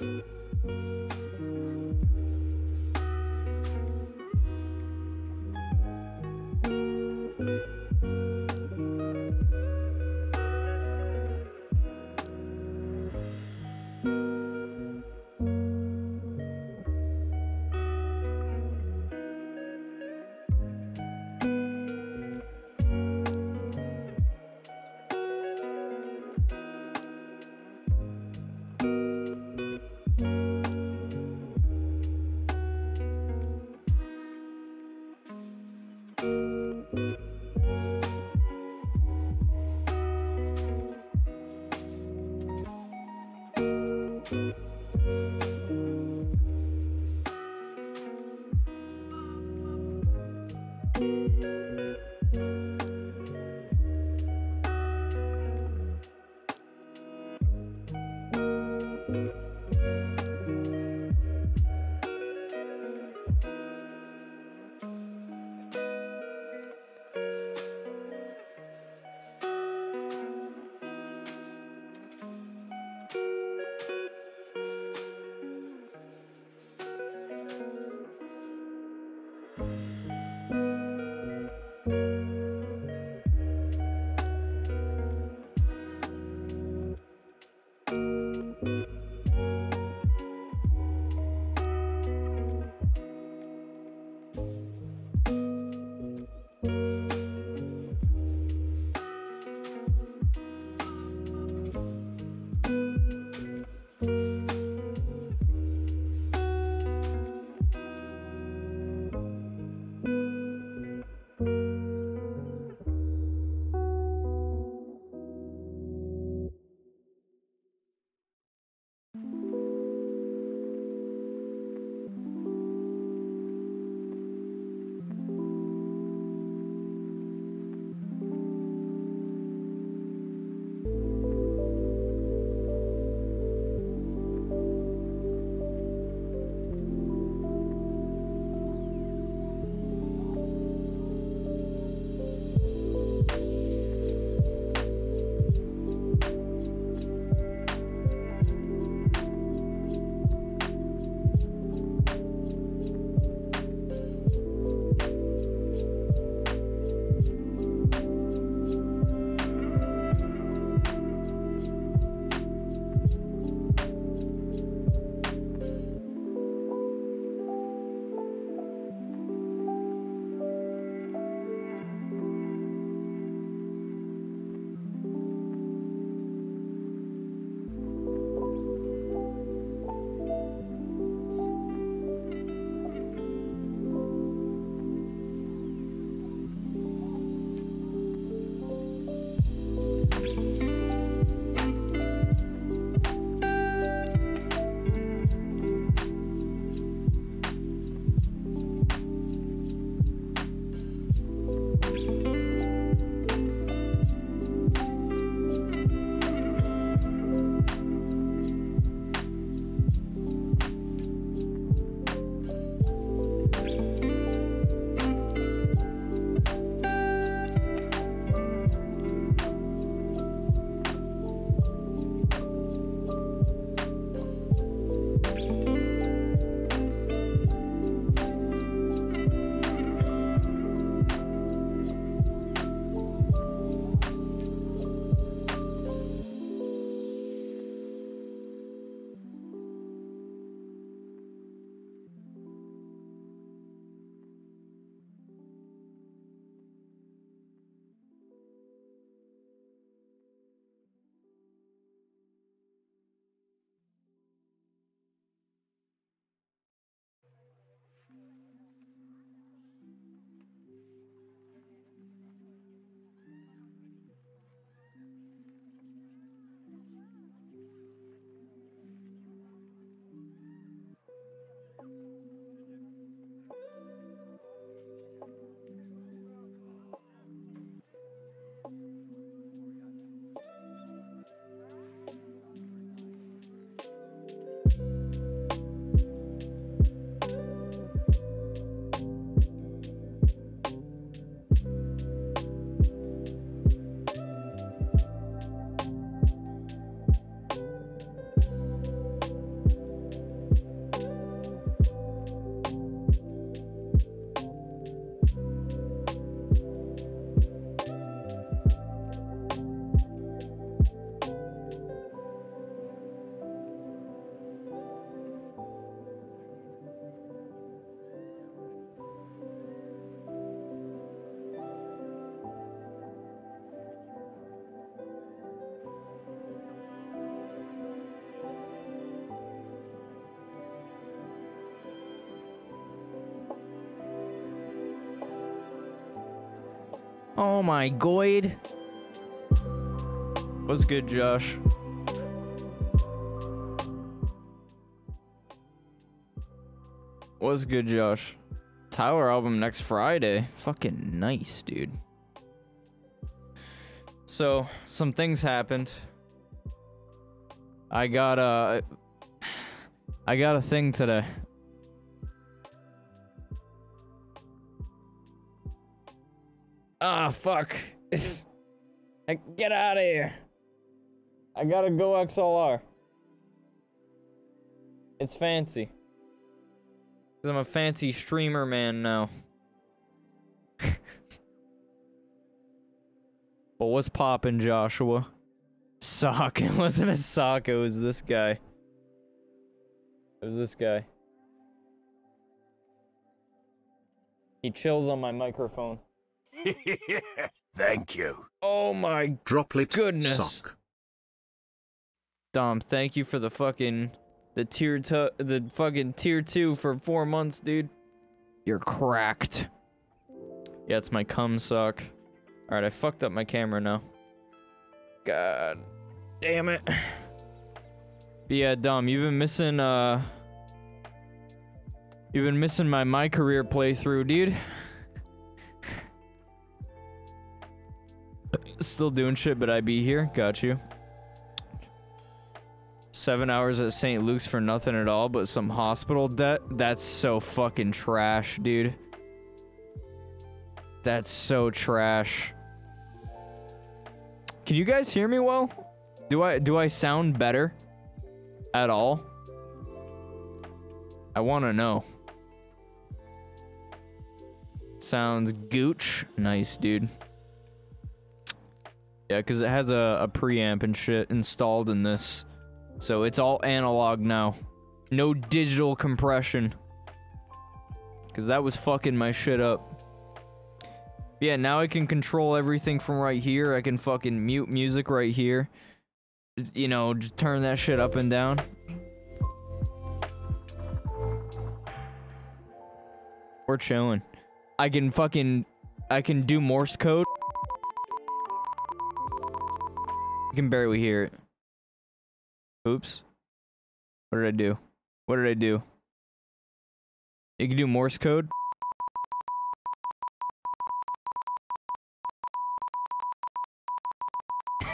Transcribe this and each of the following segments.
うん。Oh my goid. What's good, Josh? What's good, Josh? Tyler album next Friday. Fucking nice, dude. So, some things happened. I got a I got a thing today. Fuck. Get out of here. I gotta go XLR. It's fancy. Cause I'm a fancy streamer man now. but what's poppin', Joshua? Sock. It wasn't a sock, it was this guy. It was this guy. He chills on my microphone. Thank you. Oh my Droplet goodness. sock. Dom, thank you for the fucking the tier two the fucking tier two for four months, dude. You're cracked. Yeah, it's my cum sock. Alright, I fucked up my camera now. God damn it. But yeah, Dom, you've been missing uh You've been missing my my career playthrough, dude. Still doing shit, but I be here. Got you. Seven hours at St. Luke's for nothing at all, but some hospital debt? That's so fucking trash, dude. That's so trash. Can you guys hear me well? Do I do I sound better? At all? I want to know. Sounds gooch. Nice, dude. Yeah, because it has a, a preamp and shit installed in this. So it's all analog now. No digital compression. Because that was fucking my shit up. Yeah, now I can control everything from right here. I can fucking mute music right here. You know, just turn that shit up and down. We're chilling. I can fucking... I can do Morse code. You can barely hear it. Oops. What did I do? What did I do? You can do Morse code?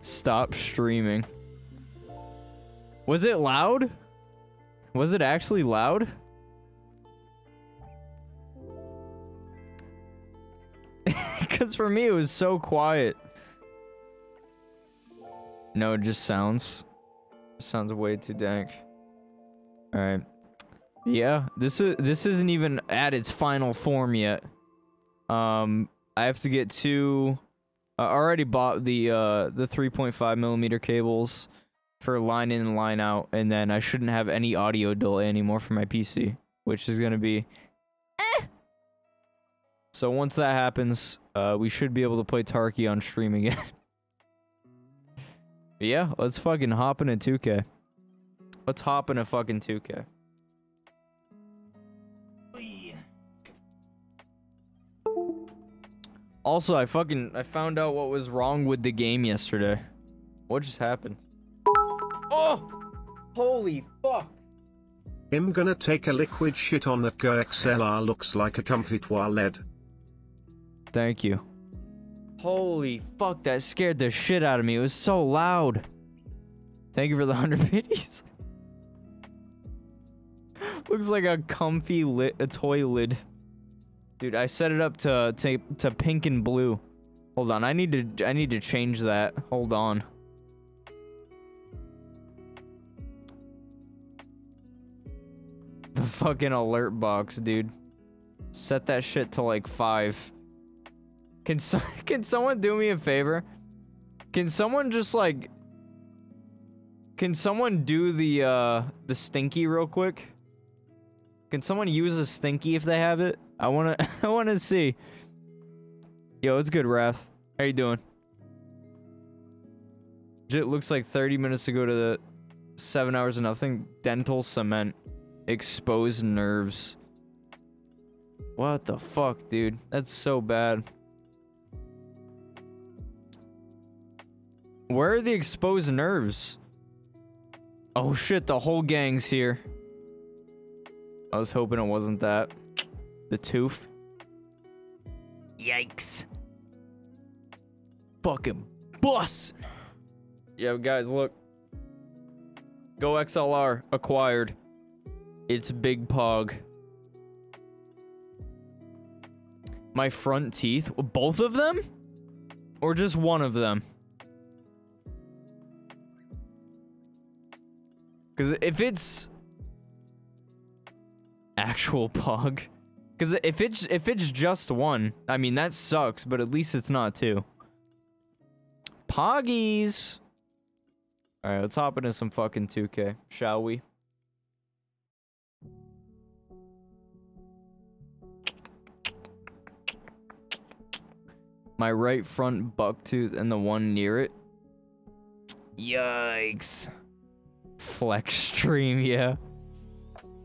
Stop streaming. Was it loud? Was it actually loud? Because for me, it was so quiet. No, it just sounds. Sounds way too dank. All right. Yeah, this is this isn't even at its final form yet. Um, I have to get two. I already bought the uh the 3.5 millimeter cables for line in and line out, and then I shouldn't have any audio delay anymore for my PC, which is gonna be. Eh. So once that happens, uh, we should be able to play Tarky on stream again. But yeah, let's fucking hop in a 2K. Let's hop in a fucking 2K. Also, I fucking I found out what was wrong with the game yesterday. What just happened? Oh! Holy fuck! I'm gonna take a liquid shit on that Go XLR looks like a comfy toilet. Thank you. Holy fuck, that scared the shit out of me. It was so loud. Thank you for the 100 biddies. Looks like a comfy lit a toy lid. Dude, I set it up to, to to pink and blue. Hold on, I need to I need to change that. Hold on. The fucking alert box, dude. Set that shit to like 5. Can so can someone do me a favor? Can someone just like Can someone do the uh the stinky real quick? Can someone use a stinky if they have it? I want to I want to see. Yo, it's good, Wrath. How you doing? It looks like 30 minutes to go to the 7 hours of nothing. Dental cement. Exposed nerves. What the fuck, dude? That's so bad. Where are the exposed nerves? Oh shit, the whole gang's here. I was hoping it wasn't that. The tooth. Yikes. Fucking bus. Yeah, guys, look. Go XLR acquired. It's Big Pog. My front teeth? Both of them? Or just one of them? Because if it's actual pug, because if it's if it's just one, I mean that sucks. But at least it's not two. Poggies. All right, let's hop into some fucking 2K, shall we? My right front buck tooth and the one near it. Yikes. Flex stream, yeah.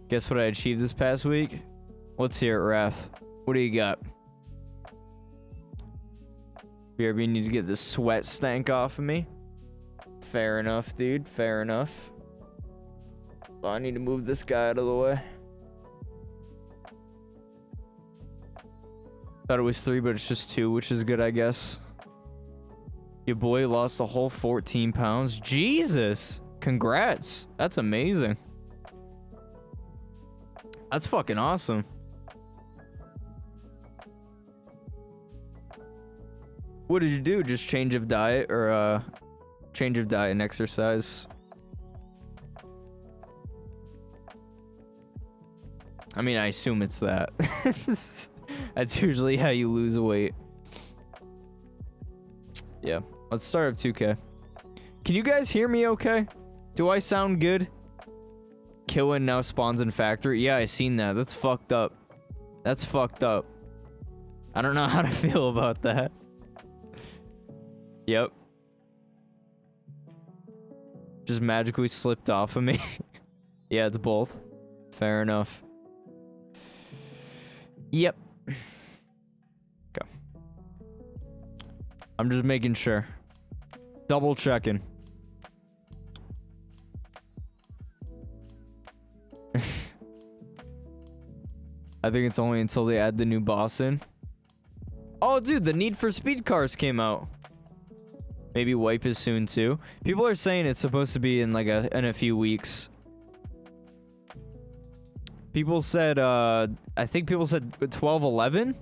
Guess what I achieved this past week? Let's hear it, Wrath. What do you got? BRB need to get the sweat stank off of me. Fair enough, dude. Fair enough. I need to move this guy out of the way. Thought it was three, but it's just two, which is good, I guess. Your boy lost a whole 14 pounds. Jesus! Congrats. That's amazing. That's fucking awesome. What did you do? Just change of diet or uh change of diet and exercise? I mean, I assume it's that. That's usually how you lose weight. Yeah, let's start up 2K. Can you guys hear me okay? Do I sound good? Killing now spawns in factory. Yeah, I seen that. That's fucked up. That's fucked up. I don't know how to feel about that. Yep. Just magically slipped off of me. yeah, it's both. Fair enough. Yep. Okay. I'm just making sure. Double checking. I think it's only until they add the new boss in. Oh, dude, the Need for Speed cars came out. Maybe Wipe is soon too. People are saying it's supposed to be in like a in a few weeks. People said, uh, I think people said 1211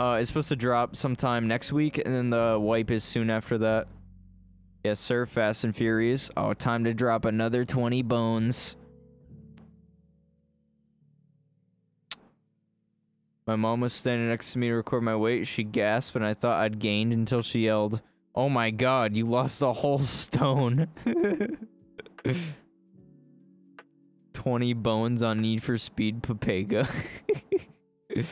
uh, is supposed to drop sometime next week, and then the wipe is soon after that. Yes, sir. Fast and Furious. Oh, time to drop another 20 bones. My mom was standing next to me to record my weight. She gasped, and I thought I'd gained until she yelled, Oh my god, you lost a whole stone. 20 bones on Need for Speed Pepega.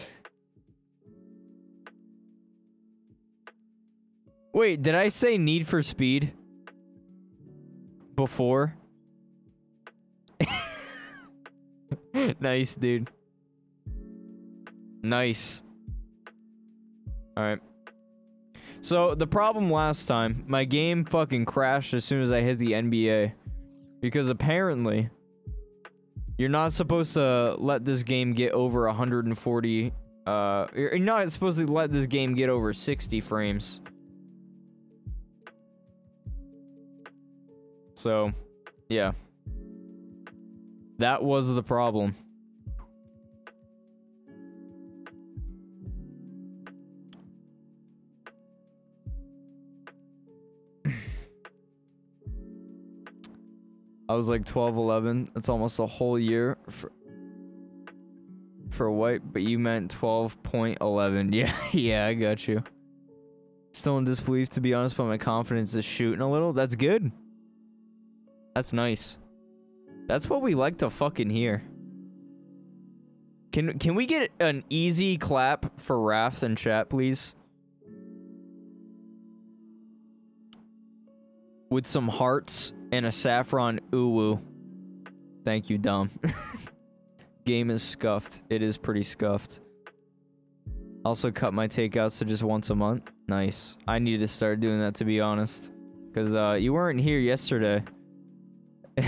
Wait, did I say Need for Speed? Before? nice, dude. Nice. Alright. So, the problem last time, my game fucking crashed as soon as I hit the NBA. Because apparently, you're not supposed to let this game get over 140... Uh, you're not supposed to let this game get over 60 frames. So, yeah. That was the problem. I was like 12, 11. That's almost a whole year for, for a white, but you meant 12.11. Yeah, yeah, I got you. Still in disbelief, to be honest, but my confidence is shooting a little. That's good. That's nice. That's what we like to fucking hear. Can can we get an easy clap for Wrath and chat, please? With some hearts and a saffron uwu. Thank you, dumb. Game is scuffed. It is pretty scuffed. Also cut my takeouts to just once a month. Nice. I need to start doing that to be honest. Cause uh, you weren't here yesterday.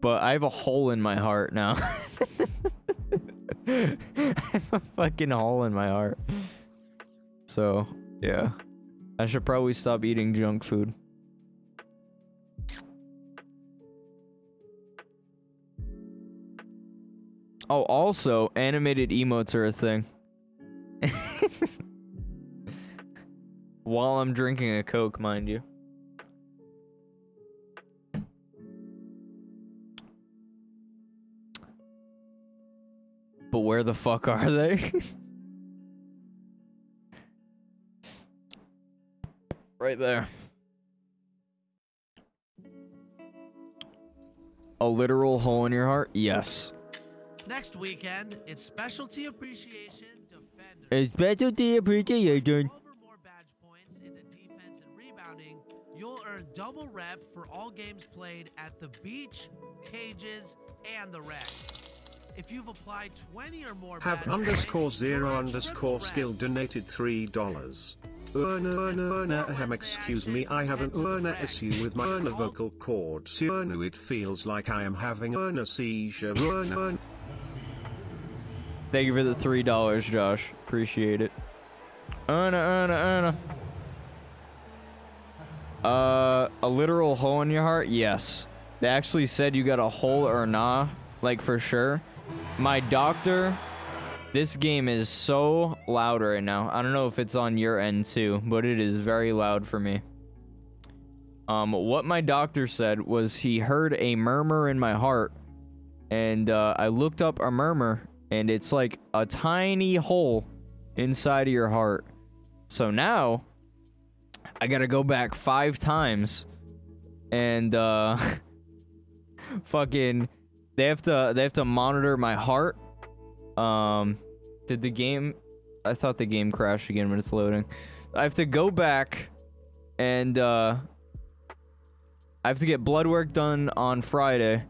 but I have a hole in my heart now. I have a fucking hole in my heart. So, yeah. I should probably stop eating junk food. Oh, also, animated emotes are a thing. While I'm drinking a Coke, mind you. But where the fuck are they? right there. A literal hole in your heart? Yes. Next weekend, it's Specialty Appreciation Defender. It's specialty appreciation. Over more badge points into defense and rebounding, you'll earn double rep for all games played at the beach, cages, and the rec. If you've applied 20 or more Have badge underscore points, zero underscore skill rep. donated three dollars. Urna urna urna ahem excuse me I have an urna issue with my urna vocal cords. Urna it feels like I am having urna seizure. Urna urna. Thank you for the three dollars, Josh. Appreciate it. Anna, Anna, Anna. Uh, a literal hole in your heart? Yes. They actually said you got a hole or nah, like for sure. My doctor, this game is so loud right now. I don't know if it's on your end too, but it is very loud for me. Um, what my doctor said was he heard a murmur in my heart, and uh, I looked up a murmur, and it's like a tiny hole inside of your heart. So now I gotta go back five times and uh fucking they have to they have to monitor my heart. Um did the game I thought the game crashed again when it's loading. I have to go back and uh I have to get blood work done on Friday.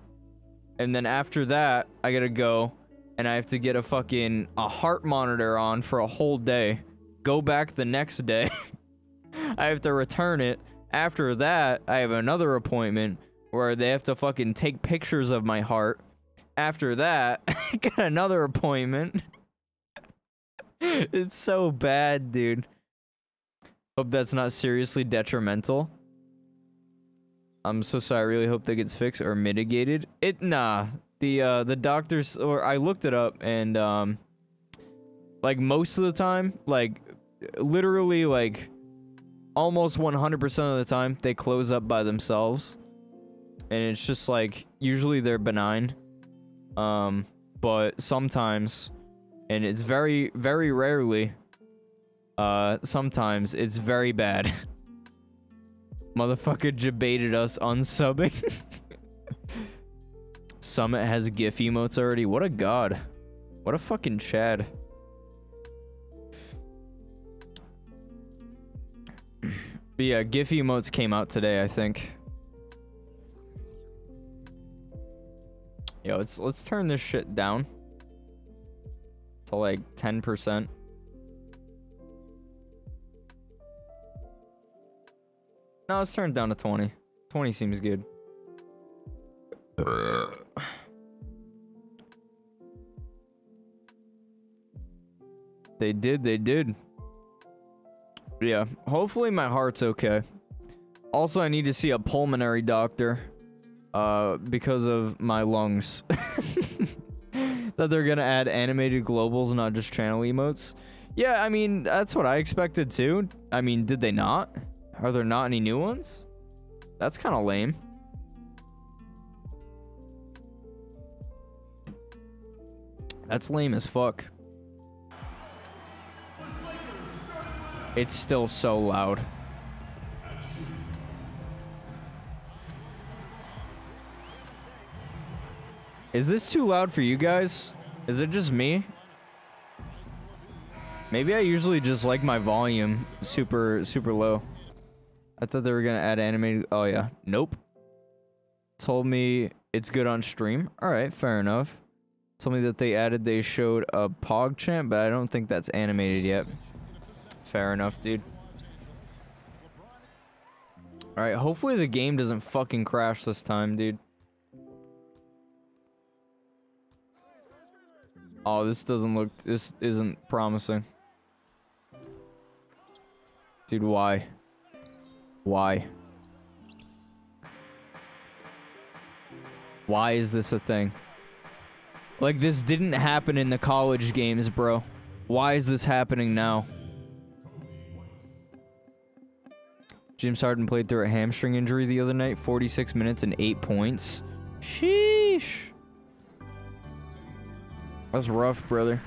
And then after that, I gotta go and I have to get a fucking a heart monitor on for a whole day. Go back the next day. I have to return it. After that, I have another appointment where they have to fucking take pictures of my heart. After that, I got another appointment. it's so bad, dude. Hope that's not seriously detrimental. I'm so sorry. I really hope that gets fixed or mitigated. It nah. The uh the doctors or I looked it up and um like most of the time, like literally like almost 100% of the time they close up by themselves. And it's just like usually they're benign. Um but sometimes and it's very very rarely uh sometimes it's very bad. Motherfucker debated us unsubbing. Summit has GIF emotes already. What a god. What a fucking Chad. but yeah, GIF emotes came out today, I think. Yo, let's let's turn this shit down to like 10%. No, let's turn it down to 20. 20 seems good. They did, they did. Yeah, hopefully my heart's okay. Also, I need to see a pulmonary doctor uh because of my lungs. that they're going to add animated globals, not just channel emotes. Yeah, I mean, that's what I expected too. I mean, did they not? Are there not any new ones? That's kind of lame. That's lame as fuck. It's still so loud. Is this too loud for you guys? Is it just me? Maybe I usually just like my volume super, super low. I thought they were gonna add animated. Oh yeah, nope. Told me it's good on stream. All right, fair enough. Something that they added, they showed a Pog PogChamp, but I don't think that's animated yet. Fair enough, dude. Alright, hopefully the game doesn't fucking crash this time, dude. Oh, this doesn't look... This isn't promising. Dude, why? Why? Why is this a thing? Like, this didn't happen in the college games, bro. Why is this happening now? James Harden played through a hamstring injury the other night. 46 minutes and 8 points. Sheesh. That's rough, brother.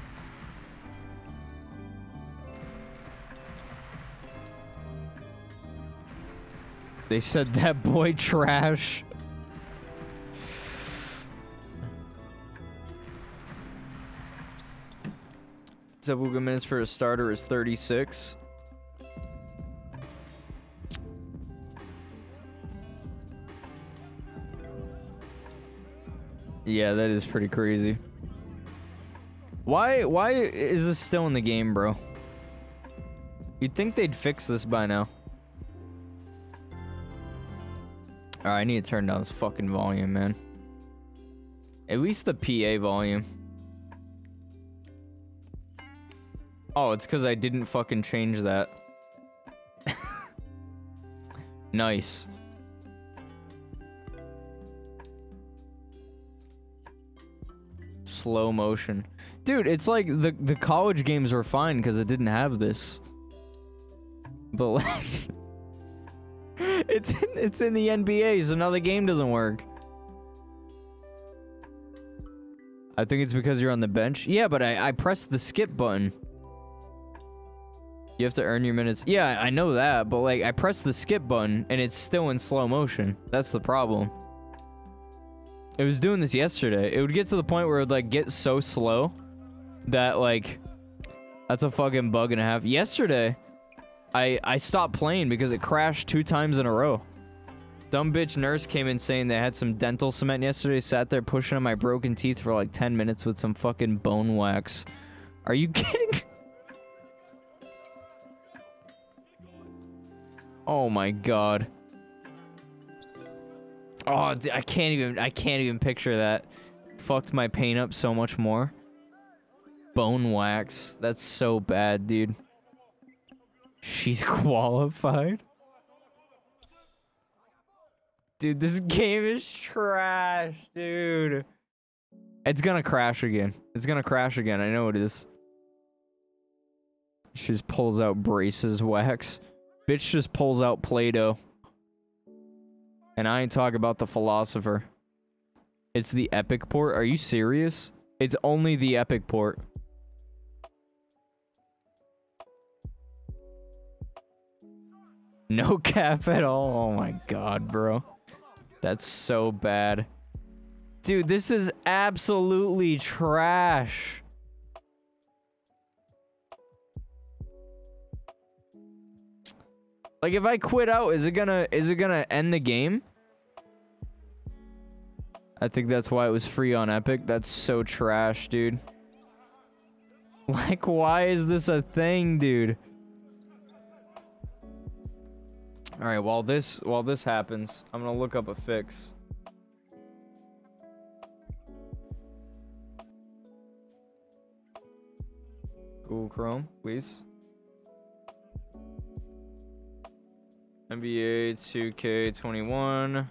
They said that boy trash. Zabuga minutes for a starter is 36. Yeah, that is pretty crazy. Why why is this still in the game, bro? You'd think they'd fix this by now. Alright, I need to turn down this fucking volume, man. At least the PA volume. Oh, it's because I didn't fucking change that. nice. Slow motion. Dude, it's like the, the college games were fine because it didn't have this. But like... it's, in, it's in the NBA, so now the game doesn't work. I think it's because you're on the bench. Yeah, but I, I pressed the skip button. You have to earn your minutes. Yeah, I know that, but like I pressed the skip button and it's still in slow motion. That's the problem. It was doing this yesterday. It would get to the point where it would like get so slow that like that's a fucking bug and a half. Yesterday, I I stopped playing because it crashed two times in a row. Dumb bitch nurse came in saying they had some dental cement yesterday. Sat there pushing on my broken teeth for like 10 minutes with some fucking bone wax. Are you kidding? Oh my god. Oh, I can't even I can't even picture that. Fucked my pain up so much more. Bone wax. That's so bad, dude. She's qualified. Dude, this game is trash, dude. It's gonna crash again. It's gonna crash again. I know it is. She just pulls out braces wax. Bitch just pulls out Play-Doh. And I ain't talking about the philosopher. It's the epic port. Are you serious? It's only the epic port. No cap at all. Oh my god, bro. That's so bad. Dude, this is absolutely trash. Like if I quit out, is it gonna is it gonna end the game? I think that's why it was free on Epic. That's so trash, dude. Like why is this a thing, dude? All right, while this while this happens, I'm going to look up a fix. Google Chrome, please. NBA 2K21.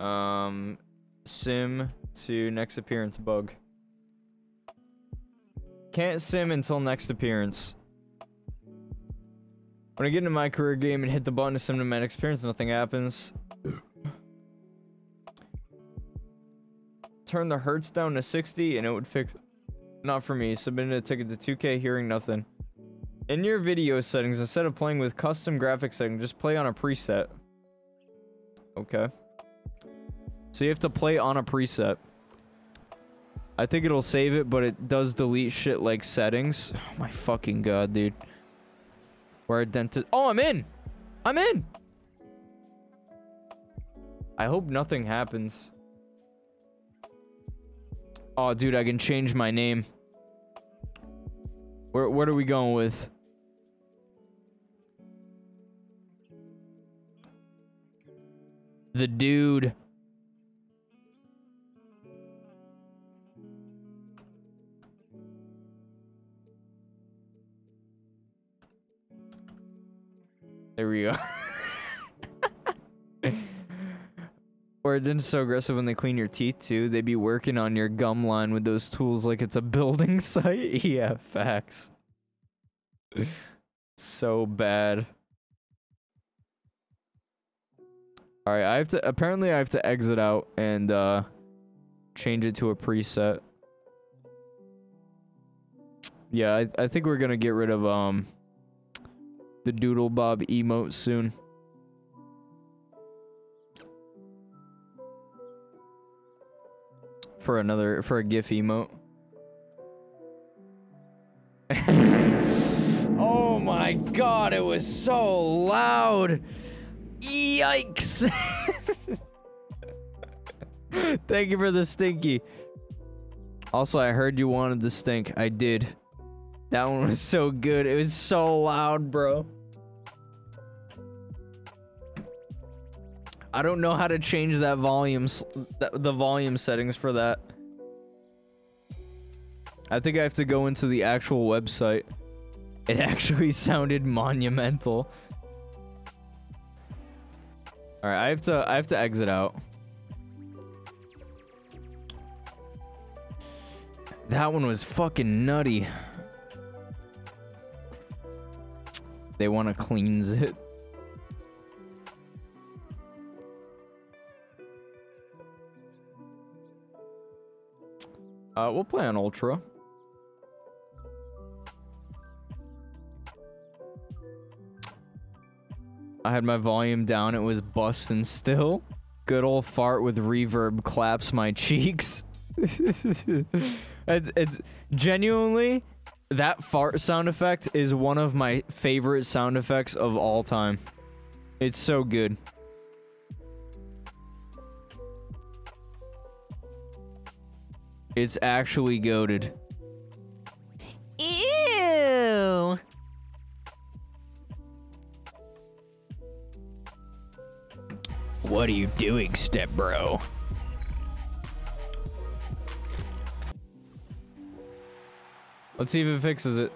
Um, sim to next appearance bug. Can't sim until next appearance. When I get into my career game and hit the button to to my next appearance, nothing happens. Turn the hertz down to 60 and it would fix... Not for me. Submitted a ticket to 2K, hearing nothing. In your video settings, instead of playing with custom graphics setting, just play on a preset. Okay. So you have to play on a preset. I think it'll save it, but it does delete shit like settings. Oh my fucking god, dude. Where a dentist... Oh, I'm in! I'm in! I hope nothing happens. Oh, dude, I can change my name. Where what are we going with? The dude. There we go. or it's so aggressive when they clean your teeth too. They'd be working on your gum line with those tools like it's a building site. yeah, facts. so bad. All right, I have to apparently I have to exit out and uh change it to a preset. Yeah, I I think we're to get rid of um the Doodle Bob emote soon. For another, for a GIF emote. oh my god, it was so loud! Yikes! Thank you for the stinky. Also, I heard you wanted the stink. I did. That one was so good. It was so loud, bro. I don't know how to change that volume, the volume settings for that. I think I have to go into the actual website. It actually sounded monumental. All right, I have to I have to exit out. That one was fucking nutty. They want to cleanse it. Uh, we'll play on Ultra. I had my volume down. It was busting still. Good old fart with reverb claps my cheeks. it's, it's genuinely that fart sound effect is one of my favorite sound effects of all time. It's so good. It's actually goaded. Ew. What are you doing, step bro? Let's see if it fixes it.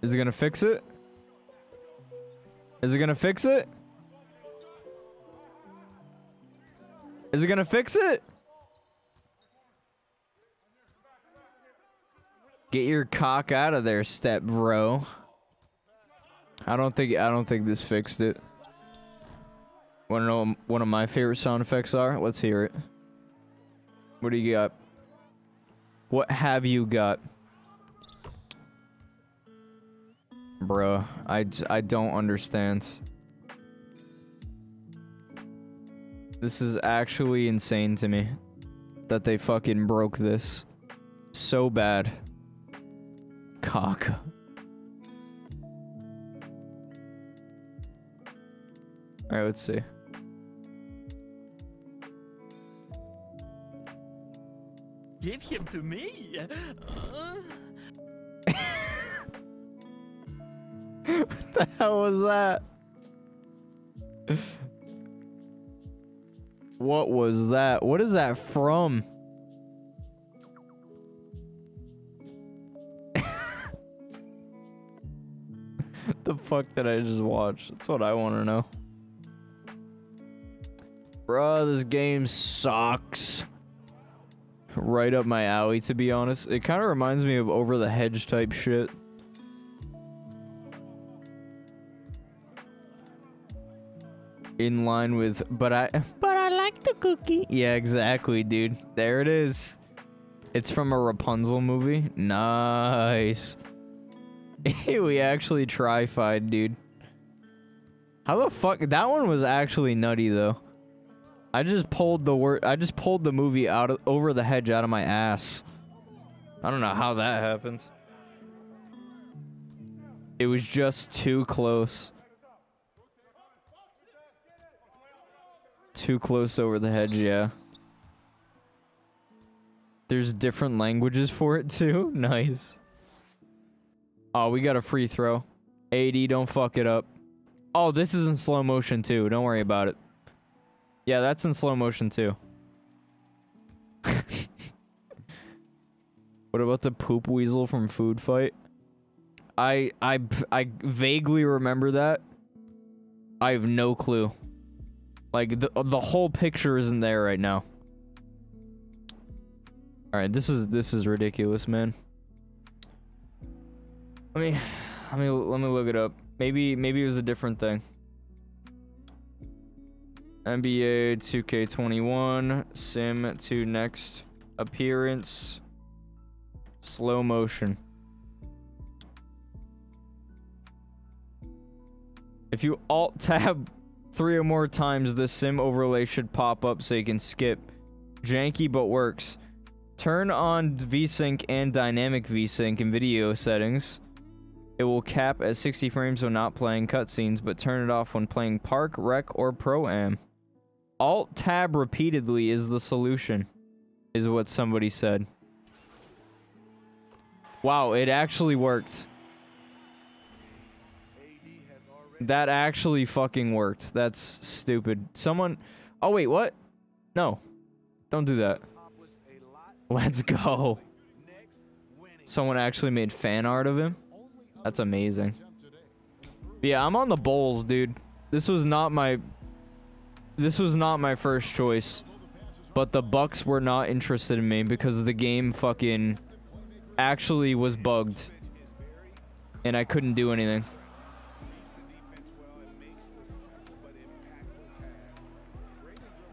Is it gonna fix it? Is it gonna fix it? Is it gonna fix it? Get your cock out of there, step bro. I don't think I don't think this fixed it. Wanna know one of my favorite sound effects are? Let's hear it. What do you got? What have you got? Bruh, I, I don't understand. This is actually insane to me. That they fucking broke this. So bad. Cock. Alright, let's see. Give him to me. Uh... what the hell was that? What was that? What is that from? the fuck did I just watch? That's what I want to know. Bruh, this game sucks. Right up my alley, to be honest. It kind of reminds me of Over the Hedge type shit. In line with, but I, but I like the cookie. Yeah, exactly, dude. There it is. It's from a Rapunzel movie. Nice. we actually try-fied, dude. How the fuck? That one was actually nutty, though. I just pulled the word. I just pulled the movie out of, over the hedge out of my ass. I don't know how that happened. It was just too close. Too close over the hedge, yeah. There's different languages for it too. Nice. Oh, we got a free throw. AD, don't fuck it up. Oh, this is in slow motion too. Don't worry about it. Yeah, that's in slow motion too. what about the poop weasel from Food Fight? I I I vaguely remember that. I have no clue. Like the the whole picture isn't there right now. All right, this is this is ridiculous, man. Let me let me let me look it up. Maybe maybe it was a different thing. NBA 2K21 Sim to next appearance slow motion. If you alt tab three or more times, the sim overlay should pop up so you can skip. Janky but works. Turn on VSync and dynamic VSync in video settings. It will cap at 60 frames when not playing cutscenes, but turn it off when playing Park, Rec, or Pro-Am. Alt tab repeatedly is the solution, is what somebody said. Wow, it actually worked. That actually fucking worked. That's stupid. Someone... Oh, wait, what? No. Don't do that. Let's go. Someone actually made fan art of him? That's amazing. But yeah, I'm on the Bulls, dude. This was not my... This was not my first choice. But the Bucks were not interested in me because the game fucking actually was bugged. And I couldn't do anything.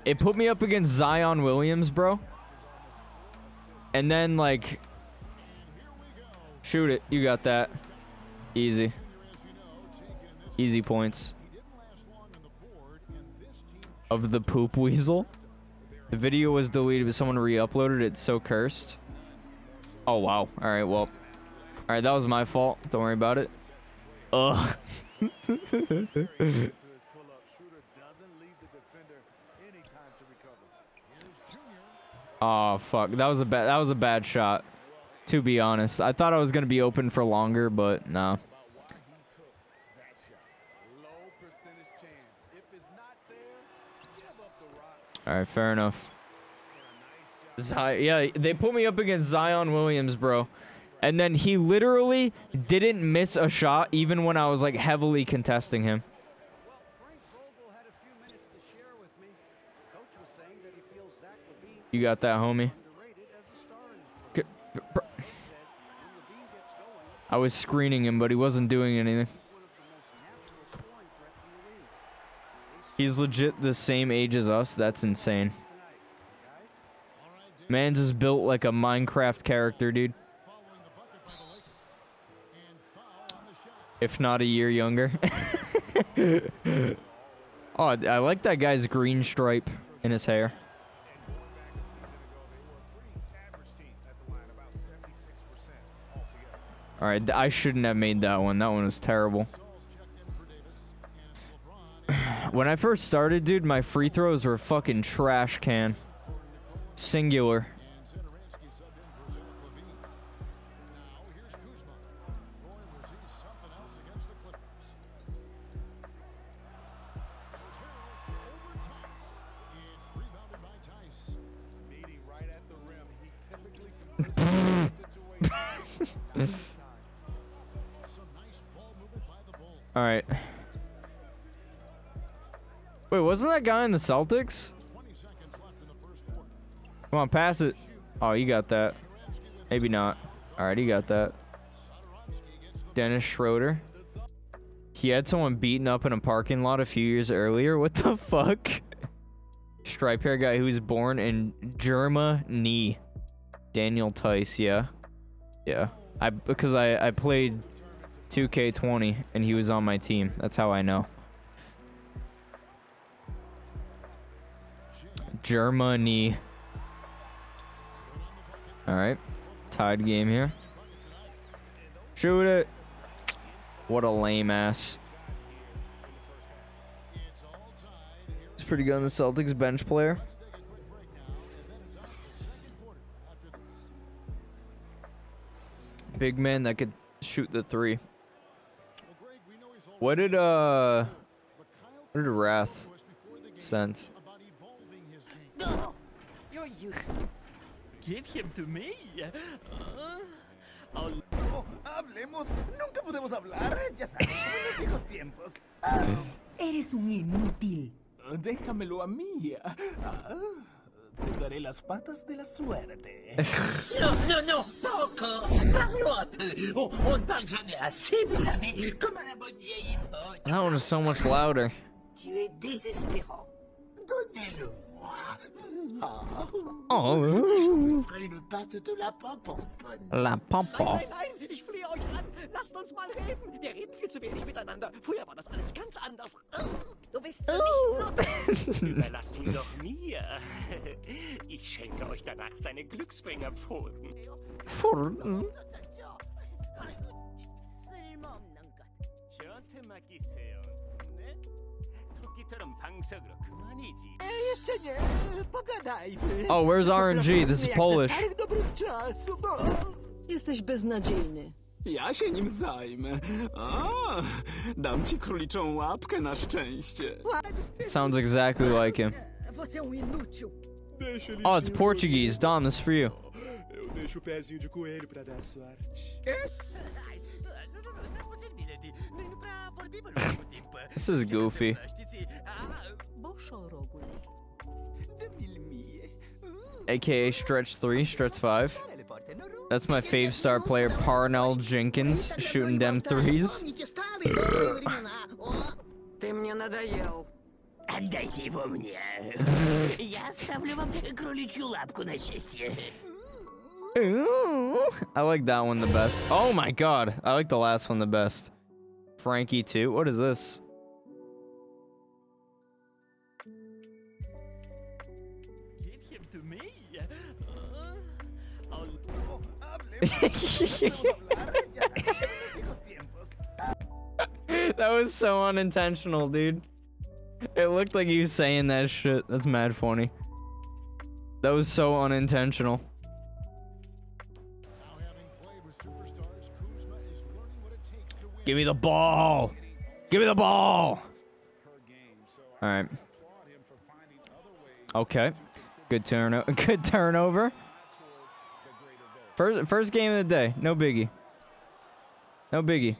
It put me up against Zion Williams, bro. And then, like... Shoot it. You got that. Easy. Easy points. Of the poop weasel. The video was deleted, but someone re-uploaded it. It's so cursed. Oh, wow. All right, well. All right, that was my fault. Don't worry about it. Ugh. oh, fuck. That was a bad that was a bad shot. To be honest. I thought I was going to be open for longer, but nah. All right, fair enough. Zi yeah, they put me up against Zion Williams, bro. And then he literally didn't miss a shot even when I was like heavily contesting him. You got that, homie. I was screening him, but he wasn't doing anything. He's legit the same age as us. That's insane. Man's is built like a Minecraft character, dude. If not a year younger. oh, I like that guy's green stripe in his hair. All right, I shouldn't have made that one. That one was terrible. when I first started, dude, my free throws were fucking trash can. Singular. All right. Wait, wasn't that guy in the Celtics? Come on, pass it. Oh, you got that. Maybe not. All right, you got that. Dennis Schroeder. He had someone beaten up in a parking lot a few years earlier. What the fuck? Stripe hair guy who was born in Germany. Daniel Theis, yeah. Yeah. I because I I played 2K20 and he was on my team. That's how I know. Germany. All right. Tied game here. Shoot it. What a lame ass. It's pretty good on the Celtics bench player. big man that could shoot the three. What did uh what did Wrath send? No, you're useless. Give him to me. Uh, I'll Oh, hablemos. Nunca podemos hablar. Ya sabes, los viejos tiempos. Eres un inútil. Déjamelo a mí. Ah, te daré las patas de la suerte. Non, non, non, pas encore. On, on ne parle jamais assez, vous savez, comme à la bonne vieille époque. That one is so much louder. Tu es désespérant. Donnez-le-moi. Oh, une patte de lapin pour bonne. la pampa. nein, ich flehe euch an. Lasst uns mal reden. Wir reden viel zu wenig miteinander. Früher war das alles ganz anders. Du bist nicht Überlasst ihn doch mir. Ich schenke euch danach seine Glücksbringerpfoten. 쓸 Oh, where's RNG? This is Polish. Jesteś beznadziejny. Ja się nim zajmę. Dam ci króliczą łapkę na szczęście. Sounds exactly like him. Oh, it's Portuguese. Dom, this is for you. Eu deixo o pezinho de coelho pra dar sorte. this is goofy. Știți, ah, Boșorogule. de-mi mie. AKA Stretch 3, Stretch 5. Le poate noroc. That's my fave star player, Parnell Jenkins, shooting them threes. Ты мне надоел. Отдайте его мне. Я оставлю вам кроличью лапку на счастье. I like that one the best. Oh my god, I like the last one the best. Frankie 2. What is this? that was so unintentional, dude. It looked like was saying that shit. That's mad funny. That was so unintentional. Give me the ball. Give me the ball. All right. Okay. Good turn. Good turnover. First first game of the day. No biggie. No biggie.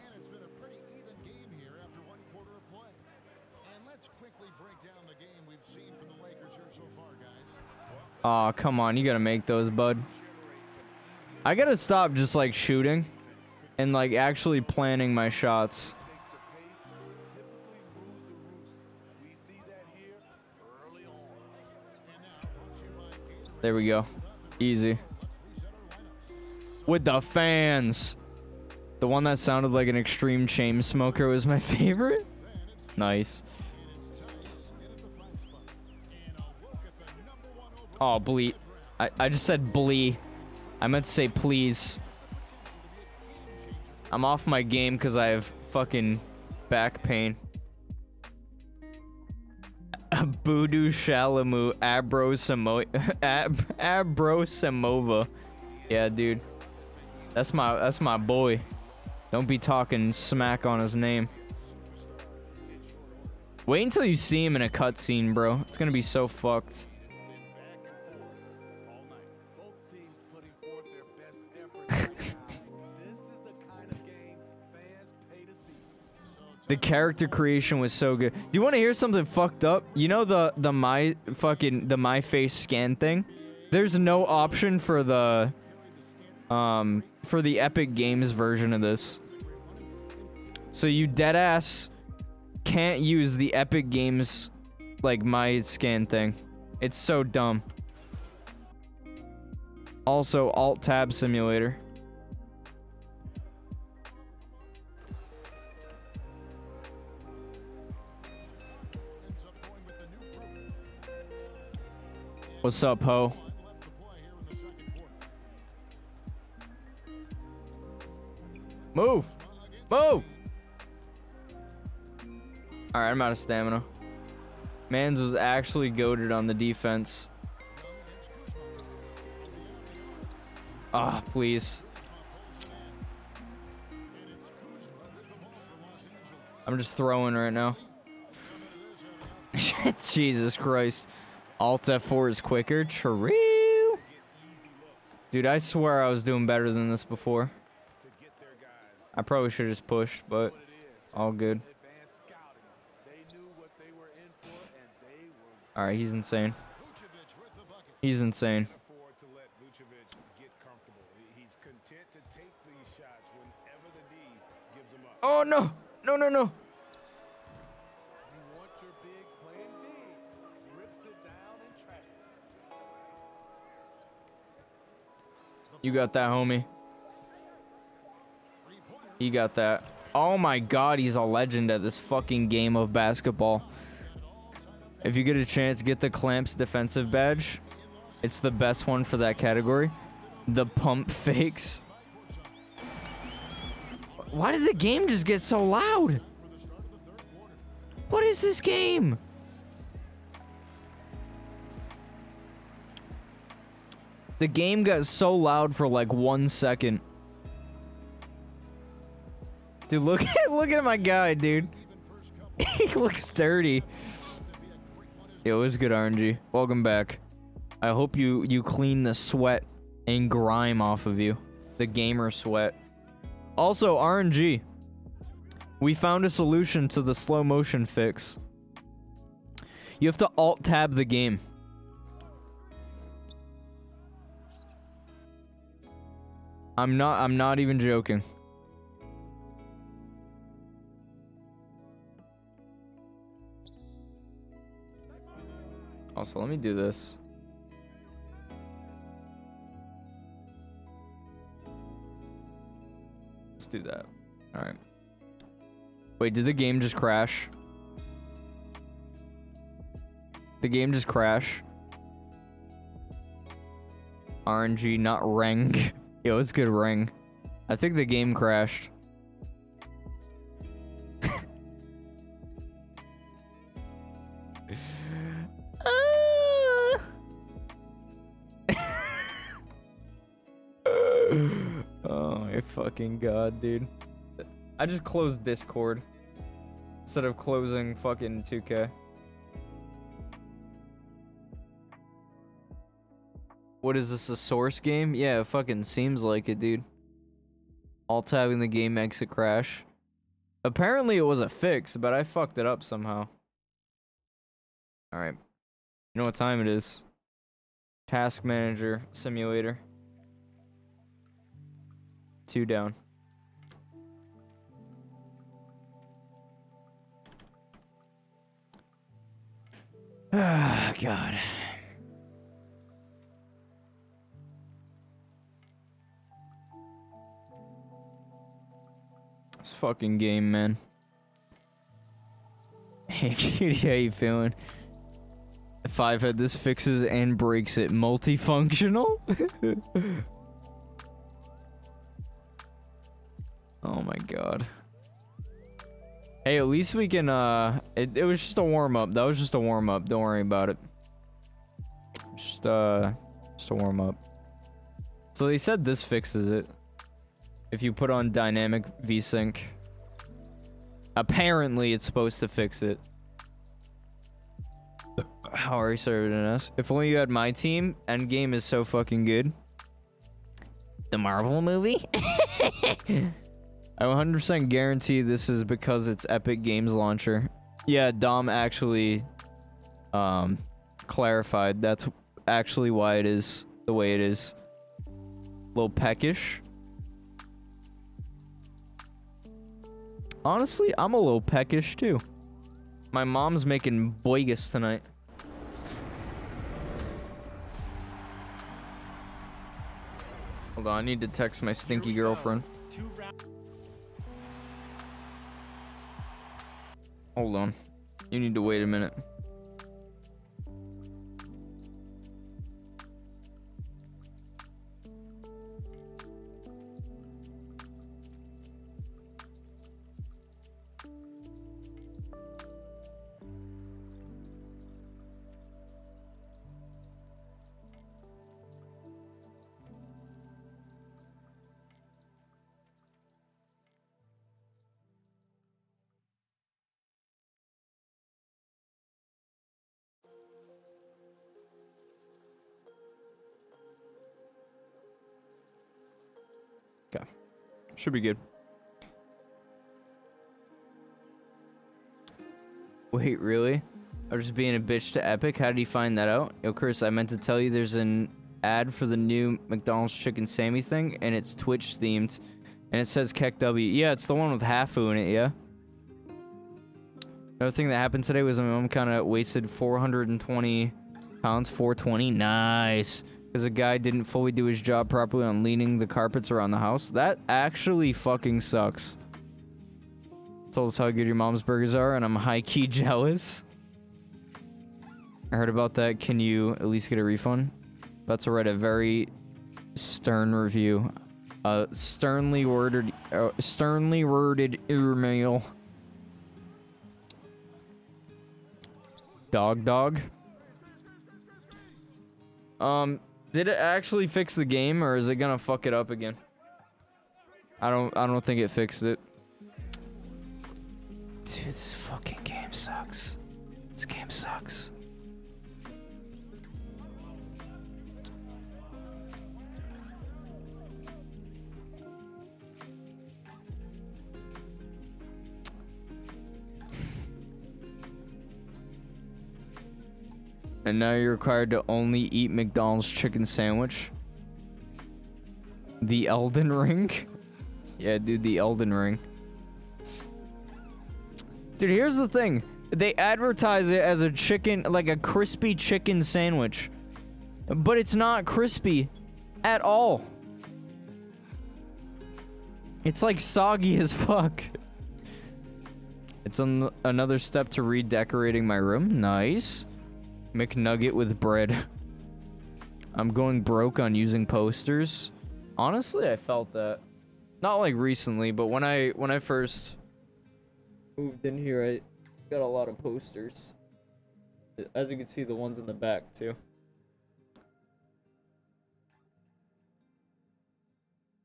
Aw, come on. You gotta make those, bud. I gotta stop just like shooting and like actually planning my shots. There we go. Easy. With the fans. The one that sounded like an extreme chain smoker was my favorite. Nice. Oh, bleat. I, I just said blee. I meant to say please. I'm off my game because I have fucking back pain. Voodoo Shalamu Abrosimo Ab Abrosimova. Yeah, dude. That's my that's my boy. Don't be talking smack on his name. Wait until you see him in a cutscene, bro. It's gonna be so fucked. The character creation was so good. Do you want to hear something fucked up? You know the the my fucking the my face scan thing? There's no option for the um for the Epic Games version of this. So you deadass can't use the Epic Games like my scan thing. It's so dumb. Also Alt Tab Simulator. What's up, ho? Move. Move. All right, I'm out of stamina. Mans was actually goaded on the defense. Ah, oh, please. I'm just throwing right now. Jesus Christ. Alt F4 is quicker. True. Dude, I swear I was doing better than this before. I probably should have just pushed, but all good. Alright, he's insane. He's insane. Oh no! No, no, no! You got that, homie. He got that. Oh my god, he's a legend at this fucking game of basketball. If you get a chance, get the Clamps defensive badge. It's the best one for that category. The pump fakes. Why does the game just get so loud? What is this game? The game got so loud for like one second. Dude, look at look at my guy, dude. he looks dirty. Yo, it was good RNG. Welcome back. I hope you you clean the sweat and grime off of you. The gamer sweat. Also, RNG. We found a solution to the slow motion fix. You have to alt tab the game. I'm not I'm not even joking. Also, let me do this. Let's do that. Alright. Wait, did the game just crash? The game just crash. RNG, not Reng. Yo, it's good Reng. I think the game crashed. Fucking god, dude. I just closed Discord instead of closing fucking 2K. What is this, a source game? Yeah, it fucking seems like it, dude. Alt tabbing the game makes it crash. Apparently it was a fix, but I fucked it up somehow. Alright. You know what time it is. Task Manager Simulator. Two down. Ah, God. This fucking game, man. Hey, cutie, how you feeling? Five had this fixes and breaks it. Multifunctional? oh my god. Hey, at least we can, uh... It, it was just a warm-up. That was just a warm-up. Don't worry about it. Just, uh... Just a warm-up. So they said this fixes it. If you put on dynamic VSync. Apparently, it's supposed to fix it. How are you serving us? If only you had my team. Endgame is so fucking good. The Marvel movie? I 100% guarantee this is because it's Epic Games Launcher. Yeah, Dom actually um, clarified that's actually why it is the way it is. A little peckish. Honestly, I'm a little peckish too. My mom's making boigus tonight. Hold on, I need to text my stinky girlfriend. Hold on. You need to wait a minute. Should be good. Wait, really? I was just being a bitch to Epic. How did you find that out? Yo, Chris, I meant to tell you there's an ad for the new McDonald's Chicken Sammy thing, and it's Twitch themed, and it says KEKW. Yeah, it's the one with Hafu in it, yeah? Another thing that happened today was my mom kind of wasted 420 pounds, 420. Nice. Because a guy didn't fully do his job properly on leaning the carpets around the house. That actually fucking sucks. Told us how good your mom's burgers are, and I'm high-key jealous. I heard about that. Can you at least get a refund? About to write a very stern review. Uh, sternly worded, uh, sternly worded email. Dog dog. Um, did it actually fix the game or is it gonna fuck it up again? I don't I don't think it fixed it. Dude, this fucking game sucks. This game sucks. And now you're required to only eat McDonald's chicken sandwich. The Elden Ring? yeah, dude, the Elden Ring. Dude, here's the thing. They advertise it as a chicken, like a crispy chicken sandwich. But it's not crispy at all. It's like soggy as fuck. It's an another step to redecorating my room. Nice. McNugget with bread. I'm going broke on using posters. Honestly, I felt that. Not like recently, but when I when I first moved in here, I got a lot of posters. As you can see, the ones in the back too.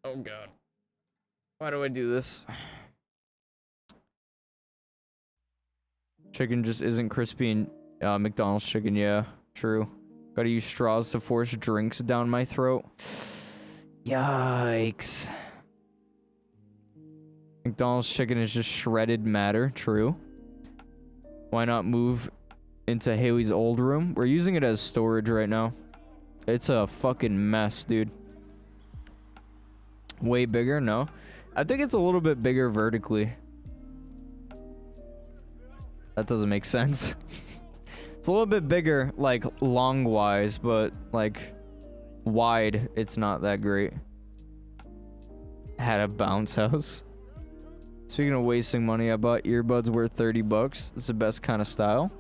Oh god. Why do I do this? Chicken just isn't crispy and uh, McDonald's chicken, yeah, true. Gotta use straws to force drinks down my throat. Yikes. McDonald's chicken is just shredded matter, true. Why not move into Haley's old room? We're using it as storage right now. It's a fucking mess, dude. Way bigger? No. I think it's a little bit bigger vertically. That doesn't make sense. It's a little bit bigger, like, long-wise, but, like, wide, it's not that great. Had a bounce house. Speaking of wasting money, I bought earbuds worth 30 bucks. It's the best kind of style.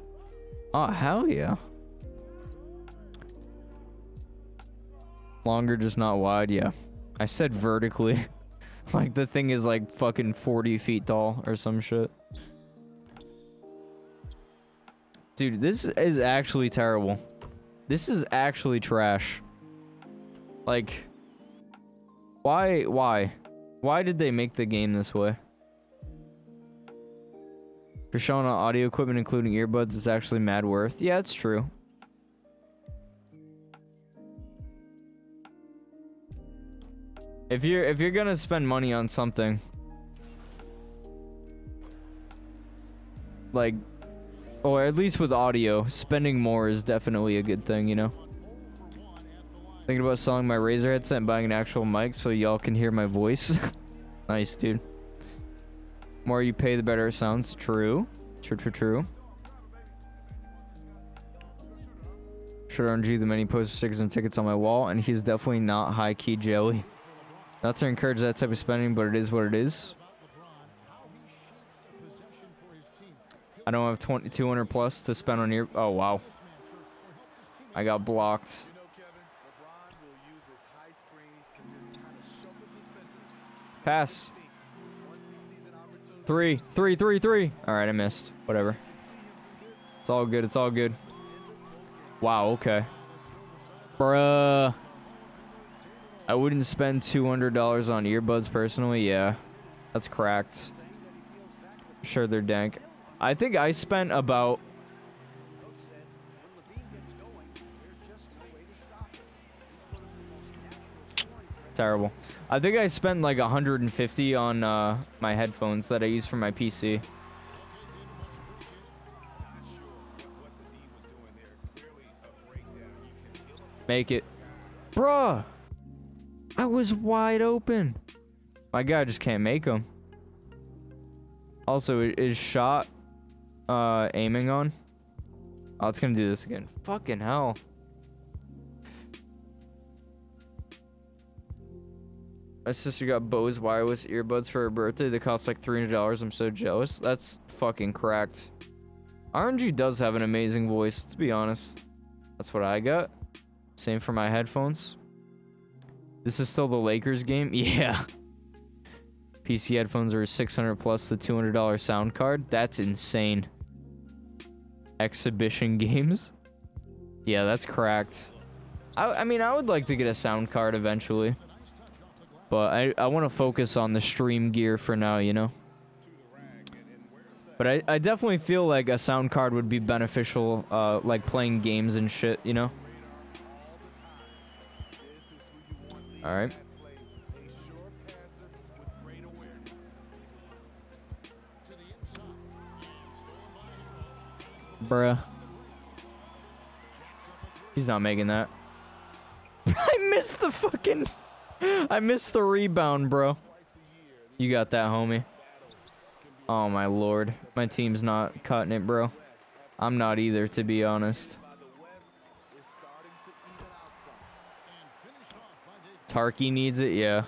Oh, hell yeah. Longer, just not wide, yeah. I said vertically. like, the thing is, like, fucking 40 feet tall or some shit. Dude, this is actually terrible. This is actually trash. Like, why, why? Why did they make the game this way? For showing audio equipment, including earbuds, is actually mad worth. Yeah, it's true. If you're if you're gonna spend money on something, like or at least with audio, spending more is definitely a good thing, you know? Thinking about selling my Razer headset and buying an actual mic so y'all can hear my voice. nice, dude. More you pay, the better it sounds. True. True, true, true. Should RNG the many poster stickers and tickets on my wall, and he's definitely not high-key jelly. Not to encourage that type of spending, but it is what it is. I don't have 2200 plus to spend on your. Oh wow. I got blocked. Pass. Three, three, three, three. All right, I missed. Whatever. It's all good. It's all good. Wow. Okay. Bruh. I wouldn't spend $200 on earbuds personally. Yeah. That's cracked. Sure, they're dank. I think I spent about Terrible. I think I spent like 150 on uh, my headphones that I use for my PC. Make it. Bruh! I was wide open. My guy just can't make them. Also, i- is shot uh, aiming on? Oh, it's gonna do this again. Fucking hell. My sister got Bose wireless earbuds for her birthday. They cost like $300. I'm so jealous. That's fucking cracked. RNG does have an amazing voice, to be honest. That's what I got. Same for my headphones. This is still the Lakers game? Yeah. PC headphones are 600 plus the $200 sound card. That's insane. Exhibition games? Yeah, that's cracked. I, I mean, I would like to get a sound card eventually. But I, I want to focus on the stream gear for now, you know? But I, I definitely feel like a sound card would be beneficial, uh, like playing games and shit, you know? Alright. Bruh. He's not making that. I missed the fucking... I missed the rebound, bro. You got that, homie. Oh, my lord. My team's not cutting it, bro. I'm not either, to be honest. Tarky needs it, yeah.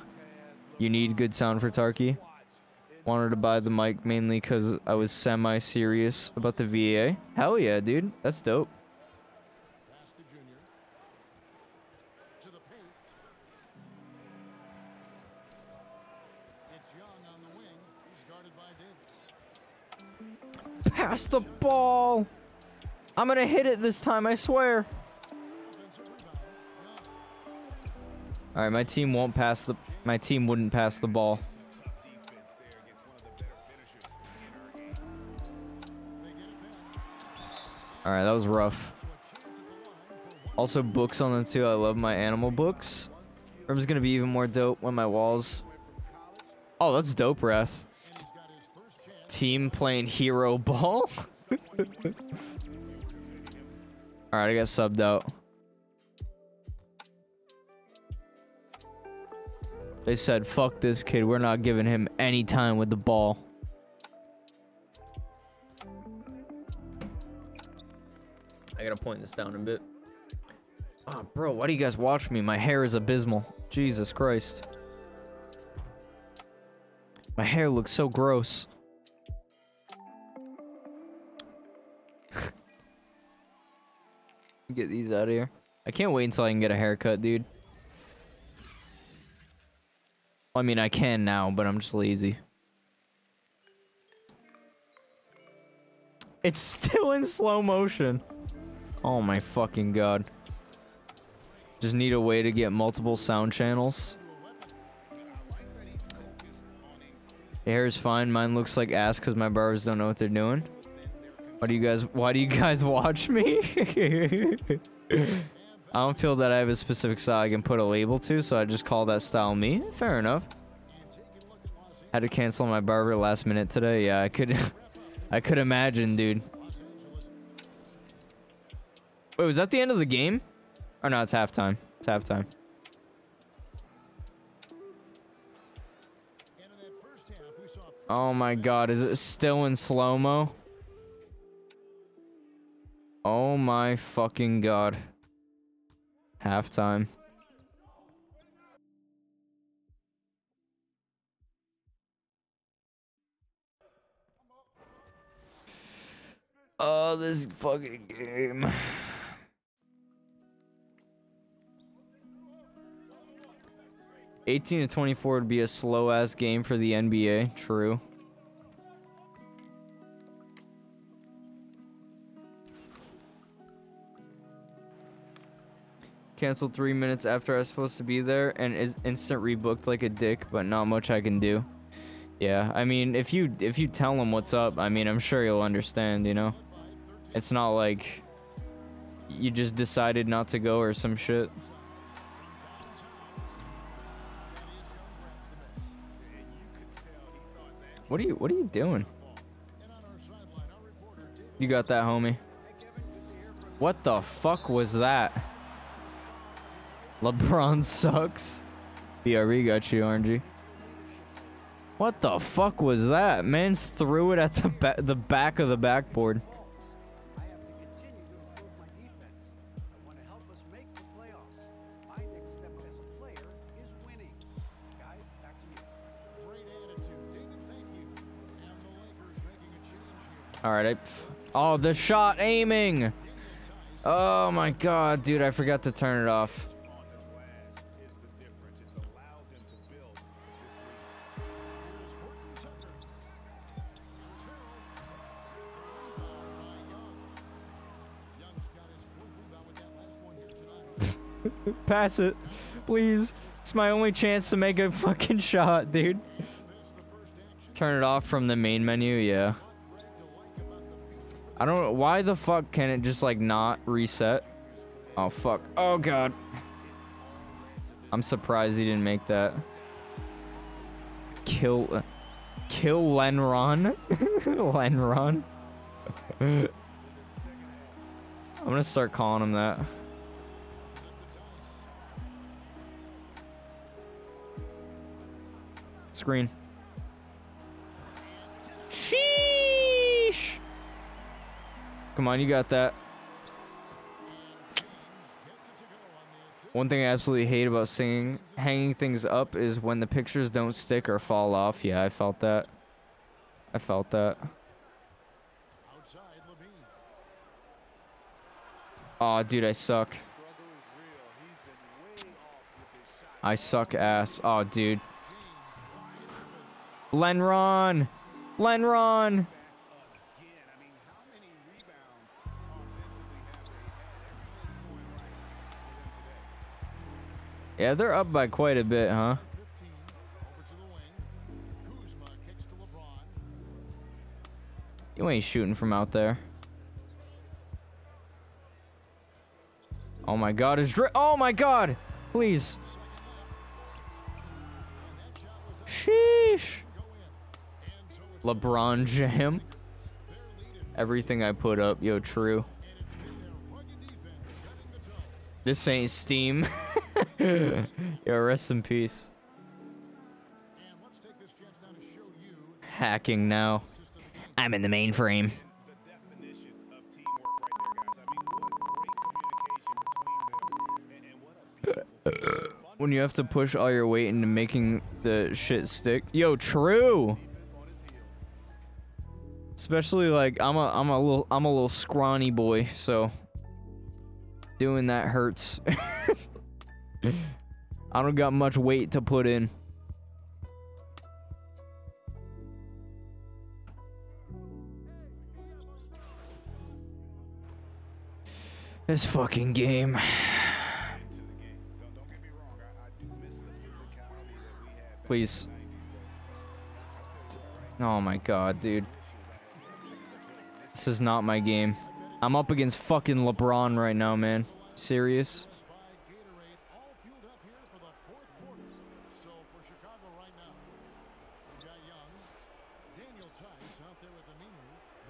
You need good sound for Tarky. Wanted to buy the mic mainly because I was semi-serious about the VA. Hell yeah, dude. That's dope. Pass the ball. I'm gonna hit it this time, I swear. All right, my team won't pass the. My team wouldn't pass the ball. All right, that was rough. Also, books on them too. I love my animal books. Room's gonna be even more dope when my walls. Oh, that's dope, Wrath. Team playing hero ball. All right, I got subbed out. They said, fuck this kid. We're not giving him any time with the ball. I gotta point this down a bit. Oh, bro, why do you guys watch me? My hair is abysmal. Jesus Christ. My hair looks so gross. Get these out of here. I can't wait until I can get a haircut, dude. I mean, I can now, but I'm just lazy. It's still in slow motion. Oh my fucking god. Just need a way to get multiple sound channels. Hair is fine. Mine looks like ass because my barbers don't know what they're doing. Why do you guys why do you guys watch me? I don't feel that I have a specific style I can put a label to, so I just call that style me. Fair enough. Had to cancel my barber last minute today. Yeah, I could I could imagine, dude. Wait, was that the end of the game? Or no, it's halftime. It's halftime. Oh my god, is it still in slow-mo? Oh my fucking god. Halftime. Oh, this fucking game. Eighteen to twenty-four would be a slow-ass game for the NBA. True. Canceled three minutes after I was supposed to be there and is instant rebooked like a dick, but not much I can do. Yeah, I mean, if you if you tell him what's up, I mean, I'm sure you'll understand, you know? It's not like you just decided not to go or some shit. What are you what are you doing? You got that, homie. What the fuck was that? LeBron sucks. BRE got you, RNG. What the fuck was that? Mans threw it at the ba the back of the backboard. All right. I, oh, the shot aiming. Oh my god, dude, I forgot to turn it off. Pass it, please. It's my only chance to make a fucking shot, dude. Turn it off from the main menu, yeah. I don't know why the fuck can it just like not reset? Oh fuck. Oh god. I'm surprised he didn't make that. Kill Kill Lenron. Lenron. I'm gonna start calling him that. Screen. Sheesh. Come on, you got that. One thing I absolutely hate about singing, hanging things up is when the pictures don't stick or fall off. Yeah, I felt that. I felt that. Aw, oh, dude, I suck. I suck ass. Oh, dude. Lenron! Lenron! Yeah, they're up by quite a bit, huh? You ain't shooting from out there. Oh my god, is dri- Oh my god! Please. Sheesh. LeBron jam. Everything I put up, yo, true. This ain't Steam. yo, rest in peace. Hacking now. I'm in the mainframe. when you have to push all your weight into making the shit stick. Yo, true. Especially like I'm a I'm a little I'm a little scrawny boy, so doing that hurts. I don't got much weight to put in. This fucking game. Please. Oh my god, dude. This is not my game. I'm up against fucking LeBron right now, man. Serious?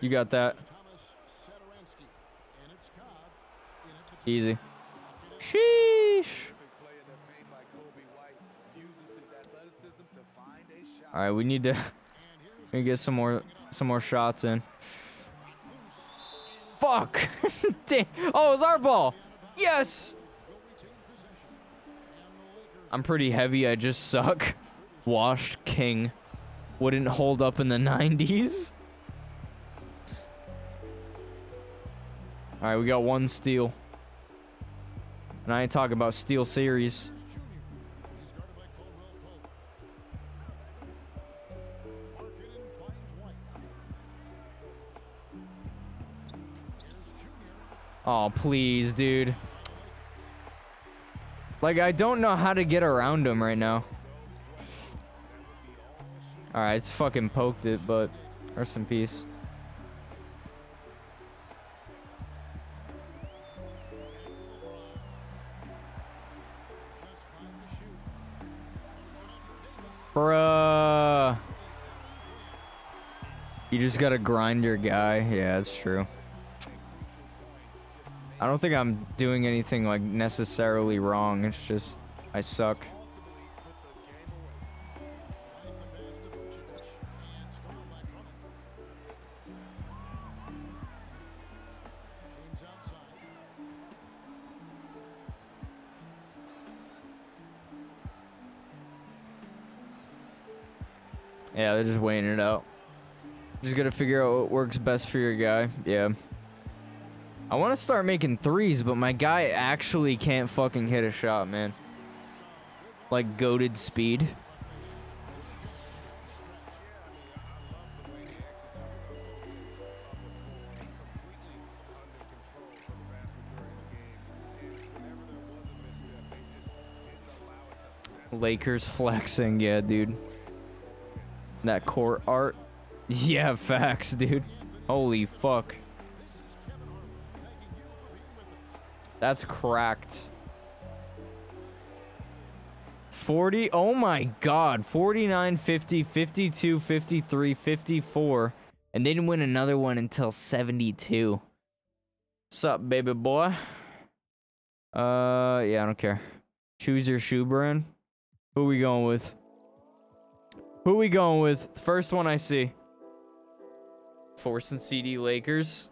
You got that. Easy. Sheesh. All right, we need to we get some more some more shots in. Fuck. Damn. Oh, it's our ball. Yes. I'm pretty heavy. I just suck. Washed king. Wouldn't hold up in the 90s. All right, we got one steal. And I ain't talking about SteelSeries. Oh, please, dude. Like, I don't know how to get around him right now. Alright, it's fucking poked it, but rest in peace. Bruh. You just gotta grind your guy. Yeah, that's true. I don't think I'm doing anything like necessarily wrong. It's just I suck. Yeah, they're just weighing it out. Just gotta figure out what works best for your guy. Yeah. I want to start making threes, but my guy actually can't fucking hit a shot, man. Like goaded speed. Lakers flexing, yeah, dude. That court art. Yeah, facts, dude. Holy fuck. That's cracked. 40. Oh my god. 49, 50, 52, 53, 54. And didn't win another one until 72. What's up, baby boy? Uh, yeah, I don't care. Choose your shoe brand. Who we going with? Who we going with? First one I see. Force and CD Lakers.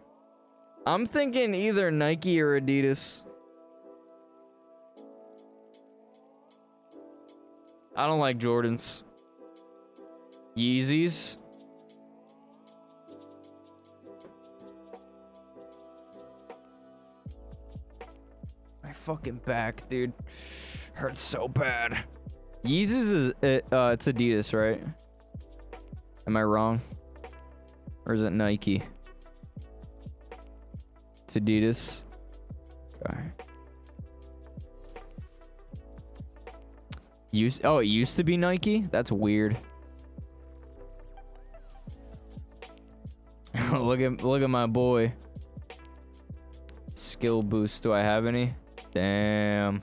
I'm thinking either Nike or Adidas. I don't like Jordans. Yeezys. My fucking back, dude. Hurts so bad. Yeezys is uh, uh, it's Adidas, right? Am I wrong? Or is it Nike? It's Adidas. Okay. Oh, it used to be Nike? That's weird. look at look at my boy. Skill boost. Do I have any? Damn.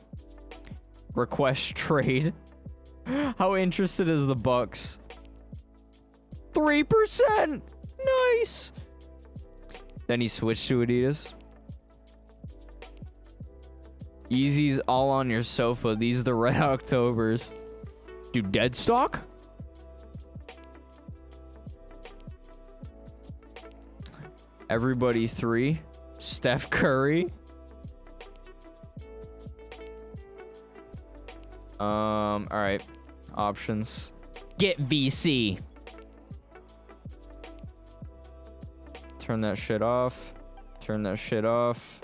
Request trade. How interested is the Bucks? 3%. Nice. Then he switched to Adidas. Yeezy's all on your sofa. These are the Red Octobers. Do dead stock? Everybody three. Steph Curry. Um, alright. Options. Get VC. Turn that shit off. Turn that shit off.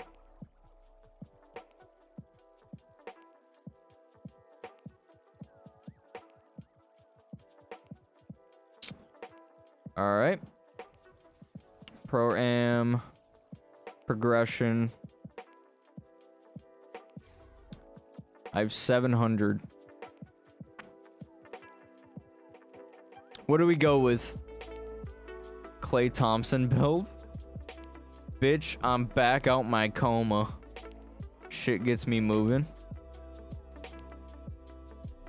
All right. Pro am progression. I have 700. What do we go with? Klay Thompson build? Bitch, I'm back out my coma. Shit gets me moving.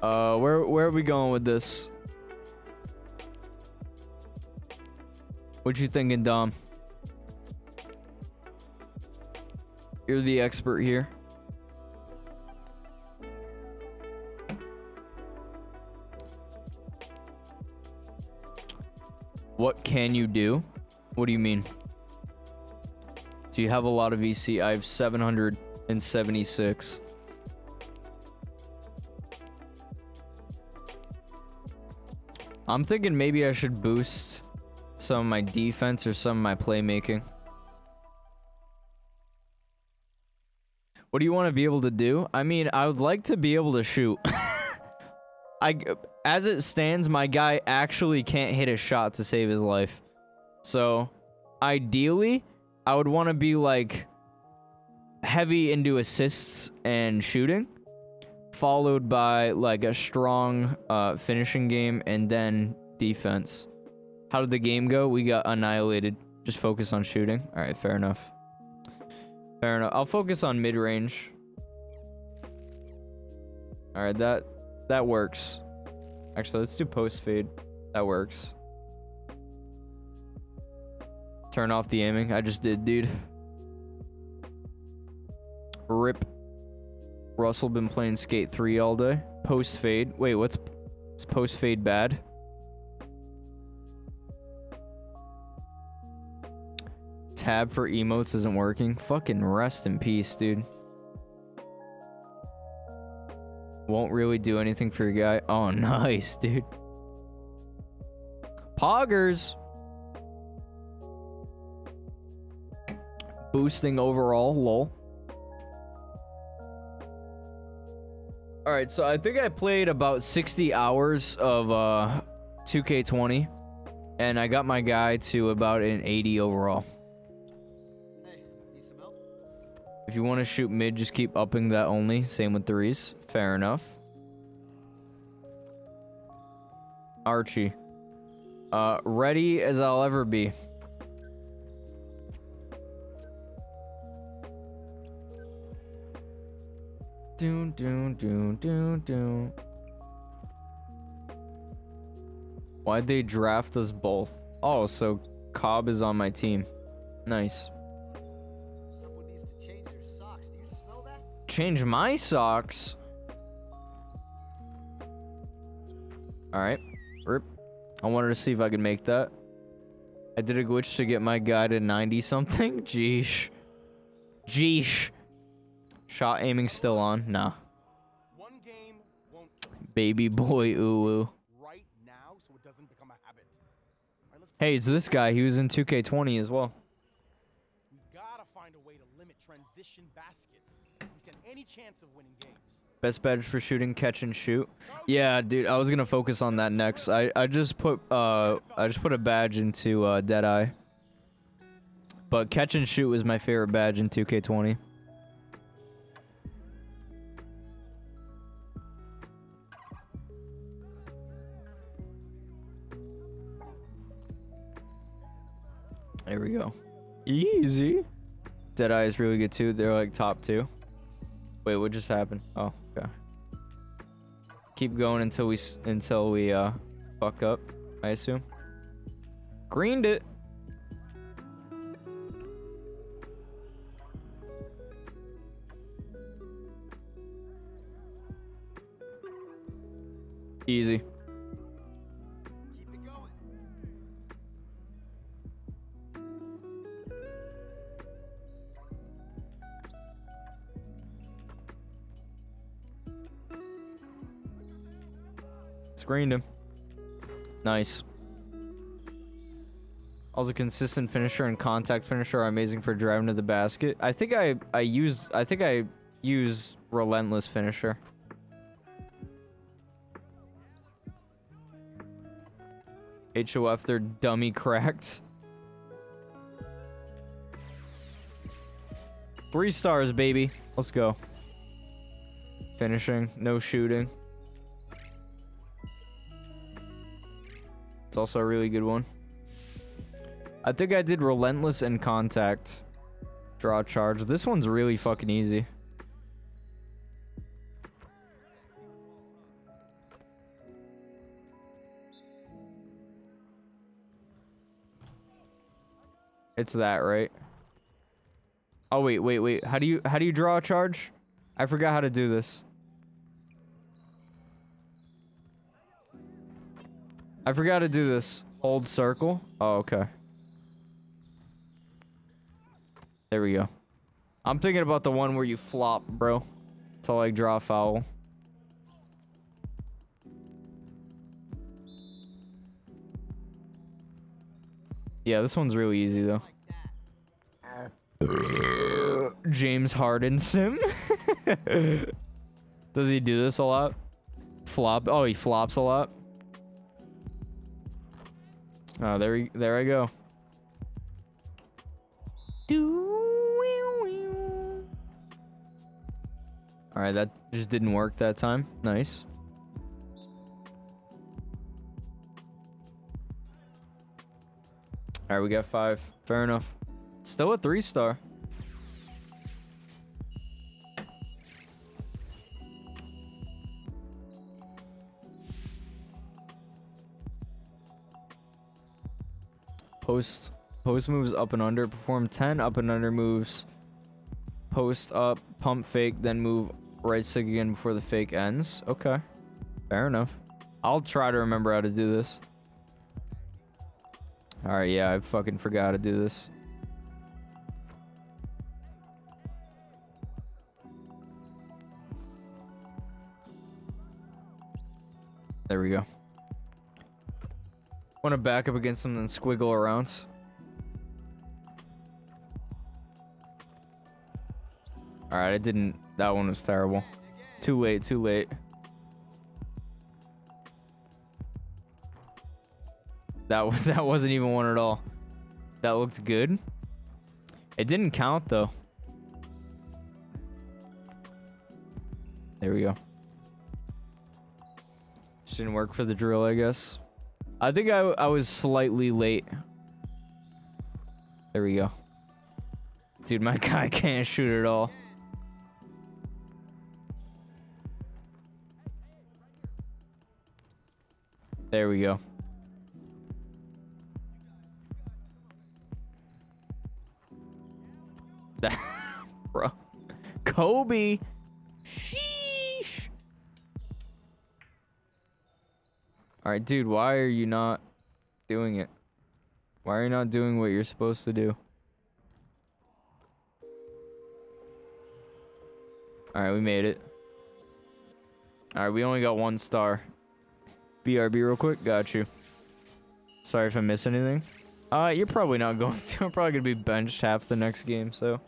Uh, where where are we going with this? What you thinking, Dom? You're the expert here. What can you do? What do you mean? Do you have a lot of VC? I have 776. I'm thinking maybe I should boost some of my defense or some of my playmaking. What do you want to be able to do? I mean, I would like to be able to shoot. I, as it stands, my guy actually can't hit a shot to save his life. So, ideally, I would want to be like heavy into assists and shooting, followed by like a strong uh, finishing game and then defense. How did the game go? We got annihilated. Just focus on shooting. All right, fair enough. Fair enough. I'll focus on mid range. All right, that that works. Actually, let's do post fade. That works. Turn off the aiming. I just did, dude. Rip. Russell been playing Skate 3 all day. Post fade. Wait, what's is post fade bad? Tab for emotes isn't working. Fucking rest in peace, dude. Won't really do anything for your guy. Oh, nice, dude. Poggers. Boosting overall, lol. Alright, so I think I played about 60 hours of uh 2K20. And I got my guy to about an 80 overall. If you want to shoot mid, just keep upping that only. Same with threes. Fair enough. Archie. Uh, ready as I'll ever be. Doon, doon, doon, doon, doon. Why'd they draft us both? Oh, so Cobb is on my team. Nice. Change my socks. Alright. Rip. I wanted to see if I could make that. I did a glitch to get my guy to 90 something. Jeesh. Jeesh. Shot aiming still on? Nah. Baby boy ooh. Hey, it's this guy. He was in 2K20 as well. Best badge for shooting, catch and shoot. Yeah, dude, I was gonna focus on that next. I I just put uh I just put a badge into uh, Deadeye. But catch and shoot was my favorite badge in 2K20. There we go. Easy. Deadeye is really good too. They're like top two. Wait, what just happened? Oh. Keep going until we until we uh fuck up. I assume. Greened it. Easy. Screened him. Nice. Also, consistent finisher and contact finisher are amazing for driving to the basket. I think I I use I think I use relentless finisher. HOF, they're dummy cracked. Three stars, baby. Let's go. Finishing, no shooting. It's also a really good one. I think I did Relentless and Contact. Draw charge. This one's really fucking easy. It's that, right? Oh wait, wait, wait. How do you how do you draw a charge? I forgot how to do this. I forgot to do this. Hold circle. Oh, okay. There we go. I'm thinking about the one where you flop, bro. To like draw foul. Yeah, this one's really easy though. James Harden sim. Does he do this a lot? Flop. Oh, he flops a lot. Oh, there we, there I go. All right, that just didn't work that time. Nice. All right, we got five. Fair enough. Still a three star. Post Post moves up and under. Perform 10 up and under moves. Post up, pump fake, then move right stick again before the fake ends. Okay. Fair enough. I'll try to remember how to do this. Alright, yeah, I fucking forgot how to do this. There we go. Want to back up against them and squiggle around. Alright, I didn't... That one was terrible. Too late, too late. That was that wasn't even one at all. That looked good. It didn't count though. There we go. Just didn't work for the drill, I guess. I think I I was slightly late. There we go. Dude, my guy can't shoot at all. There we go. Bro. Kobe. Alright, dude, why are you not doing it? Why are you not doing what you're supposed to do? Alright, we made it. Alright, we only got one star. BRB real quick. Got you. Sorry if I miss anything. Uh, you're probably not going to. I'm probably going to be benched half the next game, so.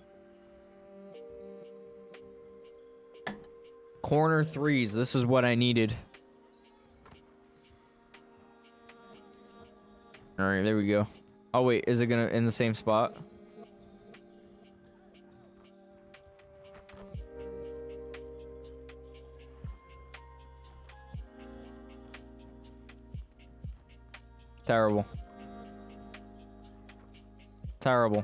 Corner threes. This is what I needed. Alright, there we go. Oh, wait. Is it to in the same spot? Terrible. Terrible.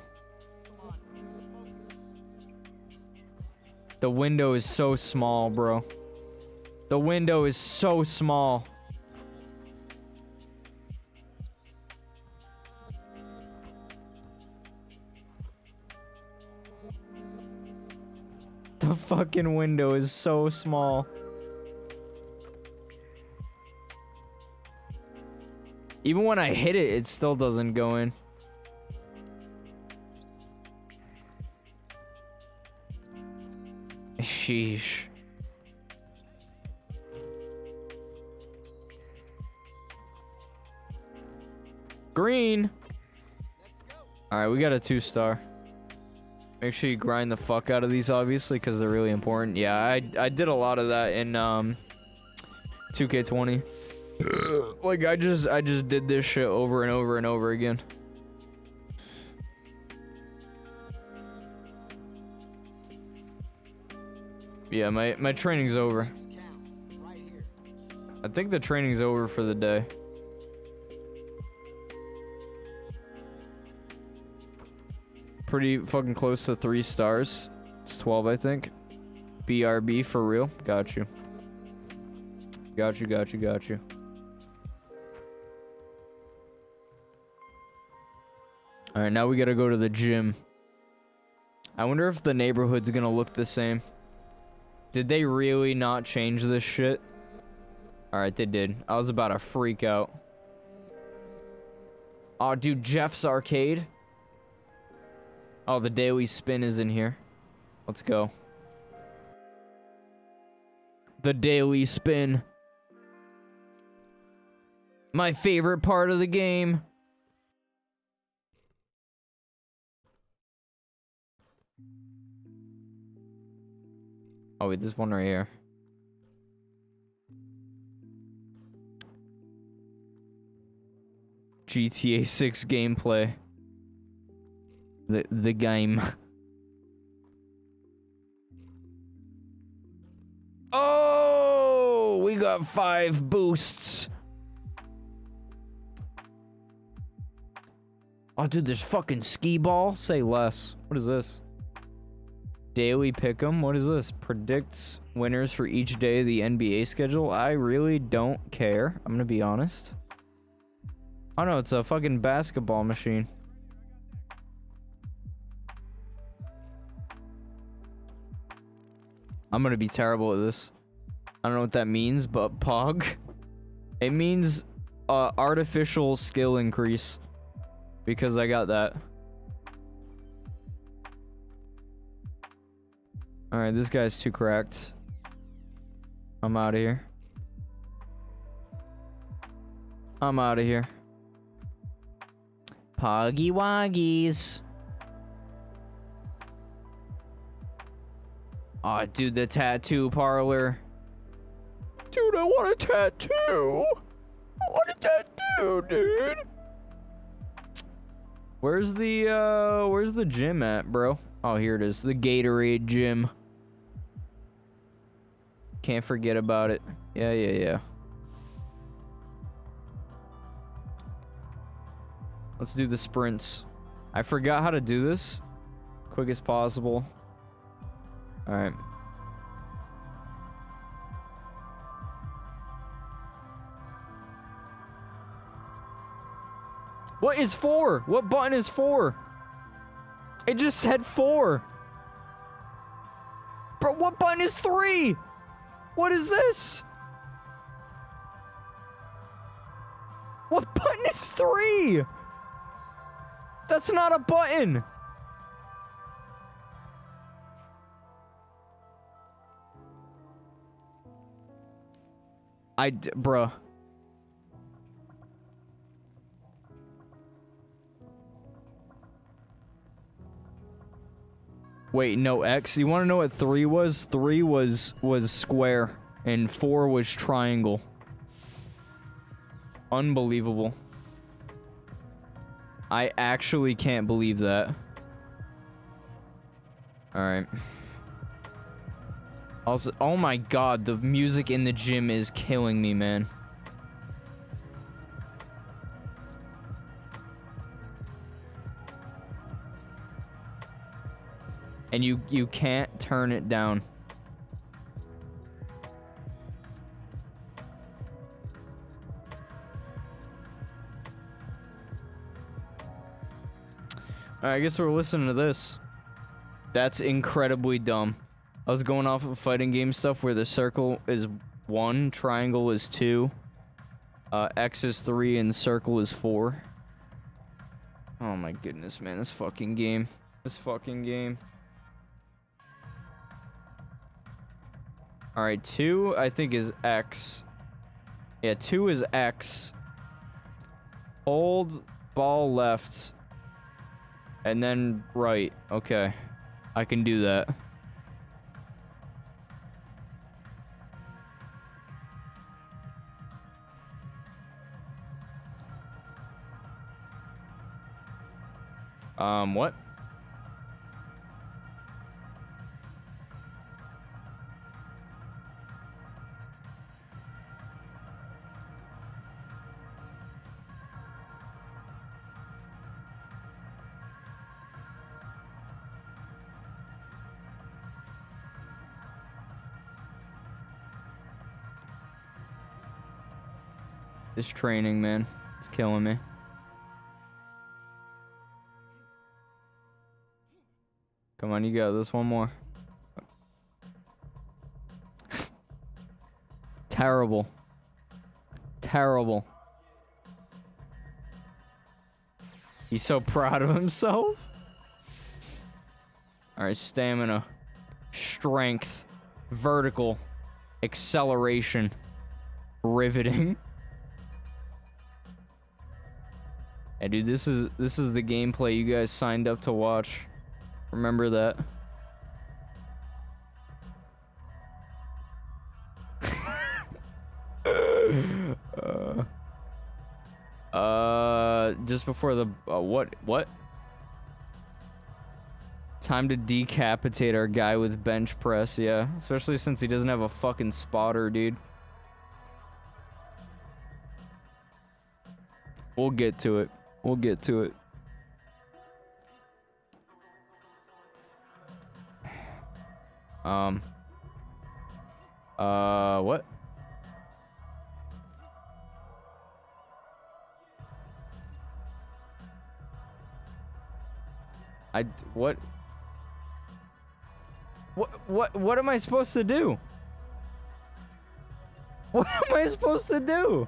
The window is so small, bro. The window is so small. Fucking window is so small. Even when I hit it, it still doesn't go in. Sheesh. Green. Alright, we got a two star. Make sure you grind the fuck out of these, obviously, because they're really important. Yeah, I, I did a lot of that in um, 2K20. like, I just, I just did this shit over and over and over again. Yeah, my, my training's over. I think the training's over for the day. Pretty fucking close to three stars. It's 12, I think. BRB for real. Got you. Got you, got you, got you. Alright, now we gotta go to the gym. I wonder if the neighborhood's gonna look the same. Did they really not change this shit? Alright, they did. I was about to freak out. Oh, dude, Jeff's Arcade. Oh, the Daily Spin is in here. Let's go. The Daily Spin. My favorite part of the game. Oh wait, this one right here. GTA 6 gameplay. The the game. oh, we got 5 boosts. Oh, dude, there's fucking skee ball. Say less. What is this? Daily pick'em. What is this? Predicts winners for each day of the NBA schedule. I really don't care. I'm gonna be honest. Oh no, it's a fucking basketball machine. I'm gonna be terrible at this. I don't know what that means, but pog. It means uh, artificial skill increase. Because I got that. Alright, this guy's too cracked. I'm out of here. I'm out of here. Poggy Woggies. Aw, oh, dude, the tattoo parlor. Dude, I want a tattoo. I want a tattoo, dude. Where's the, uh, where's the gym at, bro? Oh, here it is. The Gatorade gym. Can't forget about it. Yeah, yeah, yeah. Let's do the sprints. I forgot how to do this. Quick as possible. Alright. What is four? What button is four? It just said four. Bro, what button is three? What is this? What button is three? That's not a button. I, bruh. Wait, no X. You want to know what three was? Three was was square, and four was triangle. Unbelievable. I actually can't believe that. Alright. Also, oh my god, the music in the gym is killing me, man. And you you can't turn it down. I guess we're listening to this. That's incredibly dumb. I was going off of fighting game stuff where the circle is one, triangle is two, uh, X is three, and circle is four. Oh my goodness, man, this fucking game. This fucking game. Alright, two, I think, is X. Yeah, two is X. Hold ball left. And then right. Okay. I can do that. Um, what? This training, man. It's killing me. On, you got this. One more. Terrible. Terrible. He's so proud of himself. Alright, stamina. Strength. Vertical. Acceleration. Riveting. Hey, dude, this is this is the gameplay you guys signed up to watch. Remember that. uh, uh, just before the uh, what what? Time to decapitate our guy with bench press, yeah. Especially since he doesn't have a fucking spotter, dude. We'll get to it. We'll get to it. Um. Uh, what? I what? What what what am I supposed to do? What am I supposed to do?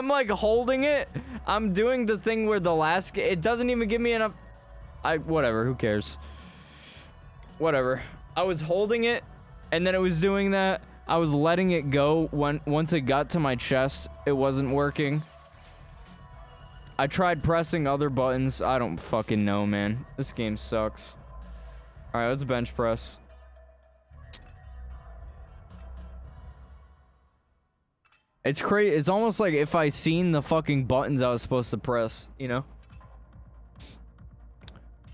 I'm like holding it. I'm doing the thing where the last it doesn't even give me enough. I whatever. Who cares? Whatever. I was holding it, and then it was doing that. I was letting it go when once it got to my chest, it wasn't working. I tried pressing other buttons. I don't fucking know, man. This game sucks. All right, let's bench press. It's crazy. It's almost like if I seen the fucking buttons I was supposed to press, you know?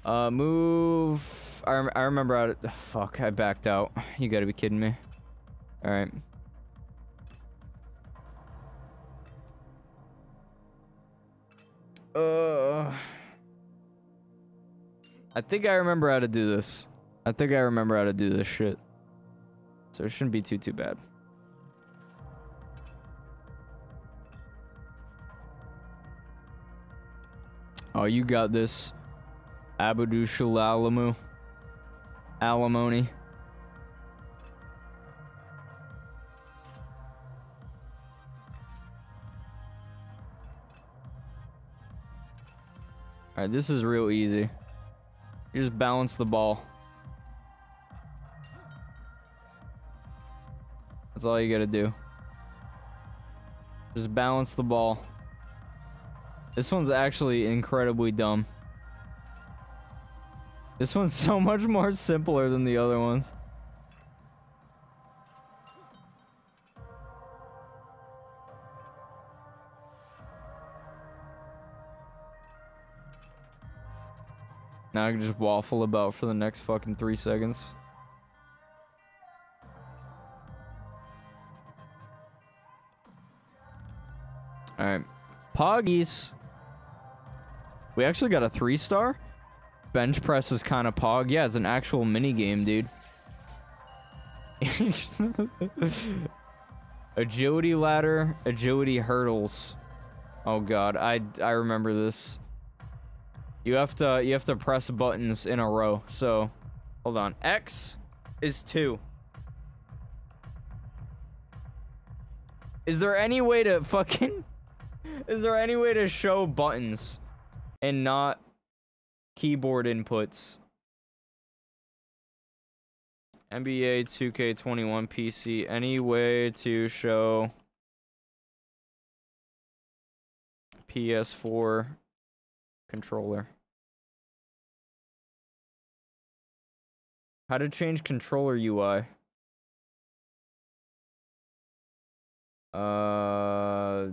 Uh, move. I, rem I remember how to. Fuck, I backed out. You gotta be kidding me. Alright. Uh. I think I remember how to do this. I think I remember how to do this shit. So it shouldn't be too, too bad. Oh, you got this. Abudu Shalalamu. Alimony. Alright, this is real easy. You just balance the ball. That's all you gotta do. Just balance the ball. This one's actually incredibly dumb. This one's so much more simpler than the other ones. Now I can just waffle about for the next fucking three seconds. Alright. Poggies. We actually got a three star. Bench press is kind of pog. Yeah, it's an actual mini game, dude. agility ladder, agility hurdles. Oh god, I I remember this. You have to you have to press buttons in a row. So, hold on. X is 2. Is there any way to fucking Is there any way to show buttons and not keyboard inputs? NBA 2K21 PC. Any way to show PS4 controller? How to change controller UI? Uh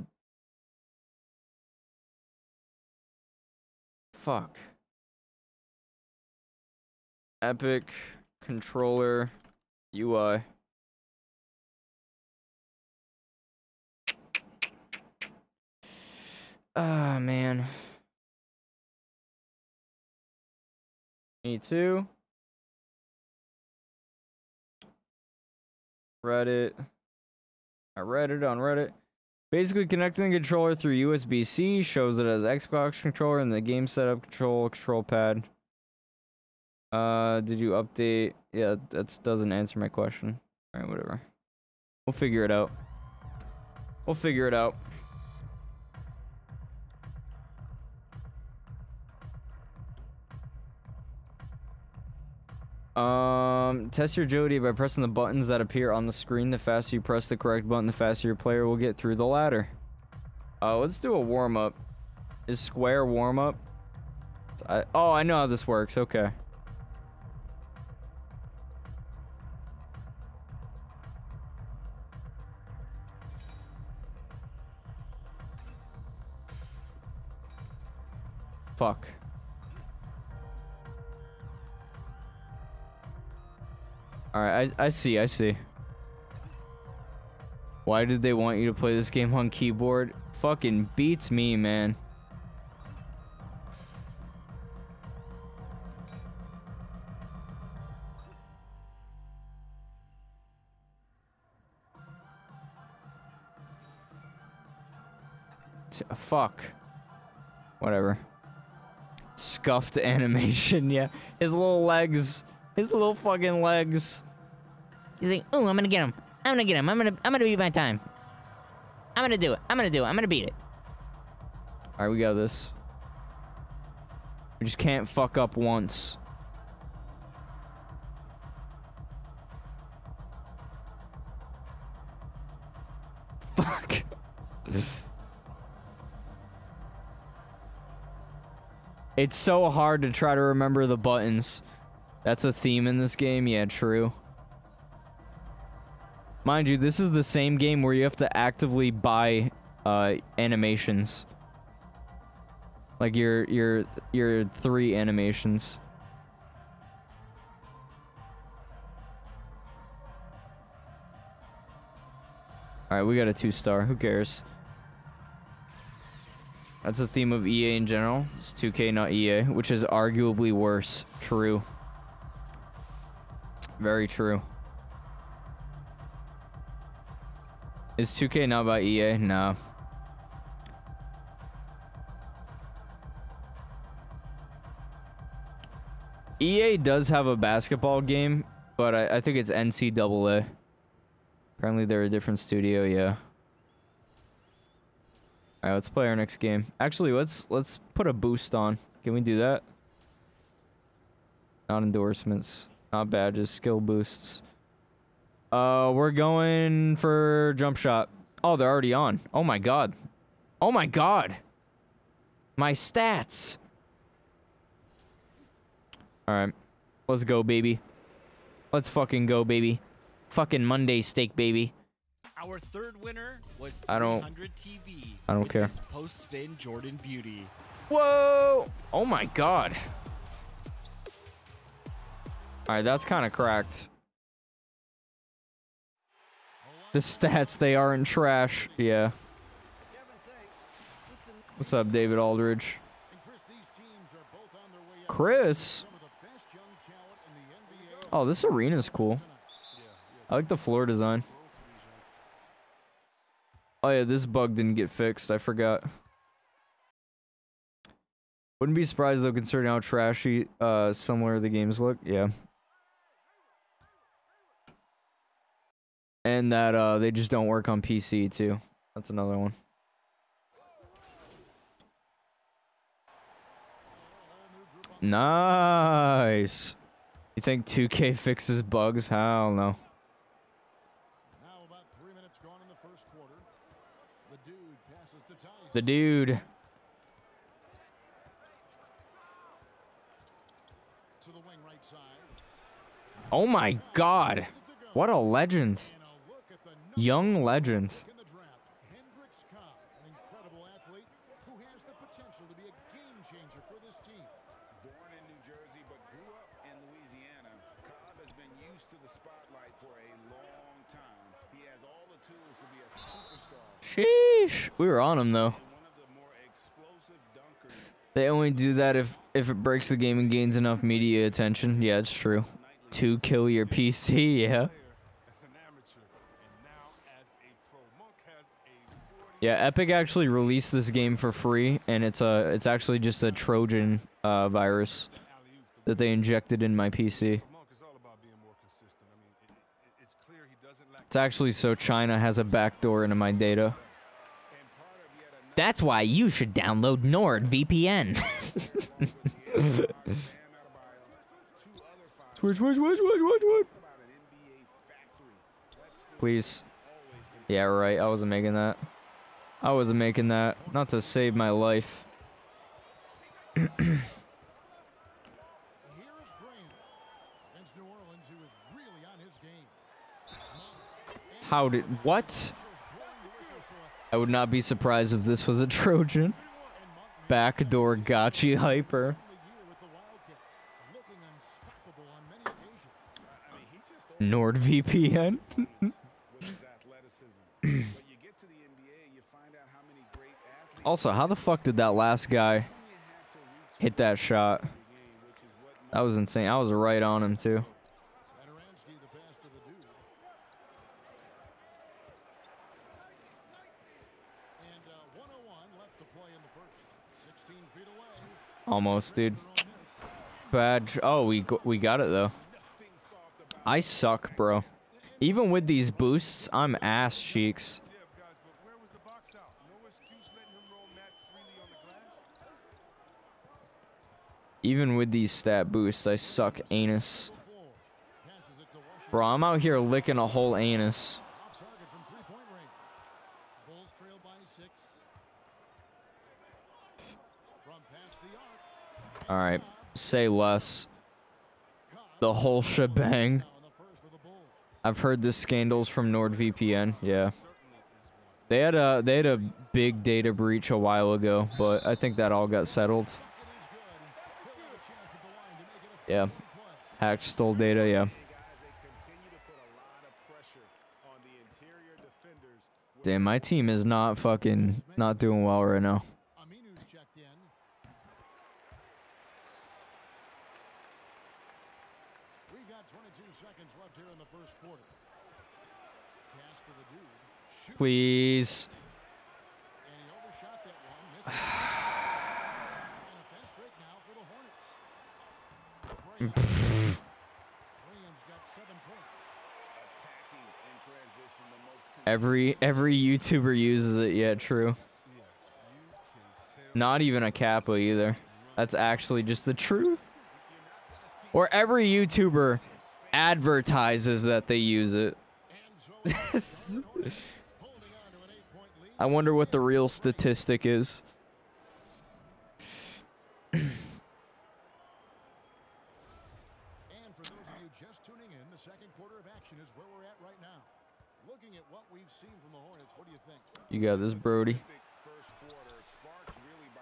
fuck. Epic controller UI. Ah, man. Me too. Reddit. I read it on Reddit. Basically, connecting the controller through USB-C shows it as Xbox controller and the game setup control control pad. Uh, did you update? Yeah, that doesn't answer my question. All right, whatever. We'll figure it out. We'll figure it out. Um, test your agility by pressing the buttons that appear on the screen. The faster you press the correct button, the faster your player will get through the ladder. Uh, let's do a warm-up. Is square warm-up? oh, I know how this works. Okay. Fuck. Alright, I, I see, I see. Why did they want you to play this game on keyboard? Fucking beats me, man. T uh, fuck. Whatever. Scuffed animation, yeah. His little legs his little fucking legs. He's like, ooh, I'm gonna get him. I'm gonna get him. I'm gonna, I'm gonna beat my time. I'm gonna do it. I'm gonna do it. I'm gonna beat it. Alright, we got this. We just can't fuck up once. Fuck. It's so hard to try to remember the buttons. That's a theme in this game? Yeah, true. Mind you, this is the same game where you have to actively buy uh, animations. Like your your your three animations. Alright, we got a two star. Who cares? That's the theme of EA in general. It's 2K, not EA, which is arguably worse. True. Very true. Is 2K not by EA? No. EA does have a basketball game, but I, I think it's NCAA. Apparently they're a different studio, yeah. Alright, let's play our next game. Actually, let's let's put a boost on. Can we do that? Not endorsements. Not badges, skill boosts. Uh, we're going for jump shot. Oh, they're already on. Oh my god. Oh my god. My stats. Alright. Let's go, baby. Let's fucking go, baby. Fucking Monday steak, baby. Our third winner was I don't- TV. I don't care. Post spin Jordan Beauty. Whoa! Oh my god. Alright, that's kind of cracked. The stats, they aren't trash. Yeah. What's up, David Aldridge? Chris? Oh, this arena's cool. I like the floor design. Oh yeah, this bug didn't get fixed. I forgot. Wouldn't be surprised though, considering how trashy uh, similar the games look. Yeah. And that uh, they just don't work on PC too. That's another one. Nice. You think 2K fixes bugs? Hell no. The dude. Oh my god. What a legend. Young legend. Born in New Jersey but grew up in Louisiana, Cobb has been used to the spotlight for a long time. He has all the tools to be a superstar. Sheesh. We were on him though. They only do that if if it breaks the game and gains enough media attention. Yeah, it's true. To kill your PC, yeah. Yeah, Epic actually released this game for free, and it's a it's actually just a Trojan uh, virus that they injected in my PC. It's actually so China has a backdoor into my data. That's why you should download NordVPN. Switch, switch, switch, switch, switch, switch. Please. Yeah, right. I wasn't making that. I wasn't making that. Not to save my life. How did... What? I would not be surprised if this was a Trojan. Backdoor gotchi hyper. NordVPN? also, how the fuck did that last guy hit that shot? That was insane. I was right on him, too. Almost, dude. Bad. Oh, we we got it though. I suck, bro. Even with these boosts, I'm ass cheeks. Even with these stat boosts, I suck anus. Bro, I'm out here licking a whole anus. Alright, say less. The whole shebang. I've heard the scandals from NordVPN, yeah. They had a they had a big data breach a while ago, but I think that all got settled. Yeah. Hacked stole data, yeah. Damn, my team is not fucking not doing well right now. We've got 22 seconds left here in the first quarter. Pass to the dude. Shoot. Please. And he overshot that one. Missed it. and a fast break now for the Hornets. Graham. Graham's got seven points. Every every YouTuber uses it, yeah, true. Not even a kappa either. That's actually just the truth. Or every YouTuber advertises that they use it. I wonder what the real statistic is. And for those of you just tuning in, the second quarter of action is where we're at right now. Looking at what we've seen from the Hornets, what do you got this, Brody.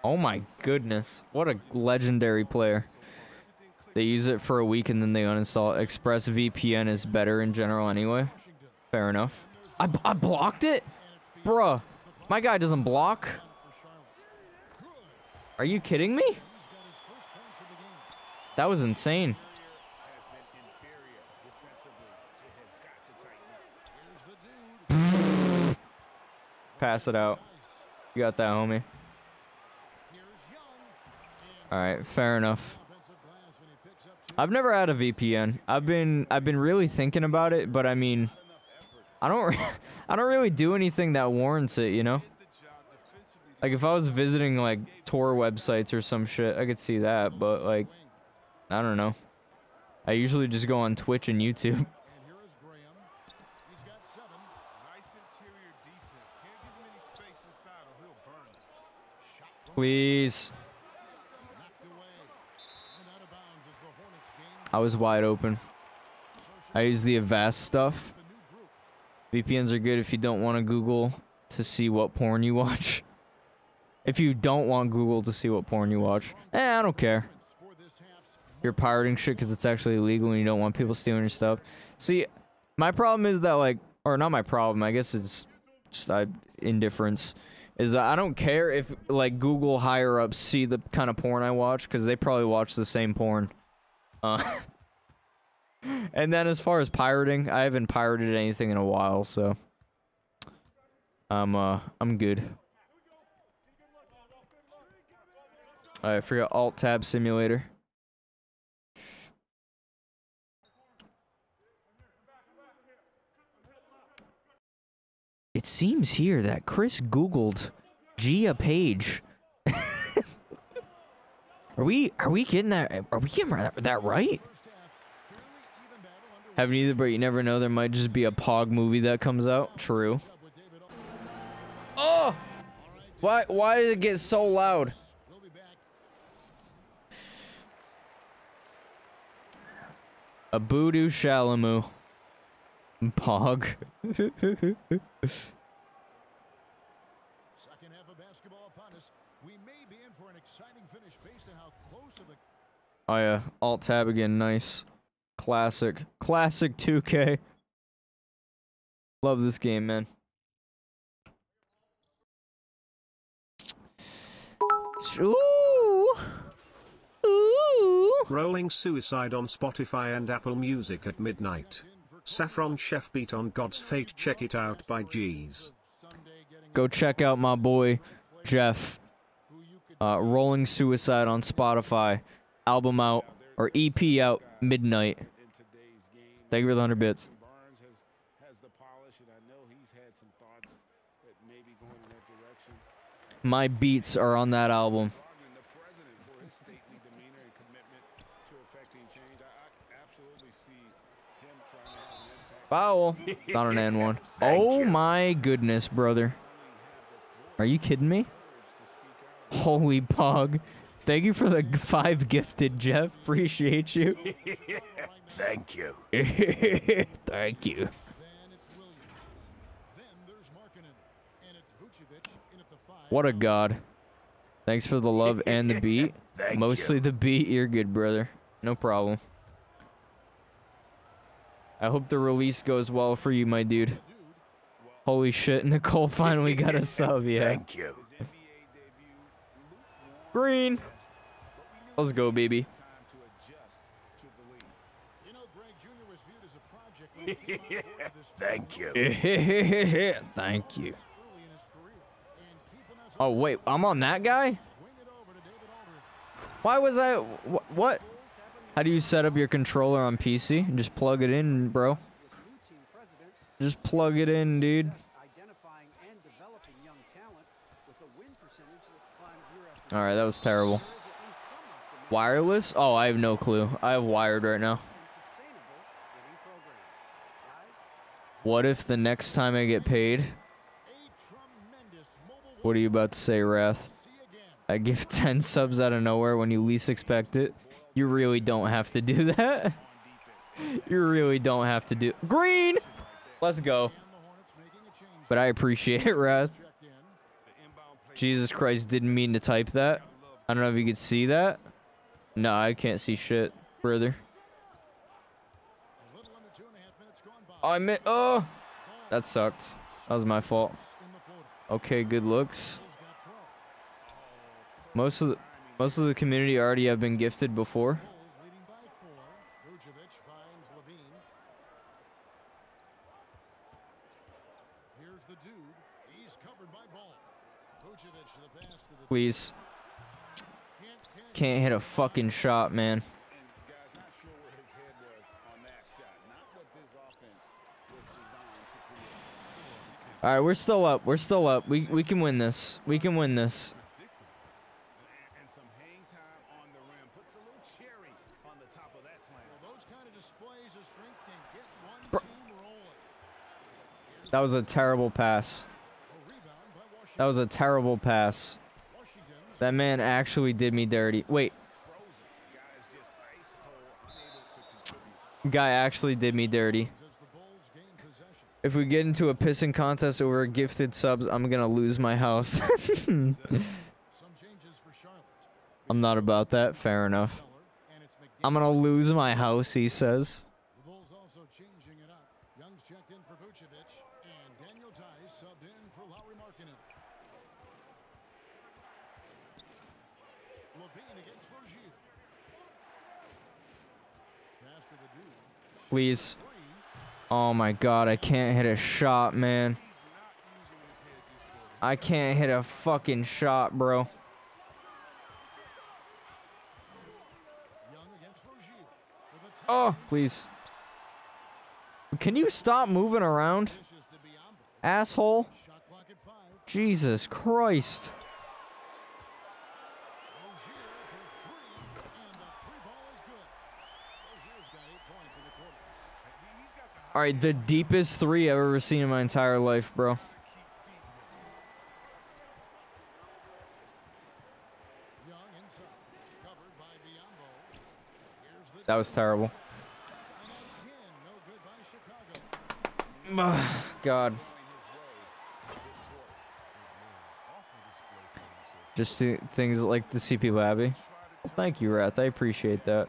Oh my goodness. What a legendary player. They use it for a week and then they uninstall it. ExpressVPN is better in general anyway. Fair enough. I, I blocked it? Bruh. My guy doesn't block. Are you kidding me? That was insane. Pass it out. You got that, homie. Alright, fair enough. I've never had a VPN. I've been I've been really thinking about it, but I mean I don't I don't really do anything that warrants it, you know? Like if I was visiting like Tor websites or some shit, I could see that, but like I don't know. I usually just go on Twitch and YouTube. Please. I was wide open. I use the Avast stuff. VPNs are good if you don't want to Google to see what porn you watch. If you don't want Google to see what porn you watch, eh, I don't care. You're pirating shit because it's actually illegal and you don't want people stealing your stuff. See, my problem is that like, or not my problem. I guess it's just uh, indifference. Is that I don't care if like Google higher ups see the kind of porn I watch because they probably watch the same porn. Uh, and then as far as pirating, I haven't pirated anything in a while, so I'm uh I'm good. I forgot Alt Tab Simulator. It seems here that Chris Googled Gia Page. are we are we getting that are we getting that, that right? Haven't either, but you never know. There might just be a Pog movie that comes out. True. Oh! Why why did it get so loud? Abudushalamu. Pog. Second half of basketball upon us. We may be in for an exciting finish based on how close of a Oh yeah, Alt Tab again, nice. Classic. Classic 2K. Love this game, man. Ooh. Ooh. Rolling Suicide on Spotify and Apple Music at midnight. Saffron Chef beat on God's Fate. Check it out by G's. Go check out my boy Jeff. Uh, Rolling Suicide on Spotify. Album out or EP out midnight. Thank you for the hundred bits. My beats are on that album. Applauding the president for his stately demeanor and commitment to effecting change. I, I absolutely see him trying to have an impact. Foul. Not an N one. Oh my goodness, brother. Are you kidding me? Holy pog. Thank you for the five gifted, Jeff. Appreciate you. Thank you. Thank you. What a god. Thanks for the love and the beat. Mostly the beat. You're good, brother. No problem. I hope the release goes well for you, my dude. Holy shit, Nicole finally got a sub, yeah. Thank you. Green. Let's go, baby. Thank you. Thank you. Oh, wait, I'm on that guy? Why was I. Wh- what? How do you set up your controller on PC? Just plug it in, bro. Just plug it in, dude. Alright, that was terrible. Wireless? Oh, I have no clue. I have wired right now. What if the next time I get paid? What are you about to say, Wrath? I give 10 subs out of nowhere when you least expect it. You really don't have to do that. you really don't have to do. Green! Let's go. But I appreciate it, Wrath. Jesus Christ, didn't mean to type that. I don't know if you could see that. No, I can't see shit, brother. Oh, I meant. Oh! That sucked. That was my fault. Okay, good looks. Most of the most of the community already have been gifted before. Please. Can't hit a fucking shot, man. All right, we're still up. We're still up. We we can win this. We can win this. That was a terrible pass. That was a terrible pass. That man actually did me dirty. Wait. Guy actually did me dirty. If we get into a pissing contest over gifted subs, I'm gonna lose my house. I'm not about that. Fair enough. I'm gonna lose my house, he says. Please. Oh my god, I can't hit a shot, man. I can't hit a fucking shot, bro. Oh, please. Can you stop moving around? Asshole. Jesus Christ. All right, the deepest three I've ever seen in my entire life, bro. That was terrible. God. Just things like to see people happy. Thank you, Rath. I appreciate that.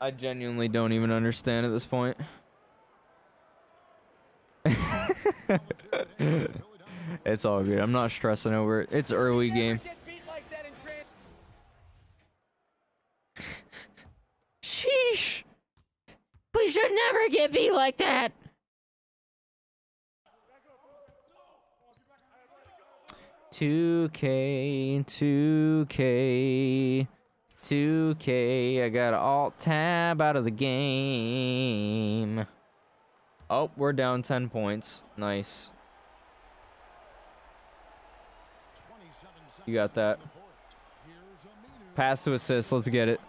I genuinely don't even understand at this point. it's all good. I'm not stressing over it. It's early game. Sheesh. We should never get beat like that. Two K, two K, two K. I got to alt tab out of the game. Oh, we're down ten points. Nice. You got that. Pass to assist. Let's get it.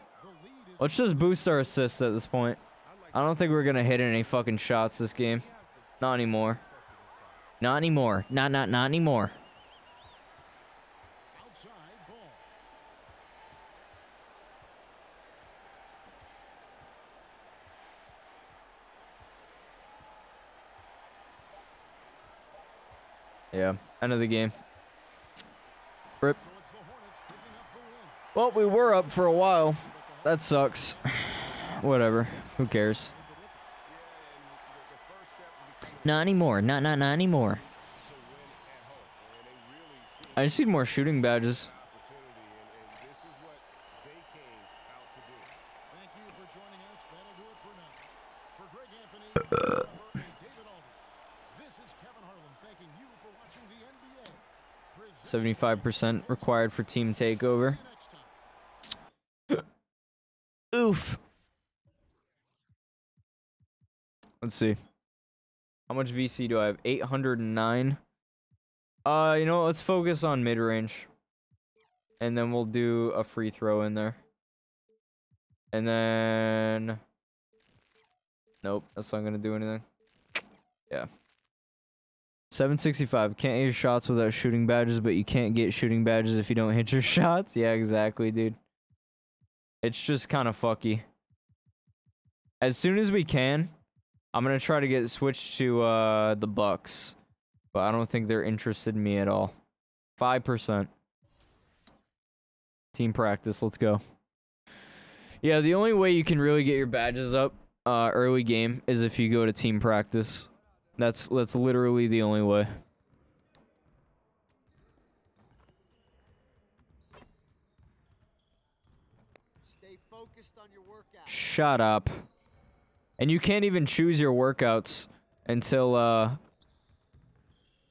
Let's just boost our assist at this point. I don't think we're gonna hit any fucking shots this game. Not anymore. Not anymore. Not not not anymore. Yeah, end of the game. Rip. Well, we were up for a while. That sucks. Whatever. Who cares? Not anymore. Not not not anymore. I just need more shooting badges. Seventy-five percent required for team takeover. Oof. Let's see. How much VC do I have? 809. Uh, you know? Let's focus on mid-range. And then we'll do a free throw in there. And then... Nope, that's not going to do anything. Yeah. 765. Can't hit shots without shooting badges, but you can't get shooting badges if you don't hit your shots. Yeah, exactly, dude. It's just kind of fucky. As soon as we can, I'm gonna try to get switched to uh, the Bucks, but I don't think they're interested in me at all. Five percent. Team practice. Let's go. Yeah, the only way you can really get your badges up uh, early game is if you go to team practice. That's that's literally the only way. Stay focused on your workout. Shut up. And you can't even choose your workouts until uh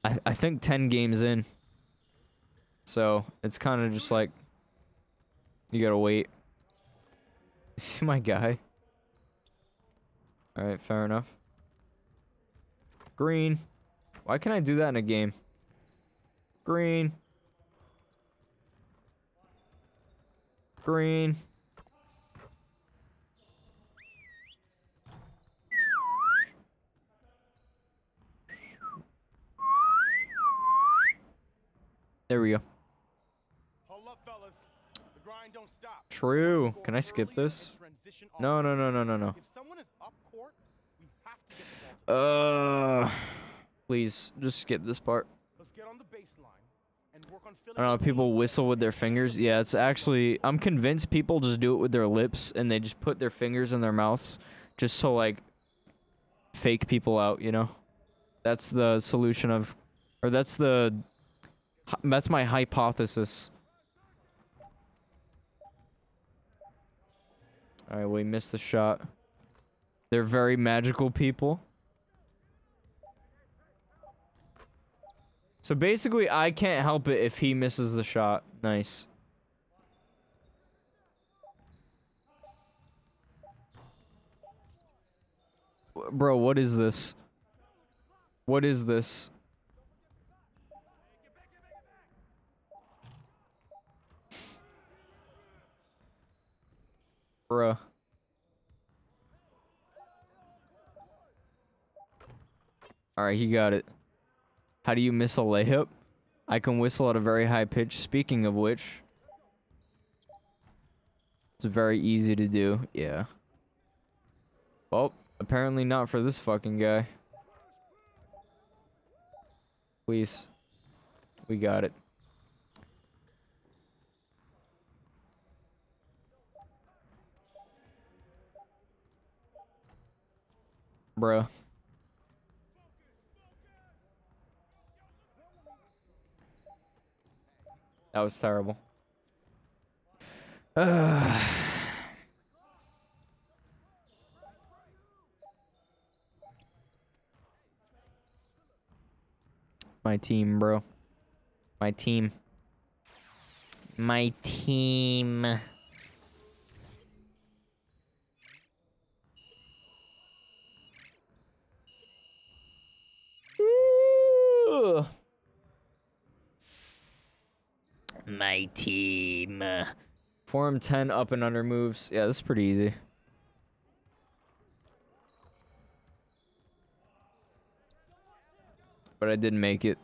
I I think 10 games in. So, it's kind of just like you got to wait. See my guy? All right, fair enough. Green. Why can't I do that in a game? Green. Green. There we go. Hold up, fellas. The grind don't stop. True. Can I skip this? No, no, no, no, no, no. If someone is up court, we have to get the ball to Uh, please, just skip this part. Let's get on the baseline and work on I don't know, people whistle with their fingers. Yeah, it's actually, I'm convinced people just do it with their lips and they just put their fingers in their mouths just to like, fake people out, you know? That's the solution of, or that's the, that's my hypothesis. Alright, we missed the shot. They're very magical people. So basically, I can't help it if he misses the shot. Nice. Bro, what is this? What is this? Bruh. Alright, he got it. How do you miss a layup? I can whistle at a very high pitch. Speaking of which, it's very easy to do. Yeah. Well, apparently not for this fucking guy. Please. We got it. Bruh. That was terrible. My team, bro. My team. My team. Ugh. My team. Form 10 up and under moves. Yeah, this is pretty easy. But I didn't make it.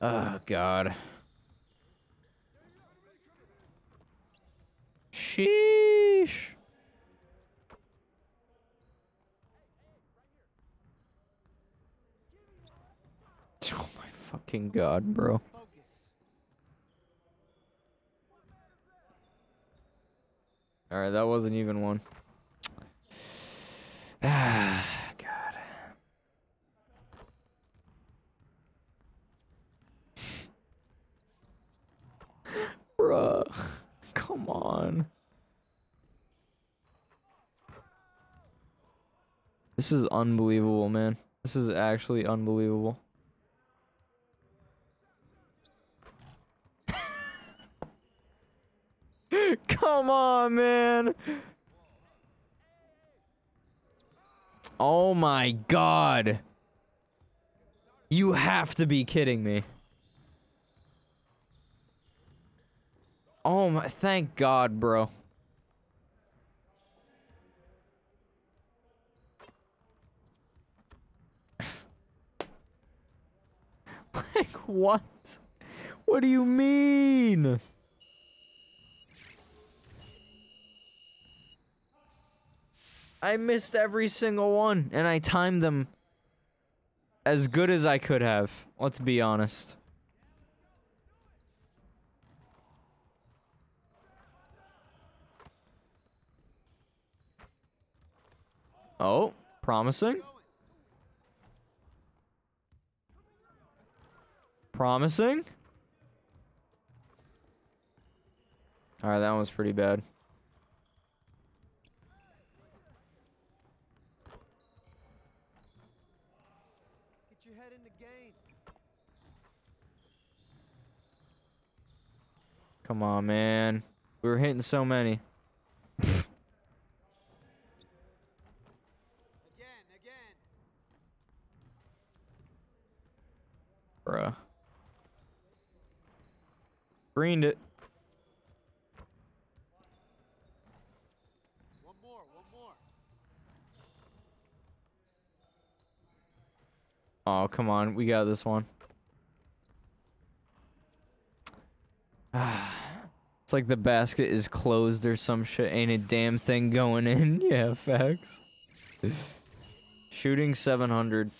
Oh, God. Sheesh. Oh my fucking god, bro. Alright, that wasn't even one. Ah, God. Bruh. Come on. This is unbelievable, man. This is actually unbelievable. Come on, man. Oh my god. You have to be kidding me. Oh my, thank god, bro. like, what? What do you mean? I missed every single one, and I timed them as good as I could have. Let's be honest. Oh, promising. Promising. Alright, that one's pretty bad. Get your head in the game. Come on, man. We were hitting so many. Again, again. Bruh. Greened it. One more, one more. Oh, come on. We got this one. it's like the basket is closed or some shit. Ain't a damn thing going in. Yeah, facts. Shooting 700.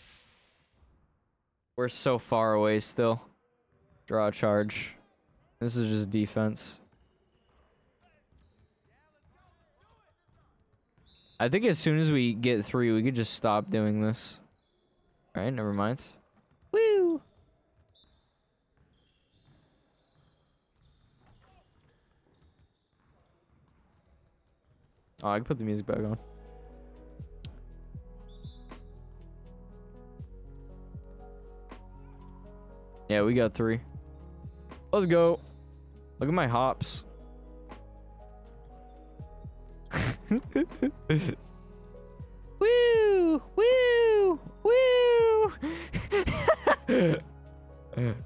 We're so far away still. Draw charge. This is just defense. I think as soon as we get three, we could just stop doing this. Alright, never mind. Oh, I can put the music back on. Yeah, we got three. Let's go. Look at my hops. Woo! Woo! Woo!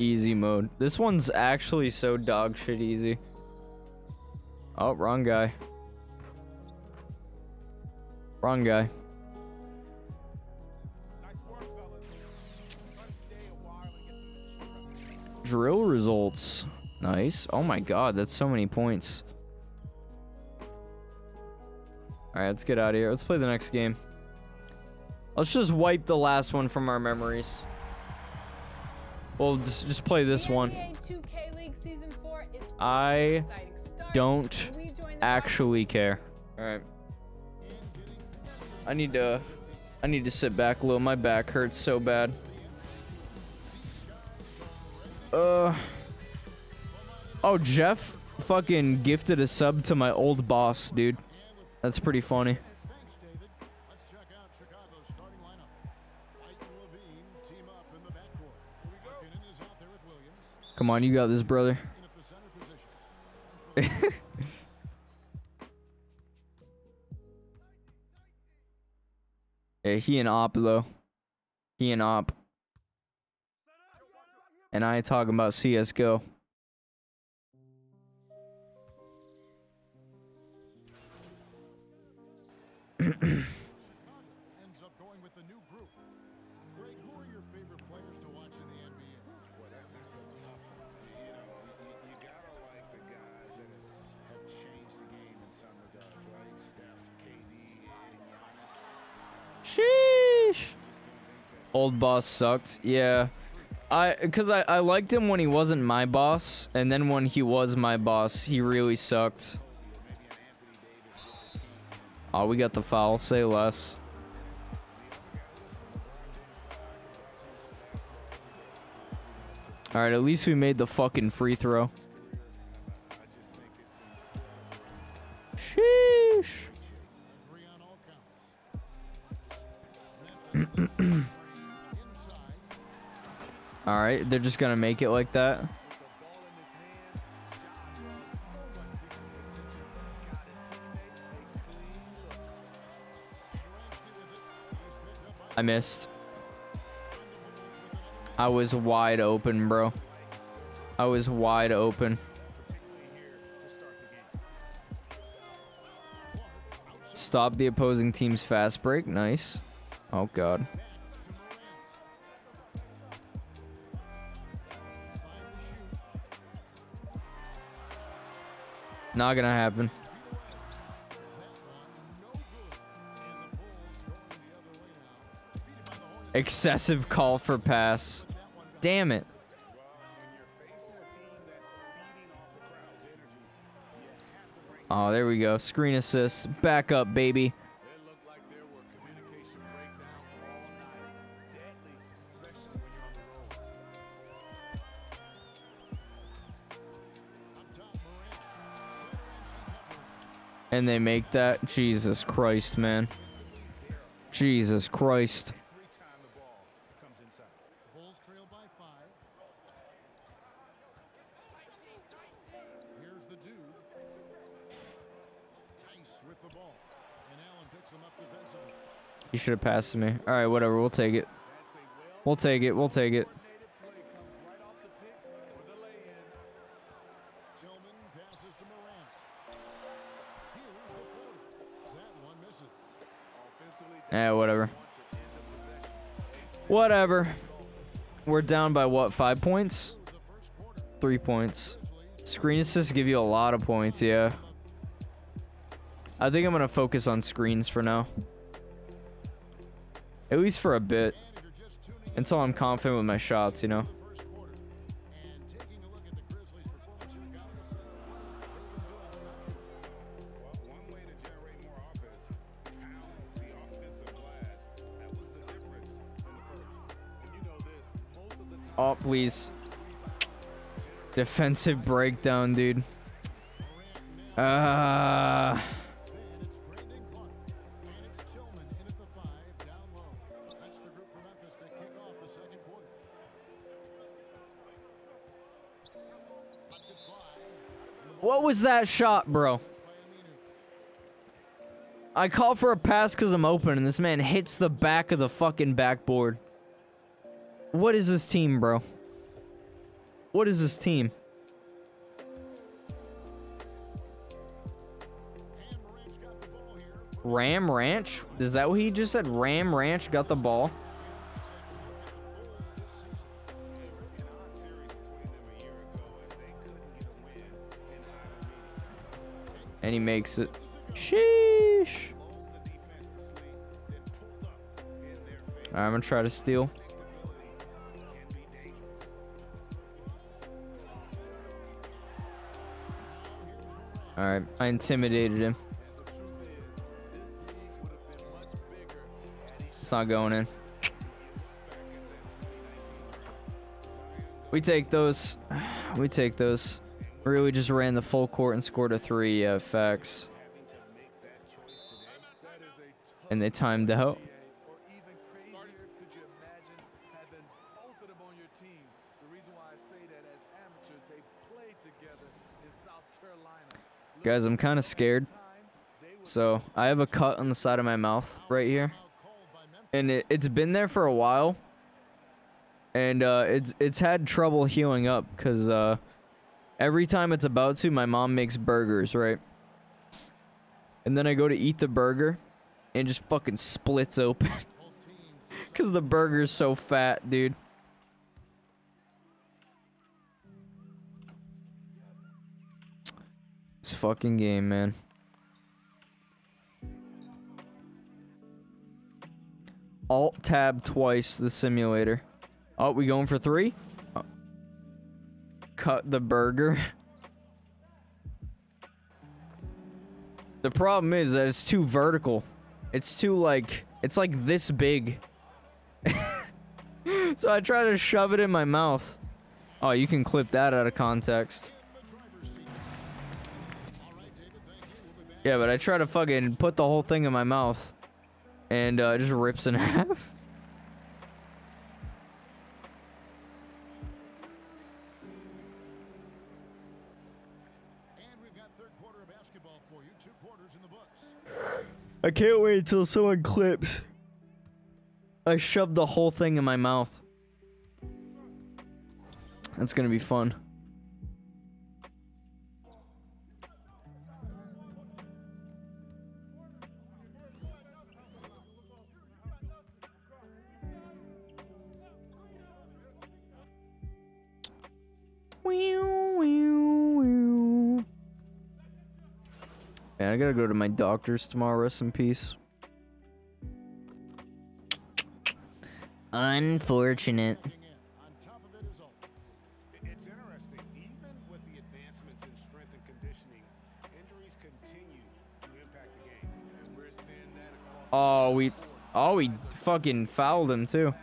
Easy mode. This one's actually so dog shit easy. Oh, wrong guy. Wrong guy. Drill results. Nice. Oh my god, that's so many points. Alright, let's get out of here. Let's play the next game. Let's just wipe the last one from our memories. We'll just, just play this one. I don't actually care. Alright. I need to I need to sit back a little. My back hurts so bad. Uh Oh, Jeff fucking gifted a sub to my old boss, dude. That's pretty funny. Come on, you got this, brother. he and Op though. He and Op. And I ain't talking about CS:GO. Sheesh. Old boss sucked. Yeah. I cuz I I liked him when he wasn't my boss and then when he was my boss, he really sucked. Oh, we got the foul. Say less. All right, at least we made the fucking free throw. Sheesh. All right, they're just gonna make it like that. I missed. I was wide open, bro. I was wide open. Stop the opposing team's fast break. Nice. Oh, God. Not gonna happen. Excessive call for pass. Damn it. Oh, there we go. Screen assist. Back up, baby. And they make that? Jesus Christ, man. Jesus Christ. Bulls trail by five. Here's the dude. Tice with the ball. And Allen picks him up defensively. You should have passed to me. All right, whatever. We'll take it. We'll take it. We'll take it. Eh, whatever. Whatever. We're down by what? Five points? Three points. Screen assists give you a lot of points, yeah. I think I'm going to focus on screens for now. At least for a bit. Until I'm confident with my shots, you know? Please. Defensive breakdown, dude. Uh What was that shot, bro? I call for a pass because I'm open, and this man hits the back of the fucking backboard. What is this team, bro? What is this team? Ram Ranch? Is that what he just said? Ram Ranch got the ball. And he makes it. Sheesh. Right, I'm going to try to steal. Alright, I intimidated him. It's not going in. We take those. We take those. Really just ran the full court and scored a three. Yeah, facts. And they timed out. Guys, I'm kind of scared. So, I have a cut on the side of my mouth right here. And it, it's been there for a while. And uh, it's it's had trouble healing up because uh, every time it's about to, my mom makes burgers, right? And then I go to eat the burger and just fucking splits open. Because the burger's so fat, dude. Fucking game, man. Alt tab twice the simulator. Oh, we going for three? Oh. Cut the burger. the problem is that it's too vertical. It's too like it's like this big. so I try to shove it in my mouth. Oh, you can clip that out of context. Yeah, but I try to fucking put the whole thing in my mouth. And uh, it just rips in half. I can't wait until someone clips. I shoved the whole thing in my mouth. That's gonna be fun. Man, I gotta go to my doctor's tomorrow. Rest in peace. Unfortunate. Oh, we, oh, we fucking fouled him too.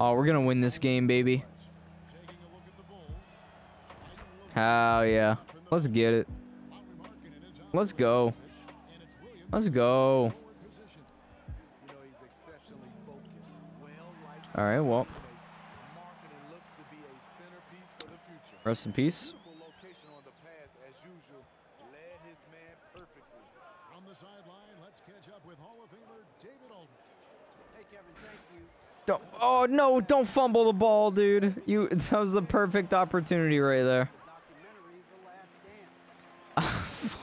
Oh, we're gonna win this game, baby. Hell yeah. Let's get it. Let's go. Let's go. All right, well. Rest in peace. Don't, oh no, don't fumble the ball, dude. You that was the perfect opportunity right there.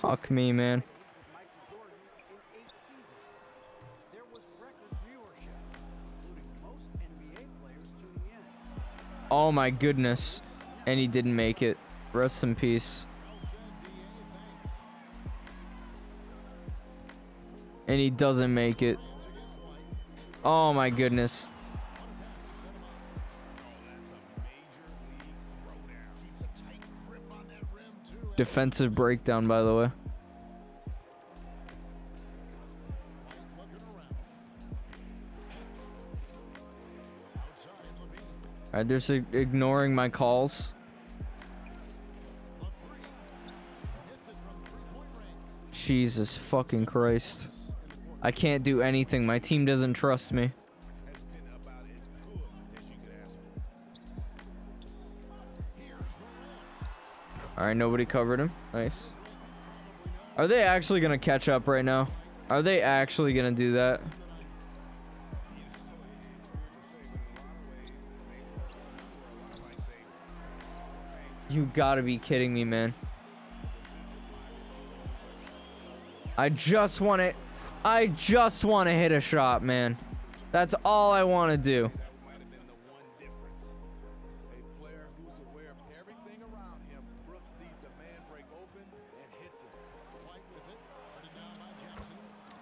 Fuck me, man. Oh my goodness. And he didn't make it. Rest in peace. And he doesn't make it. Oh my goodness. Defensive breakdown, by the way. Alright, they're s- ignoring my calls. Jesus fucking Christ. I can't do anything. My team doesn't trust me. Alright, nobody covered him. Nice. Are they actually gonna catch up right now? Are they actually gonna do that? You gotta be kidding me, man. I just want to... I just want to hit a shot, man. That's all I want to do.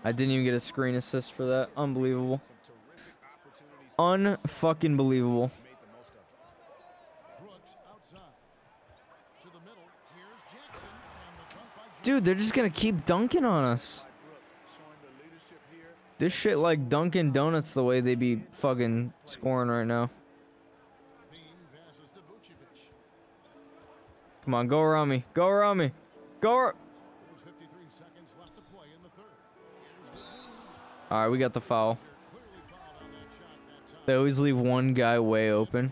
I didn't even get a screen assist for that. Unbelievable. Unfucking believable. Dude, they're just gonna keep dunking on us. This shit like Dunkin' Donuts the way they be fucking scoring right now. Come on, go around me. Go around me. Go. ar- All right, we got the foul. They always leave one guy way open.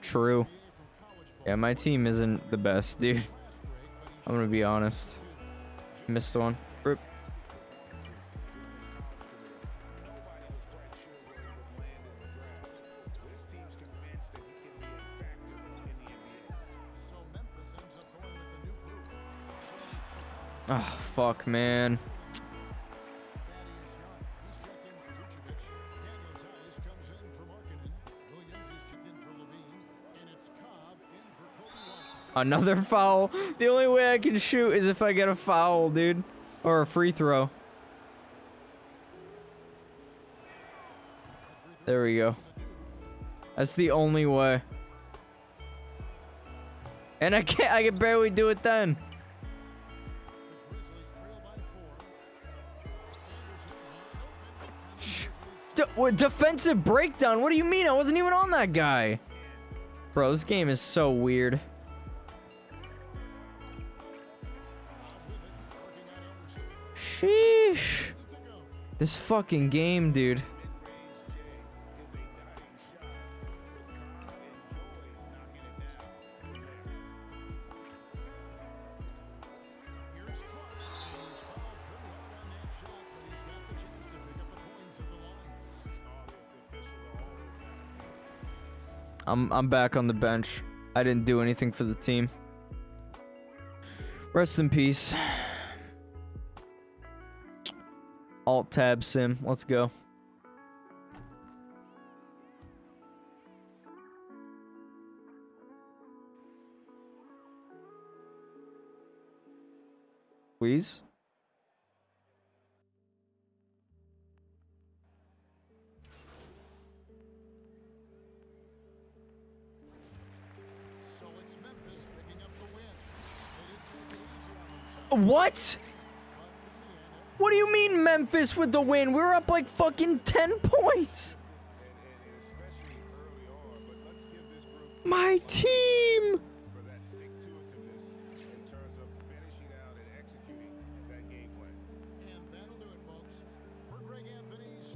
True. Yeah, my team isn't the best, dude. I'm gonna be honest. Missed one. Rip. Oh, fuck, man. Another foul. The only way I can shoot is if I get a foul, dude. Or a free throw. There we go. That's the only way. And I can't I can barely do it then. De- what, defensive breakdown? What do you mean? I wasn't even on that guy. Bro, this game is so weird. Sheesh. This fucking game, dude. I'm I'm back on the bench. I didn't do anything for the team. Rest in peace. Alt tab sim. Let's go. Please. What? What do you mean Memphis with the win? We were up like fucking 10 points. My team.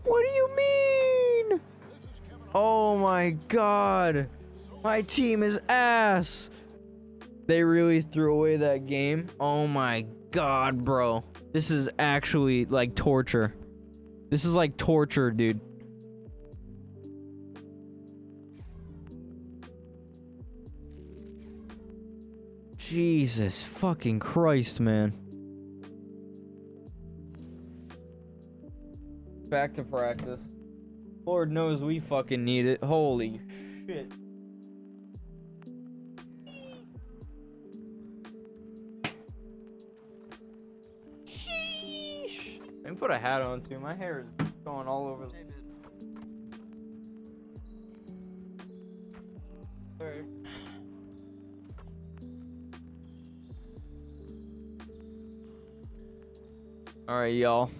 What do you mean? Oh my god. My team is ass. They really threw away that game. Oh my god, bro. This is actually like torture. This is like torture, dude. Jesus fucking Christ, man. Back to practice. Lord knows we fucking need it. Holy shit. Put a hat on too. My hair is going all over. the- Alright. Alright, y'all.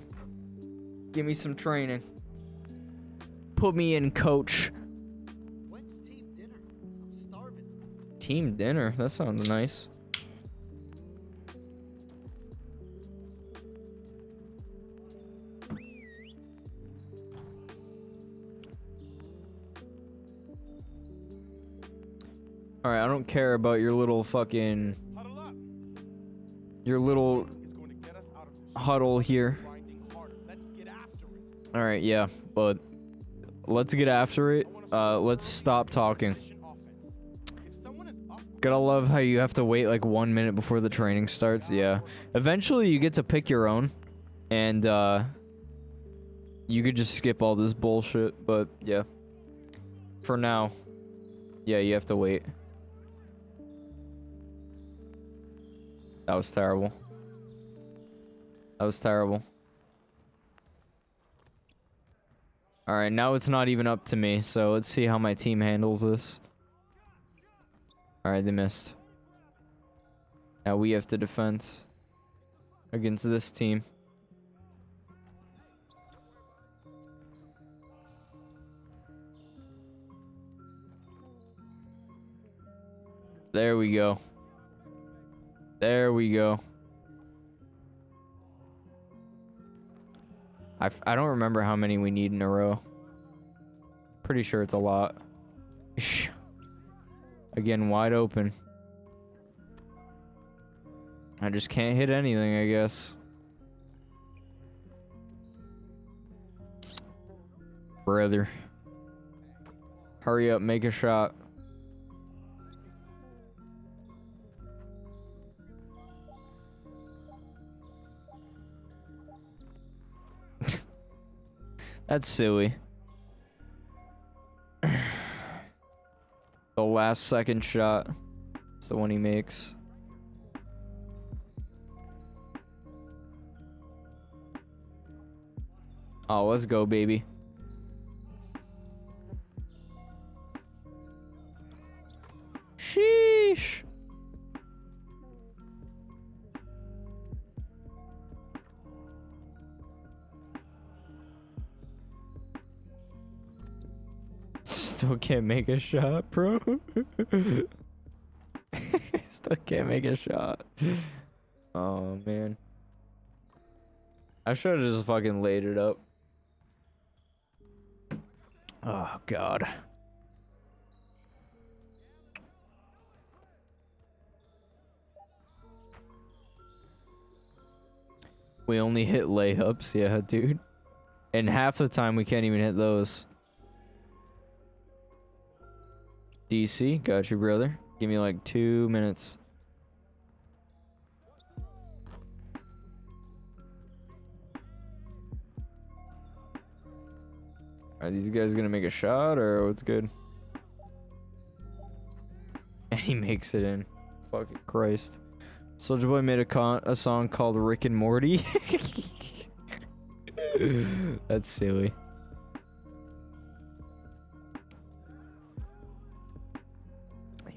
Give me some training. Put me in, coach. When's team dinner? I'm starving. Team dinner? That sounds nice. Alright, I don't care about your little fucking. Your little huddle here. Alright, yeah, but let's get after it. Uh, let's stop talking. Gotta love how you have to wait like one minute before the training starts. Yeah. Eventually you get to pick your own. And, uh... You could just skip all this bullshit, but yeah. For now. Yeah, you have to wait. That was terrible. That was terrible. Alright, now it's not even up to me, so let's see how my team handles this. Alright, they missed. Now we have to defend against this team. There we go. There we go. I, I don't remember how many we need in a row. Pretty sure it's a lot. Again, wide open. I just can't hit anything, I guess. Brother. Hurry up, make a shot. That's silly. the last second shot is the one he makes. Oh, let's go, baby. Sheesh. Still can't make a shot, bro. Still can't make a shot. Oh, man. I should have just fucking laid it up. Oh, God. We only hit layups, yeah, dude. And half the time we can't even hit those. DC, got you, brother. Give me like two minutes. Are these guys gonna make a shot or what's good? And he makes it in. Fucking Christ. Soulja Boy made a a song called Rick and Morty. That's silly.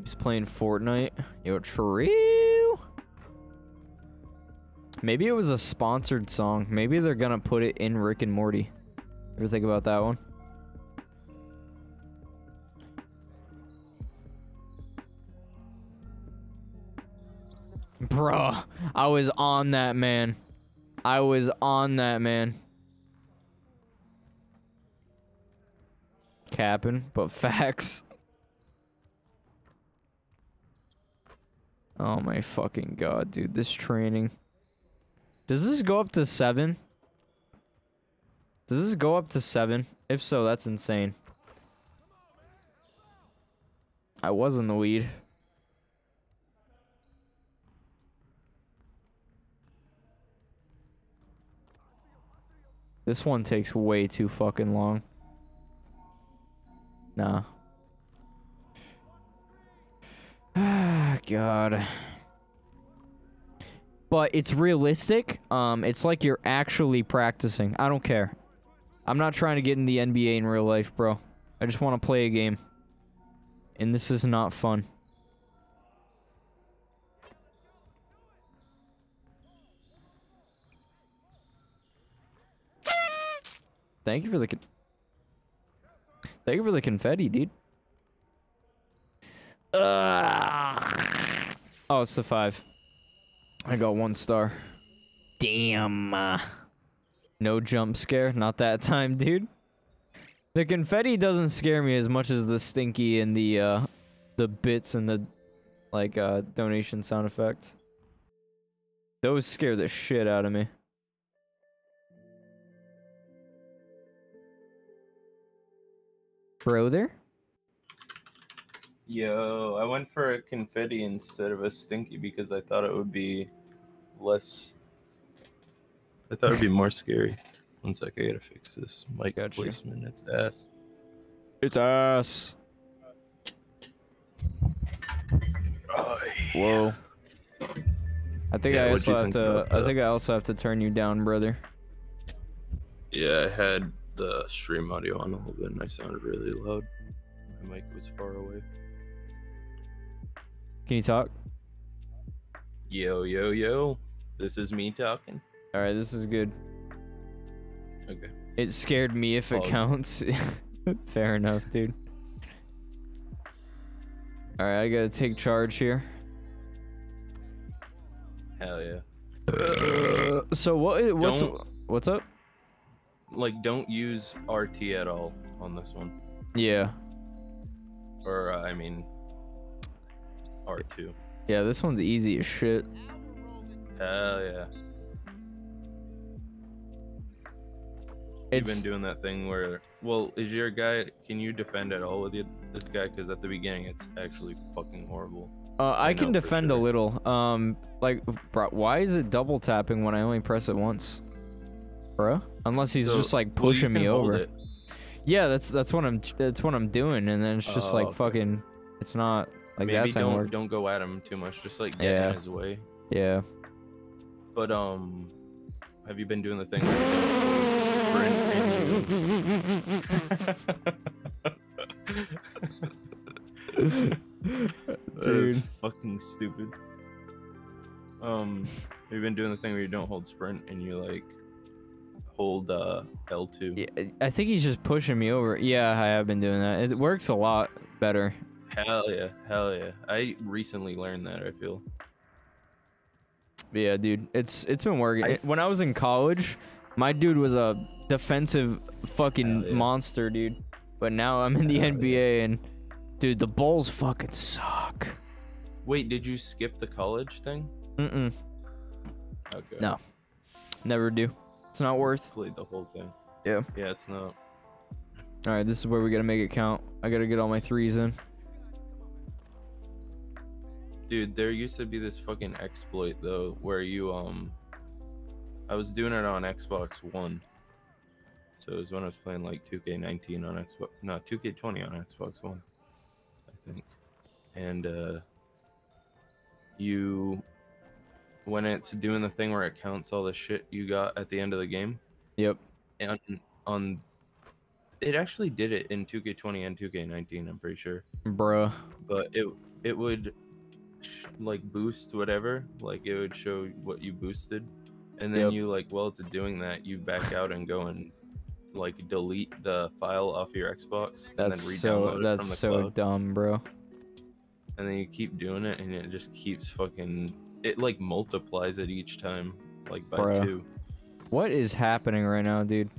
He's playing Fortnite. Yo, true. Maybe it was a sponsored song. Maybe they're gonna put it in Rick and Morty. Ever think about that one? Bruh, I was on that man. I was on that man. Capping, but facts. Oh my fucking god, dude. This training. Does this go up to seven? Does this go up to seven? If so, that's insane. I was in the lead. This one takes way too fucking long. Nah. God. But it's realistic. Um, it's like you're actually practicing. I don't care. I'm not trying to get in the NBA in real life, bro. I just want to play a game. And this is not fun. Thank you for the Thank you for the confetti, dude. Ugh. Oh, it's the five. I got one star. Damn. No jump scare. Not that time, dude. The confetti doesn't scare me as much as the stinky and the uh the bits and the like uh donation sound effect. Those scare the shit out of me. Brother? Yo, I went for a confetti instead of a stinky because I thought it would be less. I thought it would be more scary. One sec, I gotta fix this mic placement. It's ass. It's ass. Whoa. I think Yeah, I also have think to. I think I also have to turn you down, brother. Yeah, I had the stream audio on a little bit and I sounded really loud. My mic was far away. Can you talk? Yo, yo, yo. This is me talking. All right, this is good. Okay. It scared me if it Oh. counts. Fair enough, dude. All right, I gotta take charge here. Hell yeah. So what? What's Don't- what's up? Like, don't use RT at all on this one. Yeah, Or, uh, I mean, R2. yeah. This one's easy as shit. Hell yeah. You've It's been doing that thing where, well, is your guy? Can you defend at all with you, this guy? Because at the beginning, it's actually fucking horrible. uh, I, I can defend a little. Um, like, bro, why is it double tapping when I only press it once, bruh? Unless he's So- just like well, pushing me over. Yeah, that's that's what I'm that's what I'm doing, and then it's just Oh, like okay. fucking. It's not like Maybe don't don't go at him too much. Just like get Yeah. in his way. Yeah. But um, have you been doing the thing? Where you don't sprint and you... That is Dude. fucking stupid. Um, have you been doing the thing where you don't hold sprint and you like hold uh L2? Yeah, I think he's just pushing me over. Yeah, I have been doing that. It works a lot better. Hell yeah, hell yeah. I recently learned that. I feel. Yeah, dude, it's it's been working. I- when I was in college, my dude was a defensive fucking yeah. monster, dude. But now I'm in the NBA, and dude, the Bulls fucking suck. Wait, did you skip the college thing? Mm-mm. Okay. No, never do. It's not worth. Played the whole thing. Yeah. Yeah, it's not. All right, this is where we gotta make it count. I gotta get all my threes in. Dude, there used to be this fucking exploit though, where you um, I was doing it on Xbox One. So it was when I was playing like 2K19 on Xbox, no 2K20 on Xbox One, I think. And uh, you, when it's doing the thing where it counts all the shit you got at the end of the game. Yep. And on, it actually did it in 2K20 and 2K19. I'm pretty sure Bruh. but it it would like boost whatever like it would show what you boosted and then Yep. you like while it's doing that you back out and go and like delete the file off your xbox and then That's re-download so it that's so cloud. dumb, bro. and then you keep doing it and it just keeps fucking it like multiplies it each time like by Bruh. two What is happening right now, dude?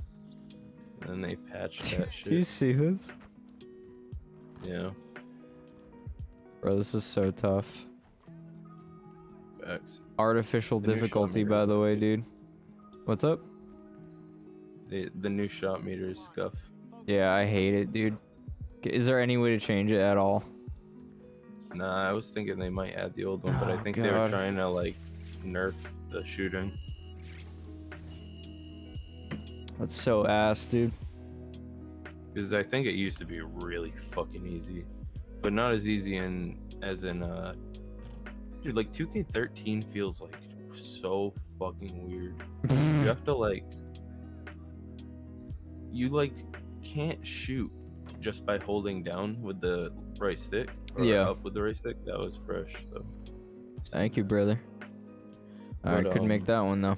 and they patch that shit Do you see this? yeah Bro, this is so tough. Facts Artificial The difficulty, by the way, dude. What's up? the, the new shot meters scuff Yeah, I hate it, dude. Is there any way to change it at all? Nah, I was thinking they might add the old one, but I Oh, think they were trying to like nerf the shooting. That's so ass, dude. Because I think it used to be really fucking easy, but not as easy in as in uh, dude. Like 2K13 feels like so fucking weird. you have to like, you like can't shoot just by holding down with the right stick or Yeah. up with the right stick. That was fresh though. Thank you, brother. I couldn't make um, that one though.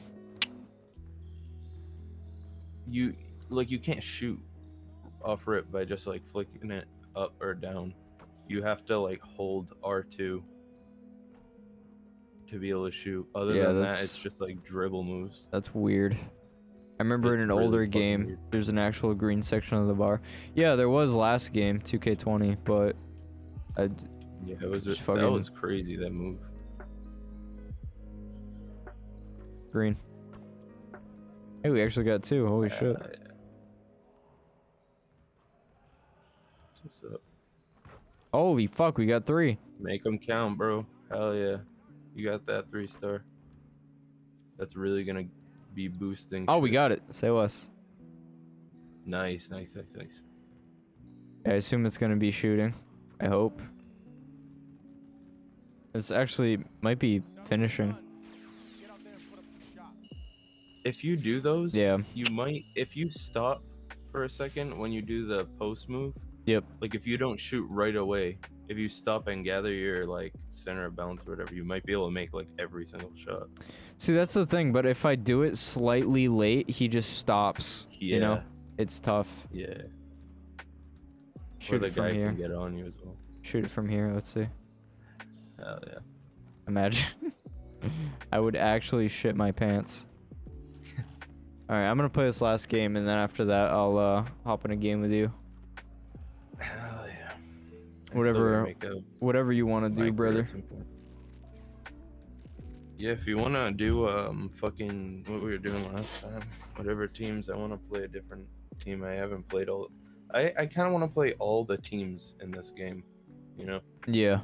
you like you can't shoot off rip by just like flicking it up or down. You have to like hold R2 to be able to shoot. Other Yeah, than that, it's just like dribble moves. That's weird. I remember It's in an really older game, weird. there's an actual green section of the bar. Yeah, there was last game, 2K20, but I Yeah, it was Just that fucking- was crazy that move. green. Hey, we actually got two. Holy shit. Uh, That's what's up. Holy fuck, we got three. Make them count, bro. Hell yeah, you got that three star. That's really gonna be boosting. Oh, we got it. Say less. Nice, nice, nice, nice. I assume it's gonna be shooting. I hope. It's actually might be finishing. if you do those, Yeah. you might if you stop for a second when you do the post move. Yep. Like if you don't shoot right away, if you stop and gather your like center of balance or whatever, you might be able to make like every single shot. See, that's the thing. But if I do it slightly late, he just stops. You know, it's tough. Yeah. or Shoot the it from guy here. can get on you as well. Shoot it from here. Let's see. Hell yeah. Imagine. I would actually shit my pants. All right, I'm gonna play this last game, and then after that, I'll uh, hop in a game with you. Whatever, whatever you want to do, brother. at some point. Yeah, if you wanna do um fucking what we were doing last time, whatever teams, I wanna play a different team. I haven't played all. I I kind of want to play all the teams in this game. You know, Yeah,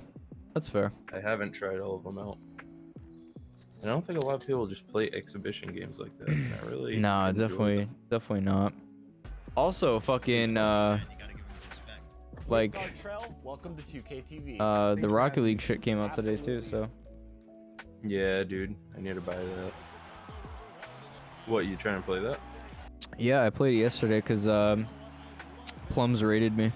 that's fair. I haven't tried all of them out. And I don't think a lot of people just play exhibition games like that. I really. Nah, definitely, them. definitely not. Also, fucking uh, like welcome to 2K TV. uh, the Rocket League shit came out today too. So Yeah, dude, I need to buy that. What you trying to play that? yeah, I played it yesterday because um, Plums rated me.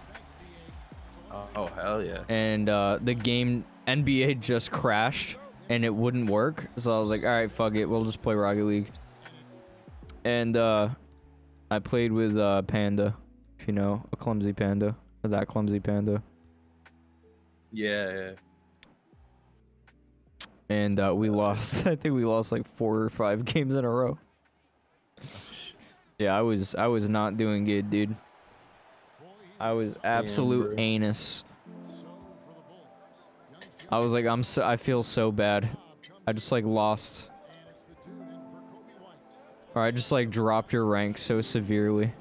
Oh hell yeah! and uh, the game NBA just crashed and it wouldn't work. So I was like, all right, fuck it, we'll just play Rocket League. And uh, I played with uh, Panda, if you know, a clumsy panda, or that clumsy panda, Yeah, yeah. and uh, we lost. I think we lost like four or five games in a row. Yeah, I was I was not doing good, dude. I was absolute bro. anus. I was like, I'm so I feel so bad. I just like lost. Or I just like dropped your rank so severely.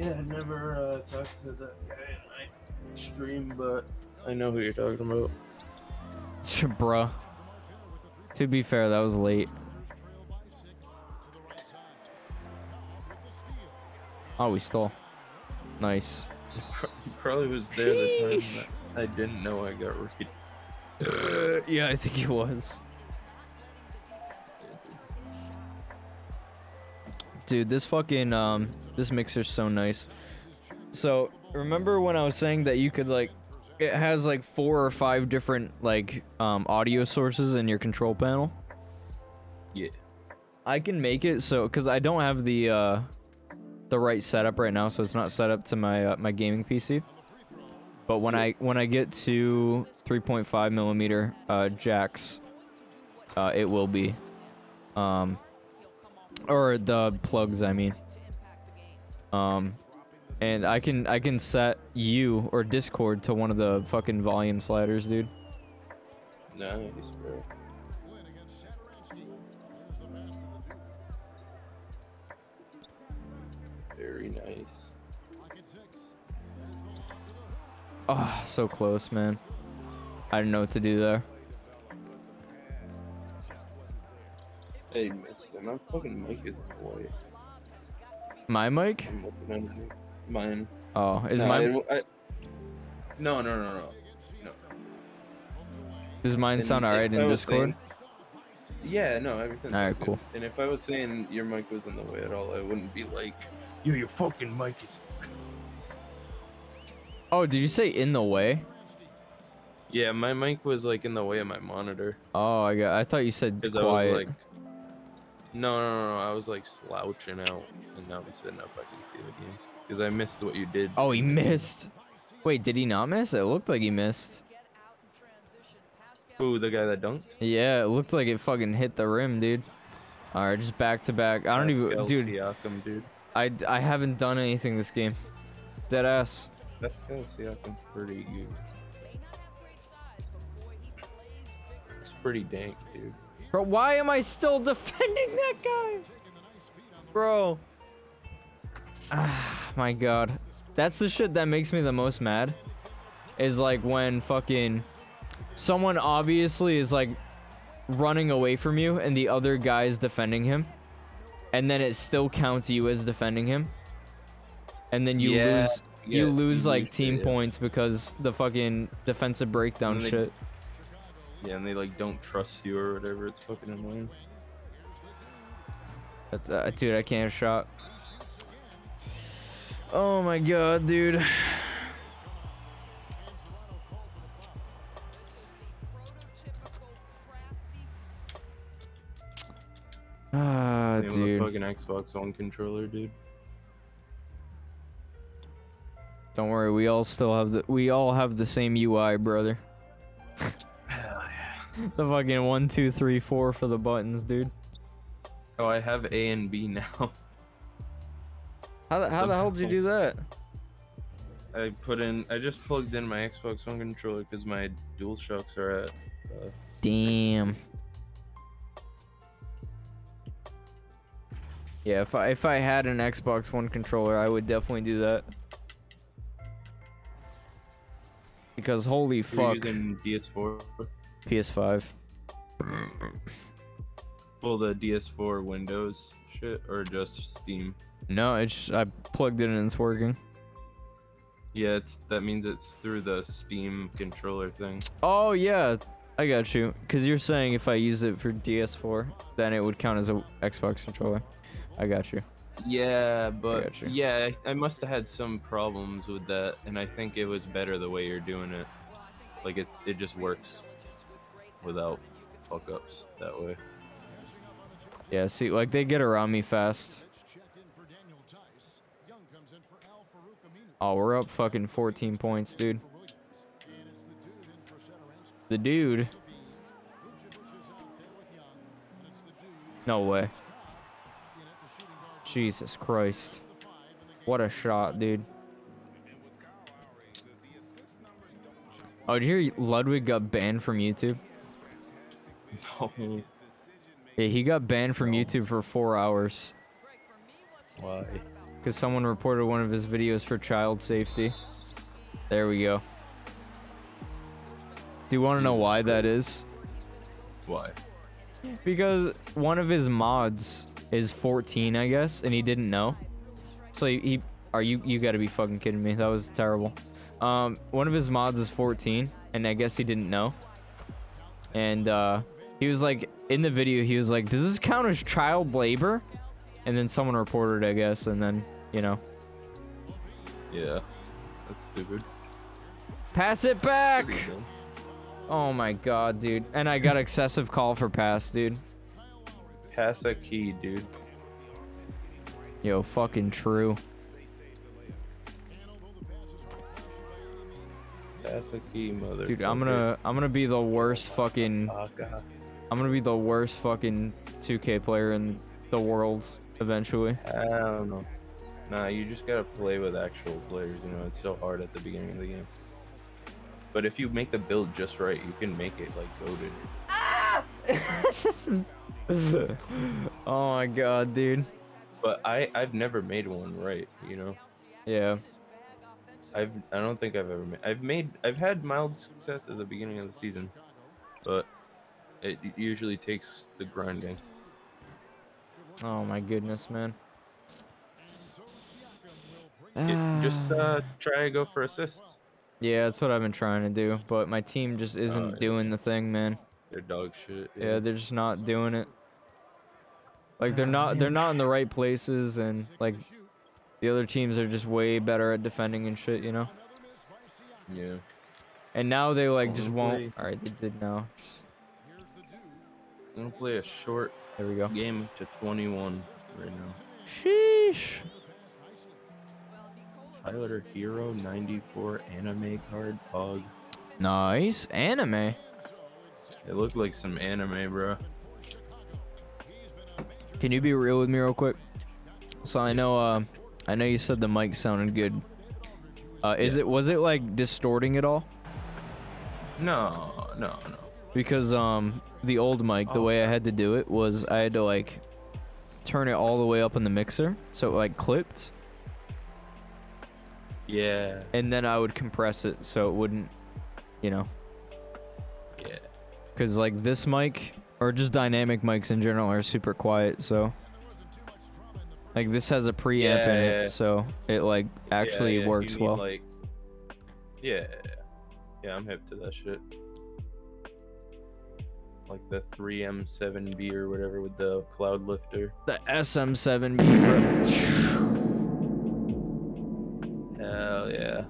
Yeah, I never uh, talked to that guy in my stream, but I know who you're talking about. Bruh. To be fair, that was late. Oh, we stole. Nice. He probably was there the time that I didn't know I got raided. yeah, I think he was. Dude, this fucking um this mixer's so nice. So, remember when I was saying that you could like it has like four or five different like um audio sources in your control panel? Yeah. I can make it so cuz I don't have the uh the right setup right now, so it's not set up to my uh, my gaming PC. But when I when I get to 3.5 millimeter uh, jacks, uh, it will be, um, or the plugs. I mean, um, and I can I can set you or Discord to one of the fucking volume sliders, dude. Nice, bro. Very nice. Oh, so close, man. I didn't know what to do there. Hey, mister, my fucking mic is in the way. My mic? I'm looking underneath. Mine. Oh, is No, my I- I- no, no, no, no, no. does mine And sound alright in Discord? saying- yeah, no, everything's all Alright, good. cool. And if I was saying your mic was in the way at all, I wouldn't be like, yo, your fucking mic is. Oh, did you say in the way? Yeah, my mic was like in the way of my monitor. Oh, I got. I thought you said Because I quiet. was like, no, no, no, no, I was like slouching out, and now I'm sitting up. I can see the game because I missed what you did. Oh, he missed. Wait, did he not miss? It looked like he missed. Who, the guy that dunked? Yeah, it looked like it fucking hit the rim, dude. All right, just back to back. I don't even, dude. Siakam, dude. I I haven't done anything this game. Dead ass. That's Pascal Siakam's pretty good. It's pretty dank, dude. Bro, why am I still defending that guy? Bro. Ah, my god. That's the shit that makes me the most mad. Is like when fucking someone obviously is like running away from you and the other guy's defending him. And then it still counts you as defending him. And then you Yeah. lose you lose you like lose team it, yeah. points because the fucking defensive breakdown shit. Yeah, and they like don't trust you or whatever. It's fucking annoying. But, uh, dude, I can't shot. Oh my god, dude. Ah, Name of a dude. fucking Xbox One controller, dude. Don't worry, we all still have the we all have the same UI, brother. the fucking one, two, three, four for the buttons, dude. Oh, I have A and B now. How the, how the hell did you do that? I put in. I just plugged in my Xbox One controller because my Dual Shocks are at. Uh, Damn. Yeah, if I if I had an Xbox One controller, I would definitely do that. Because holy you're fuck, using PS4. PS5. Well, the DS4 Windows shit or just Steam. No, it's I plugged it in and it's working. Yeah, it's that means it's through the Steam controller thing. Oh yeah, I got you. Cause you're saying if I use it for DS4, then it would count as a Xbox controller. I got you. Yeah, but gotcha. yeah, I, I must have had some problems with that, and I think it was better the way you're doing it. Like it, it just works without fuck ups that way. Yeah, see, like they get around me fast. Oh, we're up fucking 14 points, dude. The dude. No way. Jesus Christ. What a shot, dude. Oh, did you hear Ludwig got banned from YouTube? No. Yeah, he got banned from YouTube for four hours. Why? Because someone reported one of his videos for child safety. There we go. Do you want to know why that is? Why? Because one of his mods is 14, I guess, and he didn't know. So he, he are you you got to be fucking kidding me. That was terrible. Um, one of his mods is 14, and I guess he didn't know. And uh, he was like in the video, he was like, "Does this count as child labor?" And then someone reported, I guess, and then you know, Yeah, that's stupid. pass it back. Oh my god, dude. And I got excessive call for pass, dude. Pass a key, dude. Yo, fucking true. Pass a key, mother. Dude, I'm gonna I'm gonna be the worst fucking Oh uh, god. I'm gonna be the worst fucking 2K player in the world eventually. I don't know. Nah, you just gotta play with actual players. You know, it's so hard at the beginning of the game. But if you make the build just right, you can make it like goaded. oh my god, dude. But I I've never made one right. You know. Yeah. I've I don't think I've ever made. I've made I've had mild success at the beginning of the season, but it usually takes the grinding. Oh my goodness, man. It- just uh try to go for assists. Yeah, that's what I've been trying to do, but my team just isn't Oh, yeah. doing the thing, man. They're dog shit. Yeah, they're just not doing it. Like they're not they're not in the right places and like the other teams are just way better at defending and shit, you know? Yeah. And now they like just won't Alright, they did now. Just- I'm gonna play a short there we go. game to 21 right now. Sheesh. Tyler Herro 94 anime card pog. Nice. Anime. It looked like some anime, bro. Can you be real with me real quick? So I know uh I know you said the mic sounded good. Uh is it was it like distorting at all? No, no, no. Because um the old mic, the Oh, way I had to do it was I had to like turn it all the way up in the mixer so it like clipped Yeah, and then I would compress it so it wouldn't you know yeah. cuz like this mic or just dynamic mics in general are super quiet so Like this has a preamp in it, yeah. so it like actually Yeah, yeah, works need, well. Like, yeah, yeah, I'm hip to that shit. Like the 3M7B or whatever with the cloud lifter. The SM7B. Hell yeah.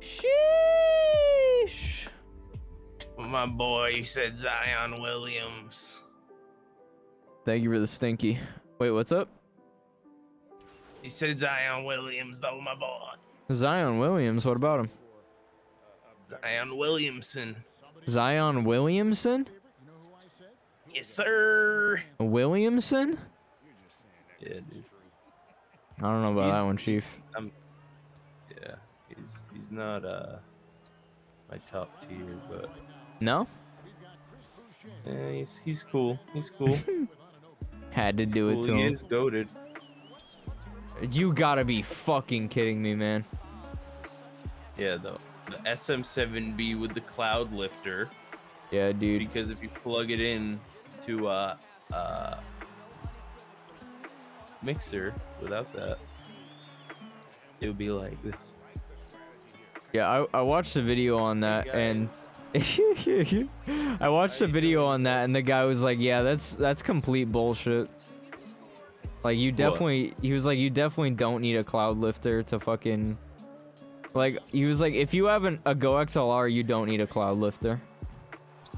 Sheesh. My boy, you said Zion Williams. Thank you for the stinky. Wait, what's up? You said Zion Williams, though, my boy. Zion Williams. What about him? Zion Williamson. Zion Williamson? Yes, sir. Williamson? Yeah, dude. I don't know about that one, Chief. I'm, yeah, he's he's not uh my top tier, but No? yeah, he's he's cool. He's cool. Had to do it cool. to he him. is goaded. You gotta be fucking kidding me, man. Yeah, the the SM7B with the cloud lifter. Yeah, dude. Because if you plug it in to uh uh mixer without that, it would be like this. Yeah, I, I watched a video on that and I watched a video on that and the guy was like, "Yeah, that's that's complete bullshit." Like you definitely he was like you definitely don't need a cloud lifter to fucking like he was like if you have an, a Go XLR, you don't need a cloud lifter.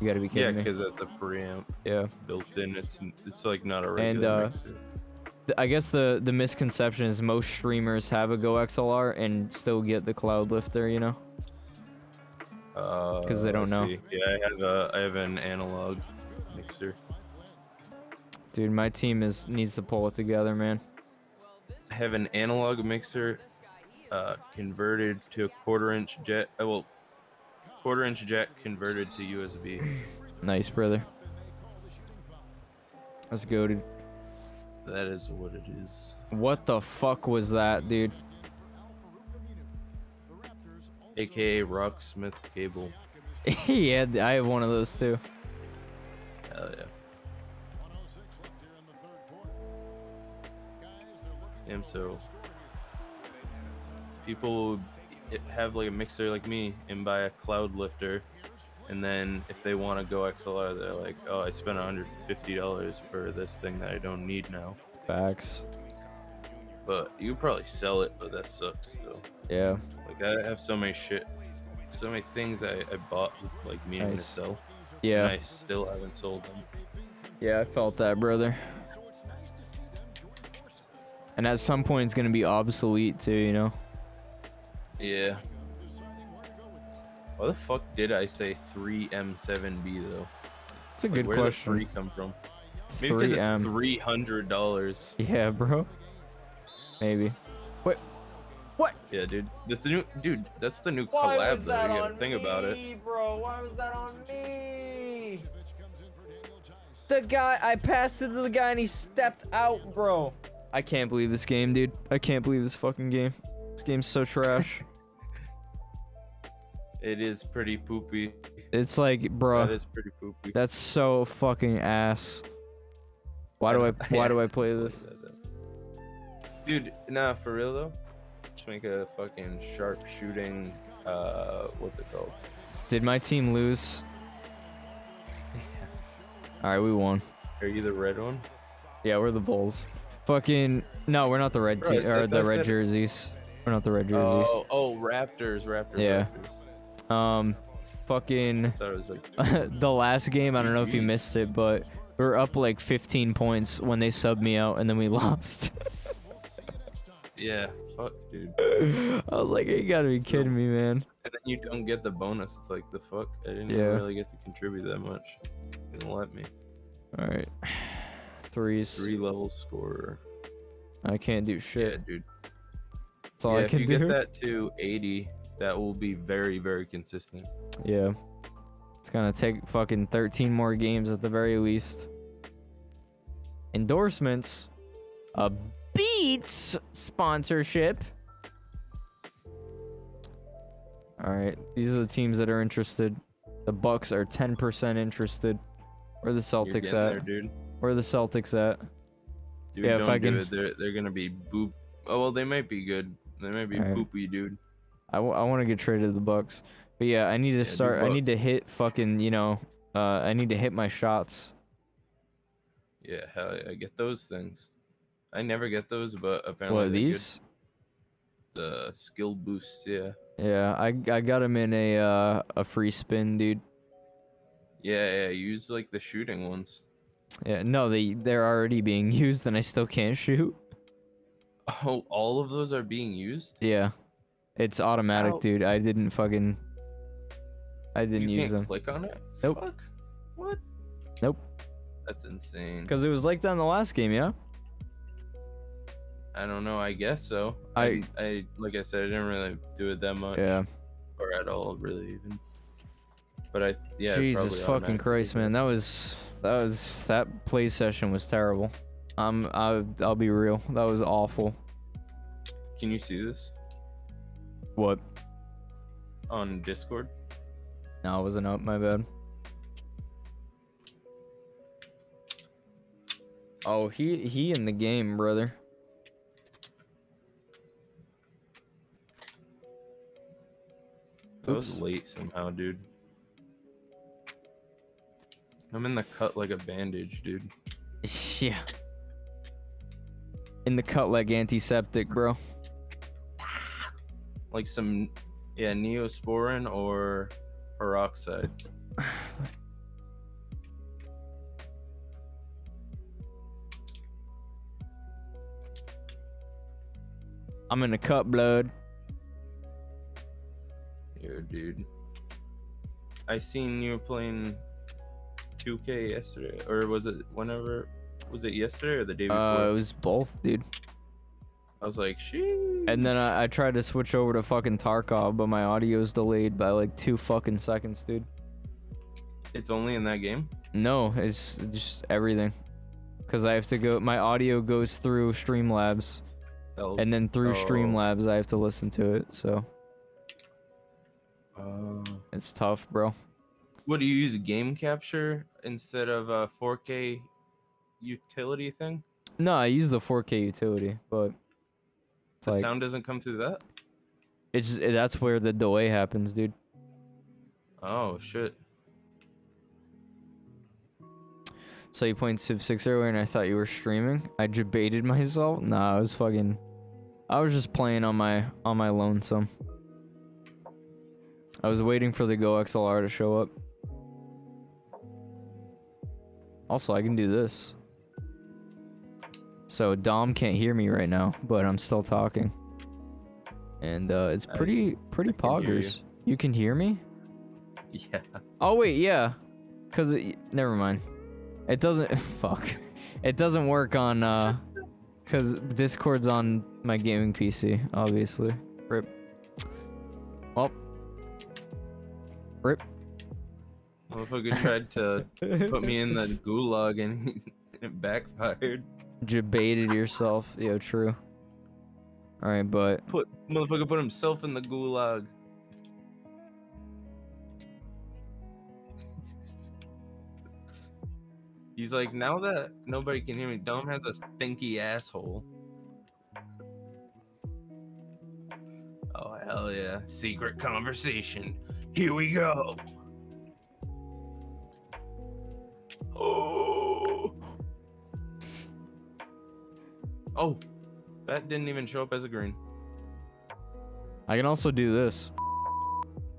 You got to be Yeah, kidding me. because that's a preamp. Yeah. Built in. It's it's like not a And regular uh mixer. th- I guess the the misconception is most streamers have a Go XLR and still get the cloud lifter, you know? Uh, 'Cause they don't know. see. Yeah, I have a I have an analog mixer. Dude, my team is needs to pull it together, man. I have an analog mixer uh, converted to a quarter inch jet. Uh, well, quarter inch jet converted to USB. Nice, brother. Let's go, dude. That is what it is. What the fuck was that, dude? AKA Rocksmith cable. yeah, I have one of those too. Hell yeah. Damn, so people have like a mixer like me and buy a cloud lifter, and then if they want to go XLR, they're like, "Oh, I spent 150 dollars for this thing that I don't need now." Facts. But you could probably sell it, but that sucks still. Yeah. Like I have so many shit, so many things I, I bought like meaning Nice. to sell. Yeah. And I still haven't sold them. Yeah, I felt that, brother. And at some point, it's gonna be obsolete too, you know? Yeah. Why the fuck did I say 3M7B though? It's a Like, good where question. Where did the three come from? Maybe because it's three hundred dollars. Yeah, bro. Maybe. What? What? Yeah, dude. The new dude. That's the new Why collab was though. that You gotta on think about it. me, bro? Why was that on me? The guy, I passed it to the guy and he stepped out, bro. I can't believe this game, dude. I can't believe this fucking game. This game's so trash. It is pretty poopy. it's like, bro. That is pretty poopy. That's so fucking ass. Why do I why do I play this? Dude, nah, for real though. Just make a fucking sharp shooting. Uh, what's it called? Did my team lose? Alright, we won. Are you the red one? Yeah, we're the Bulls. Fucking no, we're not the red team I or the red said- jerseys. We're not the red jerseys. Oh, oh, Raptors, Raptors, Yeah. Raptors. Um, fucking like the last game. I don't know if you missed it, but we were up like 15 points when they subbed me out, and then we lost. Yeah, fuck, dude. I was like, you gotta be kidding me, man. And then you don't get the bonus. It's like the fuck. I didn't Yeah. really get to contribute that much. Didn't let me. All right, threes. Three level scorer. I can't do Yeah, shit. dude. That's all yeah, I if can you do. get that to 80, that will be very, very consistent. Yeah. It's gonna take fucking 13 more games at the very least. Endorsements. A Beats sponsorship. Alright, these are the teams that are interested. The Bucks are 10% interested. Where the Celtics at? there, dude. Where are the Celtics at? Dude, Yeah, if I can- it. They're they're gonna be boop. Oh well, they might be good. They might be poopy, dude. I, w- I want to get traded to the Bucks. But yeah, I need to do start. I need to hit fucking. You know, uh, I need to hit my shots. Yeah, hell yeah, I get those things. I never get those, but apparently What these? The skill boosts, yeah. Yeah, I I got him in a uh, a free spin, dude. Yeah, yeah. Use like the shooting ones. Yeah, no, they they're already being used, and I still can't shoot. Oh, all of those are being used. Yeah, it's automatic, How- dude. I didn't fucking. I didn't you use can't them. click on it. Nope. Fuck. What? Nope. That's insane. Cause it was like that in the last game, yeah. I don't know. I guess so. I- I, I like I said, I didn't really do it that much. Yeah. Or at all, really even. But I yeah. Jesus fucking Christ, man. That was that was that play session was terrible. I'm I I'll be real. That was awful. Can you see this What? on Discord? No, I wasn't up. My bad. Oh, he he in the game, brother. That was Oops. late somehow, dude. I'm in the cut like a bandage, dude. Yeah. In the cut like antiseptic, bro. Like some, yeah, neosporin or peroxide. I'm in the cut, blood. Yo, dude. I seen you were playing 2K yesterday, or was it whenever? Was it yesterday or the day before? Uh, it was both, dude. I was like, she. And then I, I tried to switch over to fucking Tarkov, but my audio's delayed by like two fucking seconds, dude. It's only in that game. No, it's just everything. Cause I have to go. My audio goes through Streamlabs, Hell- and then through oh. Streamlabs I have to listen to it. So Oh. it's tough, bro. What do you use? Game capture instead of a 4K utility thing? No, I use the 4K utility, but The like sound doesn't come through that. it's that's where the delay happens, dude. Oh shit. So you playing Civ 6 earlier, and I thought you were streaming. I debated myself. Nah, I was fucking. I was just playing on my on my lonesome. I was waiting for the GoXLR to show up. Also, I can do this. So Dom can't hear me right now, but I'm still talking. And uh, it's pretty pretty can you. poggers. You can hear me? Yeah. Oh wait, yeah. Cause it, never mind. It doesn't. Fuck. It doesn't work on. uh Cause Discord's on my gaming PC, obviously. Rip. Well. Rip. Motherfucker tried to put me in the gulag and it backfired. Debated yourself. Yo, true. All right, but Put motherfucker put himself in the gulag. He's like, now that nobody can hear me, Dom has a stinky asshole. Oh hell yeah! Secret conversation. Here we go. Oh. Oh, that didn't even show up as a green. I can also do this.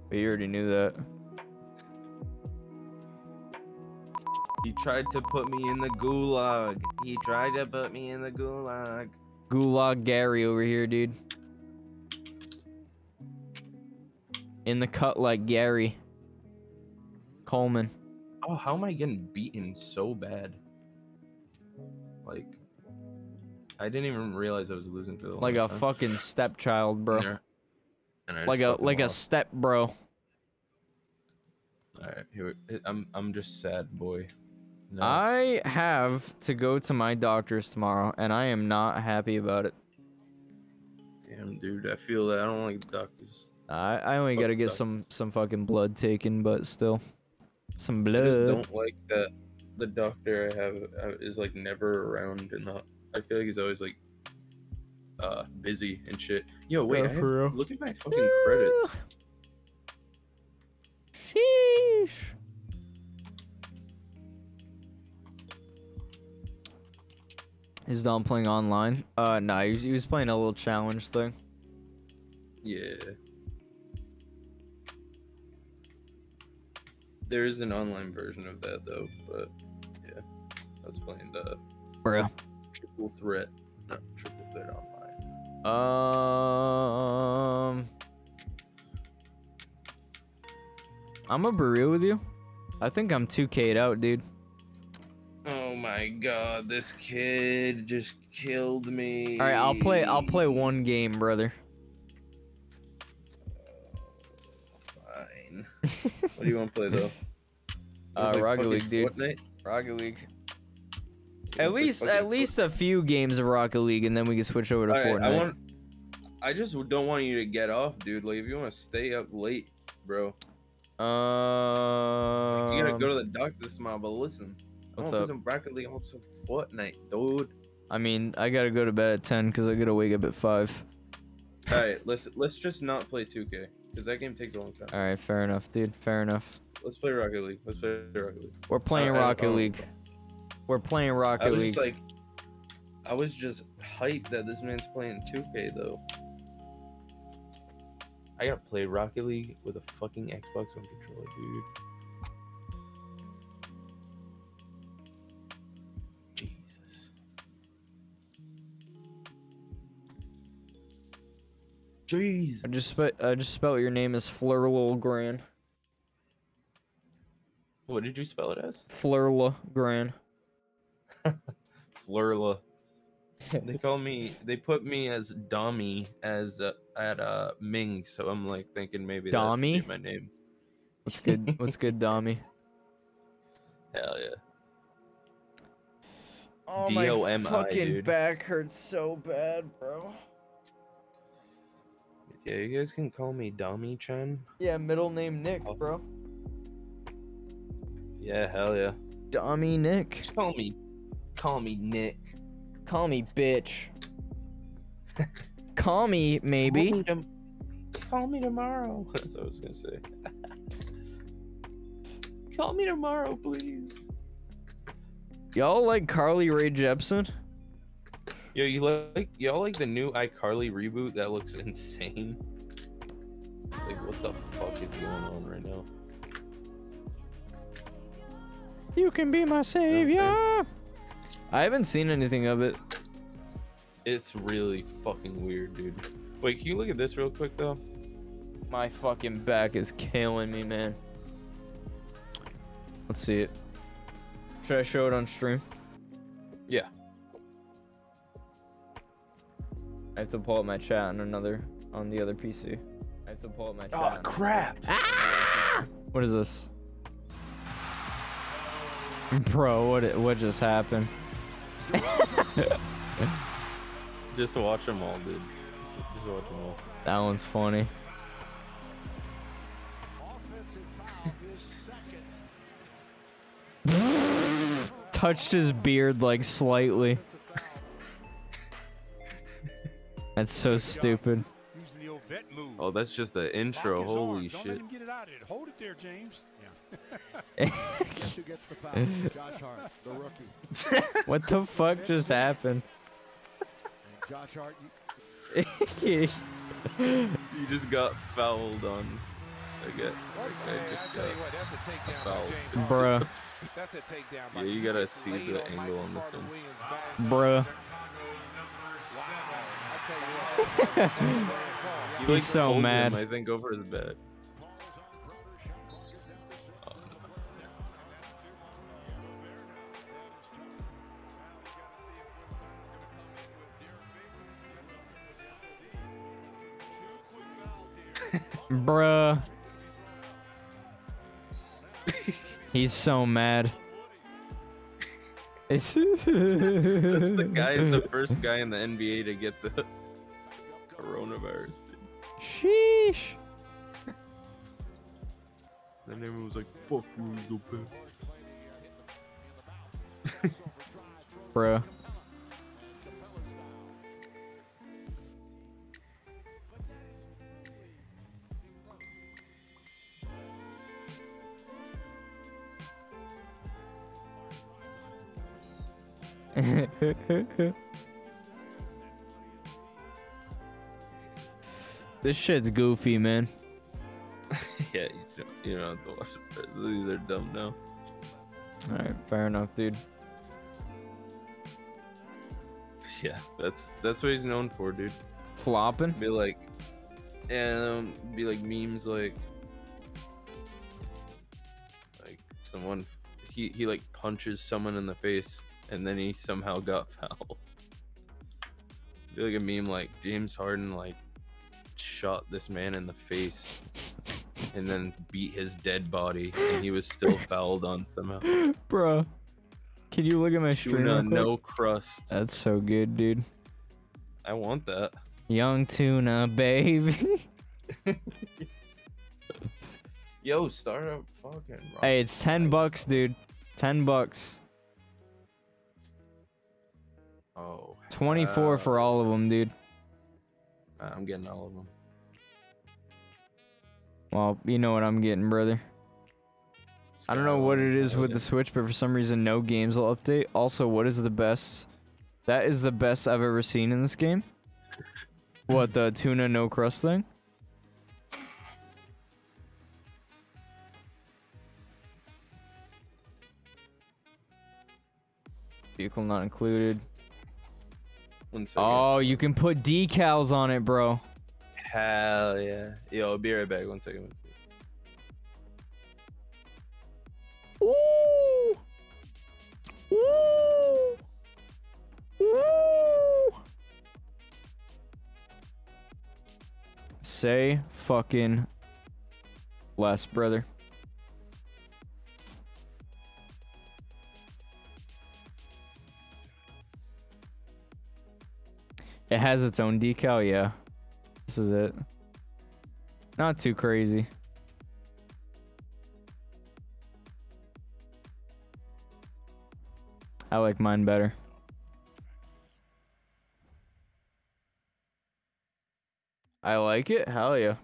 But you already knew that. He tried to put me in the gulag. He tried to put me in the gulag. Gulag Gary over here, dude. In the cut like Gary. Coleman. Oh, how am I getting beaten so bad? Like, I didn't even realize I was losing for the Like a time. fucking stepchild, bro. And I- and I Like a fucking like a lost. step bro. All right, here. we- I'm I'm just sad, boy. No. I have to go to my doctor's tomorrow, and I am not happy about it. Damn, dude, I feel that I don't like doctors. I I only Fuck gotta get some some fucking blood taken, but still, some blood. I just don't like that the doctor I have uh, is like never around, and not. I feel like he's always like uh busy and shit. Yo, wait, Yeah, have- real. look at my fucking credits. Sheesh. Is Dom playing online? Uh, nah, he was, he was playing a little challenge thing. Yeah. There is an online version of that though, but yeah, I was playing the Bro. Triple threat, not triple threat online. Um, I'm gonna be real with you. I think I'm 2K'd out, dude. Oh my god, this kid just killed me. All right, I'll play. I'll play one game, brother. Fine. what do you want to play though? Uh, Rocket League, dude. Fortnite? Rocket League. At least, at least a few games of Rocket League, and then we can switch over to Fortnite. I want. I just don't want you to get off, dude. Like, if you want to stay up late, bro, Um, you gotta go to the doctor tomorrow. But listen, What's I want up? some Rocket League. I want some Fortnite, dude. I mean, I gotta go to bed at 10 because I gotta wake up at 5. All right, let's let's just not play 2K because that game takes a long time. All right, fair enough, dude. Fair enough. Let's play Rocket League. Let's play Rocket League. We're playing I- Rocket um, League. We're playing Rocket I was League. just like, I was just hyped that this man's playing 2K though. I gotta play Rocket League with a fucking Xbox One controller, dude. Jesus. Jeez. I just spe- I just spelled your name as Flurlil Gran. What did you spell it as? Flurla Gran. Flurla. they call me. They put me as Dommy as uh, at uh Ming, so I'm like thinking maybe that Dommy? my name. What's good? What's good, Dommy? Hell yeah. Oh D-O-M-I, my fucking dude. back hurts so bad, bro. Yeah, you guys can call me Dommy Chan. Yeah, middle name Nick, bro. Yeah, hell yeah. Dommy Nick. Just call me, call me Nick. Call me bitch. Call me maybe. Call me, tom- call me tomorrow. That's what I was gonna say. call me tomorrow, please. Y'all like Carly Rae Jepsen? Yo, you like y'all like the new iCarly reboot? That looks insane. It's like, what the fuck is going on right now? You can be my savior. I haven't seen anything of it. It's really fucking weird, dude. Wait, can you look at this real quick though? My fucking back is killing me, man. Let's see it. Should I show it on stream? Yeah. I have to pull up my chat on another on the other PC. I have to pull up my chat. Oh on- crap! What is this? Bro, what what just happened? Just watch them all, dude. Just, just watch them all. That one's funny. Touched his beard like slightly. That's so stupid. Using the old vet move. Oh, that's just the intro. Holy arm. Don't let shit. him get it out of it. Hold it there, James. Yeah. Guess who gets the foul? Josh Hart, the rookie. What the fuck just happened? And Josh Hart, you, You just got fouled on. I get. Like, I just tell you got what, that's a takedown by fouled. James Bruh. That's a takedown by Yeah, you gotta just see the angle on this one. Williams' Bruh. I you what, He's so pulled him, mad. I think over his bed. Bruh. He's so mad. It's That's the guy, the first guy in the NBA to get the coronavirus. Dude. Sheesh. And everyone was like, "Fuck you, you little bitch." Bruh. this shit's goofy, man. yeah, you don't, you don't have to watch the. These are dumb now. All right, fair enough, dude. Yeah, that's that's what he's known for, dude. Flopping. Be like, and be like memes like, like someone he he like punches someone in the face and then he somehow got fouled. Feel like a meme like James Harden like shot this man in the face and then beat his dead body and he was still fouled on somehow. Bro. Can you look at my stream? Tuna no crust. That's so good, dude. I want that. Young tuna, baby. Yo, start a fucking. hey, it's 10 bucks, dude. 10 bucks. Oh. 24 for all of them, dude. I'm getting all of them. Well, you know what I'm getting, brother. I don't know what it is with the Switch, but for some reason, no games will update. Also, what is the best? That is the best I've ever seen in this game. What, the tuna no crust thing? Vehicle not included. One second. Oh, you can put decals on it, bro. Hell yeah. Yo, I'll be right back. One second. One second. Ooh. Ooh. Ooh. Say fucking less, brother. It has its own decal, yeah. This is it. Not too crazy. I like mine better. I like it? Hell yeah.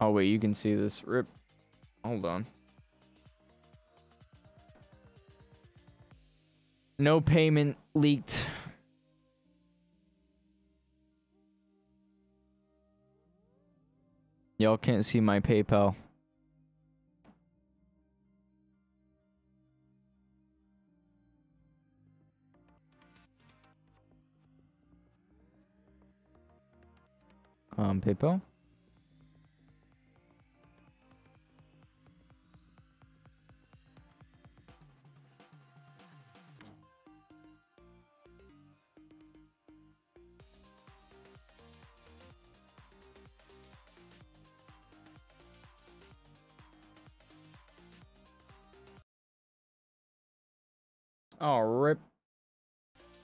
Oh wait, you can see this. Rip. Hold on. No payment leaked. Y'all can't see my PayPal. Um, PayPal. Oh, rip.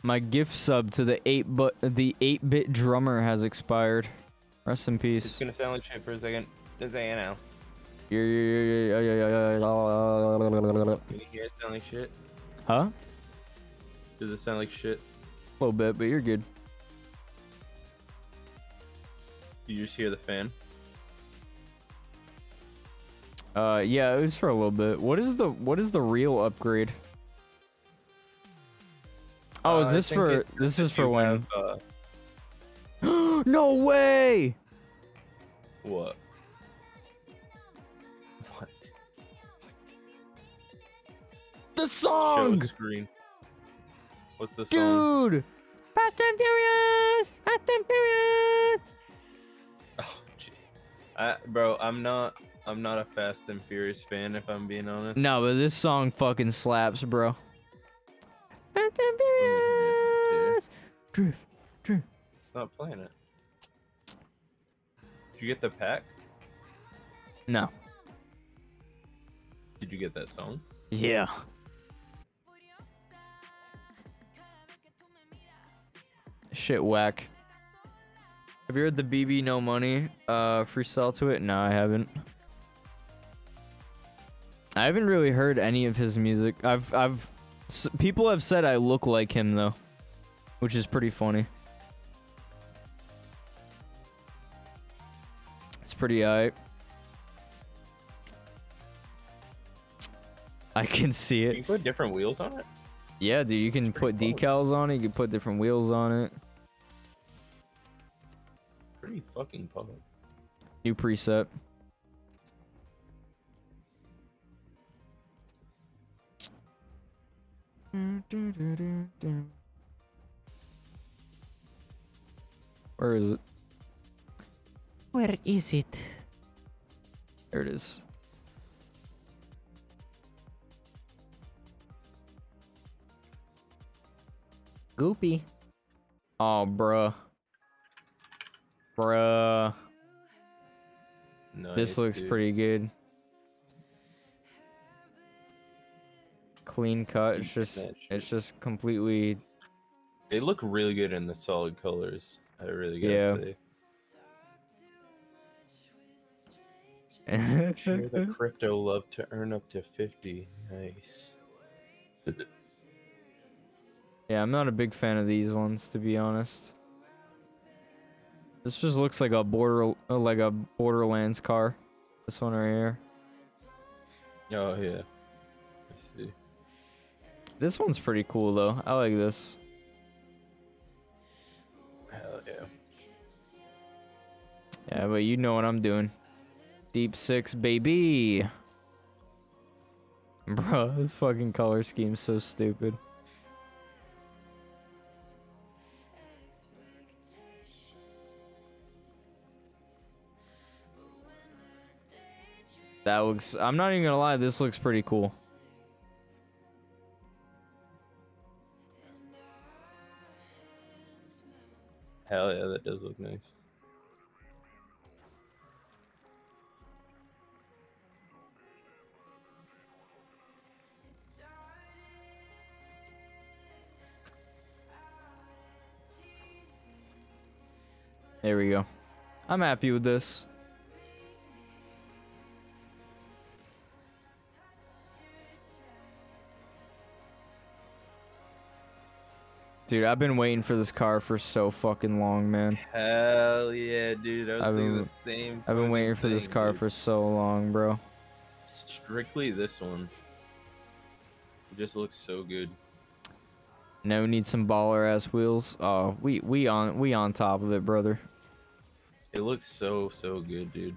My gift sub to the eight but the eight bit drummer has expired. Rest in peace. It's gonna sound like shit for a second. Just saying now. Yeah, yeah, yeah, yeah, yeah, yeah. Can you hear it sound like shit? Huh? Does it sound like shit? A little bit, but you're good. Do you just hear the fan? Uh, yeah, it was for a little bit. What is the what is the real upgrade? Oh, is I this for this is for you when? have, uh, no way! what? What? The Show song, screen. What's the song? dude. Fast and Furious, Fast and Furious. Oh, jeez. I, bro, I'm not. I'm not a Fast and Furious fan, if I'm being honest. No, but this song fucking slaps, bro. Fast and Furious. Drift, drift. It's not playing it. Did you get the pack? No. Did you get that song? Yeah. Shit whack. Have you heard the BB No Money uh, freestyle to it? No, I haven't. I haven't really heard any of his music. I've I've s- people have said I look like him though, which is pretty funny. It's pretty alright. I can see You it. can put different wheels on it. Yeah, dude, you can put decals on it. You can put different wheels on it. Pretty fucking punk. New preset. Where is it? Where is it? There it is. Goopy. Oh, bruh. Bruh. this looks dude. pretty good. Clean cut. It's just, it's just completely. They look really good in the solid colors. I really gotta Yeah. say. Share the crypto love to earn up to 50. Nice. Yeah, I'm not a big fan of these ones, to be honest. This just looks like a border, like a Borderlands car. This one right here. Oh, yeah. This one's pretty cool though. I like this. Hell yeah. Yeah, but you know what I'm doing. Deep six, baby. Bro, this fucking color scheme's so stupid. That looks. I'm not even gonna lie. This looks pretty cool. Hell yeah, that does look nice. There we go. I'm happy with this. Dude, I've been waiting for this car for so fucking long, man. Hell yeah, dude. I was I've thinking been, the same. I've been waiting for this car dude. for so long, bro. Strictly this one. It just looks so good. Now we need some baller ass wheels. Oh, we we on we on top of it, brother. It looks so so good, dude.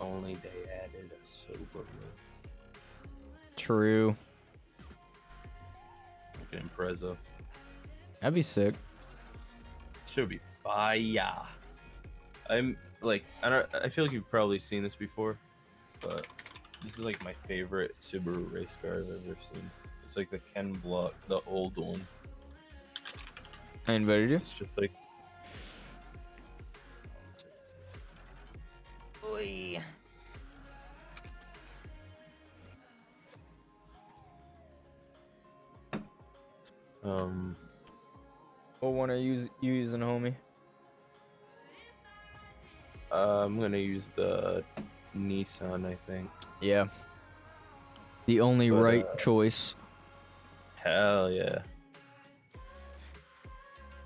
Only they added a sober. True. Like an Impreza. That'd be sick. Should be fire. I'm like I don't. I feel like you've probably seen this before, but this is like my favorite Subaru race car I've ever seen. It's like the Ken Block, the old one. I invited you. It's just like Oi. Um. What one are you you using, homie? Uh, I'm gonna use the Nissan, I think. Yeah. The only But, right uh, choice. Hell yeah.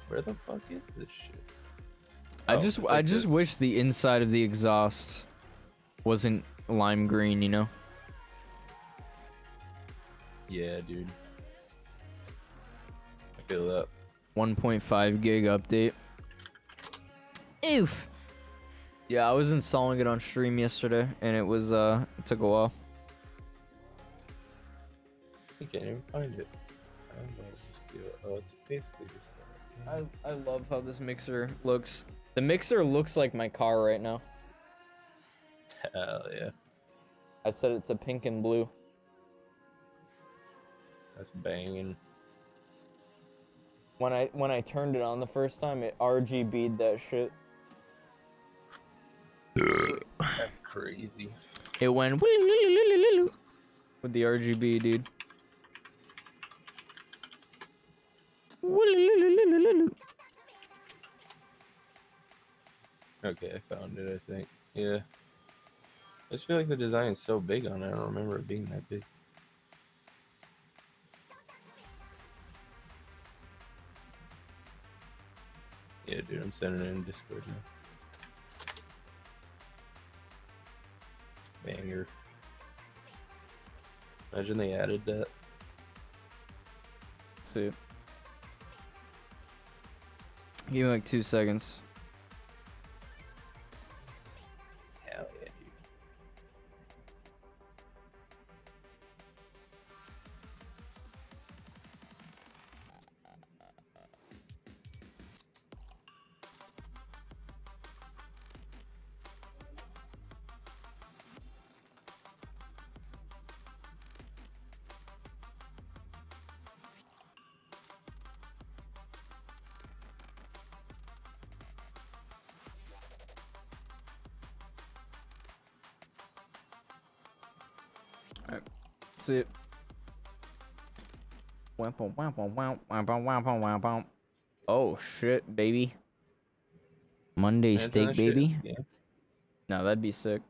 Where the fuck is this shit? I Oh, just it's I like just this. wish the inside of the exhaust wasn't lime green, you know? Yeah, dude. I feel that. 1.5 gig update. Oof. Yeah, I was installing it on stream yesterday, and it was uh, it took a while. I can't even find it. I. Just do it. Oh, it's basically just that. I I love how this mixer looks. The mixer looks like my car right now. Hell yeah. I said it's a pink and blue. That's banging. When I when I turned it on the first time, it RGB'd that shit. That's crazy. It went with the RGB, dude. Okay, I found it, I think. Yeah. I just feel like the design's so big on it. I don't remember it being that big. Yeah, dude, I'm sending it in Discord now. Banger. Imagine they added that. see. Give me like two seconds. Oh shit, baby. Monday Imagine steak, that shit, baby. yeah. No, that'd be sick.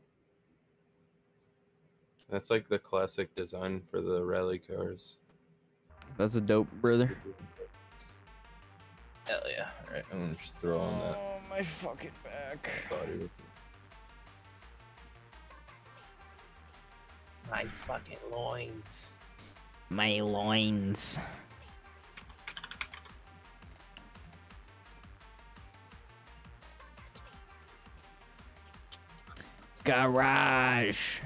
That's like the classic design for the rally cars. That's a dope, brother. Hell yeah. Alright, I'm gonna just throw on that. Oh, my fucking back. body. My fucking loins. My loins. Garage.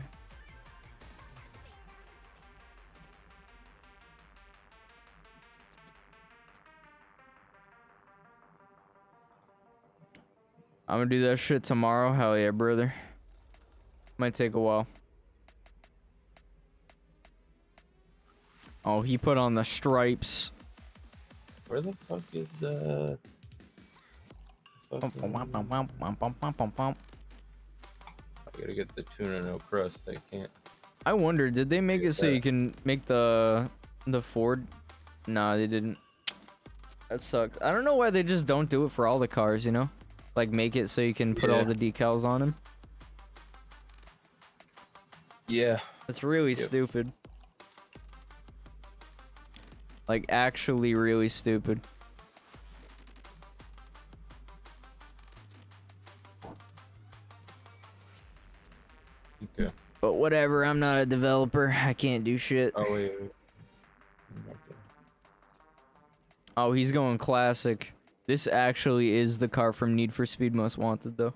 I'm gonna do that shit tomorrow. Hell yeah, brother. Might take a while. Oh, he put on the stripes. Where the fuck is uh Bum, bum, bum, bum, gotta get the tuna no crust. I can't. I wonder, did they make it so you can make the the Ford? Nah, they didn't. That sucks. I don't know why they just don't do it for all the cars, you know? Like make it so you can put all the decals on them. Yeah. That's really Yep. stupid. Like actually really stupid. But whatever, I'm not a developer. I can't do shit. Oh wait. wait. Oh, he's going classic. This actually is the car from Need for Speed Most Wanted, though.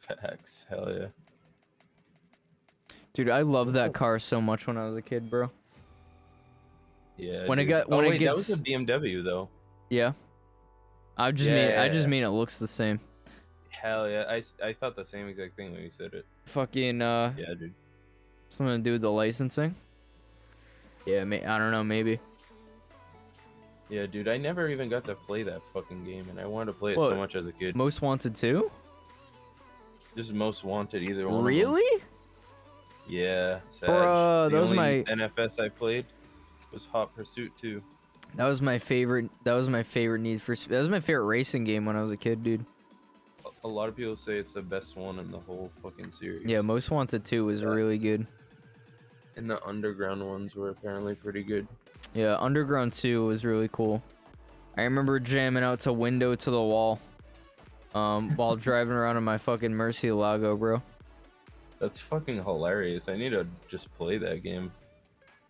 Facts. Hell yeah. Dude, I love that oh. car so much when I was a kid, bro. Yeah. When it dude. got- oh, when it wait, that was gets- a BMW though. Yeah. I just Yeah, mean yeah, I just yeah. mean it looks the same. Hell yeah. I, I thought the same exact thing when you said it. Fucking uh Yeah, dude. something to do with the licensing. Yeah, may- I don't know, maybe. Yeah, dude. I never even got to play that fucking game, and I wanted to play it What, so much as a kid. Most Wanted 2? Just most wanted either one. Really? Yeah. Sag. Bruh, the that was my- NFS I played was Hot Pursuit 2. That was my favorite that was my favorite Need for Speed. That was my favorite racing game when I was a kid, dude. A- lot of people say it's the best one in the whole fucking series. Yeah, Most Wanted 2 was really good. And the underground ones were apparently pretty good. Yeah, Underground 2 was really cool. I remember jamming out to Window to the Wall um, while driving around in my fucking Murcielago, bro. That's fucking hilarious. I need to just play that game.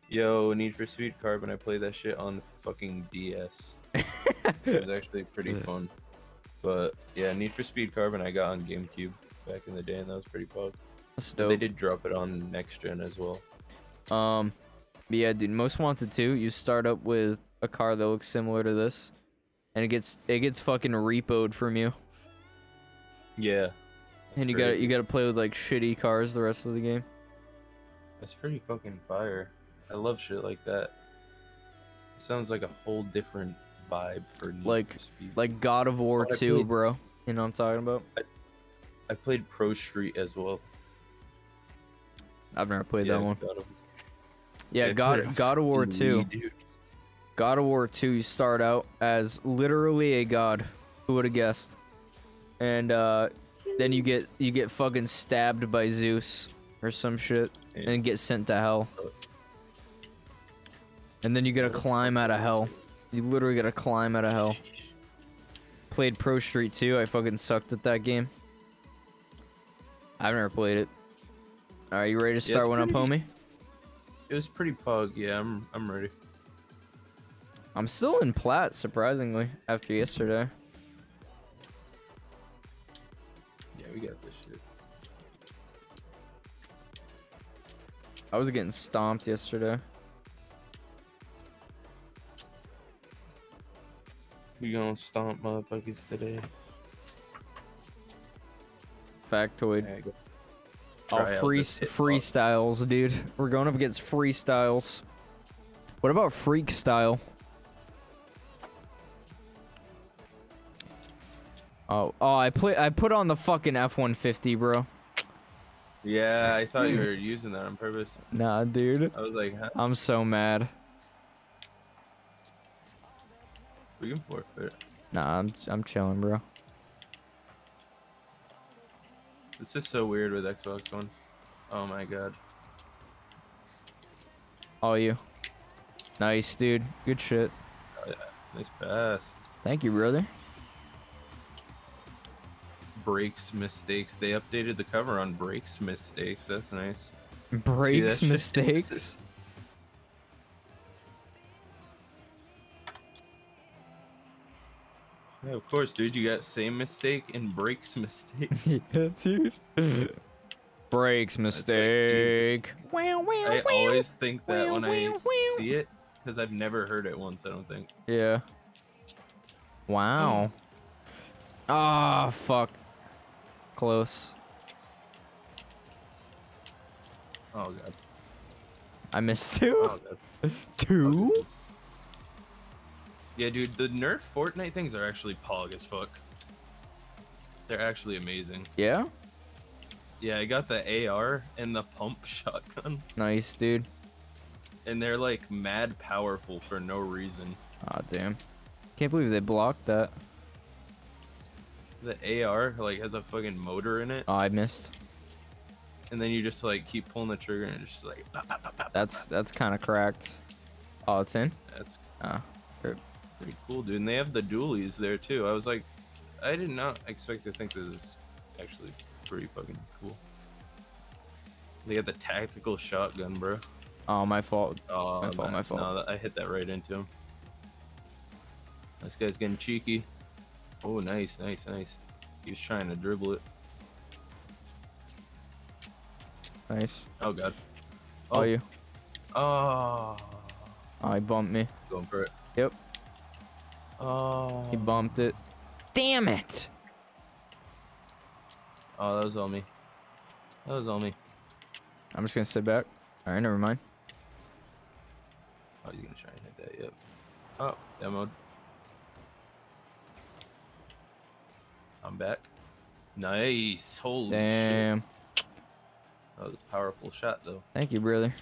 Yo, Need for Speed Carbon, I played that shit on fucking DS. it was actually pretty fun. But yeah, Need for Speed Carbon I got on GameCube back in the day, and that was pretty fun. That's They did drop it on next gen as well. Um, but yeah, dude, Most Wanted 2, you start up with a car that looks similar to this, and it gets it gets fucking repoed from you, Yeah. and you got to you got to play with like shitty cars the rest of the game. That's pretty fucking fire. I love shit like that. sounds like a whole different vibe for Need Like like God of War I 2, played- bro. You know what I'm talking about? I played Pro Street as well. I've never played Yeah, that one. God Yeah, I God God of War 2. Wii, dude. God of War 2, you start out as literally a god. Who would have guessed? And uh, then you get you get fucking stabbed by Zeus or some shit, and get sent to hell. And then you gotta climb out of hell. You literally gotta climb out of hell. Played Pro Street 2. I fucking sucked at that game. I've never played it. Are you ready to start it's one up, homie? It was pretty pug. Yeah, I'm I'm ready. I'm still in plat, surprisingly, after yesterday. Yeah, we got this shit. I was getting stomped yesterday. We gonna stomp motherfuckers today. Factoid. Oh, free this hip freestyles, dude. We're going up against freestyles. What about freak style? Oh, oh, I play. I put on the fucking F-150, bro. Yeah, I thought you hmm. were using that on purpose. Nah, dude. I was like, huh? I'm so mad. We can forfeit. Nah, I'm I'm chilling, bro. This is so weird with Xbox One. Oh my god. All you. Nice, dude. Good shit. Oh, yeah. Nice pass. Thank you, brother. Breaks mistakes. They updated the cover on breaks mistakes. That's nice. Breaks mistakes. Yeah, of course, dude. You got same mistake and breaks mistake. yeah, dude. Breaks mistake. I always think that when I see it, because I've never heard it once. I don't think. Yeah. Wow. Ah, fuck. Close. Oh god. I missed two. Oh god. Two? Yeah, dude. The Nerf Fortnite things are actually pog as fuck. They're actually amazing. Yeah? Yeah, I got the AR and the pump shotgun, Nice, dude. and they're like mad powerful for no reason. Ah, damn. Can't believe they blocked that. The AR like has a fucking motor in it, Oh, I missed. and then you just like keep pulling the trigger and it's just like pop, pop, pop, pop. That's that's kind of cracked. Oh, it's in? that's Ah. Pretty cool, dude. And they have the dualies there too. I was like, I did not expect to think this is actually pretty fucking cool. They got the tactical shotgun, bro. Oh, my fault. Oh, My fault, my fault. No, I hit that right into him. This guy's getting cheeky. Oh, nice, nice, nice. He was trying to dribble it. Nice. Oh god. Oh, you. Oh, Oh, he bumped me. going for it. Yep. Oh. He bumped it. Damn it. Oh, that was on me. That was on me. I'm just gonna sit back. All right, never mind. Oh, he's gonna try and hit that. Yep. Oh, demoed. I'm back. Nice. Holy Damn. shit. That was a powerful shot, though. Thank you, brother.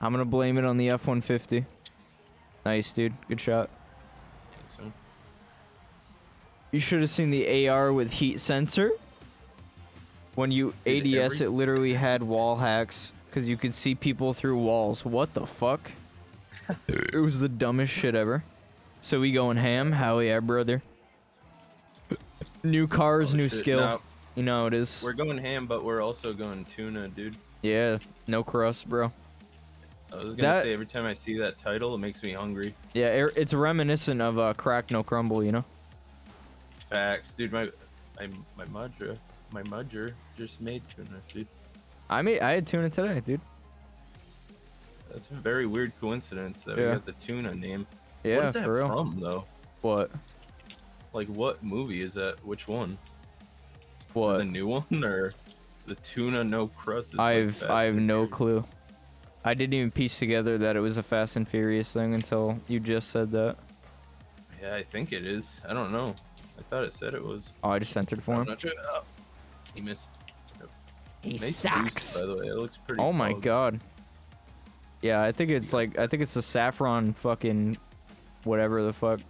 I'm gonna blame it on the F-150. Nice, dude. Good shot. Thanks, man. You should have seen the AR with heat sensor. When you Dude, ADS, every- it literally had wall hacks because you could see people through walls. What the fuck? it was the dumbest shit ever. So we going ham? Hell yeah, brother. New cars, Oh, new shit. skill. Now, You know how it is. we're going ham, but we're also going tuna, dude. Yeah, no crust, bro. I was gonna That- say every time I see that title, it makes me hungry. Yeah, it's reminiscent of uh, crack no crumble, you know. Facts, dude. My my my mudger, my mudger just made tuna, dude. I made I had tuna today, dude. That's a very weird coincidence that Yeah. we got the tuna name. Yeah, what is that from though? What? Like what movie is that? Which one? What? The new one or the tuna no crust? It's I've Fast I have no clue. I didn't even piece together that it was a Fast and Furious thing until you just said that. Yeah, I think it is. I don't know. I thought it said it was. Oh, I just centered for him. sure. Oh, he missed. He Nice boost, sucks. by the way, it looks pretty. Oh my pog. god. Yeah, I think it's like I think it's the saffron fucking whatever the fuck.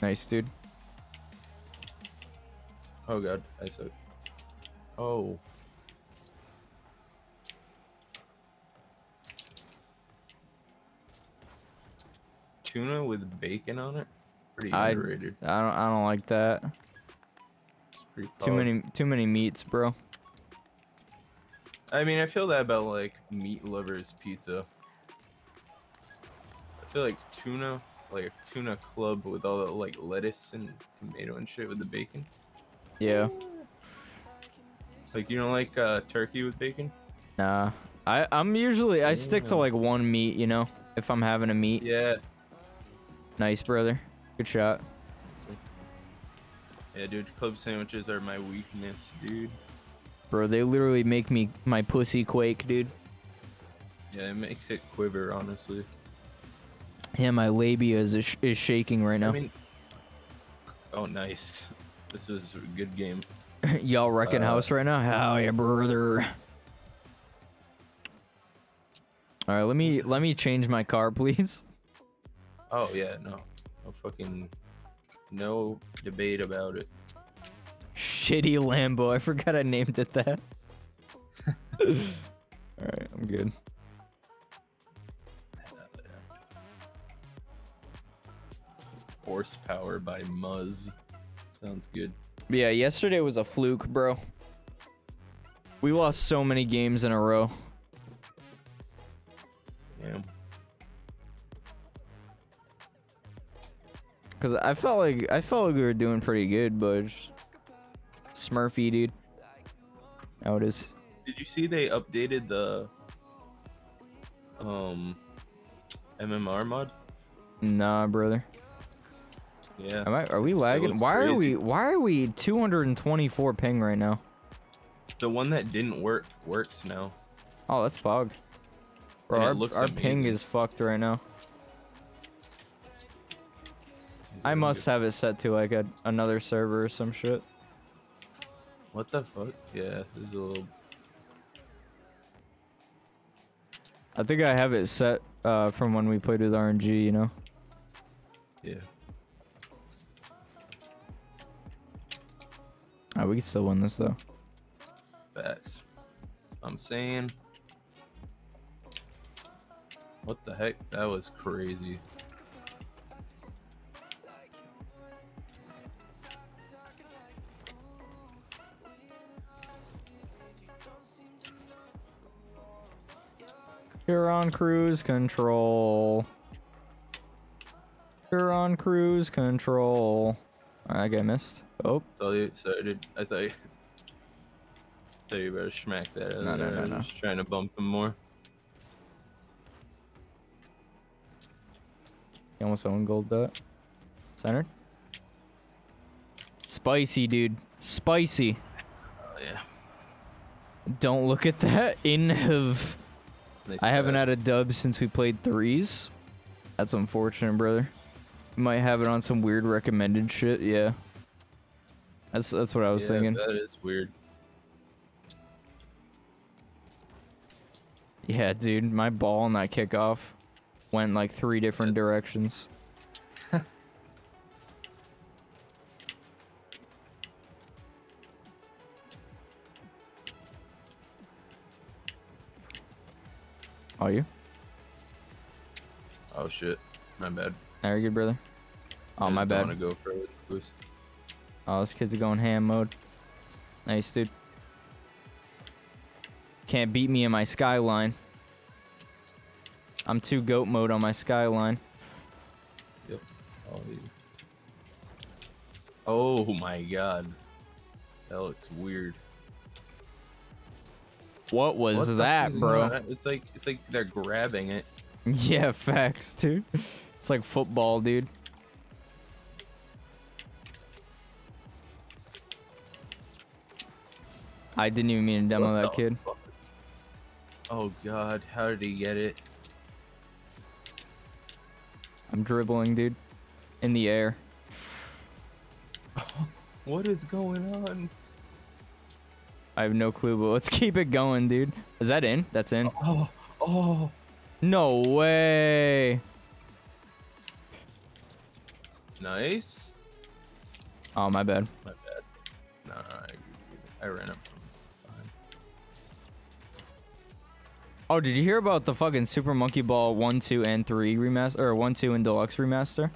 Nice, dude. Oh god, I suck. Oh. Tuna with bacon on it? Pretty I, I don't I don't like that. It's pretty Too many too many meats, bro. I mean, I feel that about like meat lovers pizza. I feel like tuna, like a tuna club with all the like lettuce and tomato and shit with the bacon. Yeah. Like you don't like uh, turkey with bacon? Nah. I I'm usually I stick to like one meat, you know, if I'm having a meat. Yeah. Nice, brother. Good shot. Yeah, dude, club sandwiches are my weakness, dude. Bro, they literally make me my pussy quake, dude. Yeah, it makes it quiver, honestly. Yeah, my labia is is, is shaking right now. I mean, oh, nice. This is a good game. Y'all wrecking uh, house right now? Hell yeah, brother. All right, let me let me change my car, please. Oh yeah, no, no fucking, no debate about it. Shitty Lambo. I forgot I named it that. All right, I'm good. Horsepower by Muzz. Sounds good. Yeah, yesterday was a fluke, bro. We lost so many games in a row. Yeah. Cause I felt like I felt like we were doing pretty good, but Smurfy, dude. How it is. Did you see they updated the um MMR mod? Nah, brother. Yeah. Am I, are we lagging? Why are we? Why are we 224 ping right now? The one that didn't work works now. Oh, that's pog. Bro, our, our ping is fucked right now. I must have it set to like a, another server or some shit. What the fuck? Yeah, there's a little. I think I have it set uh, from when we played with RNG, you know? Yeah. Oh, we can still win this though. Facts. I'm saying. What the heck? That was crazy. You're on cruise control. You're on cruise control. Alright, I got missed. Oh, Tell you, sorry, dude. I thought you. Thought you better smack that. out No, no, no, I no. Just trying to bump him more. you almost own gold that. Centered. Spicy, dude. Spicy. Oh yeah. Don't look at that. In have. Nice I haven't had a dub since we played threes. That's unfortunate, brother. You Might have it on some weird recommended shit. Yeah. That's that's what I was yeah, thinking. That is weird. Yeah, dude, my ball on that kickoff went like three different directions. Are you? Oh shit. My bad. Very good, brother. Oh, I my just don't bad. wanna go for it. Boost. Oh, this kid's going ham mode. Nice, dude. Can't beat me in my skyline. I'm too goat mode on my skyline. Yep. Oh, you. Oh my god. That looks weird. What was that, bro? on? It's like it's like they're grabbing it. Yeah, facts, dude. It's like football, dude. I didn't even mean to demo What that kid. fuck? Oh god, how did he get it? I'm dribbling, dude. In the air. What is going on? I have no clue, but let's keep it going, dude. Is that in? That's in. Oh, oh. No way. Nice. Oh, my bad. My bad. No, no, I, I ran up. Oh, did you hear about the fucking Super Monkey Ball 1, 2, and 3 remaster? Or 1, 2, and Deluxe remaster?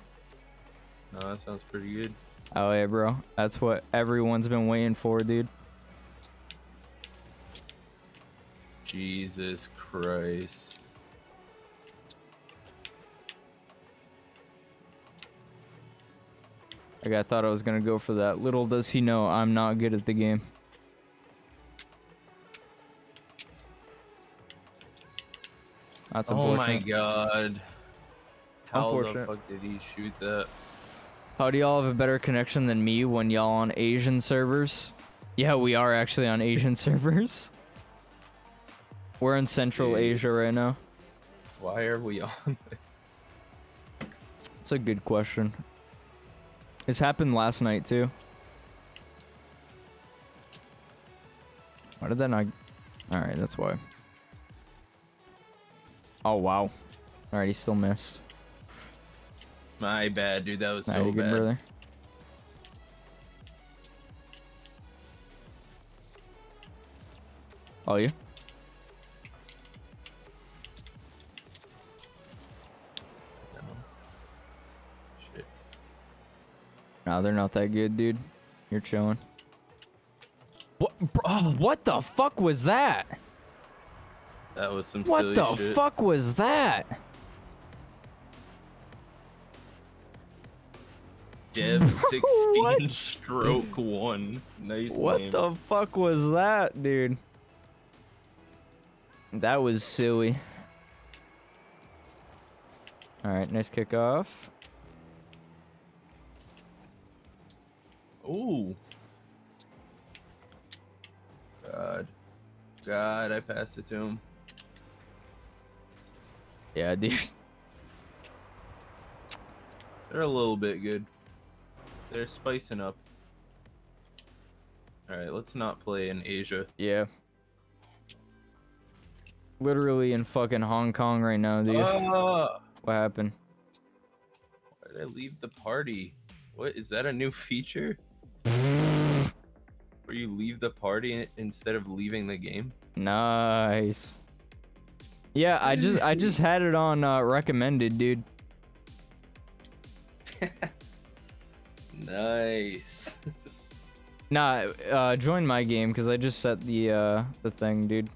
No, that sounds pretty good. Oh, yeah, bro. That's what everyone's been waiting for, dude. Jesus Christ. Like, I thought I was gonna go for that. Little does he know, I'm not good at the game. That's unfortunate. oh my god. How the fuck did he shoot that? How do y'all have a better connection than me when y'all on Asian servers? Yeah, we are actually on Asian servers. We're in Central Dude. Asia right now. Why are we on this? It's a good question. This happened last night too. Why did that not? All right, that's why. Oh wow! All right, he still missed. My bad, dude. That was Nah, so good, bad. brother? Oh, you? No, they're not that good, dude. You're chilling. What? Bro, oh, what the fuck was that? That was some What silly the shit. fuck was that? Dev 16 stroke 1. Nice What name. the fuck was that, dude? That was silly. All right, nice kickoff. Ooh. God. God, I passed it to him. Yeah, dude. They're a little bit good. They're spicing up. Alright, let's not play in Asia. Yeah. Literally in fucking Hong Kong right now, dude. Ah! what happened? Why did I leave the party? What is that a new feature? You leave the party instead of leaving the game? Nice. Yeah, I just I just had it on uh, recommended, dude. Nice. Nah, uh, join my game because I just set the uh the thing, dude.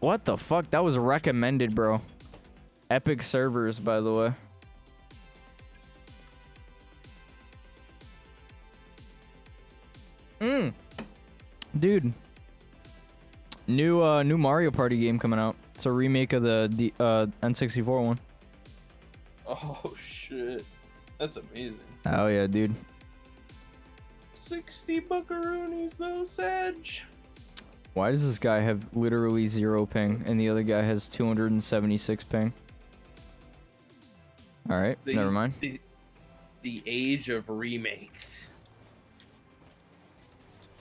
What the fuck? That was recommended, bro. Epic servers, by the way. Dude. New uh new Mario Party game coming out. It's a remake of the D uh N64 one. oh shit. That's amazing. Oh yeah, dude. 60 buckaroonies though, Sedge. Why does this guy have literally zero ping and the other guy has 276 ping? All right, The- never mind. The, the age of remakes.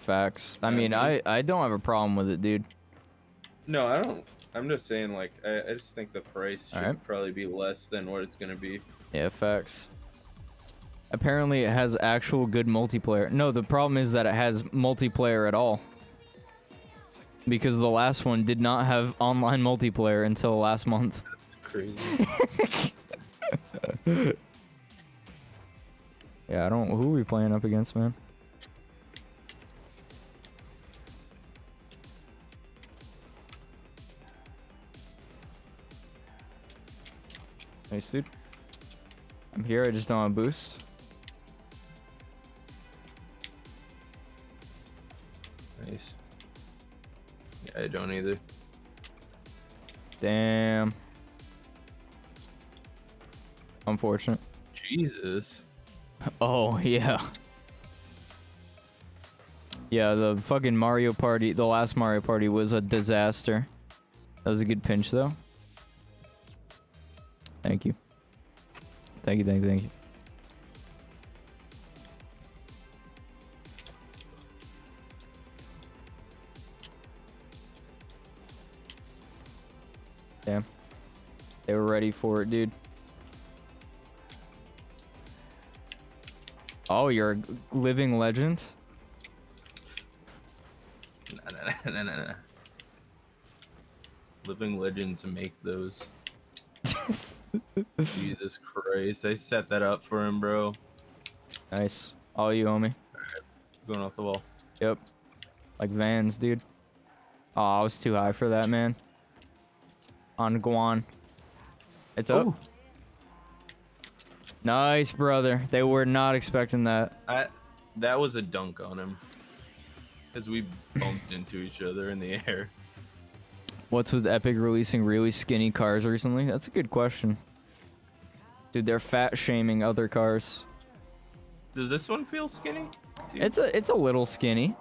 Facts. I mean, I I don't have a problem with it, dude. No, I don't. I'm just saying, like, I, I just think the price should Alright. probably be less than what it's gonna be. Yeah, facts. Apparently, it has actual good multiplayer. No, the problem is that it has multiplayer at all. Because the last one did not have online multiplayer until last month. That's crazy. Yeah, I don't. Who are we playing up against, man? Nice, dude. I'm here. I just don't want a boost. nice. Yeah, I don't either. Damn. Unfortunate. Jesus. Oh, yeah. Yeah, the fucking Mario Party, the last Mario Party was a disaster. That was a good pinch, though. Thank you. Thank you, thank you, thank you. Damn. They were ready for it, dude. Oh, you're a living legend? Nah, nah, nah, living legends make those. Jesus Christ. I set that up for him, bro. Nice. All you, homie. Going off the wall. Yep. Like Vans, dude. Oh, I was too high for that, man. On Guan. It's up. Nice, brother. They were not expecting that. I, that was a dunk on him. As we bumped into each other in the air. What's with Epic releasing really skinny cars recently? That's a good question. Dude, they're fat shaming other cars. Does this one feel skinny? Dude, It's a it's a little skinny.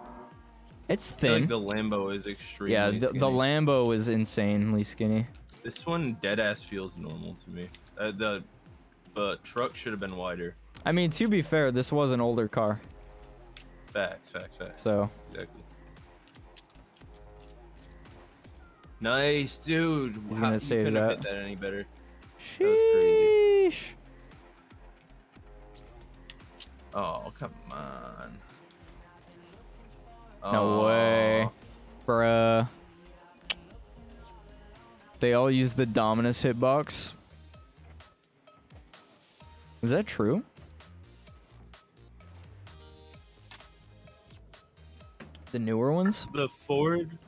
It's I feel thin. like the Lambo is extremely yeah, the, the. Lambo is insanely skinny. This one dead ass feels normal to me. Uh, the the truck should have been wider. I mean, to be fair, this was an older car. Facts, facts, facts. So. exactly. Nice, dude. He's How- gonna save couldn't that. hit that any better. That was crazy. Sheesh. Oh, come on. No way. Bruh. They all use the Dominus hitbox. Is that true? The newer ones? The Ford,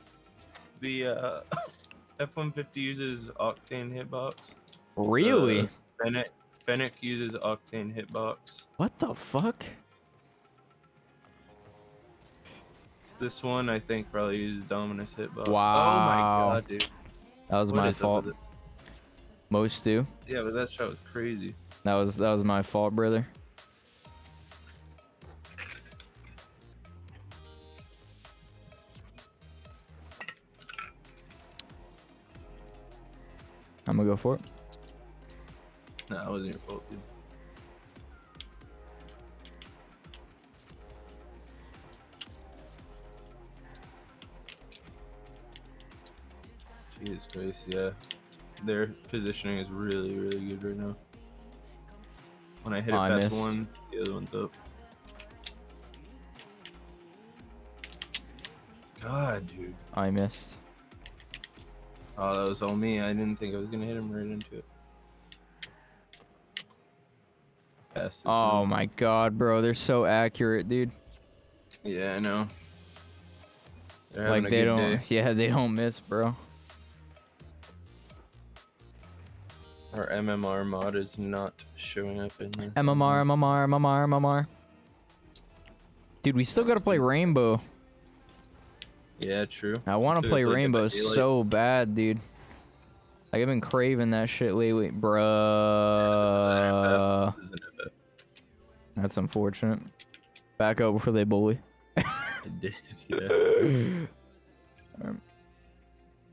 the uh, F-150 uses Octane hitbox. Really? The Fennec, Fennec uses Octane hitbox. What the fuck? This one, I think, probably uses Dominus hitbox. Wow. Oh my god, dude. That was What my fault. Most do. Yeah, but that shot was crazy. That was that was my fault, brother. I'm gonna go for it. No, that wasn't your fault, dude. Jesus Christ, yeah. Their positioning is really, really good right now. When I hit it Oh, I past one, the other one's up. God, dude. I missed. Oh, that was all me. I didn't think I was gonna hit him right into it. To Oh him. my god, bro, they're so accurate, dude. Yeah, I know. They're like they don't day. yeah, they don't miss, bro. Our MMR mod is not showing up in there. MMR, MMR, MMR, MMR. Dude, we still gotta play Rainbow. Yeah, true. I want to play played Dead by Rainbow so bad, dude. Like I've been craving that shit lately, bruh. Isn't That's unfortunate. Back up before they bully. Did, yeah.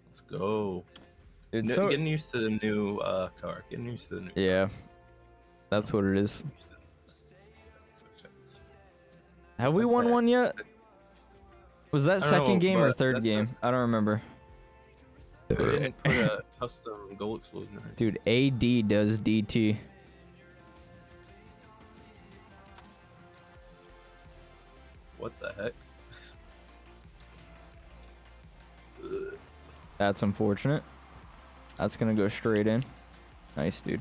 Let's go. N- so- getting used to the new uh, car. Getting used to the new. Yeah, that's what it is. Have we won one yet? Was that second know, game or third that's game? I don't remember. Put a custom goal explosion. in. Dude, AD does DT. What the heck? That's unfortunate. That's gonna go straight in. Nice, dude.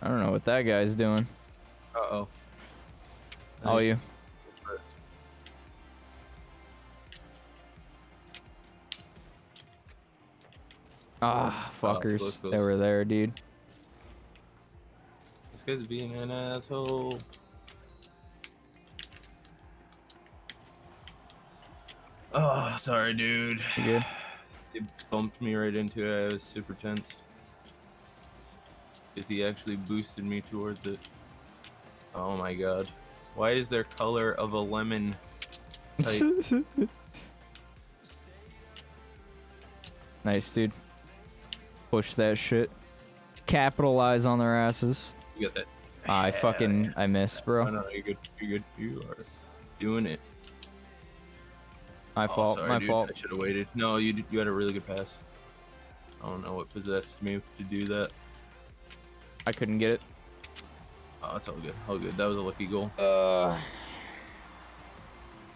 I don't know what that guy's doing. Uh oh. All you. Ah, Oh, fuckers. close, They were there, dude. This guy's being an asshole. Oh, sorry, dude. You good? It bumped me right into it. I was super tense. Because he actually boosted me towards it. Oh my god. Why is there color of a lemon? nice, dude. Push that shit. Capitalize on their asses. you got that. I fucking I missed, bro. Oh, no, you're good. You're good. You are doing it. My Oh, fault. sorry, my dude. fault. I should have waited. No, you you had a really good pass. I don't know what possessed me to do that. I couldn't get it. Oh, it's all good. All good. That was a lucky goal. Uh,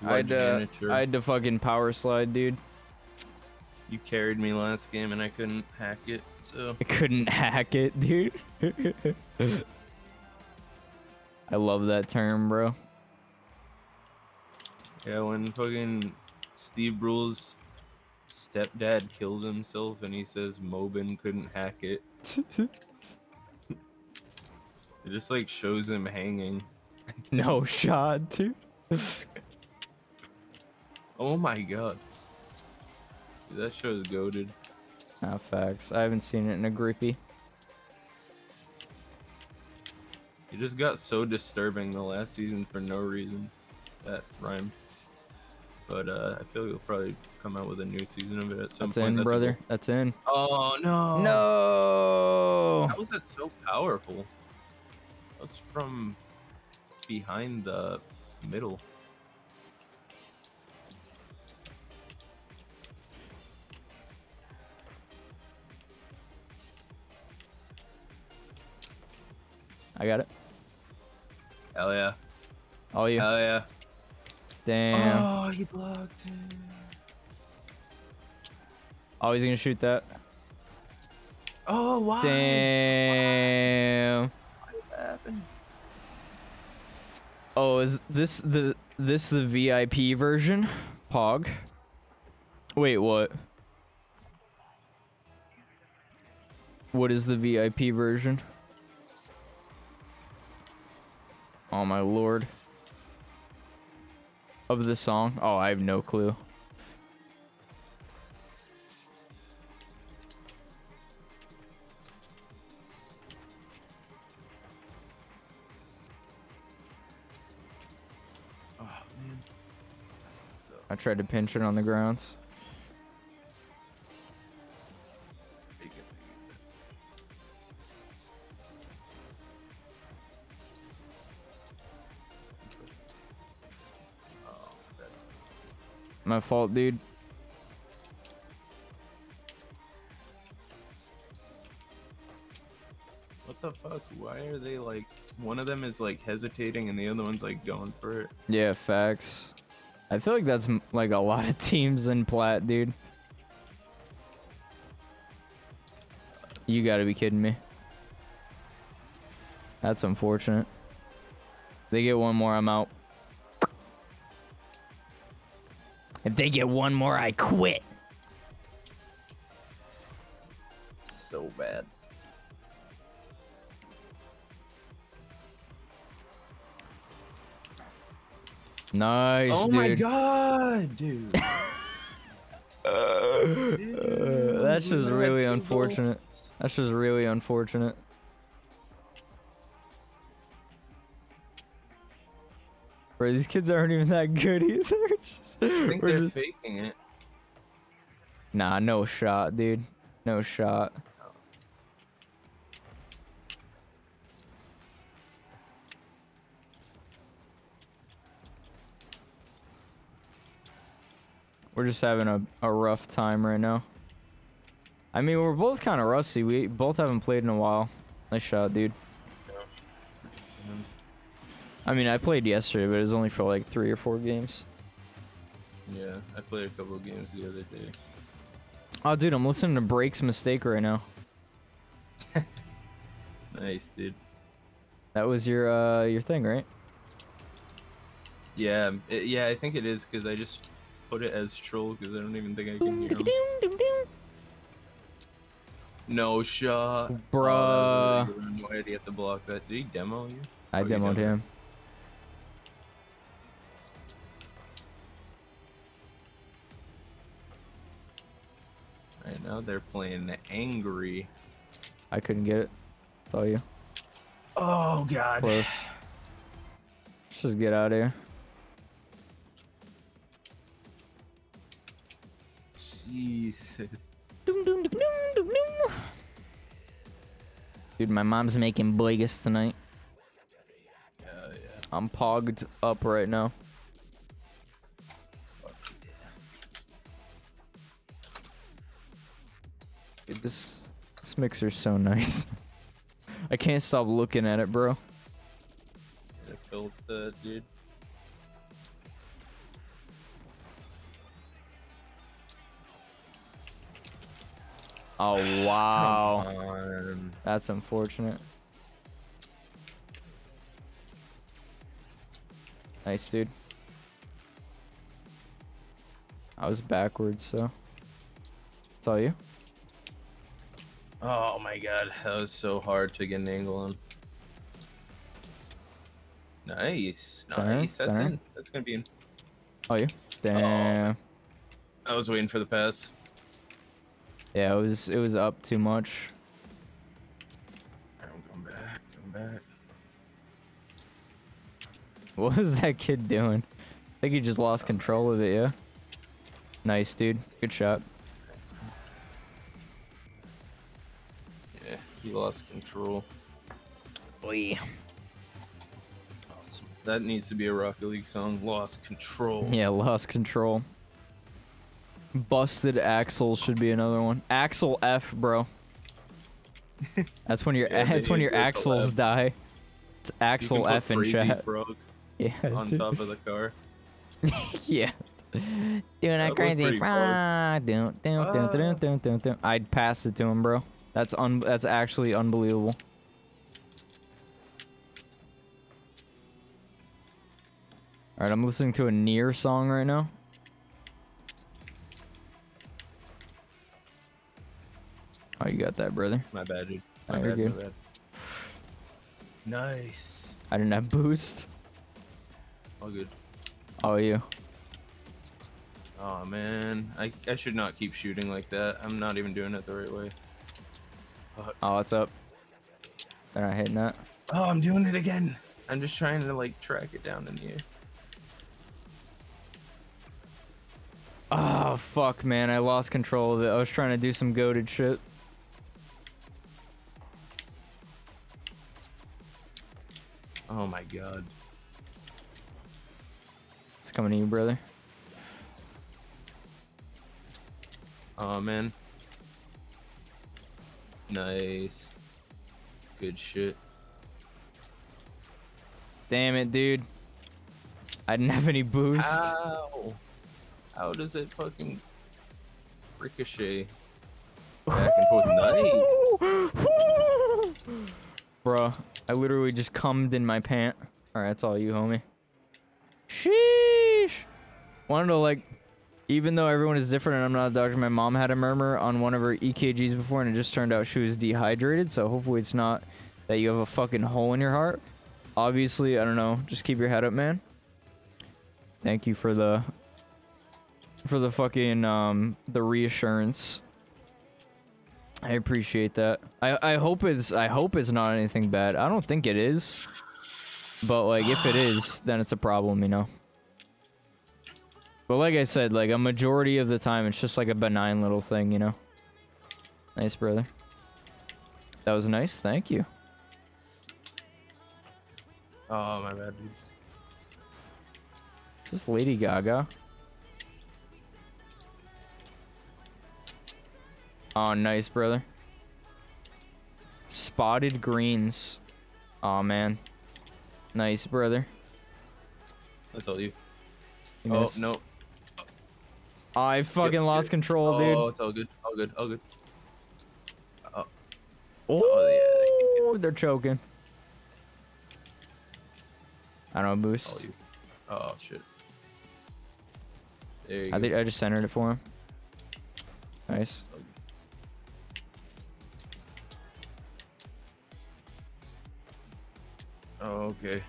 I had Ledge to. I had to fucking power slide, dude. You carried me last game and I couldn't hack it, so I couldn't hack it, dude. I love that term, bro. yeah. When fucking Steve Brule's stepdad kills himself and he says Mobin couldn't hack it, it just like shows him hanging. No shot, dude. Oh my god. That show is goaded. Ah, facts. I haven't seen it in a grippy. It just got so disturbing the last season for no reason. That rhyme. But uh, I feel like it'll probably come out with a new season of it at some That's point. in, a brother. goal. That's in. Oh no! No. How was that so powerful? That was from behind the middle. I got it. Hell yeah! All you. Hell yeah! Damn. Oh, he blocked it. Oh, he's gonna shoot that. Oh, why? Damn. What happened? Oh, is this the this the VIP version? Pog. Wait, what? What is the VIP version? Oh my lord. Of the song? Oh, I have no clue. Oh man. I tried to pinch it on the grounds. My fault, dude. What the fuck? Why are they like? One of them is like hesitating and the other one's like going for it. Yeah, facts. I feel like that's like a lot of teams in plat, dude. You gotta be kidding me. That's unfortunate. They get one more, I'm out. If they get one more, I quit. So bad. Nice, oh dude. my god, dude. Uh, that's just really unfortunate. That's just really unfortunate. Bro, these kids aren't even that good either. Just- I think they're just- faking it. Nah, no shot, dude. No shot. We're just having a, a rough time right now. I mean, we're both kind of rusty. We both haven't played in a while. Nice shot, dude. I mean, I played yesterday, but it was only for like three or four games. Yeah, I played a couple of games the other day. Oh, dude, I'm listening to Break's Mistake right now. Nice, dude. That was your uh your thing, right? Yeah, it, yeah, I think it is because I just put it as troll because I don't even think I can hear him. No shot. Oh, that was a Bruh. really good run. Why did he have to block that? Did he demo you? I Oh, you demoed him. Now they're playing angry. I couldn't get it. It's all you. Oh god. Close. Let's just get out of here. Jesus. Dude, my mom's making boigus tonight. Oh yeah. I'm pogged up right now. Good This this mixer's so nice. I can't stop looking at it, bro. I felt that, dude. Oh wow. That's unfortunate. Nice, dude. I was backwards, so. It's all you. Oh my god, that was so hard to get an angle on. Nice, Sorry, nice. That's sorry. in. That's gonna be in. Oh, you? Oh, Damn. I was waiting for the pass. Yeah, it was it was up too much. I'm going back. Going back. What was that kid doing? I think he just lost control of it, yeah? Nice, dude. Good shot. He lost control. Boy. Awesome. That needs to be a Rocket League song. Lost control. Yeah, lost control. Busted Axel should be another one. Axel F, bro. That's when your Yeah, that's when your axles die. It's Axel F in chat. Frog Yeah. on dude. top of the car. yeah. Doing That that crazy. Ah. I'd pass it to him, bro. That's un that's actually unbelievable. Alright, I'm listening to a near song right now. Oh, you got that, brother. My bad, dude. Oh, My you're bad, my bad. Nice. I didn't have boost. All good. Oh, you. Oh man, I I should not keep shooting like that. I'm not even doing it the right way. Fuck. Oh, what's up? They're not hitting that. Oh, I'm doing it again. I'm just trying to like track it down in the air. Oh, fuck, man. I lost control of it. I was trying to do some goaded shit. Oh my god. It's coming to you, brother. Oh man. Nice. Good shit. Damn it, dude. I didn't have any boost. Ow. How does it fucking ricochet back and forth? Nice. Bruh, I literally just cummed in my pant. Alright, that's all you, homie. Sheesh! Wanted to, like, even though everyone is different and I'm not a doctor, my mom had a murmur on one of her EKGs before and it just turned out she was dehydrated, so hopefully it's not that you have a fucking hole in your heart. Obviously, I don't know, just keep your head up, man. Thank you for the for the fucking um the reassurance. I appreciate that. I I hope it's I hope it's not anything bad. I don't think it is. But like if it is, then it's a problem, you know. But like I said, like a majority of the time it's just like a benign little thing, you know. Nice, brother. That was nice. Thank you. Oh my bad, dude. Is this Lady Gaga? Oh, nice, brother. Spotted greens. Oh man. Nice, brother. That's all you. Oh no. I fucking Yep, lost yep. control, oh, dude. oh, it's all good. All good. All good. Oh, Oh, oh yeah. they're choking. I don't know, boost. all you. Oh shit. There you I go. think I just centered it for him. Nice. Oh, okay.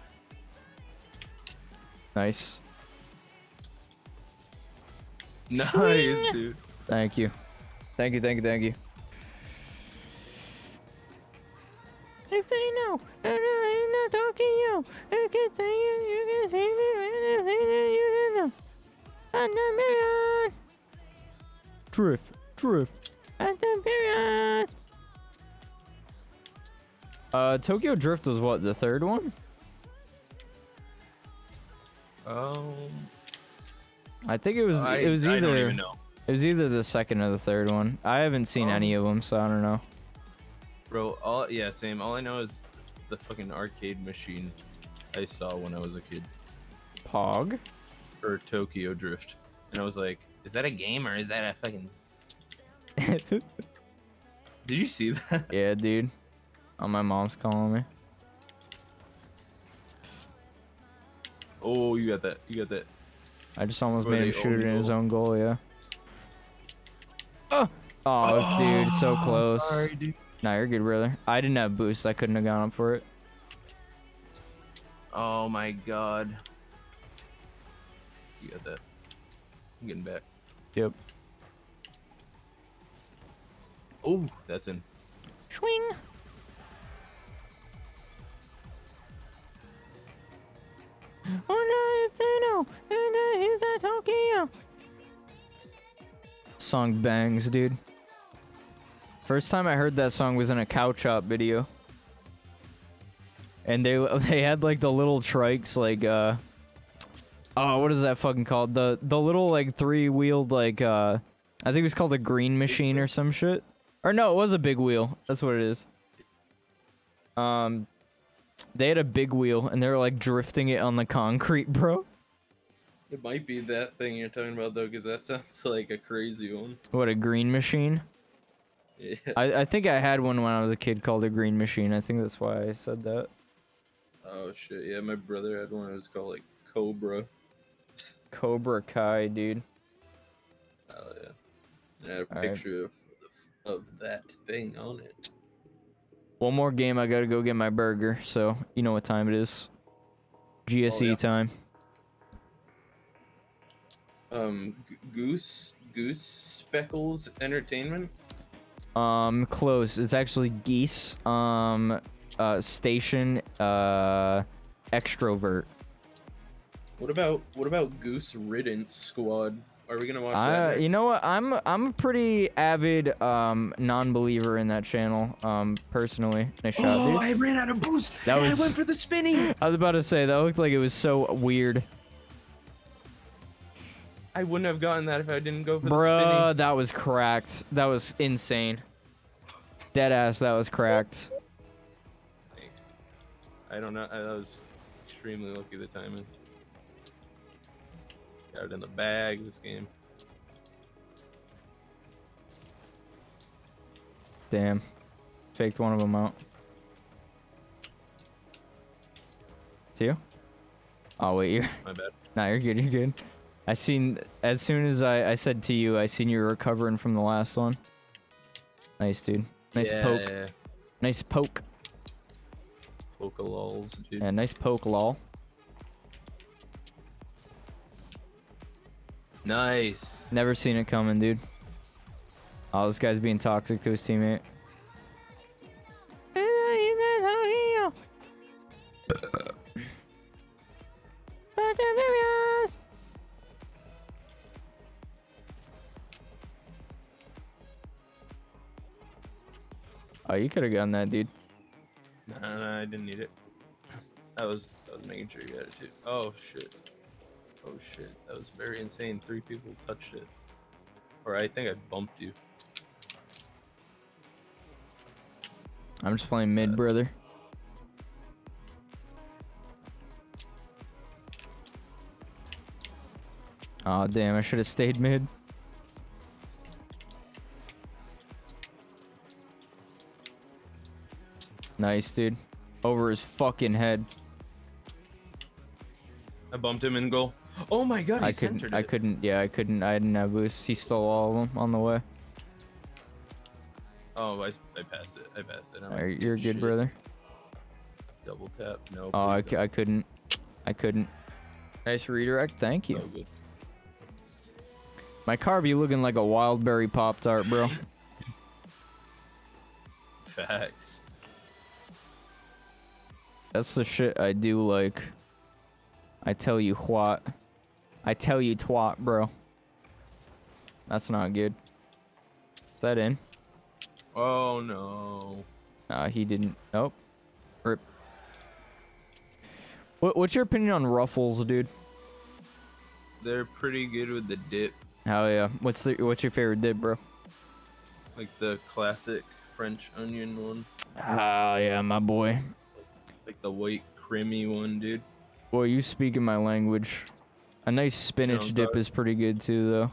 Nice. Nice, dude. Thank you. Thank you, thank you, thank you. If I know, and I'm not talking you, I can say you, you can say me, anything you don't know. I'm the million. Drift, drift. I'm the million. Uh, Tokyo Drift was what, the third one? Um, I think it was, I, it was I either. don't even know. It was either the second or the third one. I haven't seen any oh. of them, so I don't know. Bro, all yeah, same. All I know is the fucking arcade machine I saw when I was a kid. Pog? Or Tokyo Drift. And I was like, is that a game or is that a fucking Did you see that? Yeah, dude. Oh, my mom's calling me. Oh, you got that. You got that. I just almost Where made him shoot it in his own goal, yeah. Oh, oh, dude, so oh, close. sorry, dude. Nah, you're good, brother. I didn't have boost. I couldn't have gone up for it. Oh my god. You got that. I'm getting back. Yep. Oh, that's in. Swing. Wonder if they know. And is that Tokyo? Song bangs, dude. First time I heard that song was in a cow chop video. And they they had like the little trikes like uh Oh, what is that fucking called? The the little like three-wheeled like uh I think it was called a green machine or some shit. Or no, it was a big wheel. That's what it is. Um they had a big wheel and they were like drifting it on the concrete, bro. It might be that thing you're talking about though, because that sounds like a crazy one. What a green machine. Yeah. I, I think I had one when I was a kid called a green machine. I think that's why I said that. Oh shit, yeah, my brother had one. It was called like Cobra. Cobra Kai, dude. Oh yeah. I had a Alright. picture of of that thing on it. One more game, I gotta go get my burger. So you know what time it is. GSE Oh, yeah. time. Um, Goose Goose Speckles Entertainment. Um, close. It's actually geese. Um, uh, station. Uh, extrovert. What about what about Goose Riddance Squad? Are we gonna watch I, that? Uh, you know what? I'm I'm a pretty avid um non-believer in that channel. Um, personally. Nice shot, Oh, dude. I ran out of boost. That and was- I went for the spinning. I was about to say that looked like it was so weird, I wouldn't have gotten that if I didn't go for the bruh. spinning. That was cracked. That was insane. Dead ass. That was cracked. Thanks. I don't know. I was extremely lucky the timing. Got it in the bag this game. Damn. Faked one of them out. To you? Oh wait, you're. My bad. Nah, you're good. You're good. I seen as soon as I I said to you, I seen you recovering from the last one. Nice, dude. Nice poke. Nice poke. Pokelols, dude. Yeah, nice poke, lol. Nice. Never seen it coming, dude. Oh, this guy's being toxic to his teammate. Oh, you could have gotten that, dude. Nah, nah, I didn't need it. I was, I was making sure you had it too. Oh shit. Oh shit. That was very insane. Three people touched it. Or I think I bumped you. I'm just playing mid, uh, brother. Oh damn! I should have stayed mid. Nice, dude. Over his fucking head. I bumped him in goal. Oh my god, he I couldn't. I it. couldn't. Yeah, I couldn't. I didn't have boost. He stole all of them on the way. Oh, I, I passed it. I passed it. I'm Alright, like, you're good, shit. brother. Double tap. No. Oh, I, please c- I couldn't. I couldn't. Nice redirect. Thank you. don't. Oh. My car be looking like a wild berry pop tart, bro. Facts. That's the shit I do like. I tell you what. I tell you twat, bro. That's not good. Is that in? Oh no. Nah, he didn't. Nope. Rip. What, what's your opinion on ruffles, dude? They're pretty good with the dip. Hell yeah. What's the what's your favorite dip, bro? Like the classic French onion one. Oh yeah, my boy. Like the white creamy one, dude. Boy, you speaking my language. A nice spinach dip is pretty good too, though.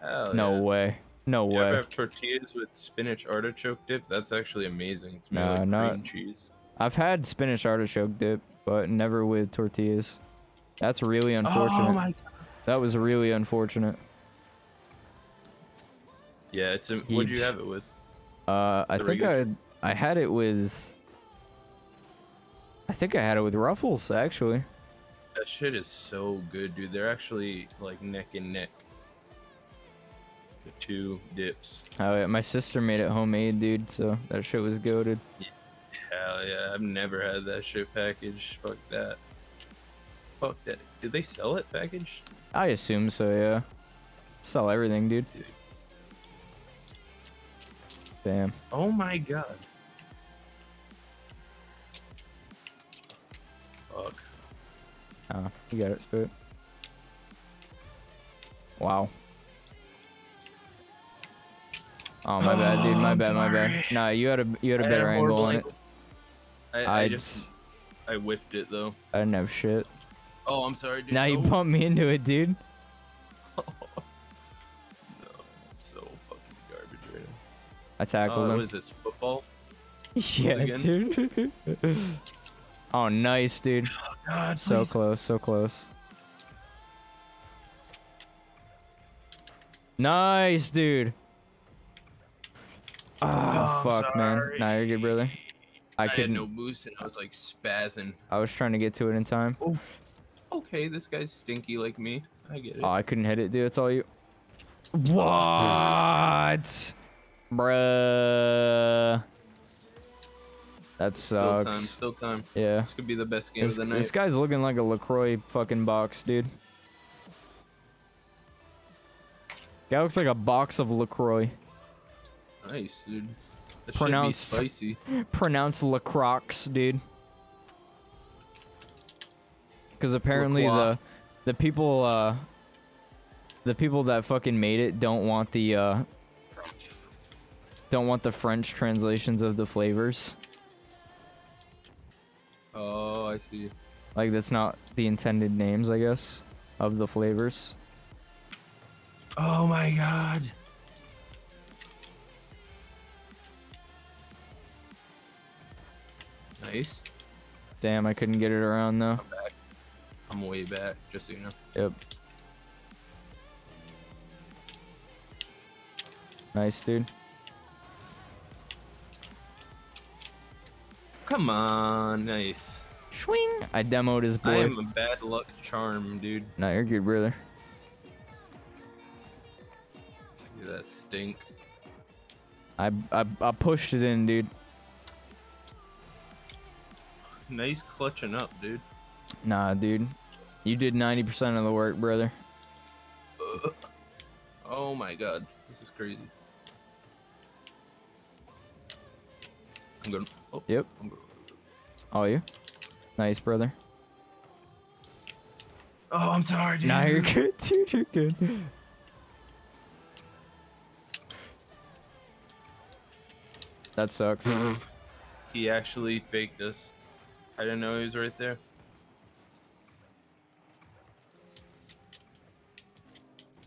Hell no yeah. way. No You ever way. have tortillas with spinach artichoke dip? That's actually amazing. It's made Nah, like not- cream cheese. I've had spinach artichoke dip, but never with tortillas. That's really unfortunate. Oh my That was really unfortunate. Yeah, it's a, what'd you have it with? Uh, I think I I had it with. I think I had it with Ruffles actually. That shit is so good, dude. They're actually like neck and neck. The two dips. Oh yeah, my sister made it homemade, dude. So that shit was goaded. Hell yeah, I've never had that shit packaged. Fuck that. Fuck that. Did they sell it packaged? I assume so, yeah. Sell everything, dude. Damn. Oh my god. Oh, you got it. Good. Wow. Oh my bad, dude. My I'm bad, my bad. sorry. Nah, you had a you had a I better a angle on it. I, I, I just I whiffed it though. I didn't have shit. Oh, I'm sorry, dude. Now you No. bumped me into it, dude. No, so fucking garbage right now. I tackled Uh, him. What is this? Football? Yeah, dude. oh, nice, dude. God, so please. close, so close. Nice, dude. Ah, Oh, I'm fuck, man. sorry. Nah, you're good, brother. I, I, couldn't. no boost and I was like spazzing. I was trying to get to it in time. Okay, this guy's stinky like me. I get it. Oh, I couldn't hit it, dude. That's all you. What? Bruh. That Still sucks. time, still time. Yeah. This could be the best game This, of the night. this guy's looking like a LaCroix fucking box, dude. Guy looks like a box of LaCroix. Nice, dude. That Pronounced- be spicy. Pronounced LaCroix, dude. Because apparently LaCroix. the the people uh the people that fucking made it don't want the uh don't want the French translations of the flavors. Oh, I see. Like that's not the intended names, I guess, of the flavors. Oh my god. Nice. Damn, I couldn't get it around though. I'm back. I'm way back, just so you know. Yep. Nice, dude. Come on, nice. Swing. I demoed his boy. I boy. am a bad luck charm, dude. Nah, you're good, brother. Look at that stink. I, I I pushed it in, dude. Nice clutching up, dude. Nah, dude. You did 90% of the work, brother. Oh my god, this is crazy. I'm gonna. Oh, Yep. I'm Oh, you? Nice, brother. oh, I'm sorry, dude. Nah, you're good, dude. You're good. That sucks. He actually faked us. I didn't know he was right there.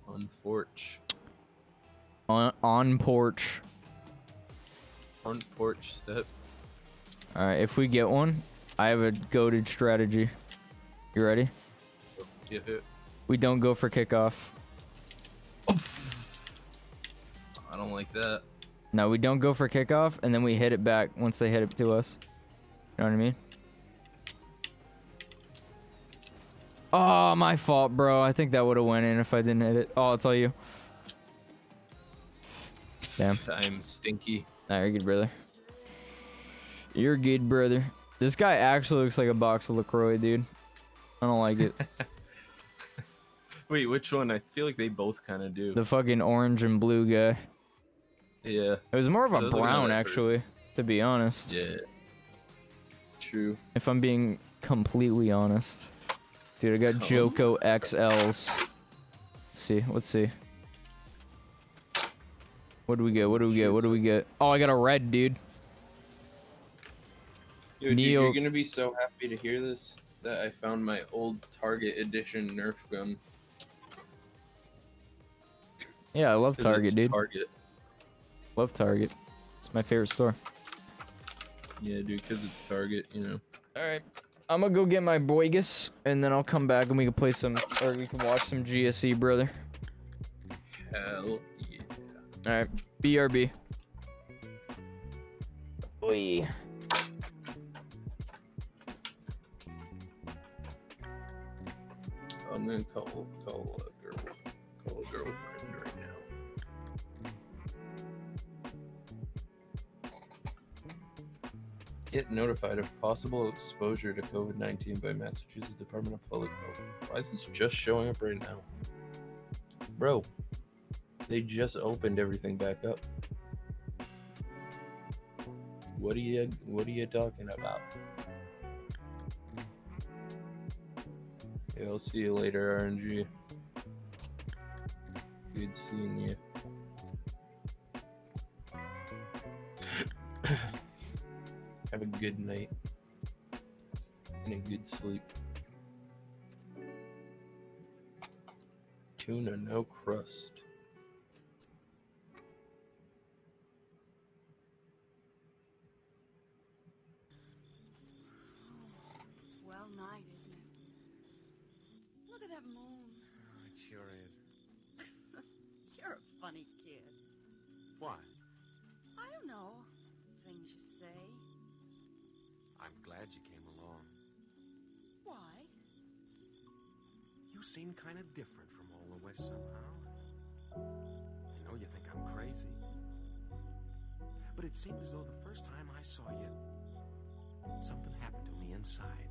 Unforch. on on porch. On porch step. All right, if we get one, I have a goaded strategy. You ready? It. We don't go for kickoff. I don't like that. No, we don't go for kickoff, and then we hit it back once they hit it to us. You know what I mean? Oh, my fault, bro. I think that would have went in if I didn't hit it. Oh, it's all you. Damn. I'm stinky. Nah, you're good, brother. You're good, brother. This guy actually looks like a box of LaCroix, dude. I don't like it. Wait, which one? I feel like they both kind of do. the fucking orange and blue guy. yeah. It was more of a Those brown, like actually, to be honest. Yeah. True. If I'm being completely honest. Dude, I got Come Joko XLs. Let's see. Let's see. What do we get? What do we get? What do we get? Oh, I got a red, dude. Dude, dude, Neo- you're gonna be so happy to hear this that I found my old Target edition Nerf gun. Yeah, I love Target, dude. Target. Love Target. It's my favorite store. Yeah, dude, because it's Target, you know. All right. I'm gonna go get my Boigus, and then I'll come back and we can play some, or we can watch some GSE, brother. Hell yeah. All right. BRB. Oi. I'm gonna call call a girl call a girlfriend right now. Get notified of possible exposure to COVID 19 by Massachusetts Department of Public Health. Why is this just showing up right now? Bro, they just opened everything back up. What are you what are you talking about? I'll see you later, RNG. Good seeing you. Have a good night and a good sleep. Tuna, no crust. Seem kind of different from all the West somehow. I know you think I'm crazy. But it seemed as though the first time I saw you, something happened to me inside.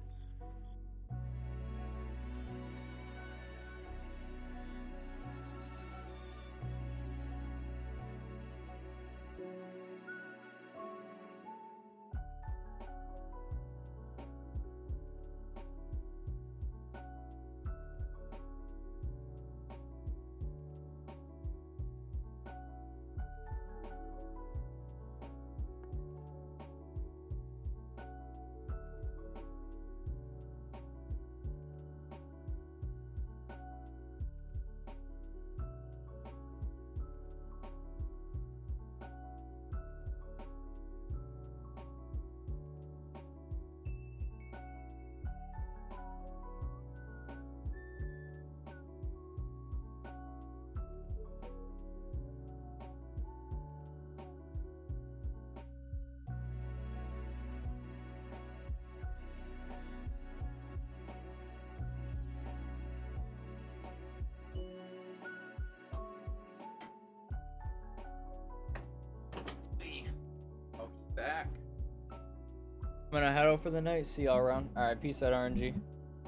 I'm gonna head out for the night. See y'all around. All right, peace out, RNG.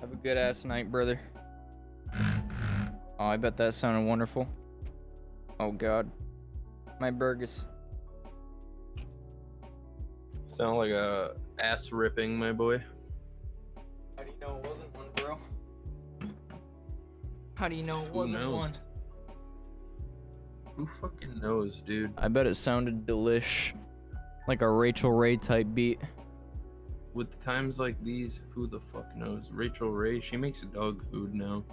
Have a good ass night, brother. Oh, I bet that sounded wonderful. Oh God, my burgers. Sound like a ass ripping, my boy. How do you know it wasn't one, bro? How do you know it Who wasn't knows? one? Who fucking knows, dude? I bet it sounded delish, like a Rachael Ray type beat. With times like these, who the fuck knows? Rachael Ray, she makes a dog food now.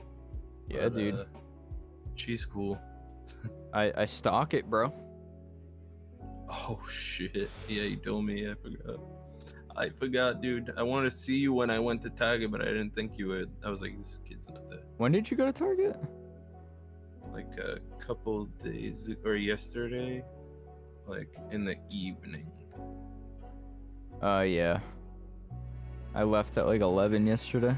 Yeah, But, dude. uh, she's cool. I I stalk it, bro. Oh shit. Yeah, you told me. I forgot. I forgot, dude. I wanted to see you when I went to Target, but I didn't think you would. I was like, this kid's not there. When did you go to Target? Like a couple days or yesterday, like in the evening. Uh, yeah. I left at like 11 yesterday.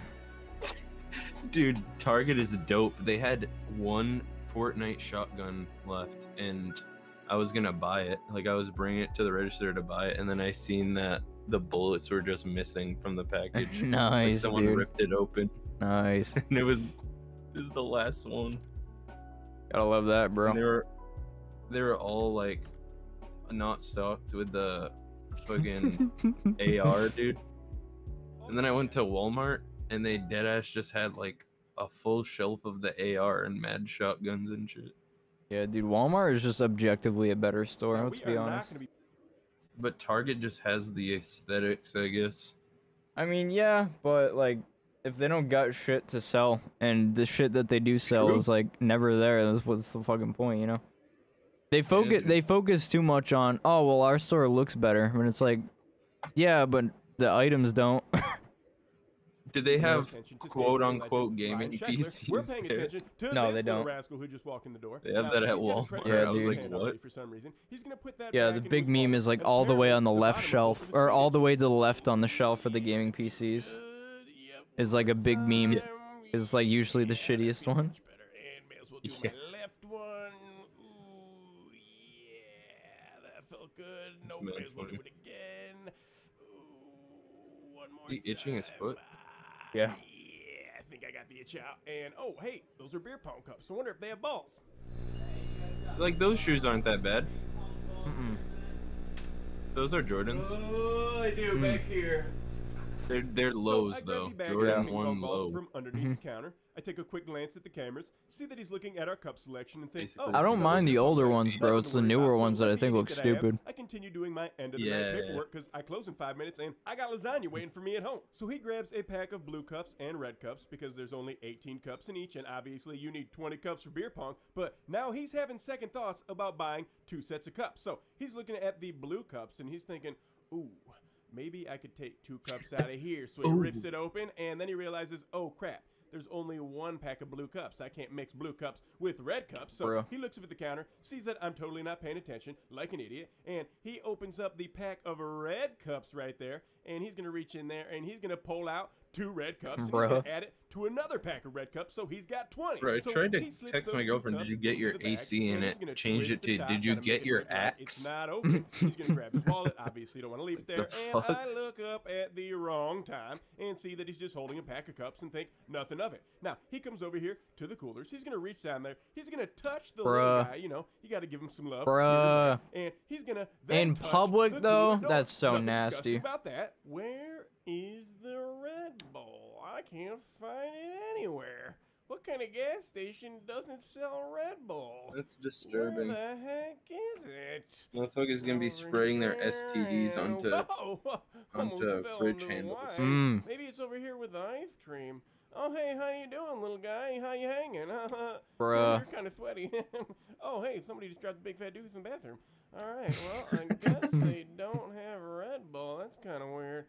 Dude, Target is dope. They had one Fortnite shotgun left, and I was gonna buy it. Like I was bringing it to the register to buy it, and then I seen that the bullets were just missing from the package. Like, Nice, someone dude. ripped it open, Nice. and it was it was the last one. Gotta love that, bro. And they were they were all like not stocked with the fucking AR, dude. And then I went to Walmart and they dead ass just had like a full shelf of the AR and mad shotguns and shit. Yeah, dude, Walmart is just objectively a better store. let's be honest. But Target just has the aesthetics, I guess. I mean, yeah, but like, if they don't got shit to sell, and the shit that they do sell True. is like never there, that's what's the fucking point, you know? They focus they focus too much on oh well our store looks better when it's like yeah but the items don't. Do they have quote unquote gaming Ryan We're PCs paying there? attention to No, this they don't. rascal who just walked in the door. They have Now, that at he's got a Walmart. Yeah, card I was like, what? For some reason, he's gonna put that Yeah, the big meme wallet, is like all the way on the apparently left shelf both of his or all the way to the left on the shelf for the gaming PCs is like a big meme. Is like usually the shittiest one. Yeah. left one. Ooh, yeah, that felt good. It's No, may as well do it again. Ooh, one more He itching his foot. Yeah. Yeah, I think I got the itch out. And oh, hey, those are beer pong cups. I wonder if they have balls. Like those shoes aren't that bad. Mm-mm. Those are Jordans. Oh, I do mm. back here. They're they're lows so though. the bag of Jordan one low. from underneath the mm-hmm. counter. I take a quick glance at the cameras, see that he's looking at our cup selection, and think, Basically "Oh, I don't mind the older ones, bro. It's the newer ones that I think look that I have, stupid. I continue doing my end of the night Yeah. paperwork because I close in five minutes and I got lasagna waiting for me at home. So he grabs a pack of blue cups and red cups because there's only 18 cups in each, and obviously you need 20 cups for beer pong. But now he's having second thoughts about buying two sets of cups. So he's looking at the blue cups and he's thinking, ooh. Maybe I could take two cups out of here. So he rips it open and then he realizes, oh crap, there's only one pack of blue cups. I can't mix blue cups with red cups. So Bro. he looks up at the counter, sees that I'm totally not paying attention, like an idiot, and he opens up the pack of red cups right there, and he's gonna reach in there and he's gonna pull out two red cups and he's gonna add it to another pack of red cups, so he's got 20. Bro, I So tried to he slips text my girlfriend, "Did you get your AC in it?" gonna Changed twist it to, "Did you get your look like It's not open. he's gonna grab his wallet. Obviously, don't want to leave it there. The and fuck? I look up at the wrong time and see that he's just holding a pack of cups and think nothing of it. Now he comes over here to the coolers. He's gonna reach down there. He's gonna touch the little Bruh. guy. You know, you got to give him some love. Bruh. And he's gonna In public, though? cooler. That's so Nothing nasty. About that, where is the Red Bull? I can't find it anywhere. What kind of gas station doesn't sell Red Bull? That's disturbing. Where the heck is it? Motherfuckers gonna be spraying their STDs onto onto fridge handles. Mm. Maybe it's over here with the ice cream. Oh, hey, how you doing, little guy? How you hanging? Bruh. You're kind of sweaty. oh, hey, somebody just dropped a big fat deuce in the bathroom. All right, well, I guess they don't have Red Bull. That's kind of weird.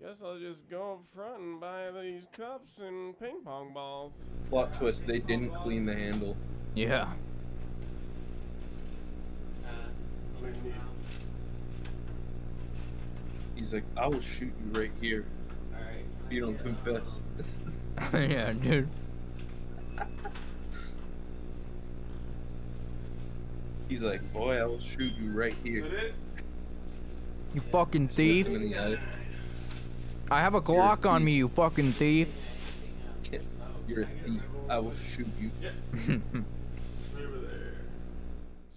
Guess I'll just go up front and buy these cups and ping pong balls. Plot twist: They didn't clean the handle. Yeah. He's like, "I will shoot you right here if you don't confess." yeah, dude. He's like, "Boy, I will shoot you right here." You fucking thief. Looks him in the eyes. I have a Glock on me, you fucking thief. You're a thief. I will shoot you.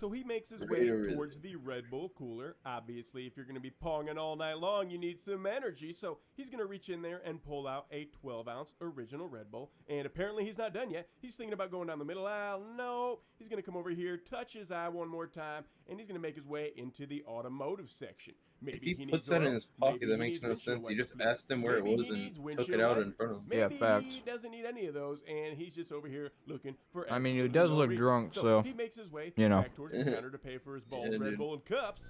So he makes his way towards the Red Bull cooler. Obviously, if you're going to be ponging all night long, you need some energy. So he's going to reach in there and pull out a 12 ounce original Red Bull. And apparently, he's not done yet. He's thinking about going down the middle aisle. No, he's going to come over here, touch his eye one more time, and he's going to make his way into the automotive section. Maybe If he he puts that in his pocket, maybe that makes no sense. He just asked him where it was and took it out in front of him. Yeah, Maybe facts. He doesn't need any of those, and he's just over here looking for. I mean, he does look reason. drunk, so, he makes his way you know. back towards the counter to pay for his balls, Yeah, Red dude. Bull, and cups.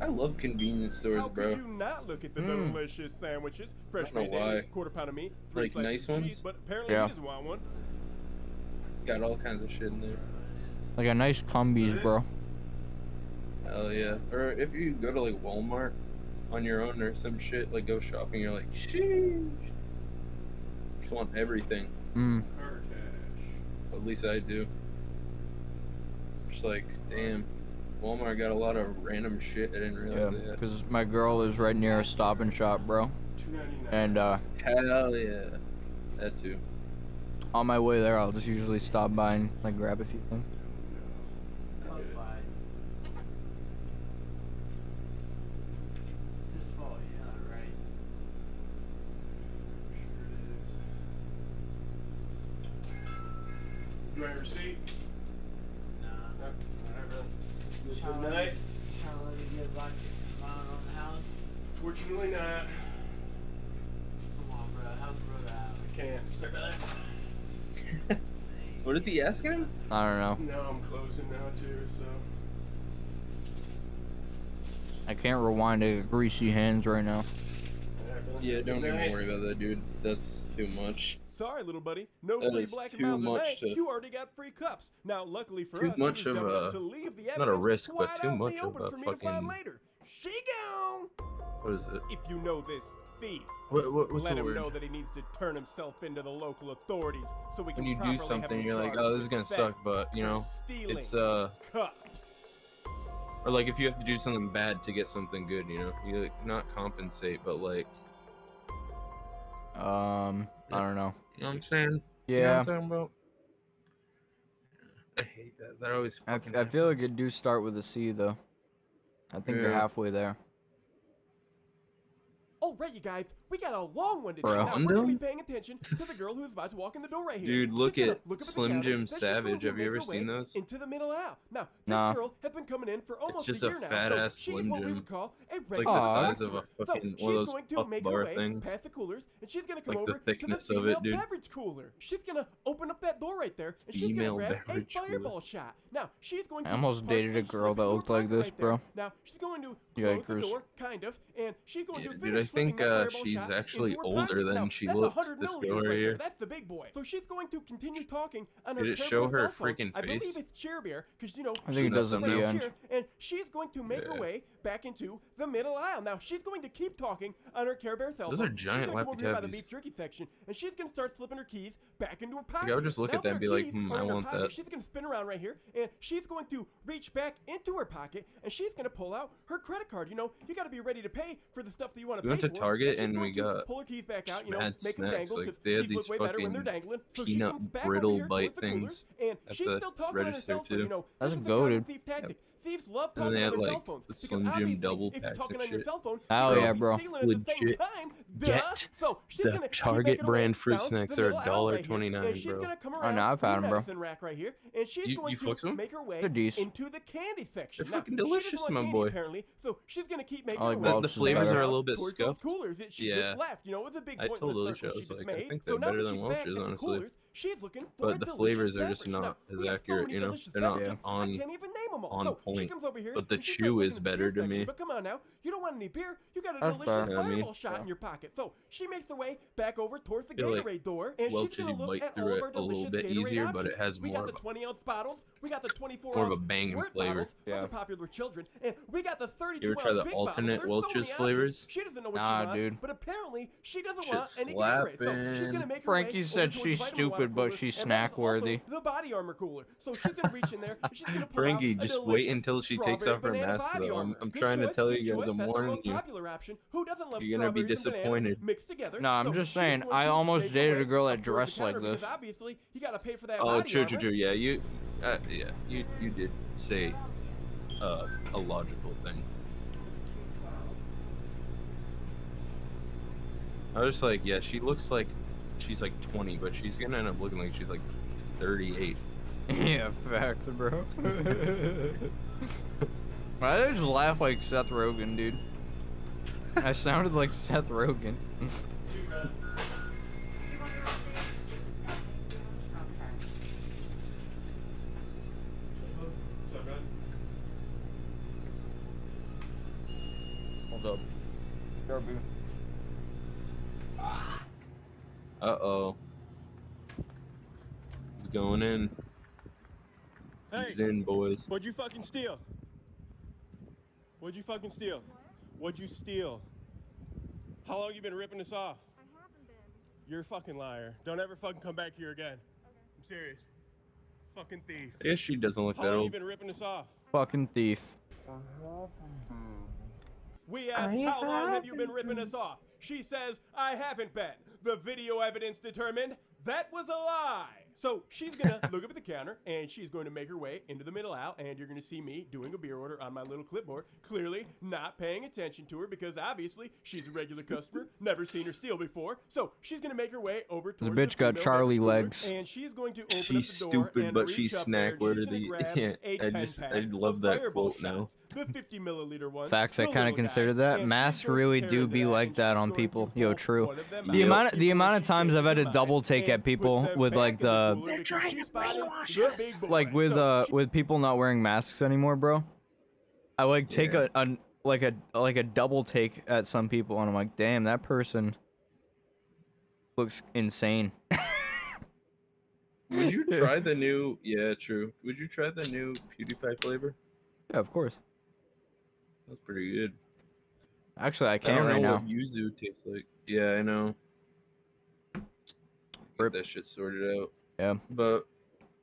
I love convenience stores, How bro. could you not look at the Mm. delicious sandwiches? Fresh know made daily, why. quarter pound of meat, three Like slices nice of ones? cheese, but apparently Yeah. he doesn't want one. Got all kinds of shit in there. Like a nice combis, bro. Hell yeah. Or if you go to like Walmart on your own or some shit, like go shopping, you're like, sheesh. Just want everything. Mm. At least I do. Just like, damn. Walmart got a lot of random shit I didn't Yeah, realize they had. because my girl lives right near a stop and shop, bro. And uh, Hell yeah. That too. on my way there, I'll just usually stop by and like grab a few things. He asking him? I don't know. No, I'm closing now too, so. I can't rewind to greasy hands right now. Yeah, don't even worry about that, dude. That's too much. Sorry, little buddy. No That free is black and too mild much tonight. to- You already got free cups. Now, luckily for Too us, much he was of a- to leave the not a risk, but too out in the much of a for me to find fucking- later. She gone. What is it? If you know this thief, What- what- what's let the him word? know that he needs to turn himself into the local authorities so we can When you properly do have something, him you're like, oh, this is gonna suck, but you know, stealing it's uh, cups. or like if you have to do something bad to get something good, you know, you like, not compensate, but like, Um, I don't know. you know what I'm saying? You know Yeah. what I'm talking about? I hate that. That always I. I feel like it do start with a C though. I think you're halfway there. All right, you guys, we got a long one today. Bro. Now, we're gonna be paying attention to the girl who's about to walk in the door right here. Dude, look gonna at look up Slim counter, Jim then she's going Savage. Have you ever seen those? Into the middle aisle. Now, this Nah. girl has been coming in for almost just a a year now. fat-ass so she's Slim what we Jim. would call a It's like the size of a fucking- so one of those going to puff make bar her way things. past the coolers, and she's going to come Like the over to the thickness of female it, dude. beverage cooler. She's going to open up that door right there, and she's gonna grab a beverage cooler. fireball shot. Now, she's going to I almost dated a girl that looked like this, bro. Now, she's going to close the door, kind of, and she's going to Yeah, dude, finish I think slipping that uh, fireball she's shot actually older than Now, she looks. 100 This girl right right here. That's the big boy. So she's going to continue talking on Did her it show her cell phone. freaking I believe it's Care Bear, because you know I think she it does lives the end. here, and she's going to make her way back into the middle aisle. Now she's going to keep talking on her Care Bear cell Those phone. are giant she's gonna come over here by the beef jerky section, and she's going to start slipping her keys back into her pocket. I would just look Now at that and be like, "Hmm, I want that." She's going to spin around right here, and she's going to reach back into her pocket, and she's going to pull out her credit card. You know, you got to be ready to pay for the stuff that you want to We went to. Target and we to got pull her keys back out. You know, mad make them snacks, dangle like, because they had keys look these way better when they're fucking dangling. So she peanut comes back brittle over here bite towards the coolers, things and at she's the still talking on her register, cell phone. You too. know, That's this is a goated. common thief tactic. Thieves love talking then they on had, their cell phones the Slim Jim double if you're talking of on your cell phone, Oh, you're yeah, bro. stealing at the same Legit. time. Get So she's the gonna Target making her way brand fruit snacks the are middle aisle right here, $1.29, and she's bro. gonna I around know, I've had them, bro. rack right here, and she's You- going you to fucks 'em? make her way They're into the candy section. They're fucking delicious, my boy. Apparently, so she's gonna keep making like her way The, the flavors are a little bit towards those scuffed. coolers that she Yeah. just left. You know, it was a big I point told in the Alicia, I was like, I think they're better that than she's Welch's, honestly. She's looking But the flavors are just not Now, as have so accurate, you know? They're not I on- can't even name 'em all. on point. comes over here But the chew is looking at the better to me. But come on now, you don't want any beer. You got a That's delicious fair. Yeah, I mean- fireball shot in your pocket. So she makes her way back over towards the feel like Gatorade door, and she's Welch's, gonna look bite at through all of our a little delicious bit Gatorade easier, but it has we got of the 20 ounce bottles. We got the 24 more of ounce a banging squirt flavor. bottles. Those Yeah. are popular with children. And we got the 32 You ever try ounce the big alternate bottles. There's so Welch's many flavors? options. She doesn't know what Nah, she wants, dude. but apparently she doesn't Shit want any Gatorade. So she's gonna make her Frankie way said over towards she's the vitamin stupid, water but cooler, she's and that is also snack-worthy. The body armor cooler. So she's gonna reach in there and she's gonna pull Frankie, out a just wait delicious until she takes strawberry off her banana mask, body though. I'm- armor. I'm Good trying to choice, tell you guys, choice. I'm That's the warning most you. popular option. Who doesn't love You're gonna be strawberries and bananas disappointed. mixed together? No, I'm So just saying, I almost dated a girl that up towards the dressed like this. Obviously, you gotta pay for that Oh, body true, true, true. Yeah, you, uh, yeah, you, you did say uh, a logical thing. I was like, yeah, she looks like she's like 20, but she's gonna end up looking like she's like 38. yeah, facts, bro. Why did I just laugh like Seth Rogen, dude? I sounded like Seth Rogen. Hold up. Darby. Uh oh. He's going in. Hey. He's in, boys. What'd you fucking steal? What'd you fucking steal? What'd you steal? How long you been ripping us off? I haven't been. You're a fucking liar. Don't ever fucking come back here again. I'm serious. Fucking thief. I guess she doesn't look that old. How that long you been ripping us off? Fucking thief. We asked I how long have you been ripping us off? She says, I haven't been. The video evidence determined that was a lie. So she's going to look up at the counter and she's going to make her way into the middle aisle. And you're going to see me doing a beer order on my little clipboard, clearly not paying attention to her because obviously she's a regular customer, never seen her steal before. So she's going to make her way over to the bitch got Charlie legs. And she's going to open she's up the door. She's stupid, but she's snack. Where did the. Yeah, I just, I love that quote shots. now the 50 milliliter one. Facts, I kind of considered that. Masks really do be like that on people. Yo, true. The amount of, the amount of times I've had to double take at people with like the like with uh with people not wearing masks anymore, bro. I like take yeah. a, a like a like a double take at some people, and I'm like, damn, that person looks insane. Would you try the new? Yeah, true. Would you try the new PewDiePie flavor? Yeah, of course. That's pretty good. Actually, I can't I right now. yuzu tastes like. Yeah, I know. Get that shit sorted out. Yeah. But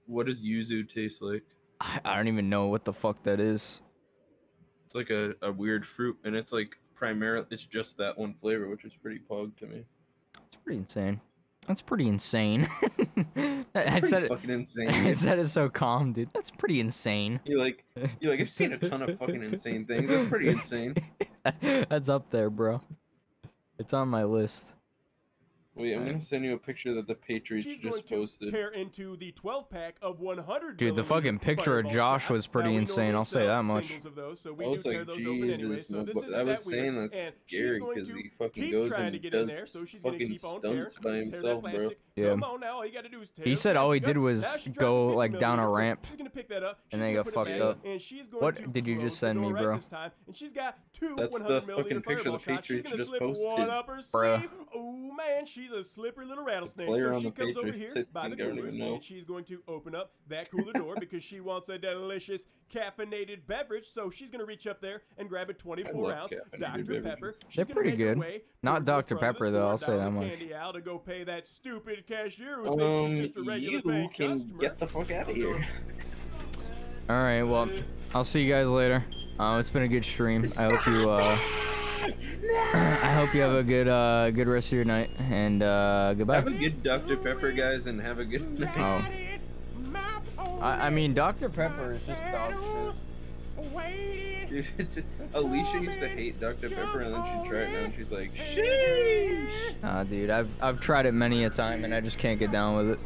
what does yuzu taste like? I, I don't even know what the fuck that is. It's like a, a weird fruit, and it's like primarily it's just that one flavor, which is pretty pog to me. It's pretty insane. That's pretty insane. I, I said it, fucking insane. I said it so calm, dude. That's pretty insane. You like, you like. I've seen a ton of fucking insane things. That's pretty insane. That's up there, bro. It's on my list. Wait, I'm gonna send you a picture that the Patriots She's just posted. Tear into the 12 pack of 100. Dude, the fucking picture of Josh was pretty insane. I'll say that much. Those, so I was like, Jesus, anyway, so I was that saying that's and scary because he fucking goes and does there, so fucking stunts by himself, bro. Yeah. Now, he said all he did was go like down a ramp, and then he got fucked up. What did you just send me, bro? That's the fucking picture the Patriots just posted, bro. Oh man, she's She's a slippery little rattlesnake. So she comes over here by the coolers, and she's going to open up that cooler door because she wants a delicious caffeinated beverage. So she's going to reach up there and grab a 24 ounce Dr. Pepper. She's They're pretty good. Not Dr. Pepper, though, I'll say that much. Candy to go pay that stupid cashier who um, thinks she's just a regular you can customer. get the fuck out of here. All right, well, I'll see you guys later. Uh, it's been a good stream. I hope you. Uh, I hope you have a good uh, good rest of your night and uh, goodbye. Have a good Dr. Pepper, guys, and have a good night. Oh. I, I mean, Dr. Pepper is just dog shit. Dude, Alicia used to hate Dr. Pepper and then she tried it now and she's like, sheesh. Ah, dude, I've I've tried it many a time and I just can't get down with it.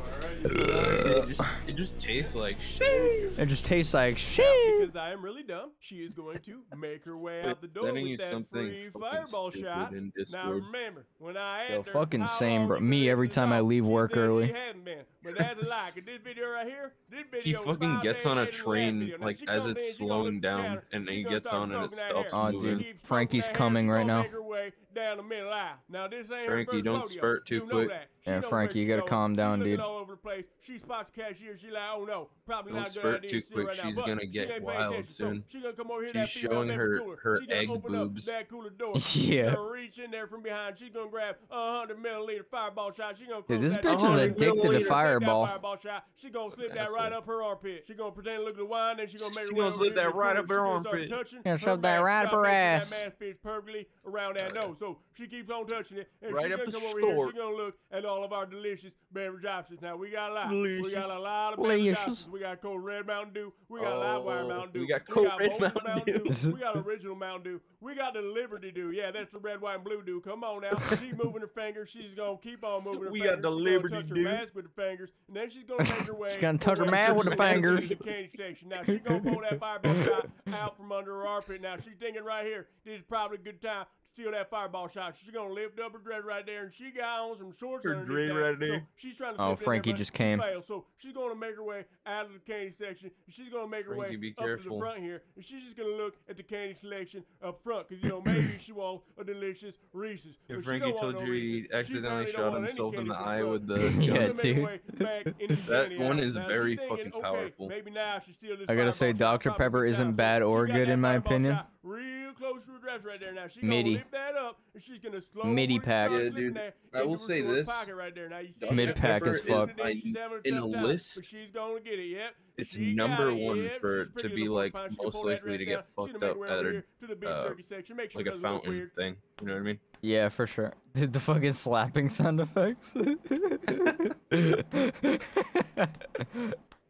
it, just, it just tastes like sheesh. It just tastes like sheesh. Because I am really dumb, she is going to make her way out the door Sending with that free fireball shot. Now remember, when I enter, Yo, fucking same, bro. Me every time I leave work early. He fucking gets on a train like as it's slowing down, and he gets on and it stops. Oh, dude, Frankie's coming right now down the middle aisle. Now this ain't Frankie, don't rodeo. spurt too you quick. Yeah, Frankie, you gotta calm down, dude. All over the place. She spots cashier. She's like, oh no, probably don't not spurt too quick. Right She's now, gonna get she wild soon. So gonna come over here. She's showing her her egg open boobs. Up that cooler door. yeah. reach in there from behind. She's gonna grab a hundred milliliter fireball shot. She's gonna. Dude, this bitch is addicted to fireball. She's gonna slip that right up her armpit. She's gonna pretend to look at the wine, and she's gonna make. She's gonna slip that right up her armpit. Gonna shove that right up her ass. Perfectly around that nose so she keeps on touching it, and right she's gonna come store. over here. She's gonna look at all of our delicious beverage options. Now we got a lot. Delicious. We got a lot of beverage options. Oh, we got cold red Mountain Dew. We got oh, Livewire Mountain Dew. We got cold we got red Mountain, Mountain Dew. we got original Mountain Dew. We got the Liberty Dew. Yeah, that's the red, white, and blue Dew. Come on now. She's moving her fingers. She's gonna keep on moving her we fingers. We got the she's Liberty touch Dew. Her mask with her fingers, and then she's gonna make her way. she's gonna touch her mask with her fingers. The candy station. Now she's gonna pull that fireball shot out from under her armpit. Now she's thinking right here. This is probably a good time steal that fireball shot. She's gonna lift up her dread right there, and she got on some shorts. Her dread right there. So she's trying to. Oh, Frankie just came. Failed. So she's gonna make her way out of the candy section. she's gonna make her Frankie, way up careful. to the front here, and she's just gonna look at the candy selection up front, cause you know maybe she wants a delicious Reese's. Yeah, Frankie told no you Reese's. he accidentally shot himself in the eye with the. yeah, dude. that one is now, very fucking powerful. I gotta say, Dr Pepper isn't bad or good in my opinion close to her dress right there now. She's gonna lift that up and she's gonna slow Midi pack. Yeah, dude. I will say this. Right there. Now, you see Mid pack as fuck. In a list, she's gonna get it. Yep. It's she number one for to be like most likely to get down. fucked up at her, uh, sure like a fountain thing. You know what I mean? Yeah, for sure. Did the fucking slapping sound effects?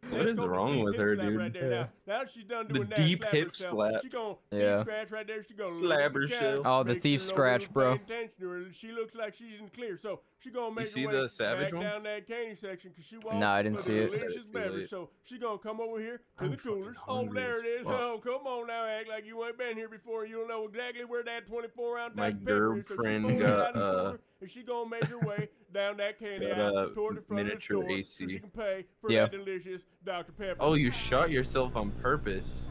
what is wrong with her, dude? Right there. Now, now she's done The doing that. deep hip herself. slap. She gonna Yeah. deep scratch right there. She gonna Slap look herself. Oh, the thief sure scratch, bro. to her. She looks like she's in clear, so she gonna make see her way the Savage back one? down that candy section because she wants Nah, I didn't see it. delicious Said it beverage. So she gonna come over here to I'm the coolers. Oh, there it is. fuck. Oh, come on now, act like you ain't been here before. You don't know exactly where that 24 ounce My Dr. Pepper is. So she girlfriend pulls got, out in the uh, and she gonna make her way down that candy got aisle a toward the front miniature of the store AC. so she can pay for Yeah. that delicious Dr. Pepper. Oh, you shot yourself on purpose.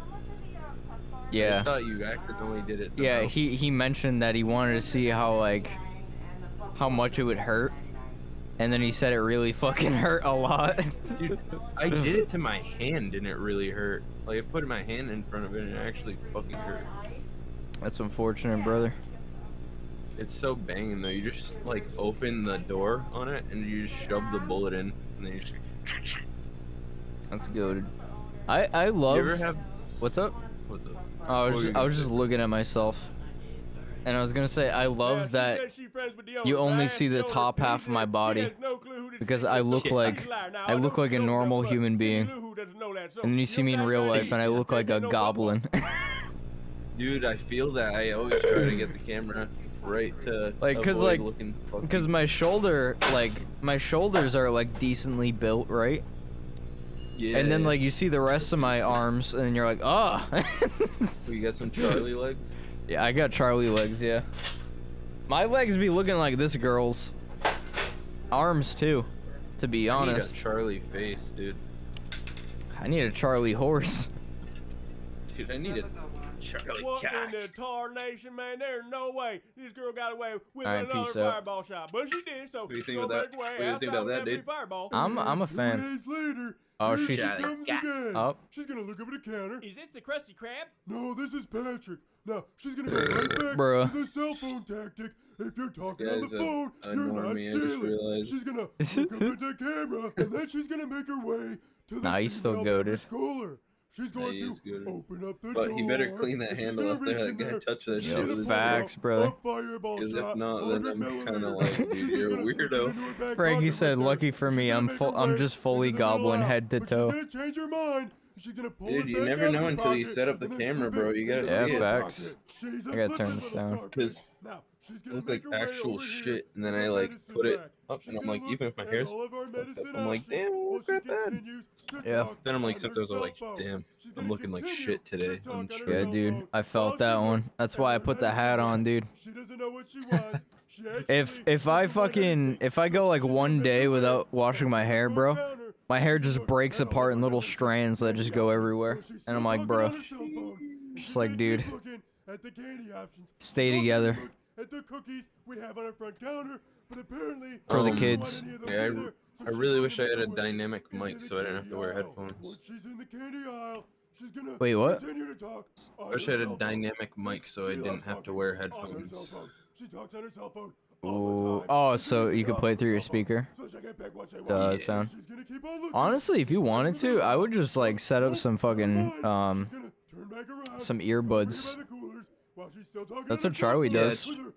Yeah. I thought you accidentally did it. Somehow. Yeah, he he mentioned that he wanted to see how like how much it would hurt. And then he said it really fucking hurt a lot. Dude, I did it to my hand and it really hurt. Like I put my hand in front of it and it actually fucking hurt. That's unfortunate, brother. It's so banging though. You just like open the door on it and you just shove the bullet in and then you just. That's good. I I love. You ever have? What's up? What's up? I was What just, I was just looking at myself, and I was gonna say I love Yeah, that said she friends with the owner. you only see the top half of my body no clue who this because I look He's like a liar. Now, I look like a she don't know, normal human being, Lou Who doesn't know that, so and then you see me in real life, and I look like a goblin. Dude, I feel that. I always try to get the camera right to like cause like because my shoulder like my shoulders are like decently built right yeah. and then like you see the rest of my arms and you're like ah you got some Charlie legs. yeah i got charlie legs yeah my legs be looking like this girl's arms too to be I need a Charlie face, dude. i need a charlie horse Dude, I need a Charlie What cock. in the tar nation, man? There's no way this girl got away with All right, another peace out. fireball shot, but she did. So What do you think about make that? way What do you think about that, dude? Fireball. I'm- I'm a Two fan. days later, Oh, she's- she Charlie comes Oh. She's gonna look over the counter. Is this the Krusty Krab? No, this is Patrick. Now she's gonna go right back Bruh. to the cell phone tactic. If you're talking on the phone, a you're not normie, stealing. She's gonna look up at the camera, and then she's gonna make her way to the Nah, he's still female goated. Beverage cooler. She's going he to good. open up the But door. he better clean that handle up there. reach That guy there, touched that and shit gonna with his pull out Facts, brother. a Because if not, then I'm kinda like, dude, you're a gonna weirdo. into her back frankie said lucky for me i'm make full i'm just fully into goblin head to toe She's gonna change her mind. She's gonna pull Dude, you back never know until you set up the camera, bro. You gotta Yeah, her see it. facts. pocket. She's gotta turn this down. Because kid. Now, look like actual shit, and then I like put it rack. Up, and I'm like, even if my hair's all of our fucked I'm like, damn, look at that. Yeah. Then I'm like, on her sometimes I'm like, damn, I'm looking like shit today. I'm sure. yeah dude i felt that one that's why i put the hat on dude She doesn't know what she wants. She if if I fucking if I go like one day without washing my hair, bro, my hair just breaks apart in little strands that just go everywhere, and I'm like, bro, just like, dude, At the candy options. stay together. At the cookies we have on our front counter, but apparently For the kids. want any of those Yeah, I- I really wish I had a make her way dynamic mic so I didn't have to wear headphones. She's in the candy aisle, she's gonna Wait, what? continue to talk I wish I had a dynamic mic so I didn't have to wear on her cell headphones. phone. She talks on her cell phone Ooh, all the time. oh, so you could play her through your speaker. so she can pick what she Does wants. that sound? She's gonna keep on looking. Honestly, if you wanted to, I would just like set up some fucking um She's gonna turn back around, some earbuds. by the coolers while she's still talking That's what Charlie does. with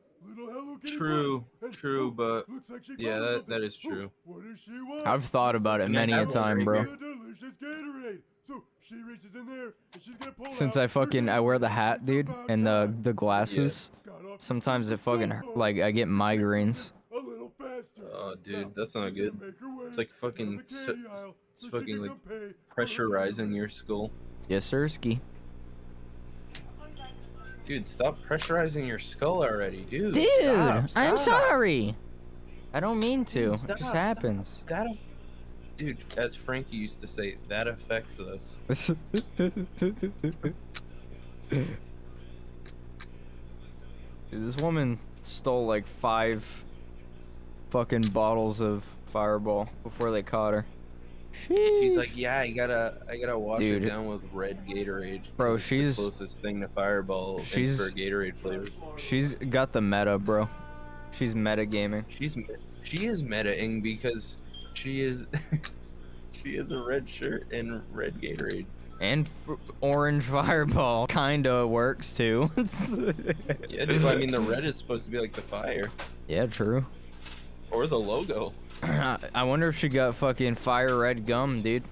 her little Hello Kitty True, and, true, oh, but looks like she yeah, that something. that is Oh, true. what does she want? I've thought about it many a time, bro. here? A delicious Gatorade. So she reaches in there and she's gonna pull Since out I fucking I wear the hat, dude, and the the glasses, Got sometimes it fucking cell like I get migraines. A little faster. Oh, dude, that's not good. gonna make her way It's like fucking the s- candy aisle it's so fucking like come pay for her pressurizing your skull. Yes, sir, ski. Dude, stop pressurizing your skull already, dude. Dude, Stop, I'm sorry. I don't mean to. It Stop, just stop. happens. That, dude, as Frankie used to say, that affects us. Dude, this woman stole like five fucking bottles of Fireball before they caught her. She's like, yeah, I gotta, I gotta wash Dude. it down with red Gatorade. Bro, it's the she's- closest thing to Fireball she's- for Gatorade flavors. She's got the meta, bro. She's meta gaming. She's she is metaing because she is she is a red shirt and red Gatorade. And f- orange fireball kinda works too. Yeah, dude. I mean, the red is supposed to be like the fire yeah, true. Or the logo. I wonder if she got fucking fire red gum, dude.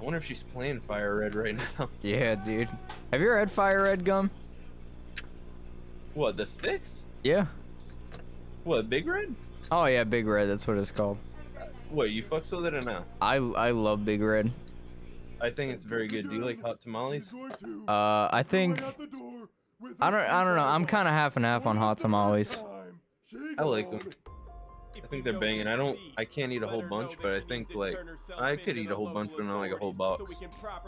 I wonder if she's playing fire red right now. Yeah, dude. Have you ever had fire red gum? What the sticks? Yeah. What big red? Oh yeah, big red. That's what it's called. What you fucks with it or not? I I love big red. I think it's very good. Do you like hot tamales? Uh, I think I don't I don't know. I'm kind of half and half on hot tamales. I like them. I think they're banging. I don't. I can't eat a whole bunch, but I think like I could eat a whole bunch, but not like a whole box.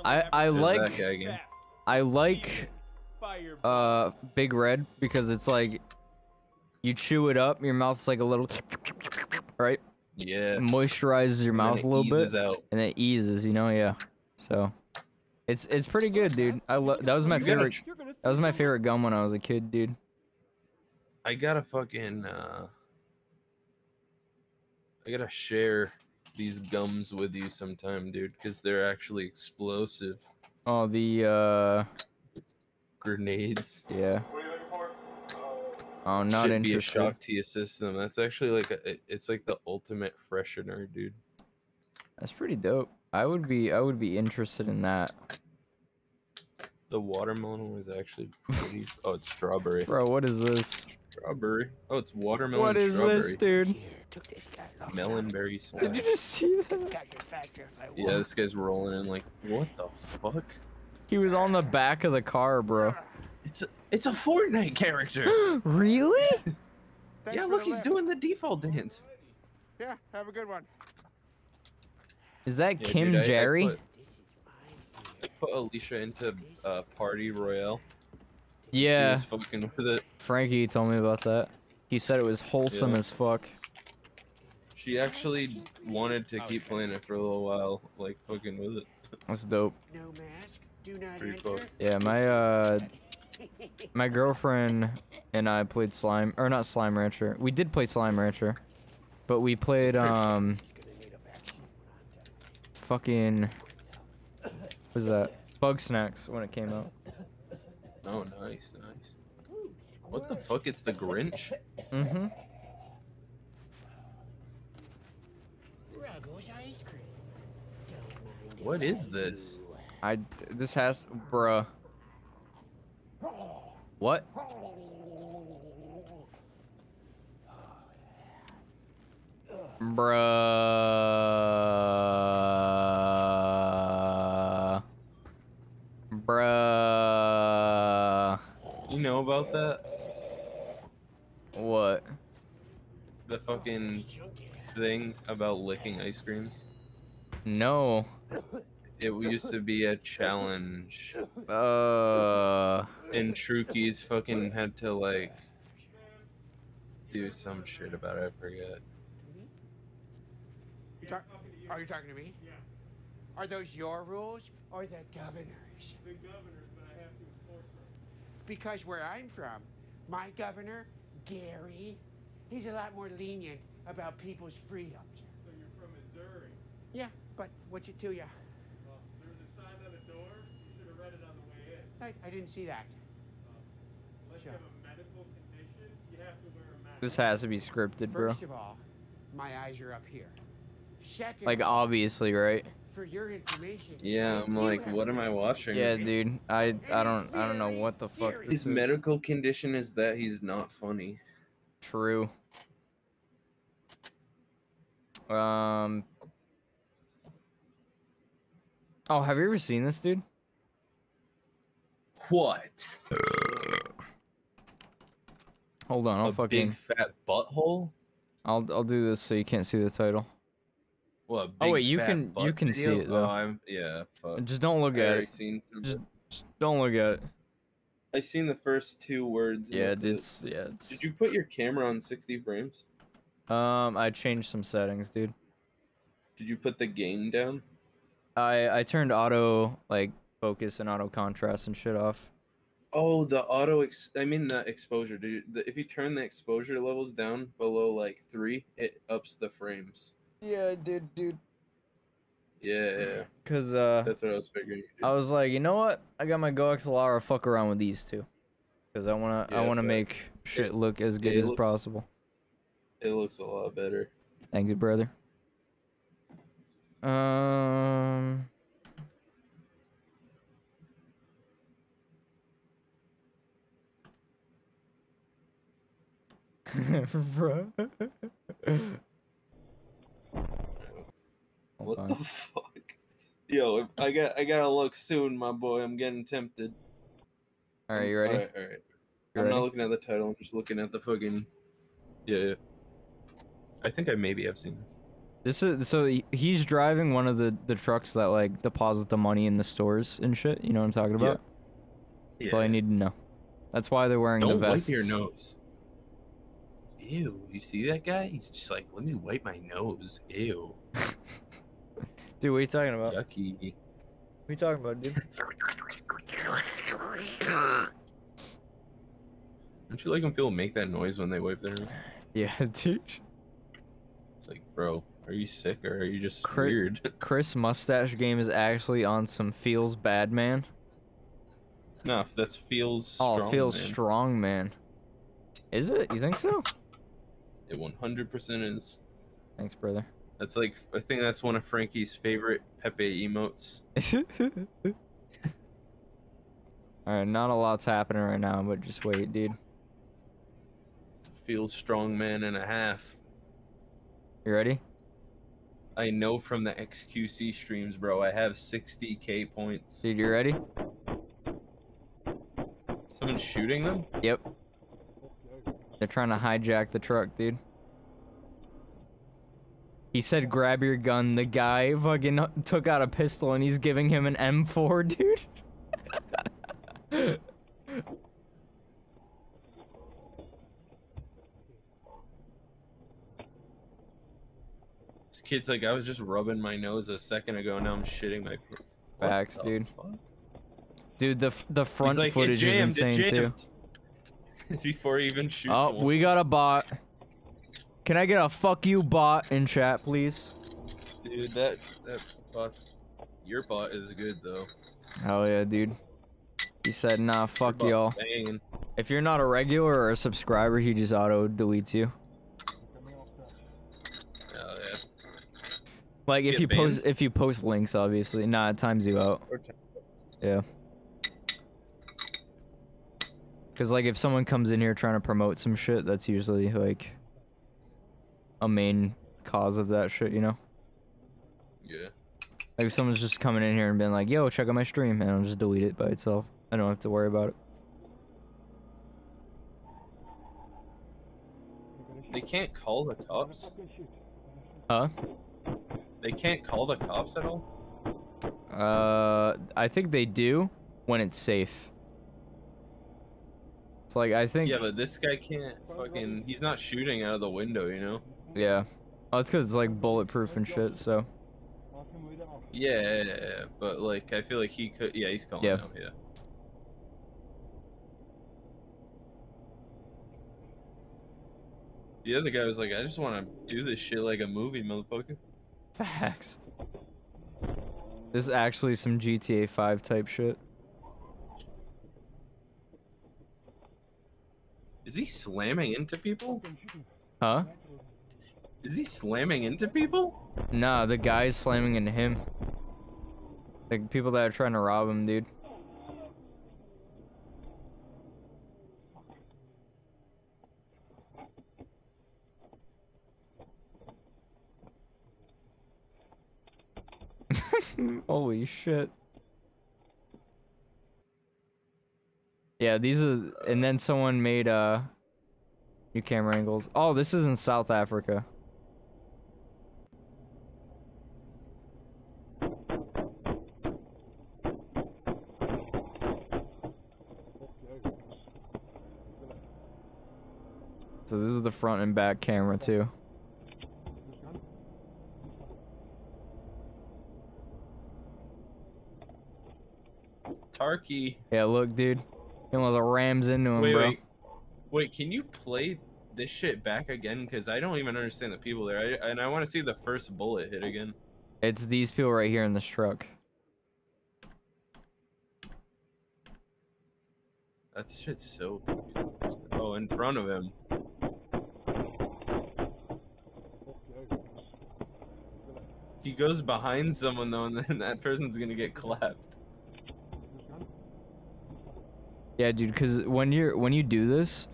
I I like that guy again. I like uh big red because it's like you chew it up, your mouth's like a little right. Yeah. Moisturizes your mouth a little bit, out. and it eases. You know, yeah. So, it's it's pretty good, dude. I love that was my favorite. That was my favorite gum when I was a kid, dude. I got a fucking. uh I gotta share these gums with you sometime, dude, because they're actually explosive Oh, the uh, grenades. yeah. Oh, not Should be a shock to your system. That's actually like a, it's like the ultimate freshener, dude. That's pretty dope. I would be I would be interested in that. The watermelon was actually pretty. oh, it's strawberry. Bro, what is this? Strawberry. Oh, it's watermelon. What is strawberry. this, dude? Melonberry slime. Did you just see that? Yeah, this guy's rolling in like, what the fuck? He was on the back of the car, bro. It's a it's a Fortnite character. really? yeah, look, he's doing the default dance. Yeah, have a good one. Is that Yeah, Kim dude, I- I Jerry? Put- Alicia into uh, Party Royale. yeah. She was fucking with it. Frankie told me about that. He said it was wholesome Yeah. as fuck. She actually wanted to keep playing it for a little while, like fucking with it. That's dope. No mask. Do not Pretty cool. Yeah, my uh my girlfriend and I played slime or not slime rancher. We did play slime rancher. But we played um fucking what was that? Bugsnax when it came out. Oh, nice, nice. What the fuck? It's the Grinch? Mm-hmm. Ruggles ice cream. What is this? I this has bruh. What? Bruh. Bruh. You know about that? What? The fucking thing about licking ice creams? No. It used to be a challenge. Uh. And Trukey's fucking had to like do some shit about it. I forget. You talk, are you talking to me? Yeah. Are those your rules or the governor's? The governor's, but I have to enforce them. Because where I'm from, my governor, Gary, he's a lot more lenient about people's freedoms. So you're from Missouri. Yeah, but what's it to you? Well, there's a sign on the door. You should have read it on the way in. I, I didn't see that. Unless you have a medical condition, you have to wear a mask. This has to be scripted, bro. First of all, my eyes are up here. Second, Like obviously, right? For your information. Yeah, I'm like, what am I watching? Yeah, dude. I I don't I don't know what the fuck this His is. medical condition is that he's not funny. True. Um. Oh, have you ever seen this, dude? What? Hold on, I'll a fucking. big fat butthole? I'll I'll do this so you can't see the title. What? Oh, wait, you can- you can see video? it, though. Oh, I'm yeah. Fuck. Just don't look I at it. Seen some. Just, just don't look at it. I seen the first two words. Yeah, that's it. yeah. It's, Did you put your camera on 60 frames? Um, I changed some settings, dude. Did you put the gain down? I I turned auto like focus and auto contrast and shit off. Oh, the auto. Ex- I mean the exposure. Dude, the, if you turn the exposure levels down below like three, it ups the frames. Yeah, I did, dude. Yeah, yeah. Cause uh, That's what I was figuring. you. I was like, you know what? I got my Go XLR. Fuck around with these two. Cause I wanna, I wanna fact. make shit look as good it as looks- possible. It looks a lot better. Thank you, brother. Um. Bro. What on. the fuck? Yo, I got I gotta look soon, my boy. I'm getting tempted. All right, you ready? Alright, alright. You I'm ready? not looking at the title. I'm just looking at the fucking. Yeah, yeah. I think I maybe have seen this. This is so he's driving one of the the trucks that like deposit the money in the stores and shit. You know what I'm talking about? Yeah. That's all I need to know. That's why they're wearing the vests. Don't wipe your nose. Ew, you see that guy? He's just like, let me wipe my nose. Ew. Dude, what are you talking about? Yucky. What are you talking about, dude? Don't you like when people make that noise when they wipe their nose? Yeah, dude. It's like, bro, are you sick or are you just Chris, weird? Chris Mustache Game is actually on some feels bad man. no, if that feels Oh, strong, feels man. strong man. Is it? You think so? It 100% is. Thanks, brother. That's like, I think that's one of Frankie's favorite Pepe emotes. Alright, not a lot's happening right now, but just wait, dude. It's a feels strong man and a half. You ready? I know from the XQC streams, bro. I have 60k points. Dude, you ready? Someone shooting them? Yep. They're trying to hijack the truck, dude. He said, grab your gun. The guy fucking took out a pistol and he's giving him an M4, dude. This kid's like, I was just rubbing my nose a second ago. Now I'm shitting my. pants." What Facts, the dude. fuck? Dude, the the front like, footage is jammed, it insane too. Before he even shoots Oh, one. we got a bot. Can I get a fuck you bot in chat, please? Dude, that that bot's your bot is good though. Hell yeah, dude. He said, nah, fuck y'all. If you're not a regular or a subscriber, he just auto deletes you. Hell yeah. Like if you post if you post links, obviously. Nah, it times you out. Yeah. Cause like if someone comes in here trying to promote some shit, that's usually like a main cause of that shit, you know? Yeah. Like if someone's just coming in here and being like, yo, check out my stream, and I'll just delete it by itself. I don't have to worry about it. They can't call the cops. Huh? They can't call the cops at all. Uh, I think they do when it's safe. It's like I think Yeah, but this guy can't fucking. He's not shooting out of the window, you know. Yeah. Oh, it's cause it's like bulletproof and shit. So Yeah, but like I feel like he could. Yeah, he's calling Yeah. out. Yeah. The other guy was like, I just want to do this shit like a movie, motherfucker. facts. This is actually some GTA 5 type shit. Is he slamming into people? Huh? Is he slamming into people? Nah, the guy's slamming into him. Like people that are trying to rob him, dude. Holy shit. Yeah, these are and then someone made uh new camera angles. Oh, this is in South Africa. So this is the front and back camera too. Tarky. Yeah, look, dude. He almost rams into him, Wait, bro. wait, wait. Can you play this shit back again? Because I don't even understand the people there. I, and I want to see the first bullet hit again. It's these people right here in this truck. That shit's so. Oh, in front of him. He goes behind someone though, and then that person's gonna get clapped. Yeah, dude, because when you're when you do this,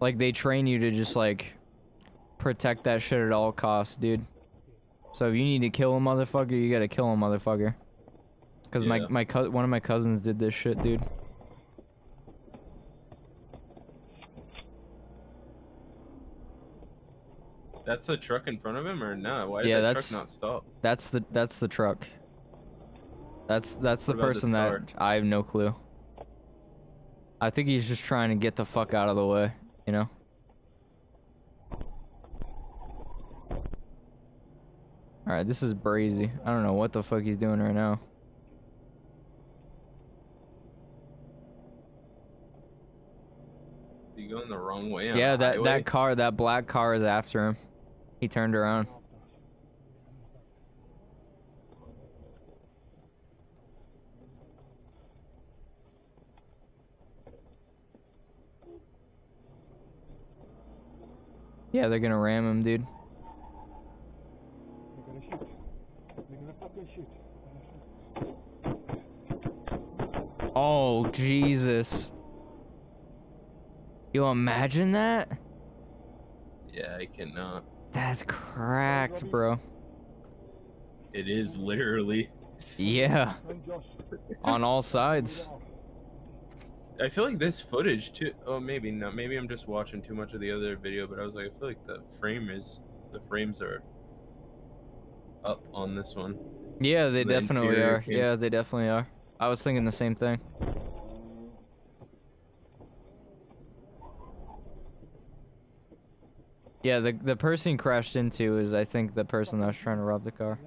like they train you to just like protect that shit at all costs, dude. So if you need to kill a motherfucker, you gotta kill a motherfucker. Cause my Yeah. my co- one of my cousins did this shit, dude. That's a truck in front of him, or no? Why did yeah, that that's truck not stop? That's the that's the truck. That's that's the What about this person that? I have no clue. I think he's just trying to get the fuck out of the way, you know. All right, this is brazy. I don't know what the fuck he's doing right now. He going the wrong way? Yeah, that highway? that car, that black car is after him. He turned around. Yeah, they're gonna ram him, dude. Oh, Jesus. You imagine that? Yeah, I cannot. That's cracked, bro. It is literally. Yeah. On all sides. I feel like this footage too. Oh, maybe not. Maybe I'm just watching too much of the other video, but I was like, I feel like the frame is, the frames are up on this one. Yeah, they The definitely are. cam- Yeah, they definitely are. I was thinking the same thing. Yeah, the the person he crashed into is I think the person that was trying to rob the car.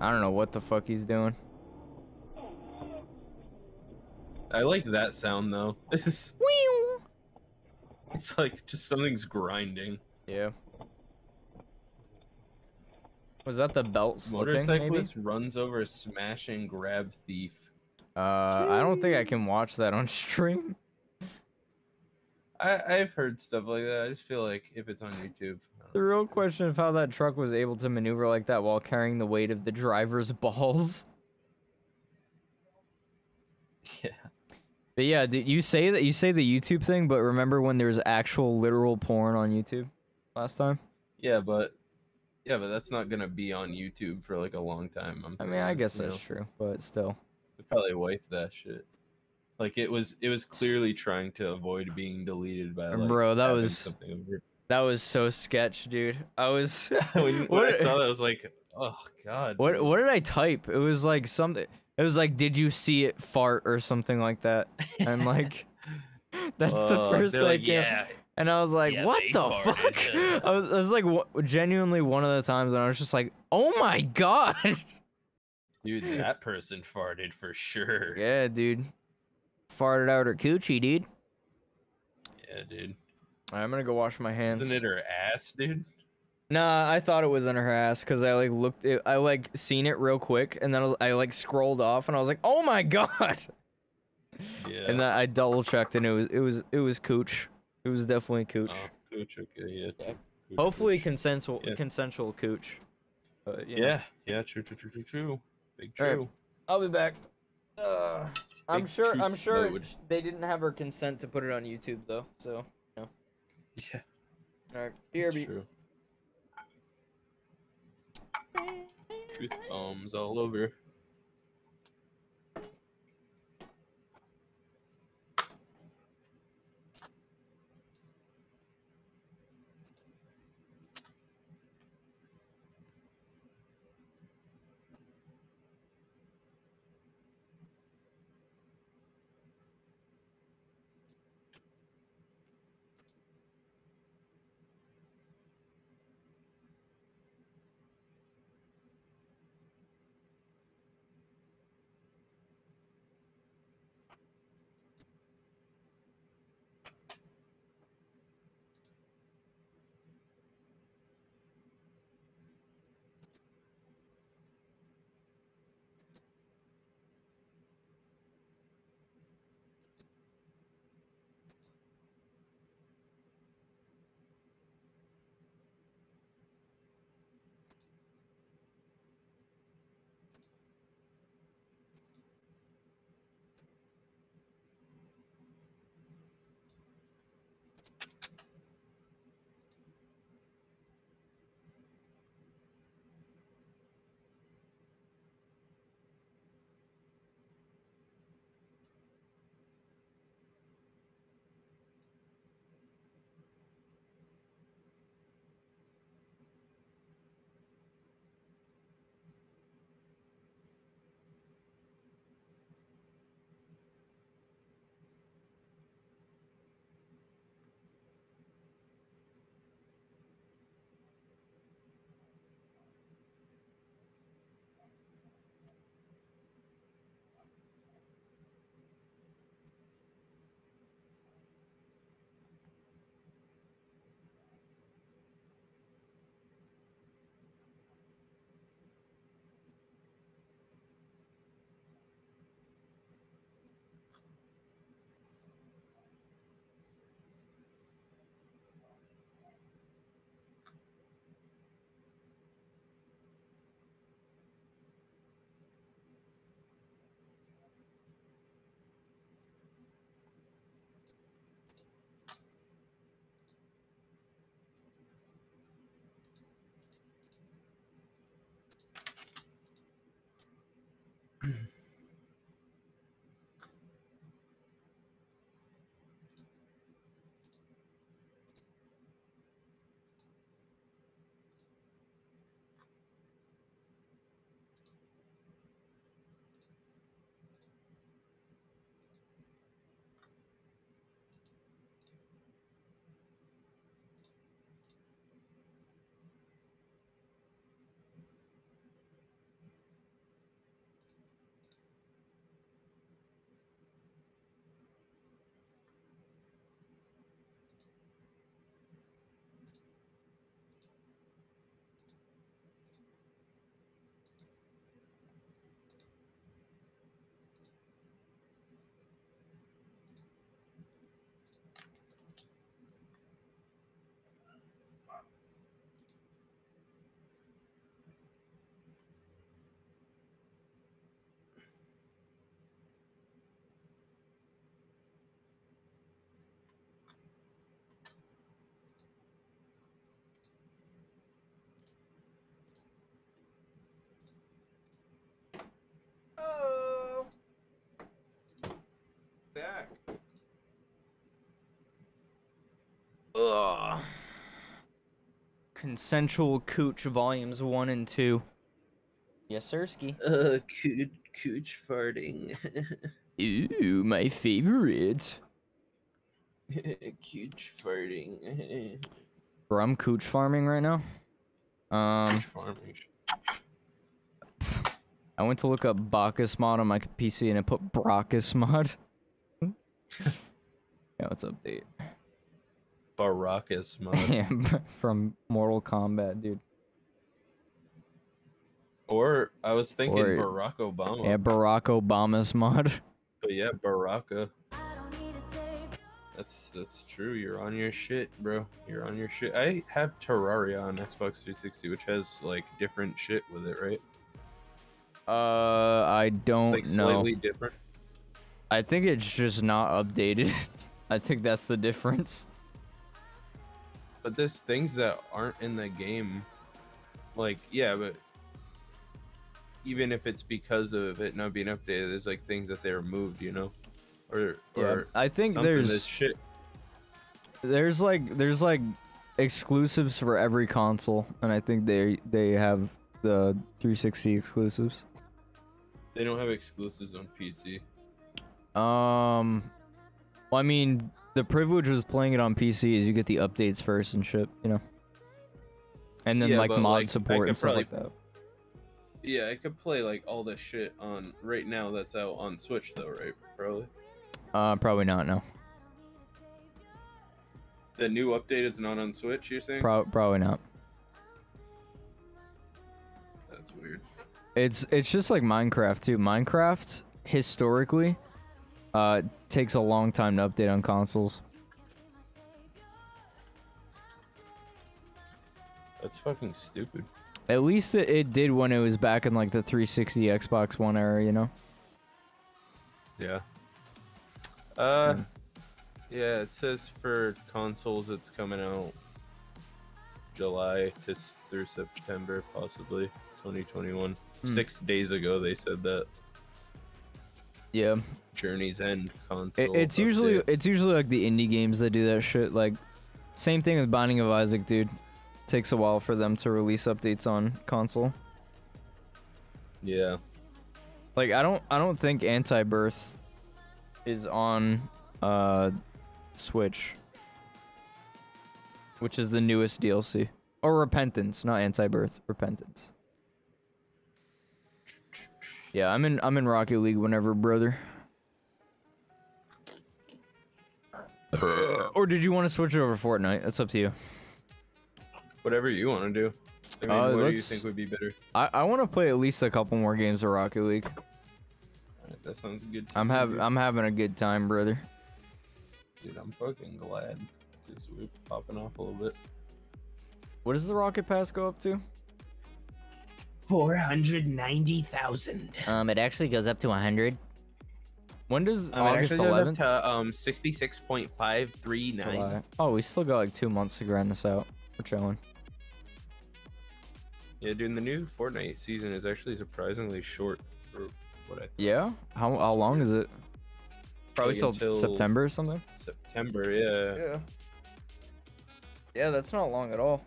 I don't know what the fuck he's doing. I like that sound though. It's, it's like just something's grinding. Yeah. Was that the belt slipping? Maybe? Motorcyclist runs over a smash and grab thief. Uh, I don't think I can watch that on stream. I I've heard stuff like that. I just feel like if it's on YouTube, The real question of how that truck was able to maneuver like that while carrying the weight of the driver's balls. Yeah. But yeah, dude, you say that you say the YouTube thing, but remember when there was actual literal porn on YouTube last time? yeah, but yeah, but that's not gonna be on YouTube for like a long time. I'm I mean, I guess that's know? true, but still. They probably wiped that shit. Like it was, it was clearly trying to avoid being deleted by like Bro, that was- something over. That was so sketch, dude. I was when, when I saw that, I was like, oh god. What dude." what did I type? It was like something. It was like, did you see it fart or something like that? And like, that's the Uh, first thing. like, yeah. And I was like, Yeah, what the farted, fuck? I was, I was like, genuinely one of the times when I was just like, oh my god. Dude, that person farted for sure. yeah, dude. Farted out her coochie, dude. Yeah, dude. I'm gonna go wash my hands. Isn't it her ass, dude? Nah, I thought it was in her ass because I like looked, it, I like seen it real quick, and then I, was, I like scrolled off, and I was like, oh my god. Yeah. And then I double checked, and it was it was it was cooch. It was definitely oh, cooch. Oh, cooch, okay, yeah. Cooch, Hopefully cooch. consensual Yeah. consensual cooch. Know. Yeah, yeah, true, true, true, true, true. Big All right, true. I'll be back. Uh, I'm sure. I'm sure mode. they didn't have her consent to put it on YouTube though. So, you know. Yeah. All right. BRB. true. Truth bombs all over. Consensual Cooch Volumes 1 and 2. Yes, Sirski. Uh, cooch, cooch farting. Ooh, my favorite. cooch farting. Bro, I'm cooch farming right now. Um, farming. I went to look up Bacchus mod on my PC and it put Brachus mod. yeah, what's update? Baracus mod. from Mortal Kombat, dude. Or I was thinking Or- Barack Obama. Yeah, Barack Obama's mod. But yeah, Baraka. That's that's true. You're on your shit, bro. You're on your shit. I have Terraria on Xbox 360, which has like different shit with it, right? Uh, I don't It's like know. slightly different. I think it's just not updated. I think that's the difference. But there's things that aren't in the game. Like, yeah, but even if it's because of it not being updated, there's like things that they removed, you know? Or Yeah, or I think there's- shit. There's like there's like exclusives for every console, and I think they they have the 360 exclusives. They don't have exclusives on PC. Um, well, I mean, the privilege was playing it on PC is you get the updates first and shit, you know. And then Yeah, like mod like, support and stuff like that. Yeah, I could play like all this shit on right now that's out on Switch though, right? Probably. Uh, probably not. No, The new update is not on Switch, you're saying? Pro- probably not. That's weird. It's it's just like Minecraft too. Minecraft historically uh takes a long time to update on consoles. That's fucking stupid. At least it, it did when it was back in like the 360 Xbox One era, you know. Yeah. Uh yeah, it says for consoles it's coming out July to through September possibly 2021. Hmm. 6 days ago they said that Yeah. Journey's End console. It, it's usually it's usually like the indie games that do that shit. Like same thing with Binding of Isaac, dude. Takes a while for them to release updates on console. Yeah. Like I don't I don't think Anti-Birth is on uh Switch. Which is the newest DLC. Or Repentance, not Anti-Birth, Repentance. Yeah, I'm in I'm in Rocket League whenever, brother. or did you want to switch it over to Fortnite? That's up to you. Whatever you want to do. I mean, Uh, what do you think would be better? I, I want to play at least a couple more games of Rocket League. Alright, that sounds good. I'm have. I'm having a good time, brother. Dude, I'm fucking glad because we're popping off a little bit. What does the Rocket Pass go up to? 490,000. Um, it actually goes up to 100. When does Um, it August actually 11th? to um 66.539. Oh, we still got like two months to grind this out. We're chilling. Yeah, dude, the new Fortnite season is actually surprisingly short for what I Yeah? How how long is it? Probably Like till until September or something. September, yeah. Yeah. Yeah, that's not long at all.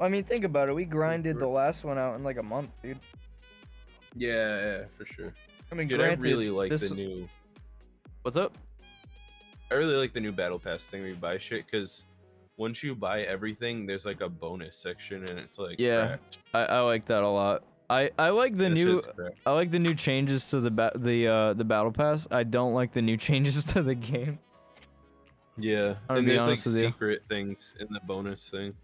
I mean, think about it. We grinded the last one out in like a month, dude. Yeah, yeah, for sure. I mean, dude, granted, I really like this- the new. What's up? I really like the new battle pass thing where you buy shit because once you buy everything, there's like a bonus section and it's like Yeah. I, I like that a lot. I, I like the That new. I like the new changes to the ba- the uh the battle pass. I don't like the new changes to the game. Yeah, I'm and be there's like honest you. secret things in the bonus thing,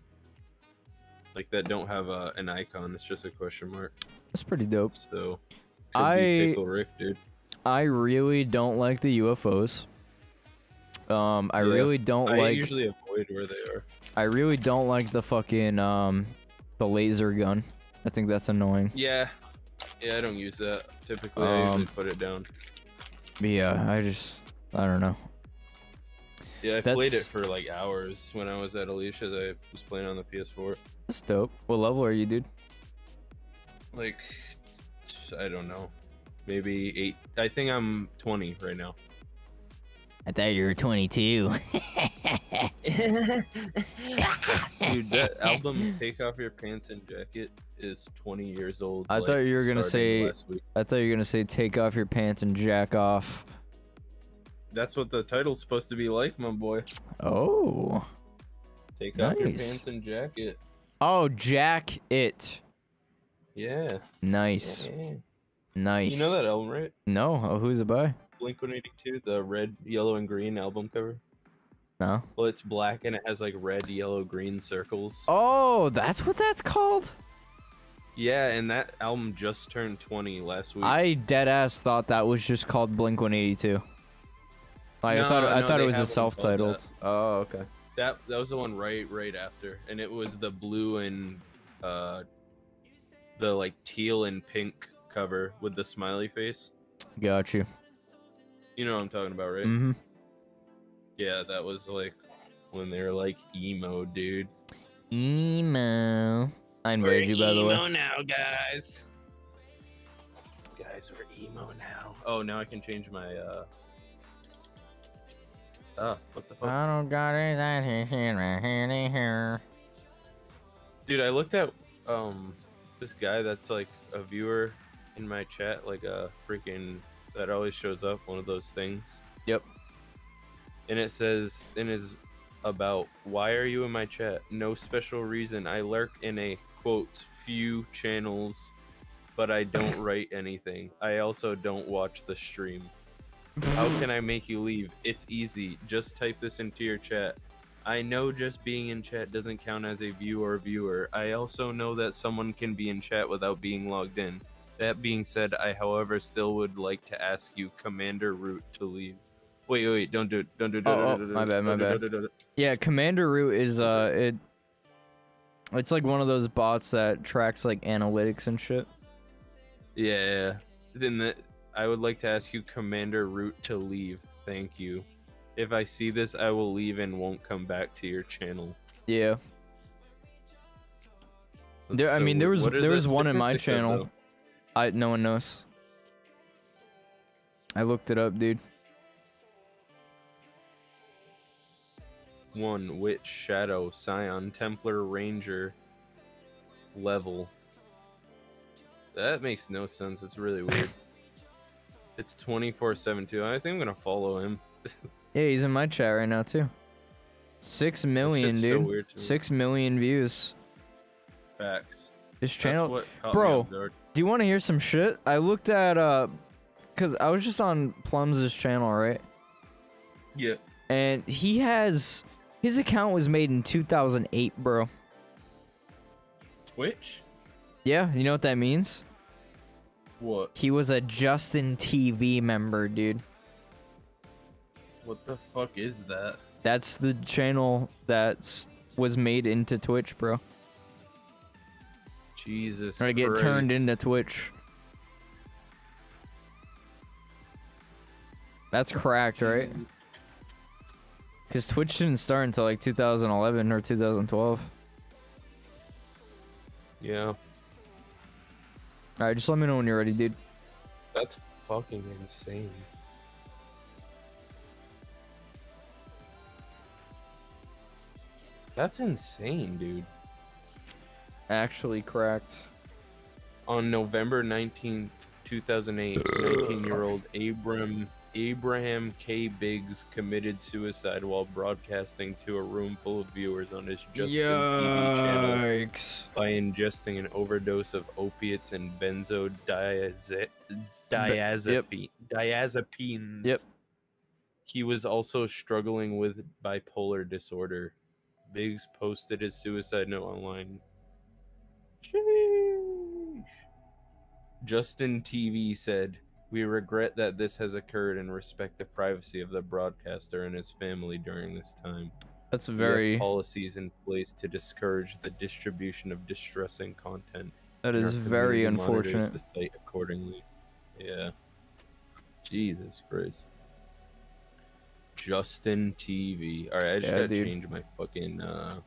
like that don't have uh, an icon. It's just a question mark. That's pretty dope. So, I- be Pickle Rick, dude. I really don't like the UFOs. Um, I Yeah. really don't I like. usually avoid where they are. I really don't like the fucking um, the laser gun. I think that's annoying. Yeah, yeah, I don't use that typically. I usually Um, put it down. Yeah, I just I don't know. Yeah, I played it for like hours when I was at Alicia's. I was playing on the PS4. That's dope. What level are you, dude? Like, I don't know, maybe eight. I think I'm 20 right now. I thought you were 22. Dude, that album "Take Off Your Pants and Jacket" is 20 years old. I like, thought you were gonna say. I thought you were gonna say take off your pants and jack off. That's what the title's supposed to be like, my boy. Oh. Take off your pants and jacket. Oh, jack it. Yeah. Nice. Yeah. Nice. You know that album, right? No. Oh, who's it by? Blink 182, the red, yellow, and green album cover. No. Well, it's black and it has like red, yellow, green circles. Oh, that's what that's called. Yeah, and that album just turned 20 last week. I dead ass thought that was just called Blink 182. Like I No, thought I thought it was a self-titled. Oh, okay. That that was the one right right after, and it was the blue and uh, the like teal and pink cover with the smiley face. Got you. You know what I'm talking about, right? Mm-hmm. Yeah, that was like when they were like emo, dude. Emo. I invited you by the way. Emo now, guys. Guys, we're emo now. Oh, now I can change my uh. Ah, what the fuck? I don't got anything here. Dude, I looked at um this guy that's like a viewer in my chat, like a freaking that always shows up, one of those things. Yep. And it says in his about why are you in my chat? No special reason. I lurk in a quote few channels, but I don't write anything. I also don't watch the stream. How can I make you leave? It's easy. Just type this into your chat. I know just being in chat doesn't count as a viewer or viewer. I also know that someone can be in chat without being logged in. That being said, I however still would like to ask you, Commander Root, to leave. Wait, wait, don't do it. Don't do it. Oh, oh, do my bad, my bad. don't do it, don't do it. Yeah, Commander Root is uh it. It's like one of those bots that tracks like analytics and shit. Yeah. Then the, I would like to ask you, Commander Root, to leave. Thank you. If I see this, I will leave and won't come back to your channel. Yeah. That's There, I mean, there was there the was one in my channel. though? I no one knows. I looked it up, dude. One Witch, Shadow, Scion, Templar, Ranger, level. That makes no sense. It's really weird. It's 24 7 too. I think I'm gonna follow him. Yeah, he's in my chat right now too. Six million, so dude. to me. Six million views. Facts. This channel, bro. Do you want to hear some shit? I looked at uh, cause I was just on Plums' channel, right? Yeah. And he has his account was made in 2008, bro. Twitch? Yeah, you know what that means? What? He was a Justin TV member, dude. What the fuck is that? That's the channel that's was made into Twitch, bro. Jesus. Or to get turned into Twitch. That's cracked, right? Because Twitch didn't start until like 2011 or 2012. Yeah. Alright, just let me know when you're ready, dude. That's fucking insane. That's insane, dude. Actually cracked. On November 19th, 2008, 19-year-old Abram Abraham K. Biggs committed suicide while broadcasting to a room full of viewers on his Justin TV channel by ingesting an overdose of opiates and benzodiaze- diazepine, diazepines. Yep. He was also struggling with bipolar disorder. Biggs posted his suicide note online. Sheesh. Justin TV said, We regret that this has occurred and respect the privacy of the broadcaster and his family during this time. That's very- policies in place to discourage the distribution of distressing content. That is very unfortunate. The site accordingly. Yeah. Jesus Christ. Justin TV. All right, I just Yeah, gotta dude. change my fucking uh.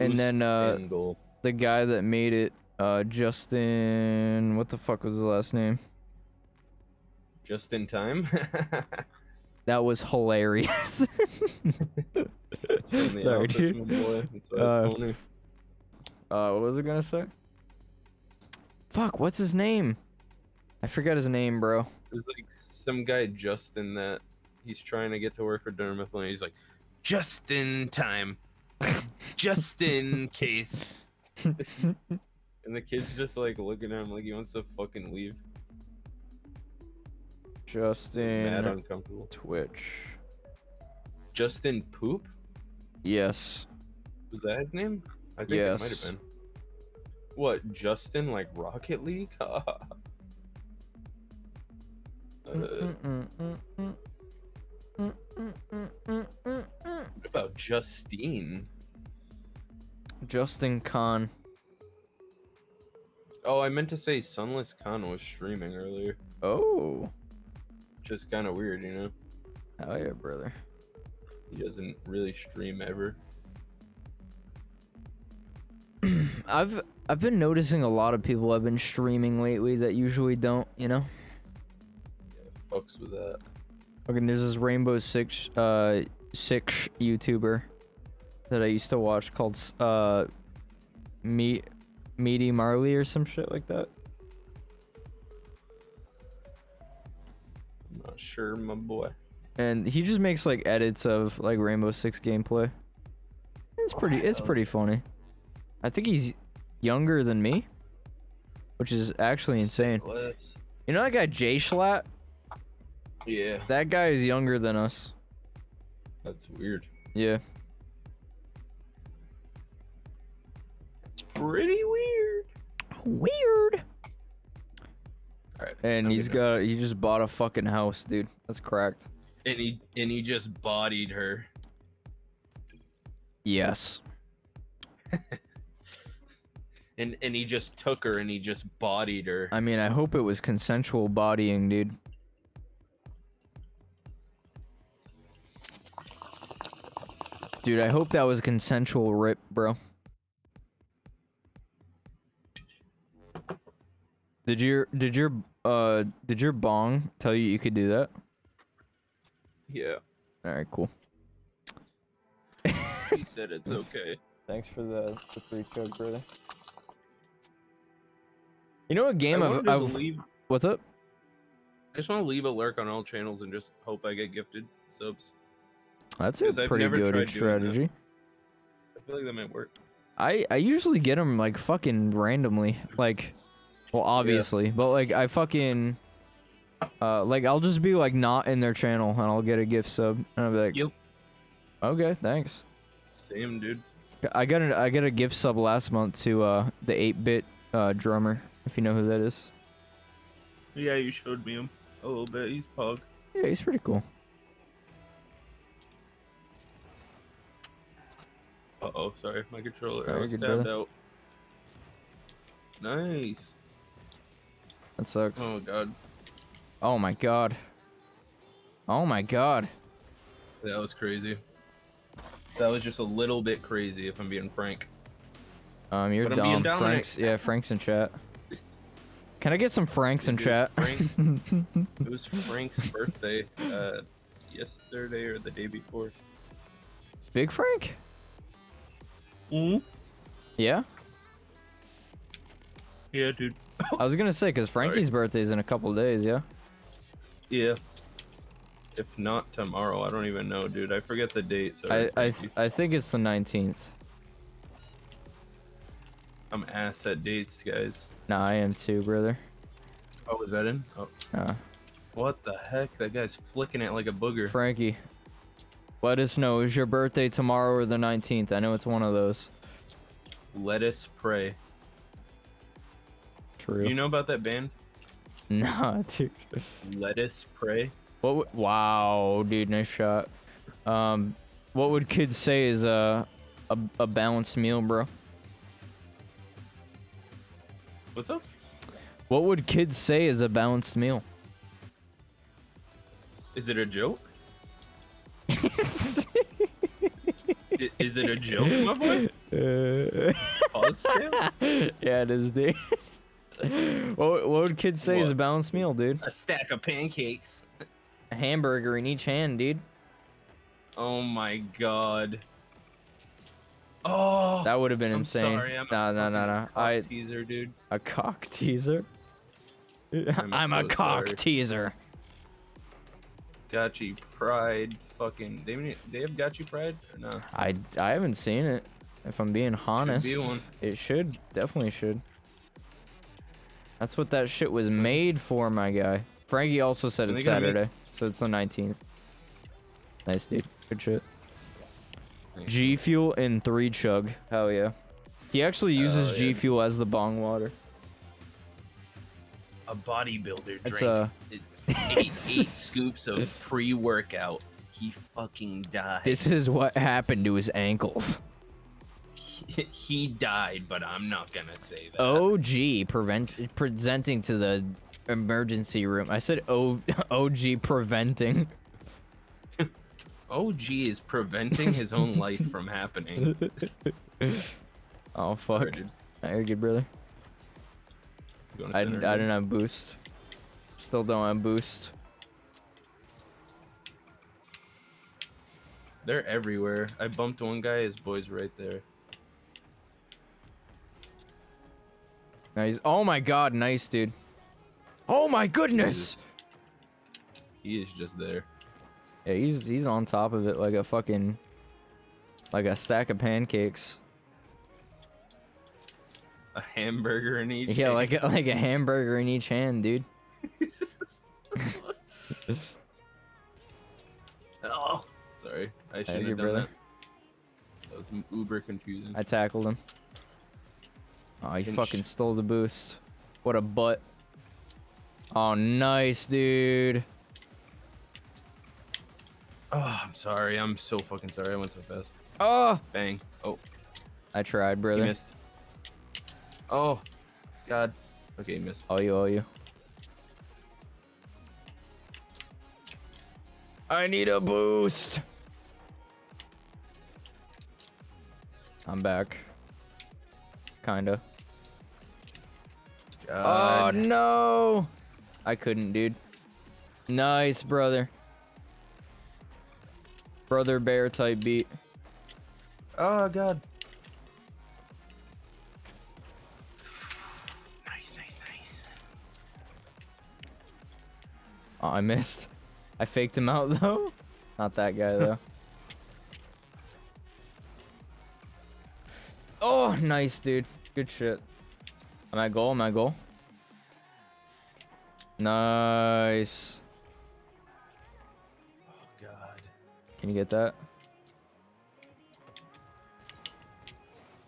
And then uh angle. the guy that made it, uh Justin what the fuck was his last name? Just in time. That was hilarious. Sorry, office, dude. boy. Uh. Uh, what was I gonna say? Fuck, what's his name? I forgot his name, bro. There's like some guy Justin that he's trying to get to work for Dermot and he's like, just in time. just in case. and the kid's just like looking at him like he wants to fucking leave. Justin Mad uncomfortable. Twitch. Justin Poop? Yes. Was that his name? I think it might have Yes. been. What, Justin like Rocket League? Uh, what about Justine? Justin Kan. Oh, I meant to say Sunless Khan was streaming earlier. Oh. Just kind of weird, you know? Oh yeah, brother. He doesn't really stream ever. I've I've been noticing a lot of people have been streaming lately that usually don't, you know? Yeah, fucks with that. Okay, there's this Rainbow Six uh Six YouTuber that I used to watch called uh Meat Meaty Marley or some shit like that. Not sure, my boy. And he just makes like edits of like Rainbow Six gameplay. It's pretty it's pretty funny. I think he's younger than me, which is actually insane. Less. You know that guy Jay Schlatt? Yeah. That guy is younger than us. That's weird. Yeah. It's pretty weird. Weird. Alright. And he's he's getting got he just bought a fucking house, dude. That's cracked. And he and he just bodied her. Yes. And and he just took her and he just bodied her. I mean, I hope it was consensual bodying, dude. Dude, I hope that was consensual rip, bro. Did your did your uh did your bong tell you you could do that? Yeah. All right, cool. He said it's okay. Thanks for the, the free chug, brother. You know what game I I've, I've leave- what's up? I just want to leave a lurk on all channels and just hope I get gifted subs. That's a 'Cause I've pretty good tried doing that. strategy. I feel like that might work. I I usually get them like fucking randomly, like, well, obviously, but like I fucking, uh, like I'll just be like not in their channel and I'll get a gift sub and I'll be like, Yep. okay, thanks. Same, dude. I got a I got a gift sub last month to uh the 8-bit uh drummer, if you know who that is. Yeah, you showed me him a little bit. He's pug. Yeah, he's pretty cool. Uh oh, sorry, my controller. Oh, I was tabbed out. Nice. That sucks. Oh god, Oh my god. Oh my god. that was crazy. That was just a little bit crazy, if I'm being frank. Um, you're But I'm being dumb. Frank's yeah, Frank's in chat. Can I get some Franks in chat? Frank's- It was Frank's birthday, uh, yesterday or the day before. Big Frank? Mm? Yeah. Yeah, dude. I was gonna say because Frankie's birthday's in a couple days. Yeah. Yeah. If not tomorrow, I don't even know, dude. I forget the date. So I I th- I think it's the 19th. I'm ass at dates, guys. Nah, I am too, brother. Oh, is that in? Oh. Uh, What the heck? That guy's flicking it like a booger. Frankie, let us know. Is your birthday tomorrow or the 19th? I know it's one of those. Let us pray. True. You know about that band? Nah, dude. Let us pray. What? would- Wow, dude, nice shot. Um, what would kids say is a a, a balanced meal, bro? What's up? What would kids say is a balanced meal? Is it a joke? Is it a joke, my boy? Pause yeah, it is, dude. What, what would kids say is a balanced meal, dude? A stack of pancakes. A hamburger in each hand, dude. Oh my god. Oh, That would have been I'm insane. sorry, I'm a no, no, no, no. I teaser, dude. a cock teaser. I'm, I'm a cock sorry. teaser. Gotchi Pride, fucking. They even- they have Gotchi Pride or no? I I haven't seen it. If I'm being honest, one. it should definitely should. That's what that shit was made for, my guy. Frankie also said it's make- Saturday, so it's the 19th. Nice, dude. Good shit. G Fuel in three chug. Hell yeah. He actually uses Hell G. Fuel as the bong water. A bodybuilder It's drink uh, eight, eight scoops of pre-workout. He fucking died. This is what happened to his ankles. he died, but I'm not gonna say that. OG prevent presenting to the emergency room. I said O OG preventing. OG is preventing his own life from happening. Oh fuck. Sorry, you're good, brother. You I, I didn't have boost. Still don't have boost. They're everywhere. I bumped one guy. His boy's right there. Nice. Oh my god, nice, dude. Oh my goodness. He is just there. Yeah, he's he's on top of it like a fucking like a stack of pancakes. A hamburger in each. Yeah, hand. like a, like a hamburger in each hand, dude. oh, sorry. I shouldn't have done brother. that. That was uber confusing. I tackled him. Oh, he fucking stole the boost. What a butt. Oh, nice, dude. Oh, I'm sorry. I'm so fucking sorry. I went so fast. Oh, Bang. Oh, I tried, he brother. missed. Oh, God. Okay, he missed. Oh, you, oh, you. I need a boost. I'm back. Kinda. Oh, no. I couldn't, dude. Nice, brother. Brother bear type beat. Oh, God. Nice, nice, nice. Oh, I missed. I faked him out, though. Not that guy, though. Oh, nice, dude. Good shit. Am I goal? Am I goal? Nice. Oh, God. Can you get that?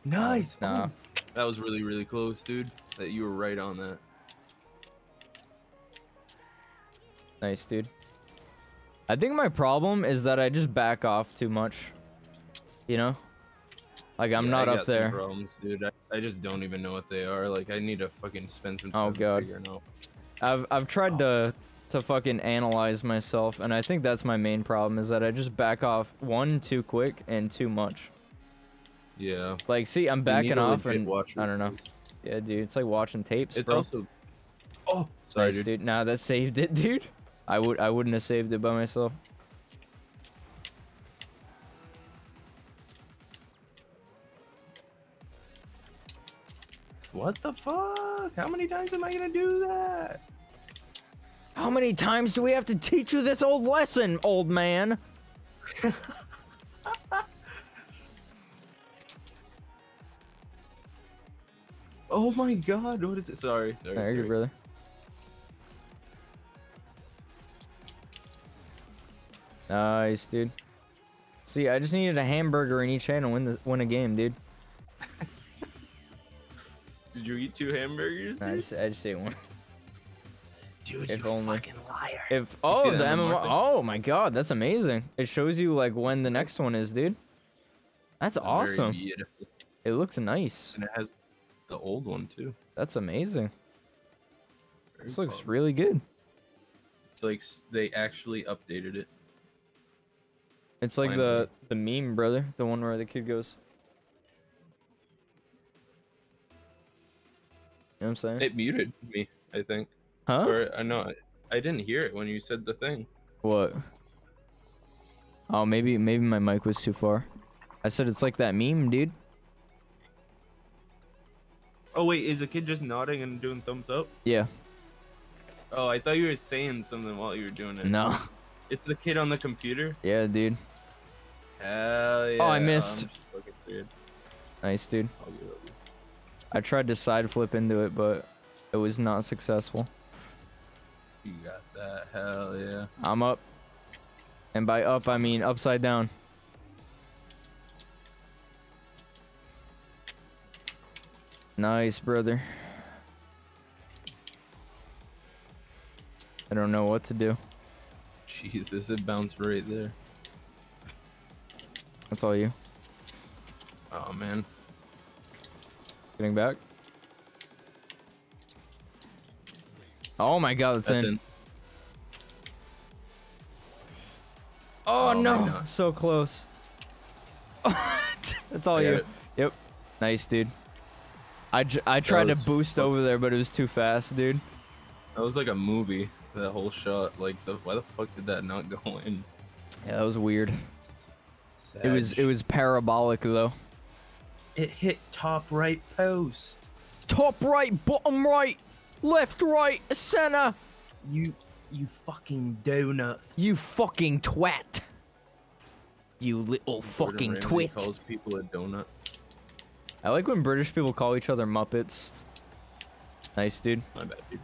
Nice. Nah. Oh, that was really, really close, dude. That you were right on that. Nice, dude. I think my problem is that I just back off too much. You know? Like, I'm Yeah, not I up there. problems, dude. I, I just don't even know what they are. Like, I need to fucking spend some oh, time Oh, God. figuring out. I've I've tried to to fucking analyze myself, and I think that's my main problem is that I just back off one too quick and too much. Yeah. Like, see, I'm backing off, and watch I don't know. Yeah, dude, it's like watching tapes. It's bro. also. Oh, sorry, nice, dude. dude. Nah, that saved it, dude. I would I wouldn't have saved it by myself. What the fuck? How many times am I gonna do that? How many times do we have to teach you this old lesson, old man? Oh my god, what is it? Sorry, sorry. There you go, brother. Nice, dude. See, I just needed a hamburger in each hand to win the win a game, dude. Did you eat two hamburgers? Nah, I dude? just I just ate one. Dude, if you only. fucking liar. If oh the that MMR, oh my god, that's amazing. It shows you like when the next one is, dude. That's It's very awesome. beautiful. It looks nice. And it has the old one too. That's amazing. Very This looks fun. really good. It's like they actually updated it. It's like the the meme, brother. The one where the kid goes. Know what I'm saying? It muted me, I think. Huh? Or uh, I know I, I didn't hear it when you said the thing. What? Oh, maybe maybe my mic was too far. I said it's like that meme, dude. Oh wait, is the kid just nodding and doing thumbs up? Yeah. Oh, I thought you were saying something while you were doing it. No. It's the kid on the computer. Yeah, dude. Hell yeah. Oh, I I'm missed. just fucking weird. Nice, dude. I'll give it up. I tried to side flip into it, but it was not successful. You got that. Hell yeah. I'm up. And by up, I mean upside down. Nice, brother. I don't know what to do. Jesus, it bounced right there. That's all you. Oh man. Getting back. Oh my god, that's, That's in. in. Oh, Oh no, so close. that's all you. it. Yep. Nice, dude. I, j- I tried to boost over there, but it was too fast, dude. That was like a movie. That whole shot. Like, the, why the fuck did that not go in? Yeah, that was weird. It was it was parabolic though. It hit top right post. Top right, bottom right, left right, center. You you fucking donut. You fucking twat. You little Gordon fucking Ramsay twit. Calls people a donut. I like when British people call each other Muppets. Nice, dude. My bad, dude.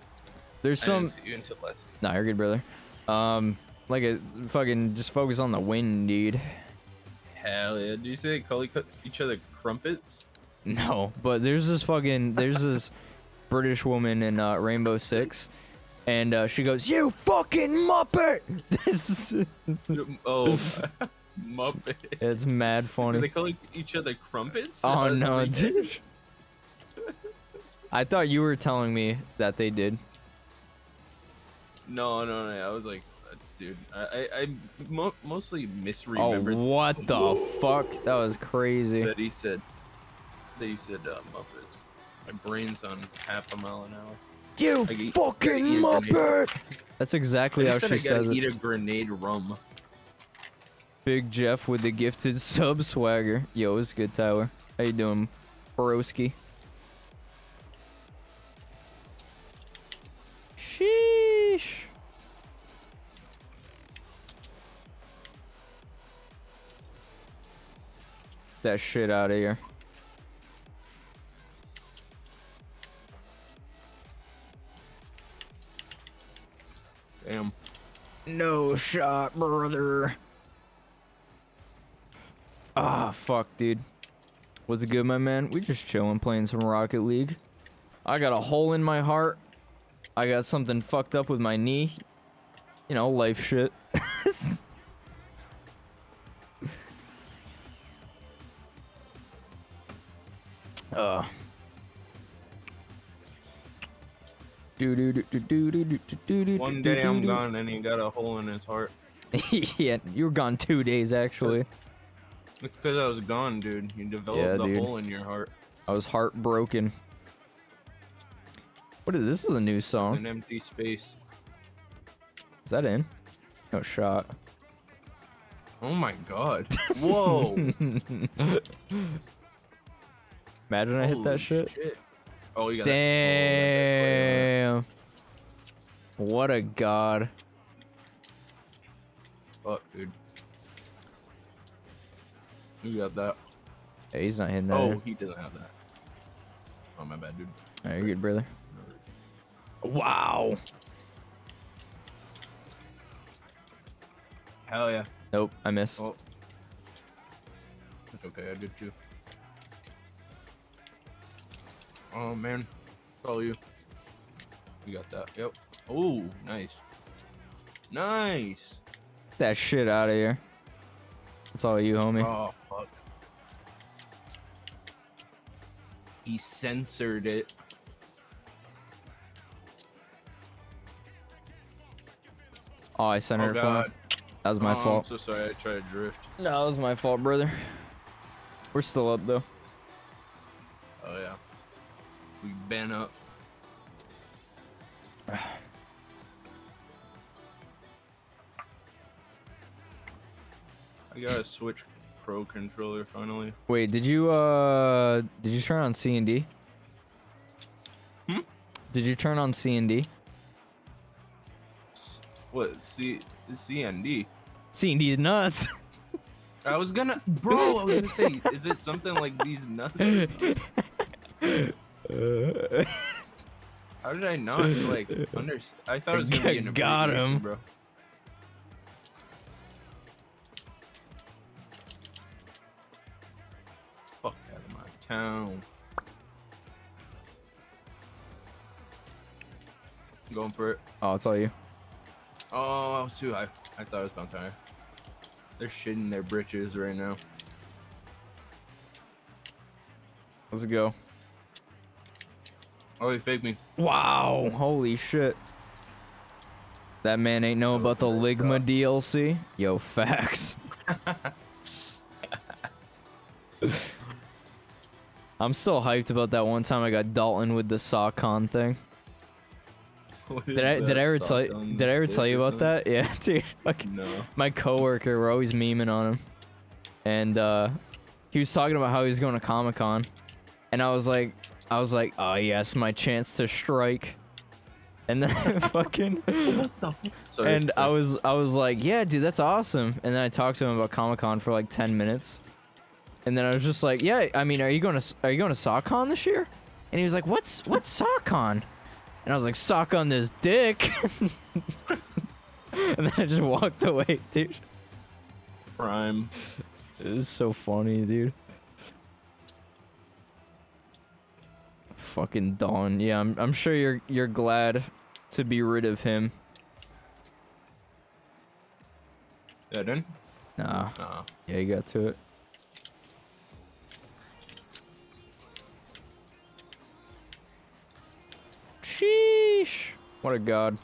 There's I some. didn't see you until last. Nah, you're good, brother. Um, like a fucking just focus on the win, dude. Hell yeah! Did you say they call each other crumpets? No, but there's this fucking there's this British woman in uh, Rainbow Six, and uh, she goes, "You fucking muppet!" This is oh, Muppet. it's mad Do funny. they call each other crumpets? Oh no, dude. I thought you were telling me that they did. No, no, no. I was like, dude, I, I, I mo- mostly Oh, misremembered what the fuck? That was crazy. that he said. That you said uh, Muppets. My brain's on half a mile an hour. You I fucking gotta eat muppet! That's exactly how she I gotta says eat it. a grenade rum. Big Jeff with the gifted sub swagger. Yo, it's good, Tyler. How you doing, broski? Sheesh. That shit out of here. Damn. No shot, brother. Ah, fuck, dude. What's it good, my man? We just chilling, playing some Rocket League. I got a hole in my heart. I got something fucked up with my knee. You know, life shit. One day I'm gone and he got a hole in his heart. yeah, you were gone two days actually. It's Because I was gone, dude. You developed Yeah, a dude. hole in your heart. I was heartbroken. What is this? Is a new song? An empty space. Is that in? No shot. Oh my god. Whoa. Imagine I hit that Holy shit. Oh, you got that- Damn. What a god. Fuck, dude. You got that. Yeah, he's not hitting that. Oh, he doesn't have that. Oh, my bad, dude. Alright, you're good, brother. Wow. Hell yeah. Nope, I missed. Oh. It's okay, I did too. Oh man, it's all you. You got that. Yep. Oh, nice. Nice. That shit out of here. That's all you, homie. Oh fuck. He censored it. Oh, I centered Oh, him. God. That was my Oh, fault. I'm so sorry. I tried to drift. No, that was my fault, brother. We're still up though. Oh yeah. We been up. I got a Switch Pro controller finally. Wait, did you uh did you turn on C and D? Hmm? Did you turn on C and D? What? C CND. C and D's nuts. I was gonna, bro. I was gonna say, is it something like these nuts? How did I not like understand? I thought it was gonna be an Got abbreviation, him. bro. Fuck out of my town. Going for it. Oh, I'll tell you. Oh, I was too high. I thought it was bouncing higher. They're shitting their britches right now. Let's go. Oh, he faked me. Wow, holy shit. That man ain't know about the Ligma DLC. Yo, facts. I'm still hyped about that one time I got Dalton with the SawCon thing. Did I did I ever tell you, did I ever tell you about that? Yeah, dude. Fucking No. My coworker, we're always memeing on him, and uh, he was talking about how he was going to Comic Con, and I was like, I was like, oh yes, my chance to strike, and then fucking, Sorry. and I was I was like, yeah, dude, that's awesome, and then I talked to him about Comic Con for like ten minutes, and then I was just like, yeah, I mean, are you going to are you going to SawCon this year? And he was like, what's what's SawCon? And I was like, sock on this dick. and then I just walked away, dude. Prime. It is so funny, dude. Fucking Dawn. Yeah, I'm I'm sure you're you're glad to be rid of him. Yeah, done. Nah. Nah. Yeah, you got to it. Sheesh. What a god.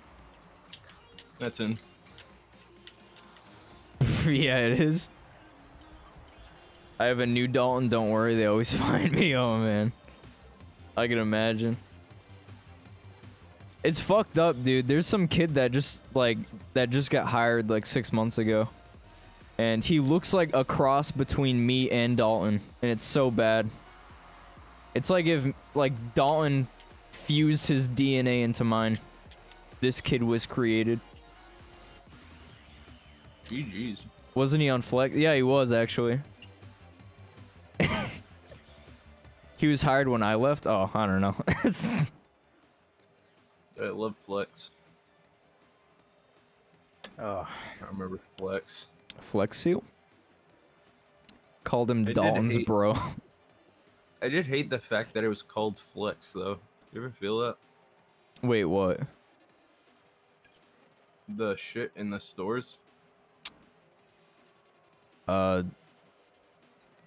That's in. yeah, it is. I have a new Dalton, don't worry, they always find me. Oh man. I can imagine. It's fucked up, dude. There's some kid that just like that just got hired like 6 months ago. And he looks like a cross between me and Dalton, and it's so bad. It's like if like Dalton fused his DNA into mine. This kid was created. GG's. Wasn't he on Flex? Yeah, he was actually. he was hired when I left. Oh, I don't know. I love Flex. Oh. I remember Flex. Flex Seal. Called him I Dalton's hate- bro. I did hate the fact that it was called Flex, though. You ever feel that? Wait, what? The shit in the stores? Uh.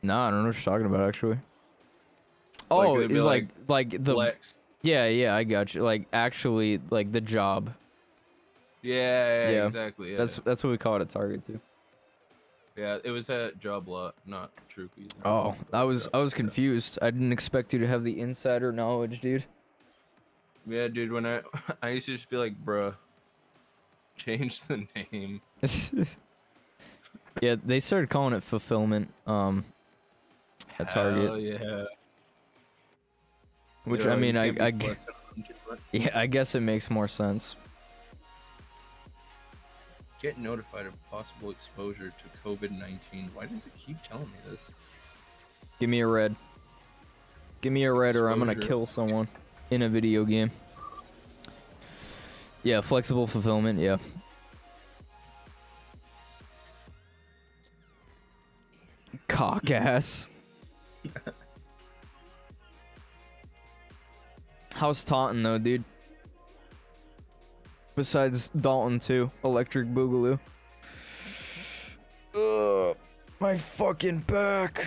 Nah, I don't know what you're talking about actually. Like, Oh, it'd it's be like like the Flex. Yeah, yeah, I got you. Like actually, like the job. Yeah, yeah, Yeah, exactly. Yeah, That's that's what we call it at Target too. yeah. It was at Job Lot, not True Keys. Oh, I was I was confused. I didn't expect you to have the insider knowledge, dude. Yeah, dude. When I I used to just be like, bruh, change the name. yeah, they started calling it fulfillment. Um, at Target. Hell yeah. Which I mean, I I g- flexing on too much. yeah, I guess it makes more sense. Get notified of possible exposure to COVID 19. Why does it keep telling me this? Give me a red. Give me a red, or I'm gonna kill someone in a video game. Yeah, flexible fulfillment. Yeah. Cock ass. How's Taunton though, dude? Besides Dalton too, Electric Boogaloo. Ugh, my fucking back.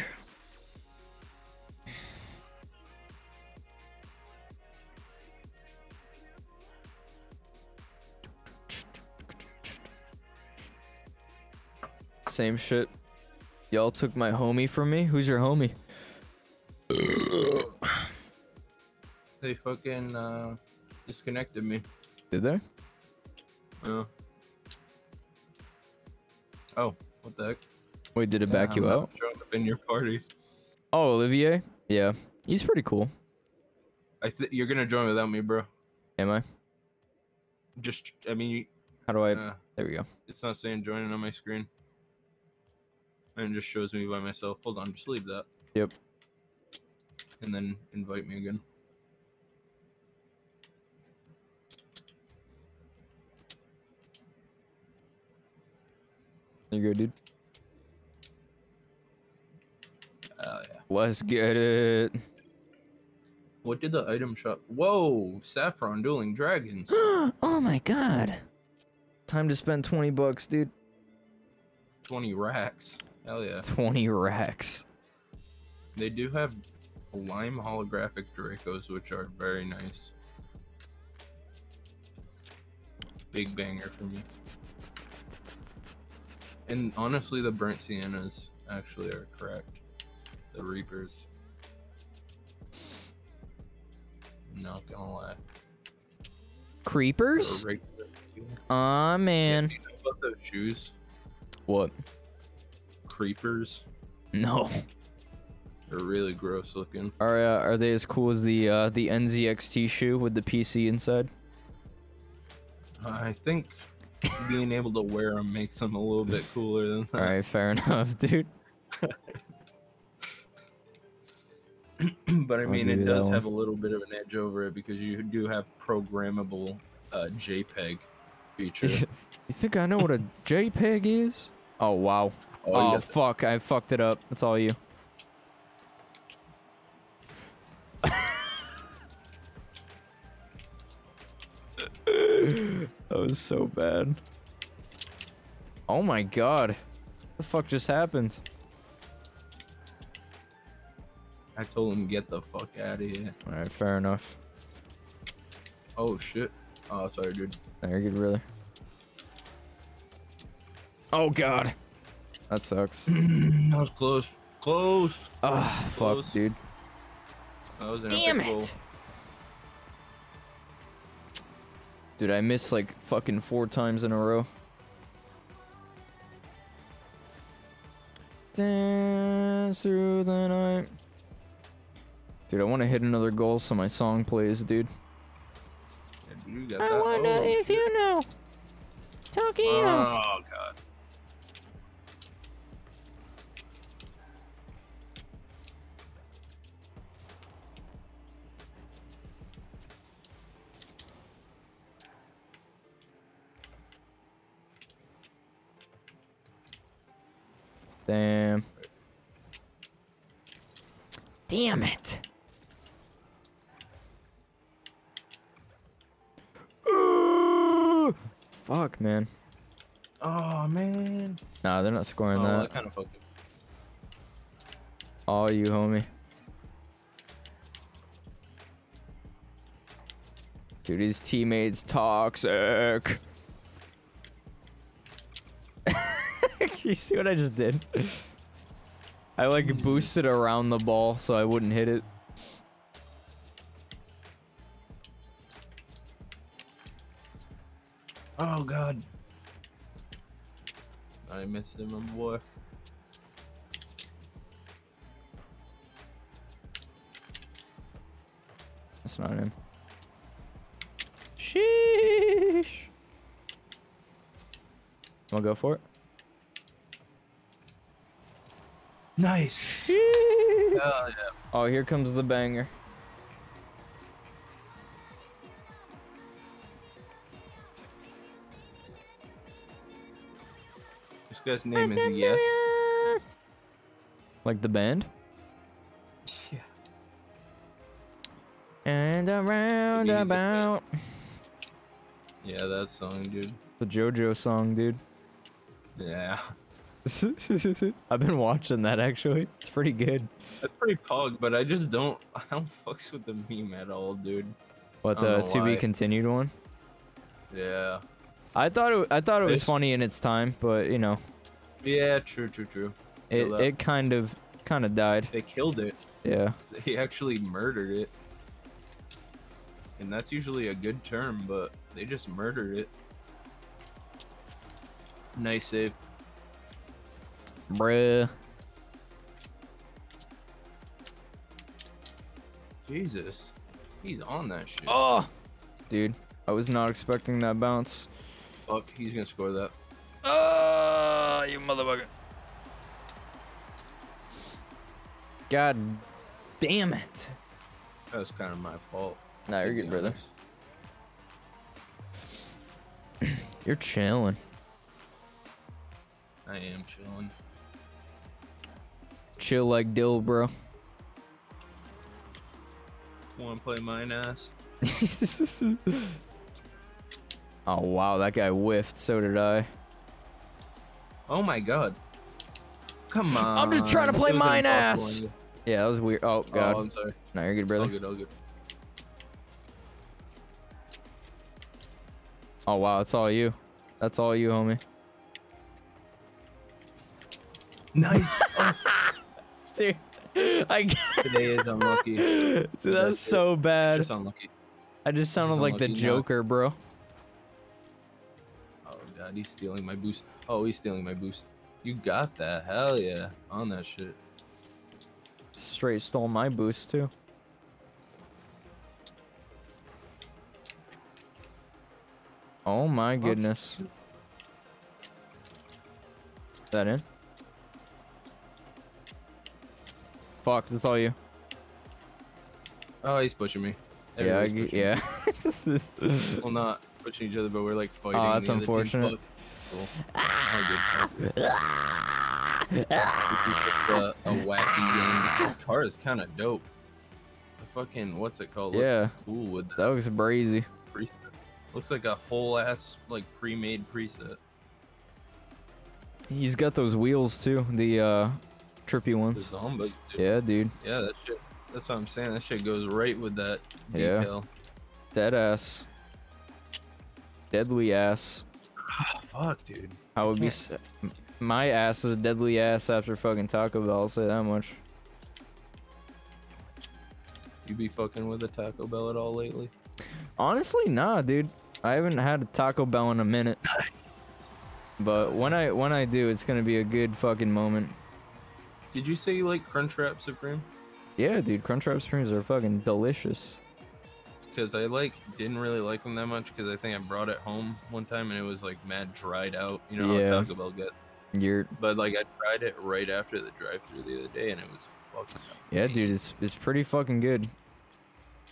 Same shit. Y'all took my homie from me. Who's your homie? They fucking uh, disconnected me. Did they? Yeah. Oh, what the heck? Wait, did it back you out? showing up in your party. Oh, Olivier. Yeah, he's pretty cool. I think you're gonna join without me, bro. Am I? Just, I mean, you, How do I? uh, there we go. it's not saying joining on my screen. And it just shows me by myself. Hold on, just leave that. Yep. And then invite me again. You good, dude? Oh yeah. Let's get it. What did the item shop? Whoa, Saffron Dueling Dragons. oh my god. Time to spend 20 bucks, dude. 20 racks. Hell yeah. 20 racks. They do have lime holographic Dracos, which are very nice. Big banger for me. And honestly, the burnt siennas actually are correct. The Reapers. Not gonna lie. Creepers? Aw, man. You know about those shoes? What? Creepers. No. They're really gross looking. Are uh, are they as cool as the uh, the NZXT shoe with the PC inside? I think being able to wear them makes them a little bit cooler than that. All right, fair enough, dude. but I mean, it does have a little bit of an edge over it because you do have programmable uh, JPEG feature. you think I know what a JPEG is? Oh wow. Oh, Oh, fuck! I fucked it up. That's all you. Was so bad. Oh my god. What the fuck just happened? I told him get the fuck out of here. Alright, fair enough. Oh shit. Oh, sorry, dude. No, you're good, really. Oh god. That sucks. that was close. Close. Ah, fuck, dude. That was an Damn it. Dude, I missed like fucking four times in a row. Dance through the night. Dude, I want to hit another goal so my song plays, dude. You got I that. wonder oh, if shit. you know. Tokyo. Oh Damn. Damn it. Fuck, man. Oh man. Nah, they're not scoring Oh, that. that kind of fucked. All you, homie. Dude, his teammates toxic. you see what I just did? I like boosted around the ball so I wouldn't hit it. Oh god. I missed him, my boy. That's not him. Sheesh. Wanna go for it? Nice. Sheesh. Hell yeah. Oh, here comes the banger. This guy's name is Yes. Like the band? Yeah. And Roundabout. Yeah, that song, dude. The JoJo song, dude. Yeah. I've been watching that actually. It's pretty good. That's pretty pog, but I just don't I don't fucks with the meme at all, dude. What the to be continued one? Yeah. I thought it. I thought it was funny in its time, but you know, Yeah, true, true, true. it it kind of kind of died. They killed it. Yeah. He actually murdered it. And that's usually a good term, but they just murdered it. Nice save. Bruh. Jesus. He's on that shit. Oh! Dude, I was not expecting that bounce. Fuck, he's gonna score that. Oh, you motherfucker. God damn it. That was kind of my fault. Nah, you're good, brother. You're chilling. I am chilling. Chill like Dill, bro. Wanna play mine ass? oh, wow, that guy whiffed. So did I. Oh my god. Come on. I'm just trying to play mine ass. Yeah, that was weird. Oh, oh God. Oh, I'm sorry. No, you're good, brother. All good, all good. Oh, wow, it's all you. That's all you, homie. Nice. Dude, I Today is unlucky. Dude, that's so bad. Just unlucky. I just sounded Just like the. Joker, bro. Oh god, he's stealing my boost. Oh, he's stealing my boost. You got that. Hell yeah. On that shit. Straight stole my boost, too. Oh my goodness. Is that in? Fuck, that's all you. Oh, he's pushing me. Yeah, Everybody's g- pushing me. well, not pushing each other, but we're like fighting. Oh, that's unfortunate. Cool. All good, all. This is just a, a wacky game. This, this car is kind of dope. The fucking what's it called? Looks Yeah. cool with That looks brazy. preset. Looks like a whole ass like pre-made preset. He's got those wheels too, the uh trippy The ones. zombies. Dude. Yeah, dude. Yeah, that shit. That's what I'm saying. That shit goes right with that Yeah. detail. Dead ass. Deadly ass. Ah, fuck, dude. I would be. Yeah. s- m- My ass is a deadly ass after fucking Taco Bell. I'll say that much. You be fucking with a Taco Bell at all lately? Honestly, nah, dude. I haven't had a Taco Bell in a minute. But when I when I do, it's gonna be a good fucking moment. Did you say you like Crunchwrap Supreme? Yeah, dude. Crunchwrap Supremes are fucking delicious. Because I like didn't really like them that much because I think I brought it home one time and it was like mad dried out. You know Yeah. how Taco Bell gets. You're But like I tried it right after the drive-through the other day and it was fucking. yeah, dude. It's it's pretty fucking good.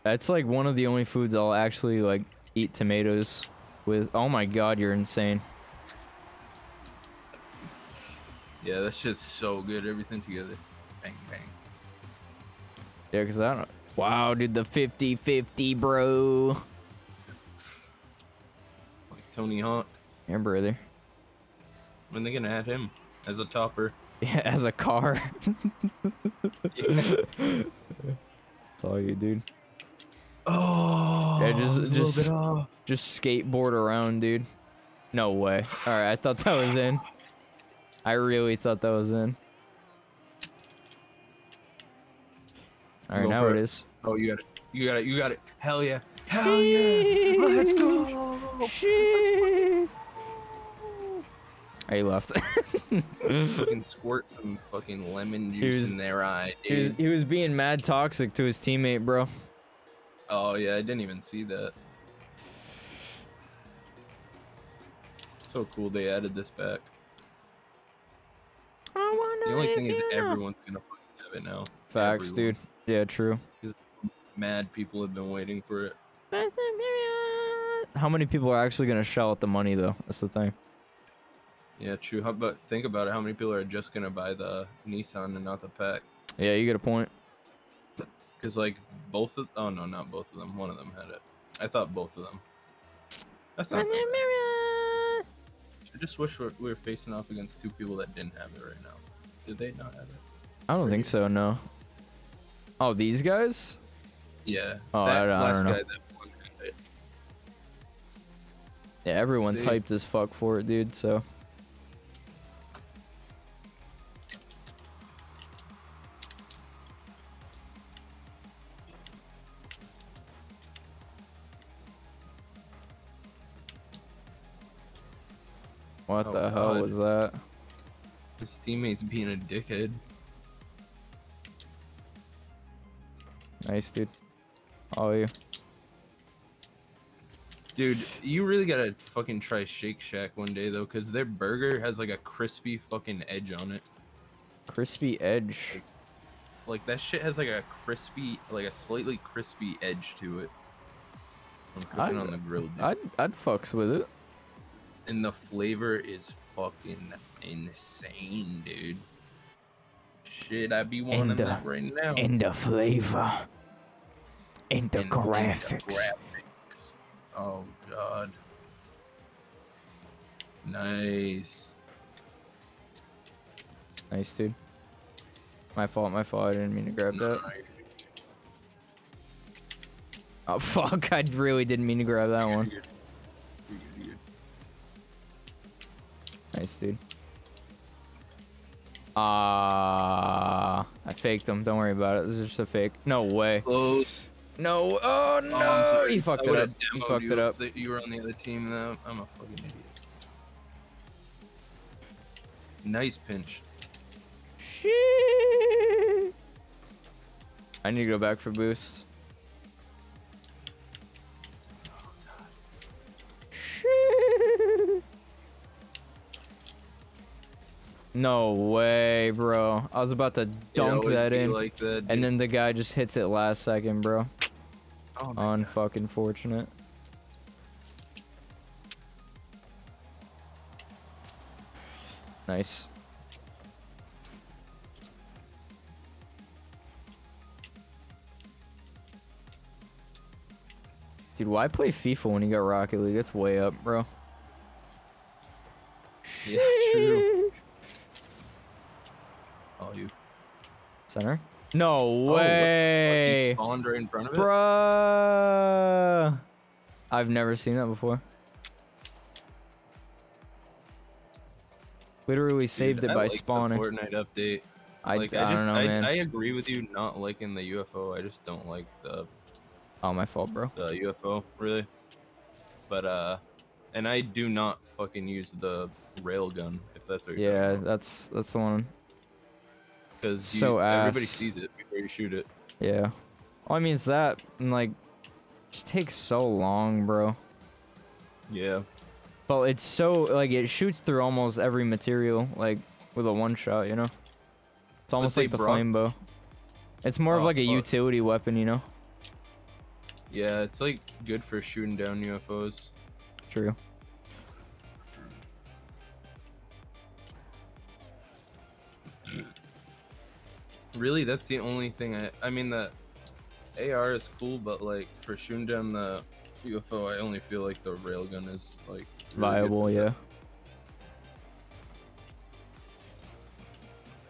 That's like one of the only foods I'll actually like eat tomatoes with. Oh my god, you're insane. Yeah, that shit's so good. Everything together. Bang bang. Yeah, cause I don't. Wow, dude, the 50-50, bro. Like Tony Hawk. Yeah, brother. When they gonna add him as a topper? Yeah, as a car. That's all you, dude. Oh, Yeah, just just just skateboard around, dude. No way. All right, I thought that was in. I really thought that was in. All right, now for it is. Oh, you got it. You got it. You got it. Hell yeah. Hell yeah. Let's go. Shit. I left. fucking squirt some fucking lemon juice was- in their eye, he was he was being mad toxic to his teammate, bro. Oh yeah, I didn't even see that. So cool they added this back. The only thing is everyone's gonna fucking have it now. Facts, Everyone. dude. Yeah, true. 'Cause mad people have been waiting for it. How many people are actually gonna shell out the money though? That's the thing. Yeah, true. How about think about it? How many people are just gonna buy the Nissan and not the pack? Yeah, you get a point. Because like both of oh no, not both of them. One of them had it. I thought both of them. That's not. I just wish we we were facing off against two people that didn't have it right now. Did they not have it? I don't think so. No. Oh, these guys? Yeah. Oh, I don't- I don't know. guy that won had it. Yeah, everyone's See. hyped as fuck for it, dude. So. What Oh, the hell God. was that? His teammate's being a dickhead. Nice, dude. All you. Dude, you really gotta fucking try Shake Shack one day though, cause their burger has like a crispy fucking edge on it. Crispy edge. Like that shit has like a crispy, like a slightly crispy edge to it. When cooking I'd- on the grill, dude. I'd I'd fucks with it. And the flavor is fucking insane, dude. Shit, I be wanting And the, that right now. and the flavor. And the And- and the graphics. graphics. Oh god. Nice. Nice, dude. My fault, my fault. I didn't mean to grab that. Oh, fuck. I really didn't mean to grab that one. Nice, dude. Ah, I faked him. Don't worry about it. This is just a fake. No way. Close. No. Oh, no. I'm sorry. He fucked I it up. He fucked it up. You were on the other team though. I'm a fucking idiot. Nice pinch. I need to go back for boost. No way, bro. I was about to dunk that in. like that, and then the guy just hits it last second, bro. Oh Unfucking fortunate. Nice. Dude, why play FIFA when you got Rocket League? That's way up, bro. Yeah, true. Oh, you. Center? No Oh, what the way. You spawned right in front of it. Bruh. I've never seen that before. Literally saved Dude, it I by like spawning. Fortnite update. I- like, I don't just, know, I, man. I agree with you not liking the UFO. I just don't like the Oh, my fault, bro. the UFO really. But uh, and I do not fucking use the railgun if that's what you're Yeah, that's that's the one. Because so everybody sees it before you shoot it. Yeah. All I mean is that, and like, just takes so long, bro. Yeah. But it's so like it shoots through almost every material, like with a one shot, you know. It's almost like the flame bow. It's more of Oh, like a fuck. utility weapon, you know. Yeah, it's like good for shooting down UFOs. True. Really, that's the only thing I. I mean, the AR is cool, but like for shooting down the UFO, I only feel like the railgun is like really Viable, yeah.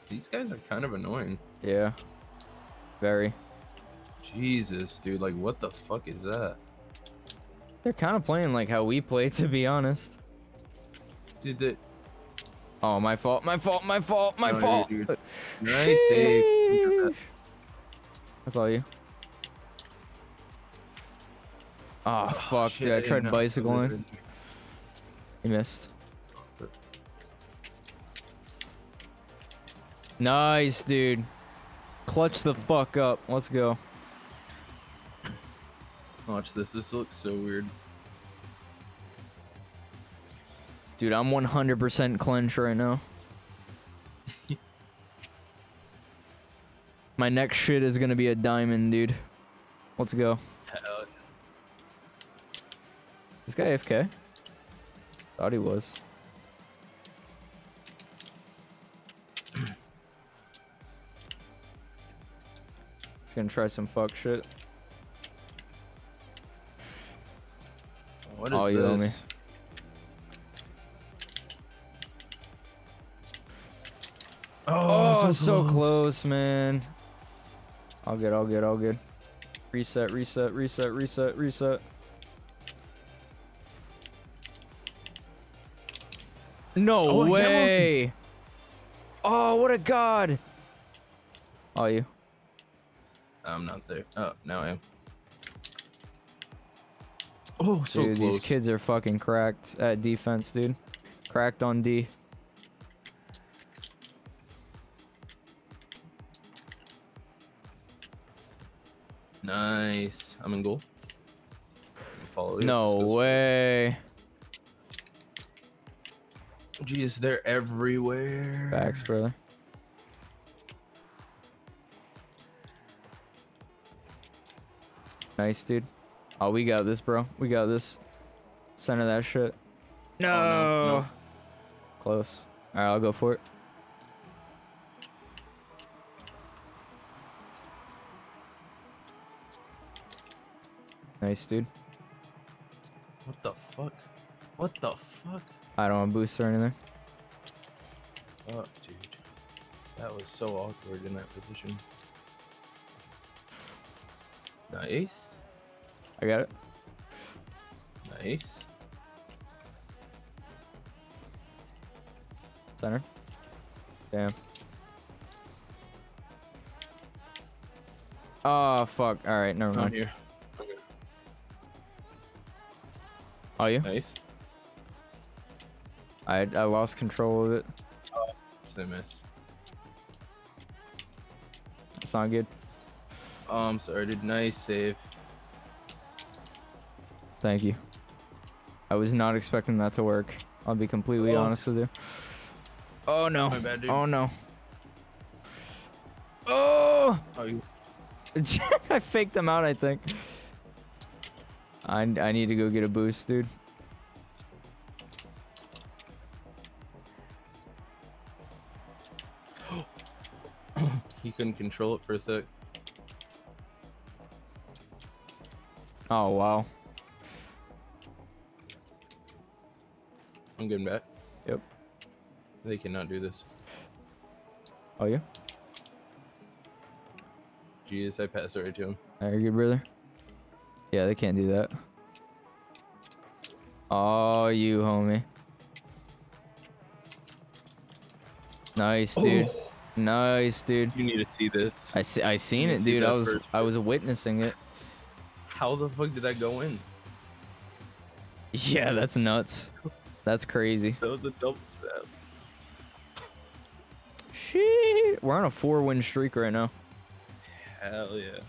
These guys are kind of annoying. Yeah. Very. Jesus, dude, like what the fuck is that? They're kind of playing like how we play, to be honest. Dude, that. Oh, my fault. My fault. My fault. My No, fault. dude. Nice save. You. That's all you. Ah, oh, fuck, shit, dude. I I tried bicycling. He missed. Nice, dude. Clutch the fuck up. Let's go. Watch this. This looks so weird. Dude, I'm 100% clench right now. My next shit is gonna be a diamond, dude. Let's go. Hell, This guy AFK? Thought he was. He's gonna try some fuck shit. What oh, is oh, you owe me. This? Oh, so close. so, close. close. man. All good, all good, all good. Reset, reset, reset, reset, reset. No Oh, I got one. way! Oh, what a god! Oh, you? I'm not there. Oh, now I am. Oh, so dude, close. these kids are fucking cracked at defense, dude. Cracked on D. Nice. I'm in goal. Follow you. No way. Jeez, they're everywhere. Facts, brother. Nice, dude. Oh, we got this, bro. We got this. Center that shit. No. Oh, no, no. Close. All right, I'll go for it. Nice, dude. What the fuck? What the fuck? I don't want boost or anything. Fuck, dude. That was so awkward in that position. Nice. I got it. Nice. Center. Damn. Oh, fuck. All right, never I'm mind. here. Oh, Are you? Nice. I I lost control of it. Oh, it's a miss. It's not good. Um, oh, I'm sorry, dude. Nice save. Thank you. I was not expecting that to work. I'll be completely Oh. honest with you. Oh no. Bad. Oh no. Oh! Oh, you. I faked them out, I think. I, I need to go get a boost, dude. he couldn't control it for a sec. Oh, wow. I'm getting back. Yep. They cannot do this. Oh, yeah? Jesus, I passed it right to him. You good, brother? Yeah, they can't do that. Oh, you, homie. Nice, oh. dude. Nice, dude. You need to see this. I see, I seen it, dude. I was first I was witnessing it. How the fuck did that go in? Yeah, that's nuts. That's crazy. That was a double stab. Shit. We're on a four-win streak right now. Hell yeah.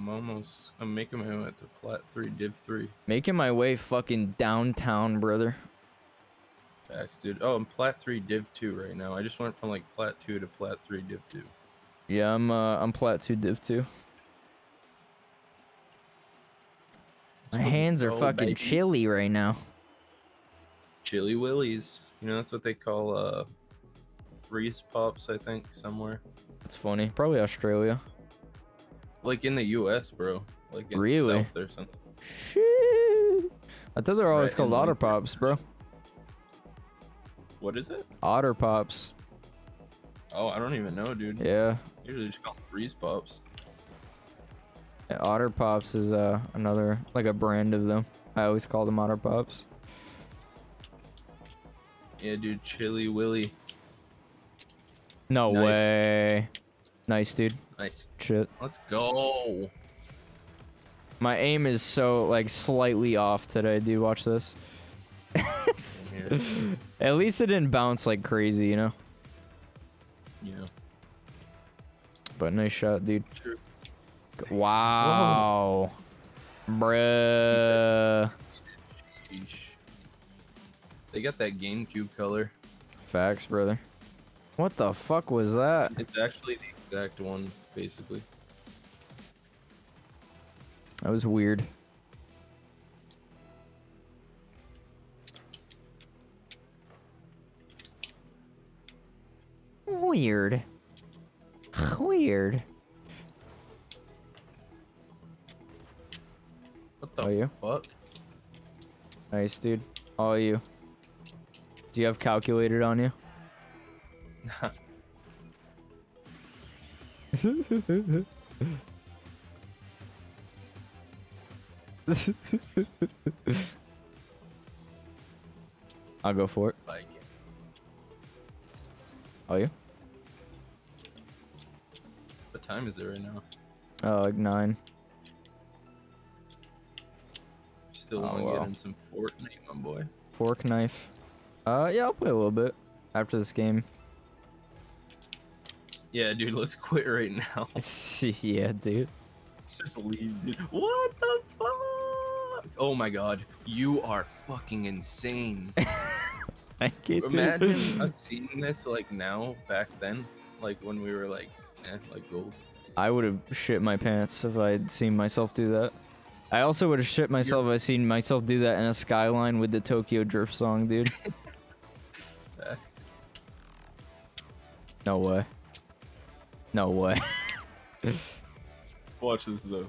I'm almost. I'm making my way to plat three, div three. Making my way fucking downtown, brother. Facts, dude. Oh, I'm plat three, div two right now. I just went from like plat two to plat three, div two. Yeah, I'm uh I'm plat two div two. My hands are fucking baby. chilly right now. Chilly Willies. You know that's what they call uh freeze pops. I think somewhere. That's funny. Probably Australia. Like in the U.S., bro. Like in Really? the South or something. I thought they were always Right, called otter pops, bro. What is it? Otter pops. Oh, I don't even know, dude. Yeah. Usually just call them freeze pops. Yeah, Otter Pops is uh another like a brand of them. I always call them Otter Pops. Yeah, dude. Chili Willy. No Nice. way. Nice, dude. Nice. Shit. Let's go. My aim is so like slightly off today, dude. Watch this. At least it didn't bounce like crazy, you know. Know. But nice shot, dude. True. Wow. Bruh. They got that GameCube color. Facts, brother. What the fuck was that? It's actually the exact one, basically. That was weird. Weird. Weird. What the you? fuck? Nice, dude. All you. Do you have calculated on you? I'll go for it. Like, Oh, you? what time is it right now? Oh, like nine. Still Oh, want to get in some Fortnite, my boy. Fork knife. Uh, yeah, I'll play a little bit after this game. Yeah, dude, let's quit right now. yeah, dude. Let's just leave, dude. What the fuck? Oh my god, you are fucking insane. You, dude. Imagine us seeing this like now, back then, like when we were like, eh, like gold. I would have shit my pants if I'd seen myself do that. I also would have shit myself if I seen myself do that in a skyline with the Tokyo Drift song, dude. No way. No way. Watch this though.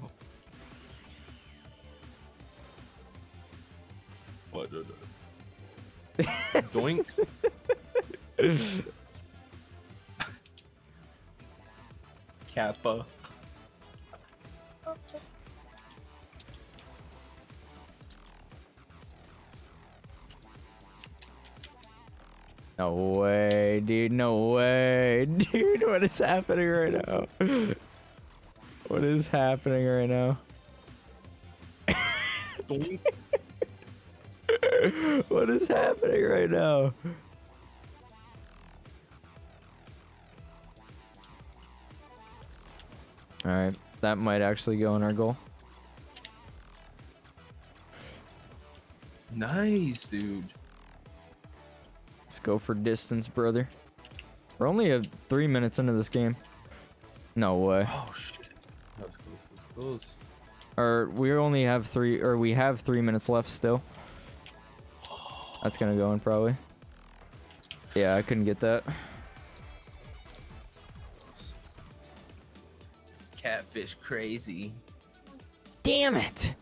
What? No, no. Doink. Kappa. No way, dude. No way. Dude, what is happening right now? What is happening right now? What is happening right now? Alright, that might actually go in our goal. Nice, dude. Let's go for distance, brother. We're only a three minutes into this game. No way. Oh shit. That was close, close, close. Or we only have three, or we have three minutes left still. That's gonna go in probably. Yeah, I couldn't get that. Catfish crazy. Damn it!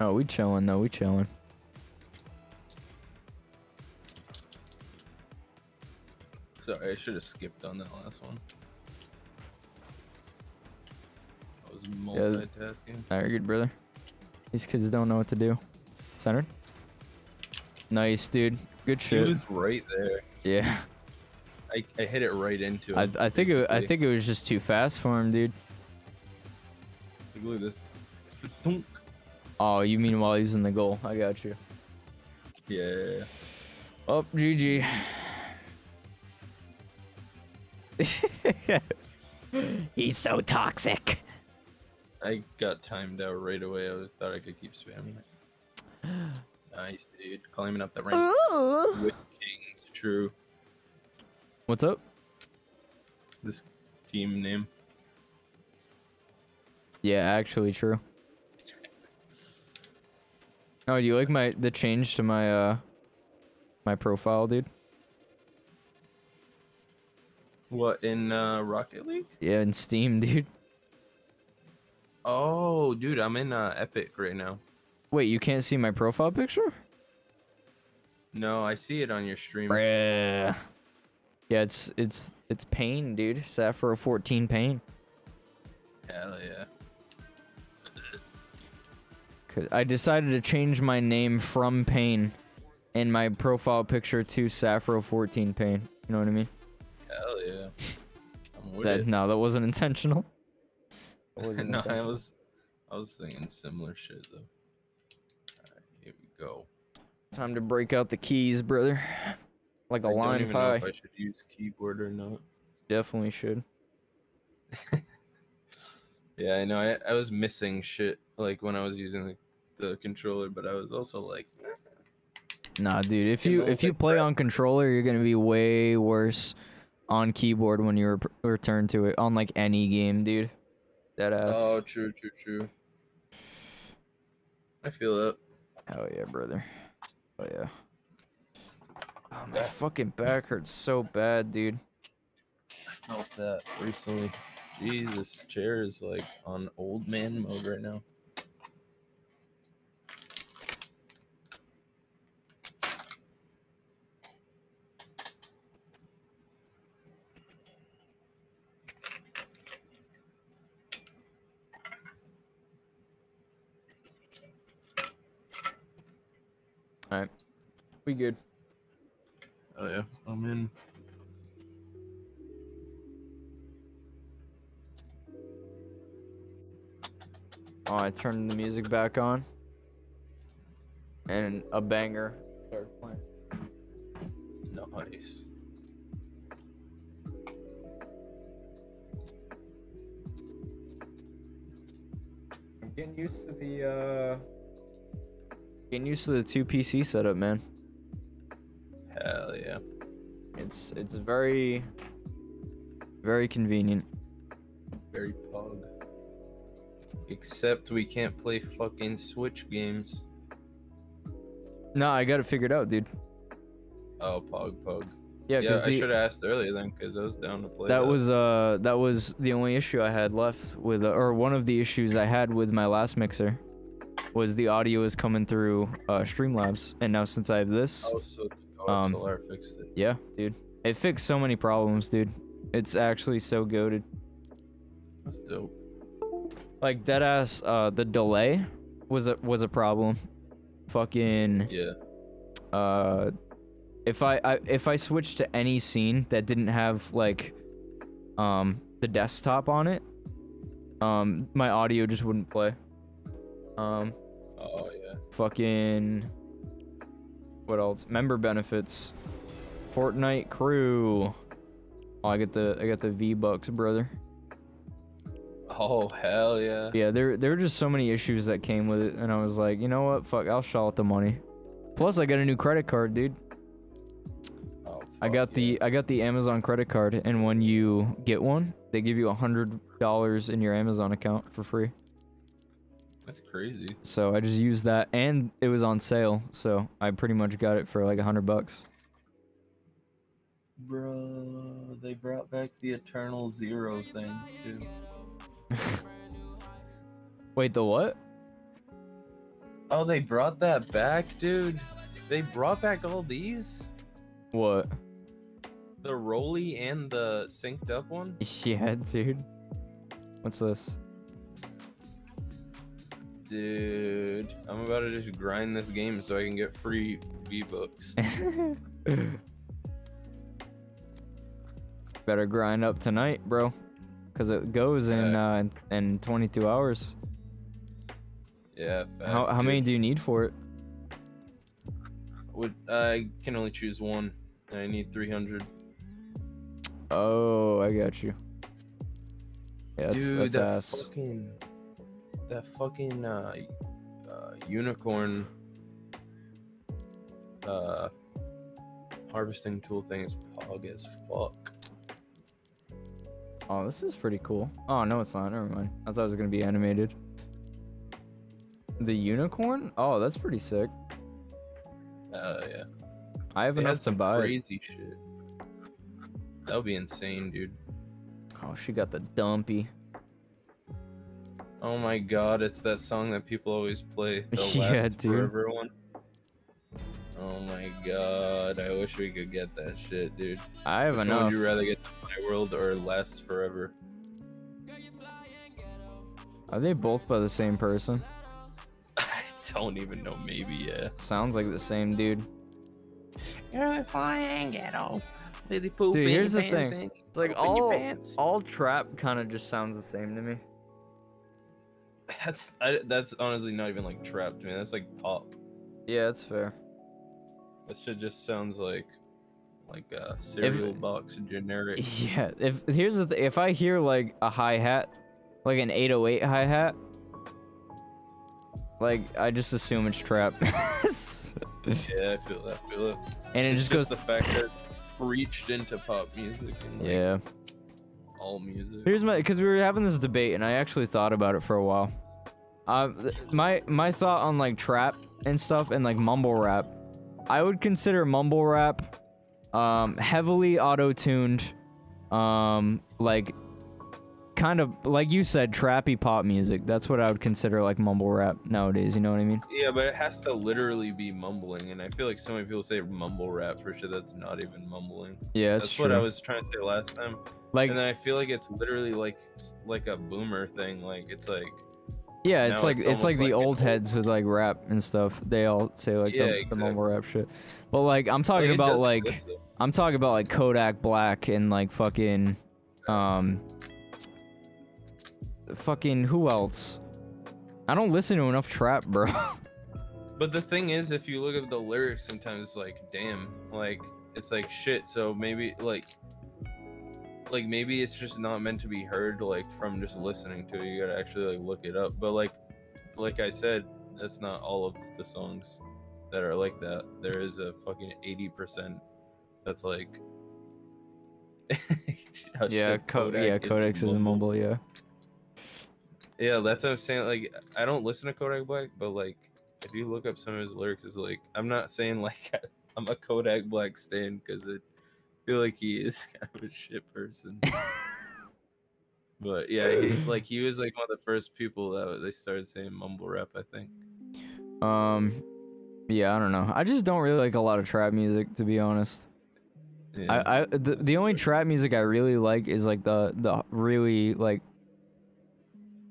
Oh, we chilling though. We chilling. Sorry, I should have skipped on that last one. I was multitasking. All right, good, brother. These kids don't know what to do. Centered. Nice, dude. Good He was right there. Yeah. I, I hit it right into I him. I think it, I think it was just too fast for him, dude. Look at this. Thunk. Oh, you mean while he was in the goal? I got you. Yeah. Oh, GG. He's so toxic. I got timed out right away. I thought I could keep spamming it. Nice, dude. Climbing up the ranks. With Kings, true. What's up? This team name. Yeah, actually true. Oh, do you like my the change to my uh my profile, dude? What, in uh, Rocket League? Yeah, in Steam, dude. Oh, dude, I'm in uh, Epic right now. Wait, you can't see my profile picture? No, I see it on your stream. Bruh. Yeah, it's it's it's pain, dude. Sappho 14 pain. Hell yeah. Cause I decided to change my name from Pain in my profile picture to Sappho 14 Pain. You know what I mean? Hell yeah. I'm with That it. no, that wasn't intentional. That wasn't no, I was, I was thinking similar shit though. Alright, here we go. Time to break out the keys, brother. Like a I don't lime even know pie. if I should use keyboard or not. Definitely should. Yeah, I know. I, I was missing shit like when I was using the, the controller, but I was also like, Nah, dude. If You if you play on controller, you're gonna be way worse on keyboard when you return to it on like any game, dude. That ass. oh, true, true, true. I feel it. Hell yeah, brother. Oh yeah. Oh, my fucking back hurts so bad, dude. I felt that recently. Jesus, chair is like on old man mode right now. All right, we good. Oh yeah, I'm in. Oh, I turned the music back on. and a banger started playing. Nice. I'm getting used to the uh getting used to the two PC setup, man. It's it's very very convenient. Very pog. Except we can't play fucking Switch games. No, I got it figured out, dude. Oh, pog pog. Yeah, yeah I should have asked earlier then, because I was down to play. That was uh that was the only issue I had left with uh, or one of the issues I had with my last mixer was the audio is coming through uh Streamlabs and now since I have this Oh, so um, Solar fixed it. yeah, dude. It fixed so many problems, dude. It's actually so goaded. That's dope. Like dead ass uh the delay was a was a problem. Fucking Yeah. uh if I, I if I switched to any scene that didn't have like um the desktop on it, um my audio just wouldn't play. Um Oh yeah. fucking what else? Member benefits. Fortnite crew. Oh, I get the I got the V bucks, brother. Oh hell yeah. Yeah, there there were just so many issues that came with it, and I was like, you know what? Fuck, I'll shell out the money. Plus, I got a new credit card, dude. Oh, I got the I got the Amazon credit card, and when you get one, they give you a hundred dollars in your Amazon account for free. That's crazy. So I just used that, and it was on sale, so I pretty much got it for like a hundred bucks. Bro, they brought back the Eternal Zero thing too. Wait, the what? Oh, they brought that back, dude. They brought back all these. What? The Roly and the synced up one. Yeah, dude. What's this? Dude, I'm about to just grind this game so I can get free V bucks. Better grind up tonight, bro, because it goes in uh, in, in 22 hours. yeah. How facts, how many dude. do you need for it? Would I can only choose one. I need 300. Oh, I got you. Yeah, that's, Dude, that's that ass. fucking that fucking uh, uh unicorn uh harvesting tool thing is pog as fuck. Oh, this is pretty cool. Oh no, it's not. Never mind. I thought it was gonna be animated. The unicorn? Oh, that's pretty sick. Uh yeah. I have They had enough to some buy. crazy shit. That would be insane, dude. Oh, she got the dumpy. Oh my god, it's that song that people always play. The Yeah, last dude. forever one. Oh my god, I wish we could get that shit, dude. I have Which enough. Would you rather get My World or Last Forever? Are they both by the same person? I don't even know. Maybe yeah. Sounds like the same dude. You're the flying ghetto. Really poop Dude, here's the thing. It's like poop in your all pants. all trap kind of just sounds the same to me. That's I, that's honestly not even like trap to me. That's like pop. Yeah, that's fair. That shit just sounds like like uh, a cereal box generic. Yeah, if here's the thing, if I hear like a hi hat, like an 808 hi hat, like I just assume it's trap. yeah, I feel that. I feel it. And it It's just goes- the fact that reached into pop music and like, yeah. all music. Here's my because we were having this debate and I actually thought about it for a while. Uh, my my thought on like trap and stuff and like mumble rap, I would consider mumble rap, um, heavily auto tuned, um, like kind of like you said, trappy pop music. That's what I would consider like mumble rap nowadays. You know what I mean? Yeah, but it has to literally be mumbling, and I feel like so many people say mumble rap for shit that's not even mumbling. Yeah, that's that's what I was trying to say last time. Like- and then I feel like it's literally like like a boomer thing. Like it's like Yeah, it's now like it's, almost like the an old heads with like rap and stuff. They all say like Yeah, the, the mumble rap shit. But like I'm talking it about like exist. I'm talking about like Kodak Black and like fucking um fucking who else? I don't listen to enough trap, bro. But the thing is, if you look at the lyrics, sometimes like, damn, like it's like shit. So maybe like, like maybe it's just not meant to be heard like from just listening to it. You gotta actually like look it up. But like, like I said, that's not all of the songs that are like that. There is a fucking eighty percent that's like. Yeah, co- yeah, Kodak's is a mumble. Yeah. Yeah, that's what I'm saying. Like, I don't listen to Kodak Black, but like, if you look up some of his lyrics, it's like I'm not saying like I'm a Kodak Black stan because I feel like he is kind of a shit person. but yeah, he, like he was like one of the first people that they started saying mumble rap. I think. Um, yeah, I don't know. I just don't really like a lot of trap music, to be honest. Yeah. I, I the, the only trap music I really like is like the the really like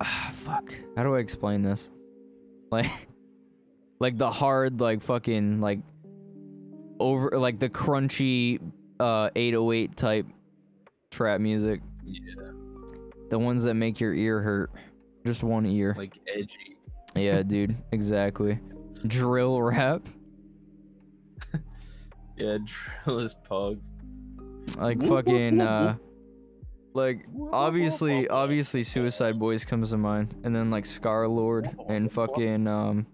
ah, fuck. How do I explain this? Like like the hard like fucking like over like the crunchy uh 808 type trap music. Yeah. The ones that make your ear hurt. Just one ear. Like edgy. Yeah, dude. Exactly. Drill rap. Yeah, drill is pug. Like Whoop, whoop, fucking whoop, uh like obviously obviously Suicide Boys comes to mind and then like Scarlxrd and fucking um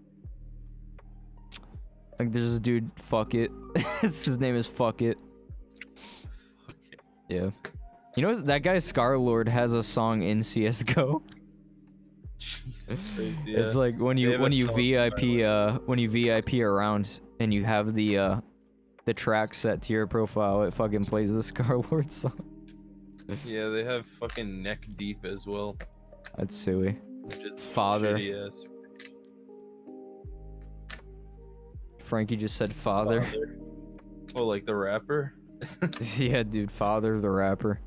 like there's this dude fuck it. His name is fuck it. Yeah. You know that guy Scarlxrd has a song in CS:GO. Jesus Christ, It's like when you when you VIP uh when you VIP around and you have the uh the track set to your profile, it fucking plays the Scar Lord song. Yeah, they have fucking neck deep as well. That's silly. Father. Frankie just said father. Oh, like the rapper? yeah, dude, father the rapper.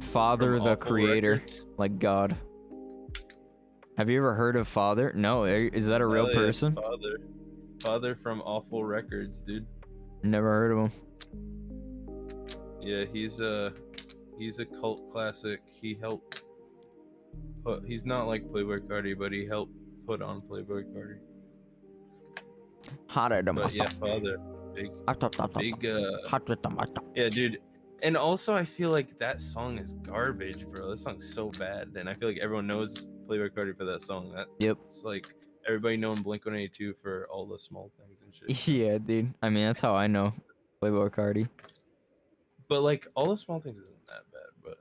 Father From the creator, Records? like God. Have you ever heard of Father? No, eh, is that a real Oh, yeah, person? Father. Father from Awful Records, dude. Never heard of him. Yeah, he's a he's a cult classic. He helped put he's not like Playboi Carti, but he helped put on Playboi Carti. Hotter than But yeah, Father. Big big uh Yeah, dude. And also I feel like that song is garbage, bro. That song's so bad. And I feel like everyone knows Playboi Carti for that song. That Yep. It's like everybody knowing Blink 182 for all the small things and shit. Yeah, dude. I mean, that's how I know Playboi Carti. But like all the small things isn't that bad, but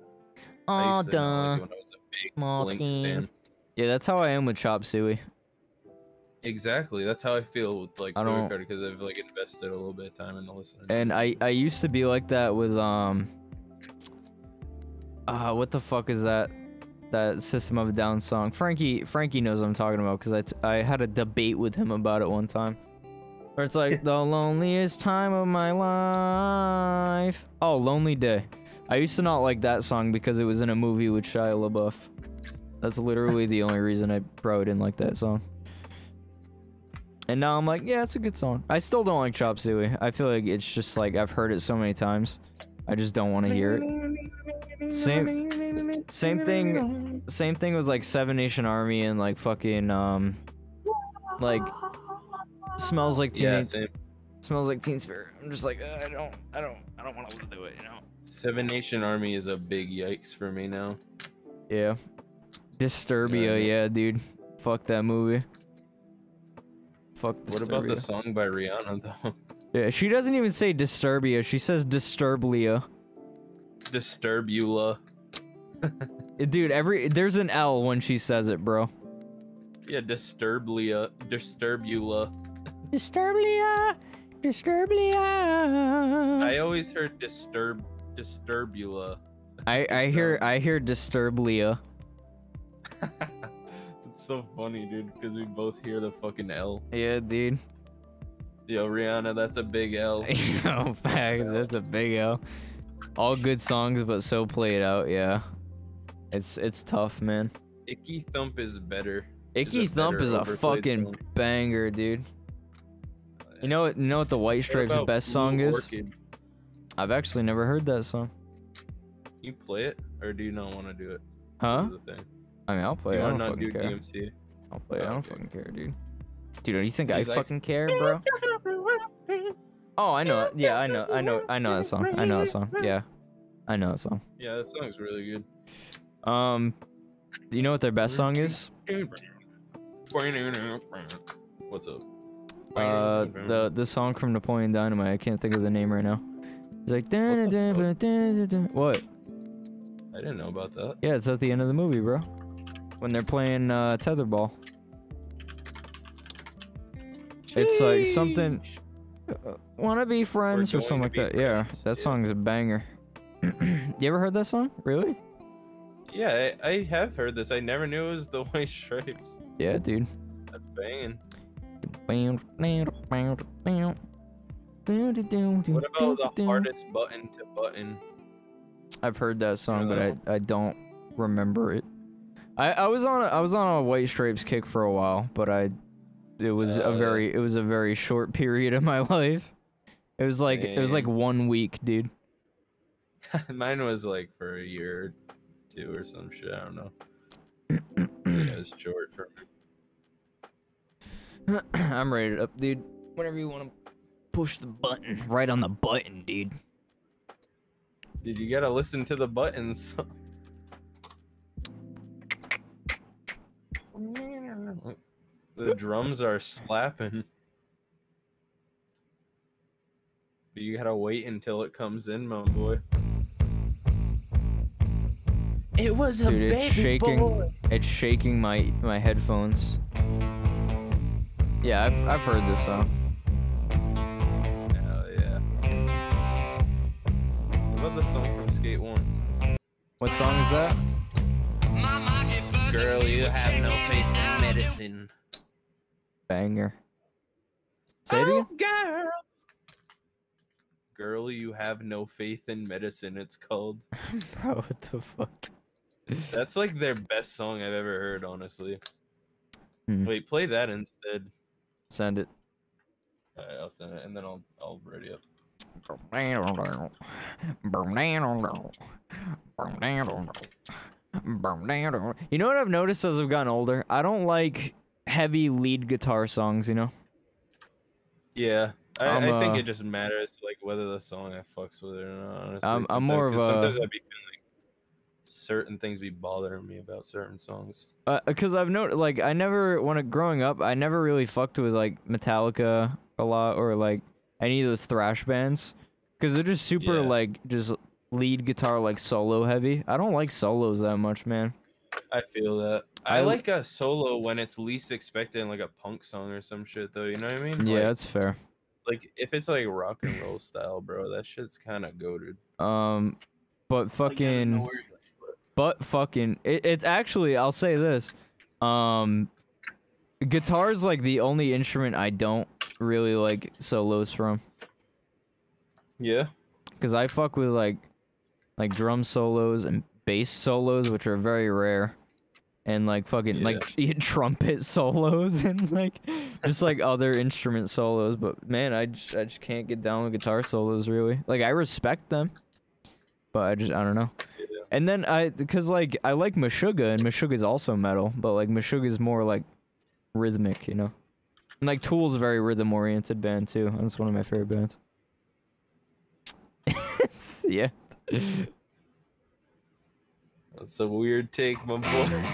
Oh, used like, when I was a big Small Blink stan. Yeah, that's how I am with Chop Suey. Exactly. That's how I feel with like I don't- because I've like invested a little bit of time in the listener. And I I used to be like that with um uh what the fuck is that that System of a Down song? Frankie Frankie knows what I'm talking about because I, t- I had a debate with him about it one time. Where it's like the loneliest time of my life. Oh, Lonely Day. I used to not like that song because it was in a movie with Shia LaBeouf. That's literally the only reason I probably didn't like that song. And now I'm like, yeah, it's a good song. I still don't like Chop Suey. I feel like it's just like I've heard it so many times. I just don't want to hear it. Same same thing same thing with like Seven Nation Army and like fucking um like smells like teen Yeah, same. smells like Teen Spirit. I'm just like uh, I don't I don't I don't want to do it, you know. Seven Nation Army is a big yikes for me now. Yeah. Disturbia, yeah, dude. Fuck that movie. Fuck What about the song by Rihanna though? Yeah, she doesn't even say Disturbia. She says Disturblia. Disturbula. Eh, dude, every there's an L when she says it, bro. Yeah, Disturblia. Disturbula. Disturblia. Disturblia. I always heard disturb Disturbula. I I hear I hear Disturblia. So funny, dude, because we both hear the fucking L. Yeah, dude. Yo, Rihanna, that's a big L. Yo, facts. That's a big L. All good songs, but so played out. Yeah, it's it's tough, man. Icky Thump is better. Icky a Thump better is a fucking song. banger, dude. You know what? You know what the White Stripes' best Blue song is? Orchid? I've actually never heard that song. You play it, or do you not want to do it? Huh? Is the thing. I mean, I'll play. I don't not fucking do care. DMC? I'll play. it. I Oh, don't okay. fucking care, dude. Dude, do you think I like- fucking care, bro? Oh, I know. Yeah, I know. I know. I know that song. I know that song. Yeah, I know that song. Yeah, that song's really good. Um, do you know what their best song is? What's up? Uh, the the song from Napoleon Dynamite. I can't think of the name right now. It's like what? I didn't know about that. Yeah, it's at the end of the movie, bro. When they're playing uh, tetherball. It's like something. Uh, wanna be friends or something like that. Yeah, that song is a banger. you ever heard that song? Really? Yeah, I, I have heard this. I never knew it was the White Stripes. Yeah, dude. That's banging. What What about the hardest button to button? I've heard that song, but. I I don't remember it. I I was on a, I was on a White Stripes kick for a while, but I it was a Uh, very it was a very short period of my life. It was like it was like one week, dude. Mine was like for a year or two or some shit. I don't know. yeah, it's short for me. I'm ready up, dude. Whenever you want to push the button, right on the button, dude. Dude, you gotta listen to the buttons. the drums are slapping. But you gotta wait until it comes in, my boy. It was a Dude, it's baby shaking. boy. It's shaking my my headphones. Yeah, I've I've heard this song. Hell yeah. What about the song from Skate 1? What song is that? Girl, you have no faith in medicine. Banger. Say it Oh, again. girl. Girl, you have no faith in medicine, it's called. Bro, what the fuck? That's like their best song I've ever heard, honestly. Hmm. Wait, play that instead. Send it. Alright, I'll send it and then I'll I'll ready up. You know what I've noticed as I've gotten older? I don't like heavy lead guitar songs, you know? Yeah. I, I think uh, it just matters like whether the song I fucks with it or not. Honestly, I'm- I'm more of a- Sometimes I'd be feeling like certain things be bothering me about certain songs. because Uh, I've noticed, like, I never, when it, growing up, I never really fucked with like Metallica a lot or like any of those thrash bands, because they're just super Yeah. like just lead guitar like solo heavy. I don't like solos that much, man. I feel that. I, I- like a solo when it's least expected in like a punk song or some shit though. You know what I mean? Yeah, Like, that's fair. like if it's like rock and roll style, bro, that shit's kind of goaded. Um, but fucking, but fucking, it, it's actually, I'll say this, um, guitar's like the only instrument I don't really like solos from. Yeah. Cause I fuck with like, like drum solos and bass solos, which are very rare, and like fucking like trumpet solos and like just like other instrument solos. But man, I just, I just can't get down with guitar solos really. Like I respect them, but I just I don't know. And then I, cause like I like Meshuggah and Meshuggah's also metal, but like Meshuggah's more like rhythmic, you know. And like Tool's a very rhythm oriented band too. That's one of my favorite bands. yeah. That's a weird take, my boy.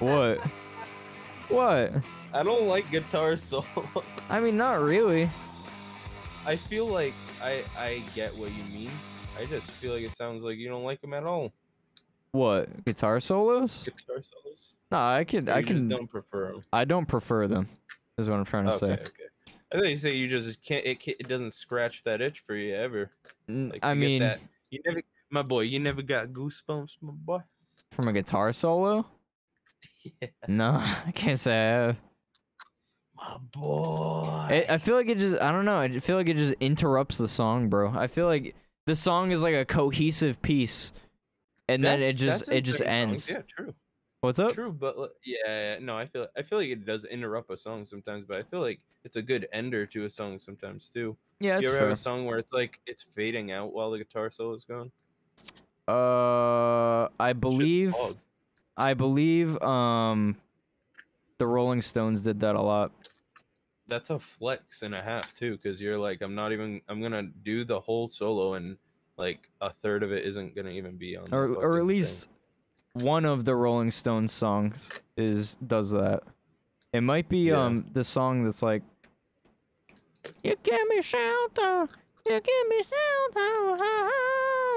What? What? I don't like guitar solo. I mean, not really. I feel like I I get what you mean. I just feel like it sounds like you don't like them at all. What? Guitar solos? Guitar solos. No, I can. I can. don't prefer them. I don't prefer them. Is what I'm trying to Okay, say. okay. I think you say you just can't. It, it doesn't scratch that itch for you ever. Like, I you mean- that, you never, my boy, you never got goosebumps, my boy. From a guitar solo? No, I can't say I have. My boy. I, I feel like it just. I don't know. I feel like it just interrupts the song, bro. I feel like the song is like a cohesive piece, and then it just it just ends. songs, Yeah, true. What's up? True, but yeah, yeah, no, I feel I feel like it does interrupt a song sometimes, but I feel like it's a good ender to a song sometimes too. Yeah, you that's ever have a song where it's like it's fading out while the guitar solo is going? Uh, I believe. I believe, um, the Rolling Stones did that a lot. that's a flex and a half too, because you're like, I'm not even. I'm gonna do the whole solo, and like a third of it isn't gonna even be on. the or or at thing. least one of the Rolling Stones songs is does that. It might be Yeah. um the song that's like You give me shelter, you give me shelter.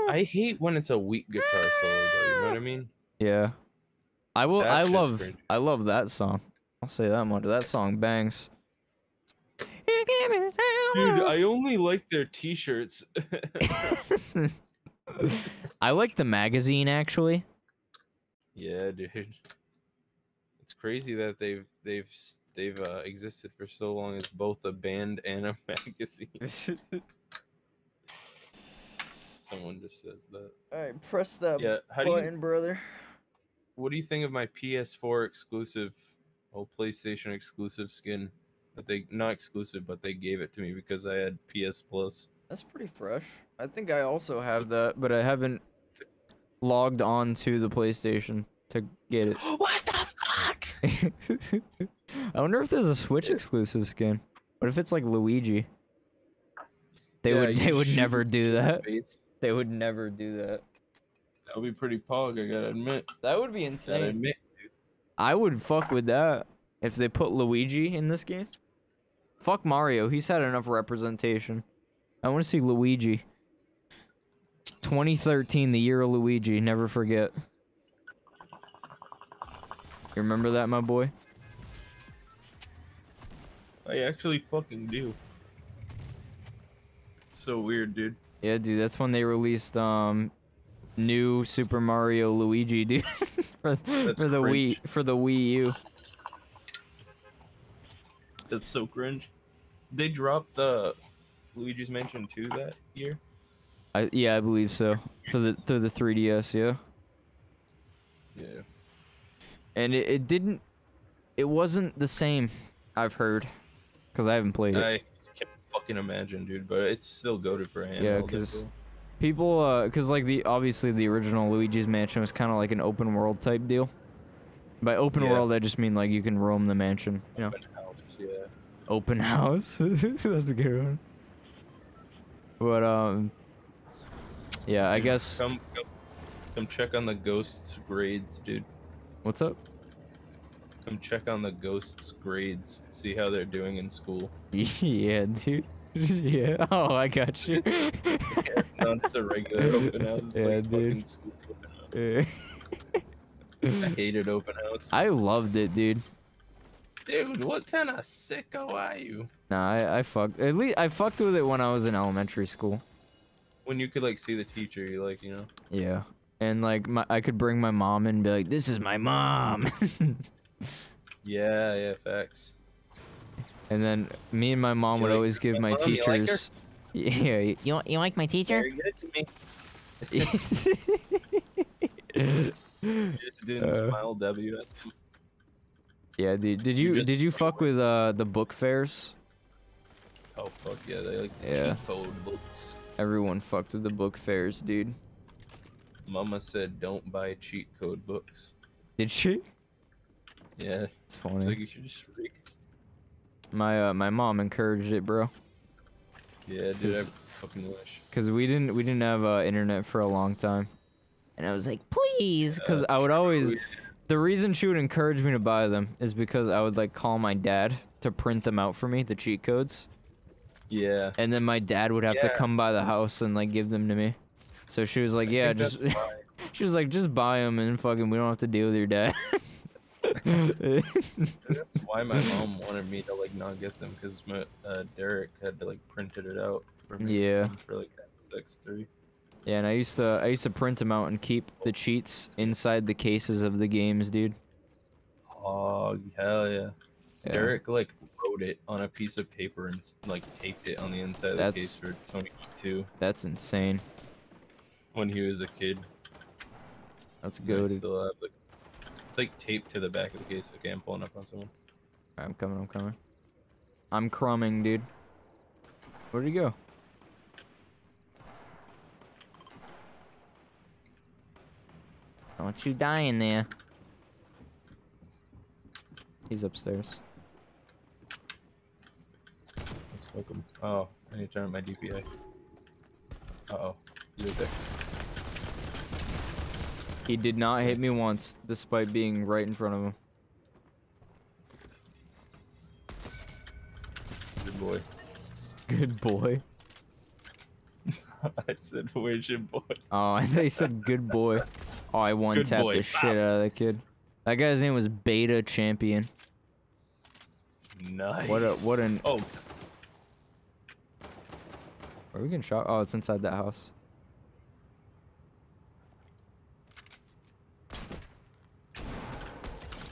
I hate when it's a weak guitar solo, though. You know what I mean? Yeah. I will That I love cringe. I love that song. I'll say that much. That song bangs. You give me Dude, I only like their T-shirts. I like the magazine actually. yeah, dude. It's crazy that they've they've they've uh, existed for so long as both a band and a magazine. Someone just says that. Alright, press that Yeah, how do you- button, brother. What do you think of my PS4 exclusive, oh PlayStation exclusive skin? That they not exclusive, but they gave it to me because I had PS Plus. That's pretty fresh. I think I also have that, but I haven't logged on to the PlayStation to get it. what the fuck? I wonder if there's a Switch exclusive skin. What if it's like Luigi? They Yeah, would they would never do that. face. They would never do that. That would be pretty pog, I gotta admit. That would be Gotta insane. admit. I would fuck with that if they put Luigi in this game. Fuck Mario. He's had enough representation. I want to see Luigi. 2013, the year of Luigi. Never forget. You remember that, my boy? I actually fucking do. It's so weird, dude. Yeah, dude. That's when they released um new Super Mario Luigi, dude. for, That's for the cringe. Wii for the Wii U. That's so cringe. They dropped the Luigi's Mansion 2 that year. I yeah, I believe so. For the through the 3DS, yeah. Yeah. And it, it didn't it wasn't the same, I've heard. Cuz I haven't played it. I fucking imagine, dude, but it's still goaded for handheld. yeah, well. people uh cuz like the obviously the original Luigi's Mansion was kind of like an open world type deal. By open Yeah. world I just mean like you can roam the mansion, you know. Open house, yeah. Open house. That's a good one. But um yeah, I guess Come, come, come check on the ghosts' grades, dude. what's up? Come check on the ghosts' grades. See how they're doing in school. yeah, dude. yeah. Oh, I got you. Yeah, it's not just a regular open house. It's Yeah, like dude. fucking school open house. Yeah. I hated open house. I loved it, dude. Dude, what kind of sicko are you? Nah, I, I fucked. At least I fucked with it when I was in elementary school. When you could like see the teacher, you like, you know. Yeah, and like my, I could bring my mom and be like, "This is my mom," Yeah, yeah, facts. And then me and my mom You would like always give my my mom? You like teachers. yeah, y- You you like my teacher? Very good to me. Just didn't Uh. smile W at them. yeah, dude. Did You you did you fuck with uh the book fairs? Oh fuck yeah, they like the Yeah. cheat code books. Everyone fucked with the book fairs, dude. Mama said don't buy cheat code books. Did she? Yeah. It's It's funny. like you should just read. My uh my mom encouraged it, bro. Yeah, dude, I fucking wish. Cause we didn't we didn't have uh, internet for a long time, and I was like, please, cause Yeah, I would always. The reason she would encourage me to buy them is because I would like call my dad to print them out for me, the cheat codes, Yeah. and then my dad would have to come by the house and like give them to me. So she was like, I yeah, just. she was like, just buy them and fucking we don't have to deal with your dad. That's why my mom wanted me to like not get them because my uh, Derek had to like printed it out for me. Yeah. For like SSX three. yeah, and I used to I used to print them out and keep the cheats inside the cases of the games, dude. Oh hell yeah. Yeah. Derek like wrote it on a piece of paper and like taped it on the inside of the That's- case for Tony 2 That's insane. when he was a kid. That's And I good. Still have like it's like taped to the back of the case. Okay, I'm pulling up on someone. I'm coming, I'm coming. I'm crumbing, dude. Where'd he go? Don't you die in there. He's upstairs. Let's welcome. Oh, I need to turn up my DPI. Uh oh. You're there. He did not hit me once, despite being right in front of him. Good boy. Good boy. I said, where's your boy? Oh, I thought he said good boy. Oh, I one tapped boy. the shit out of that kid. That guy's name was Beta Champion. Nice. What a what an Oh, Are we getting shot? Oh, it's inside that house.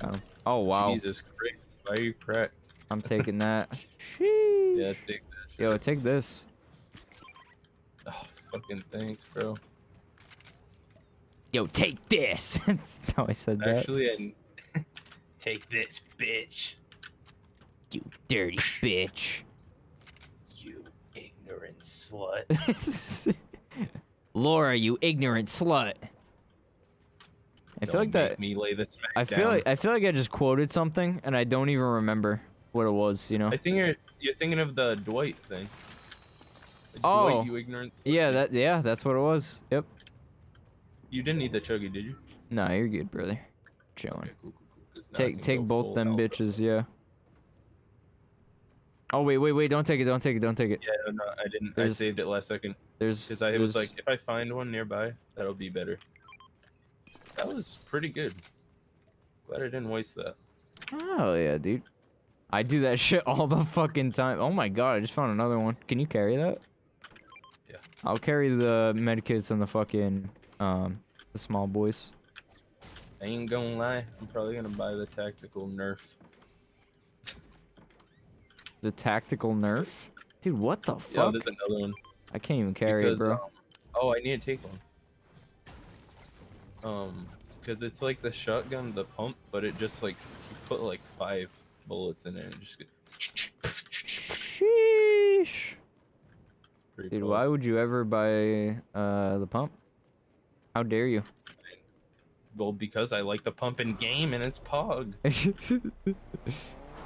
Got him. Oh wow. Jesus Christ. Why are you cracked? I'm taking that. Sheesh. Yeah, take that. Yo, take this. Oh, fucking thanks, bro. Yo, take this. That's how I said that. Actually, I... take this, bitch. You dirty bitch. You ignorant slut. Laura, you ignorant slut. I feel like that. me lay this I feel down. like I feel like I just quoted something and I don't even remember what it was. You know. I think you're you're thinking of the Dwight thing. Oh. Dwight, you ignorant. slut. Yeah, that yeah, that's what it was. Yep. You didn't need the chuggy, did you? No, you're good, brother. Chilling. Okay, cool, cool, cool. 'cause now I Take take both them alpha. bitches, yeah. Oh wait, wait, wait! Don't take it! Don't take it! Don't take it! Yeah, no, I didn't. There's- I saved it last second. There's Because I was like, if I find one nearby, that'll be better. That was pretty good. Glad I didn't waste that. Oh yeah, dude. I do that shit all the fucking time. Oh my god, I just found another one. Can you carry that? Yeah. I'll carry the medkits and the fucking um the small boys. I ain't gonna lie, I'm probably gonna buy the tactical nerf. The tactical nerf? Dude, what the Yeah, fuck? there's another one. I can't even carry because, it, bro. um, oh, I need to take one. Um, because it's like the shotgun, the pump, but it just like you put like five bullets in it and just get. Sheesh. Dude, cool. why would you ever buy uh the pump? How dare you? Well, because I like the pump in game and it's Pog.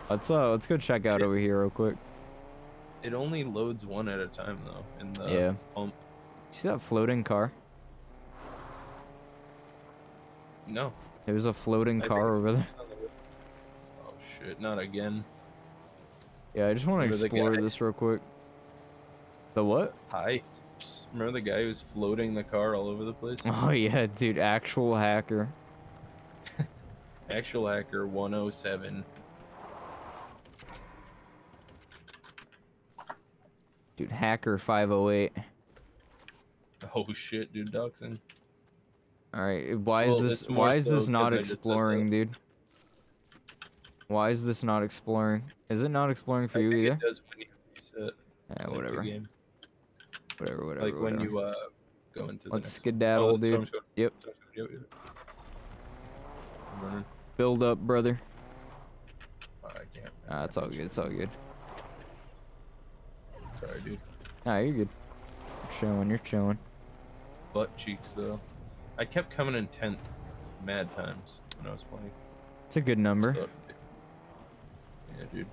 let's uh let's go check out over here real quick. It only loads one at a time though in the Yeah. pump. See that floating car? No. There's a floating I car over there. it's on the roof. Oh shit! Not again. Yeah, I just want to explore this real quick. The what? Hi. Remember the guy who was floating the car all over the place? Oh yeah, dude, actual hacker. Actual hacker 107. Dude, hacker 508. Oh shit, dude, doxing. All right, why Well, is this it's why is so this not 'cause I just said exploring, dude? Why is this not exploring? Is it not exploring for I you either? it does when you reset. Yeah, whatever. game. Whatever, whatever. Like when you uh go into the Let's skedaddle, oh, dude. storm's Yep. yep, yep. I'm. Build up, brother. Oh, I can't. Ah, it's all good. It's all good. Sorry, dude. Nah, you're good. You're chilling. You're chilling. Butt cheeks though. I kept coming in tenth, mad times when I was playing. It's a good number. So- yeah, dude.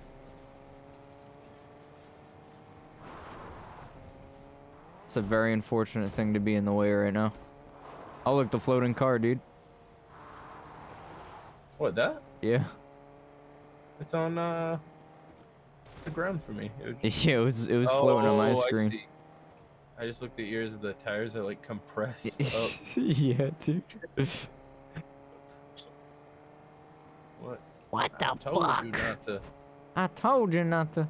It's a very unfortunate thing to be in the way right now. Oh, look, the floating car, dude. What that? Yeah. It's on uh the ground for me. It was- Yeah, it was it was floating on my Oh, screen. I just looked at yours. The tires are like compressed up. yeah, dude. What? What I the told fuck? you not to. I told you not to.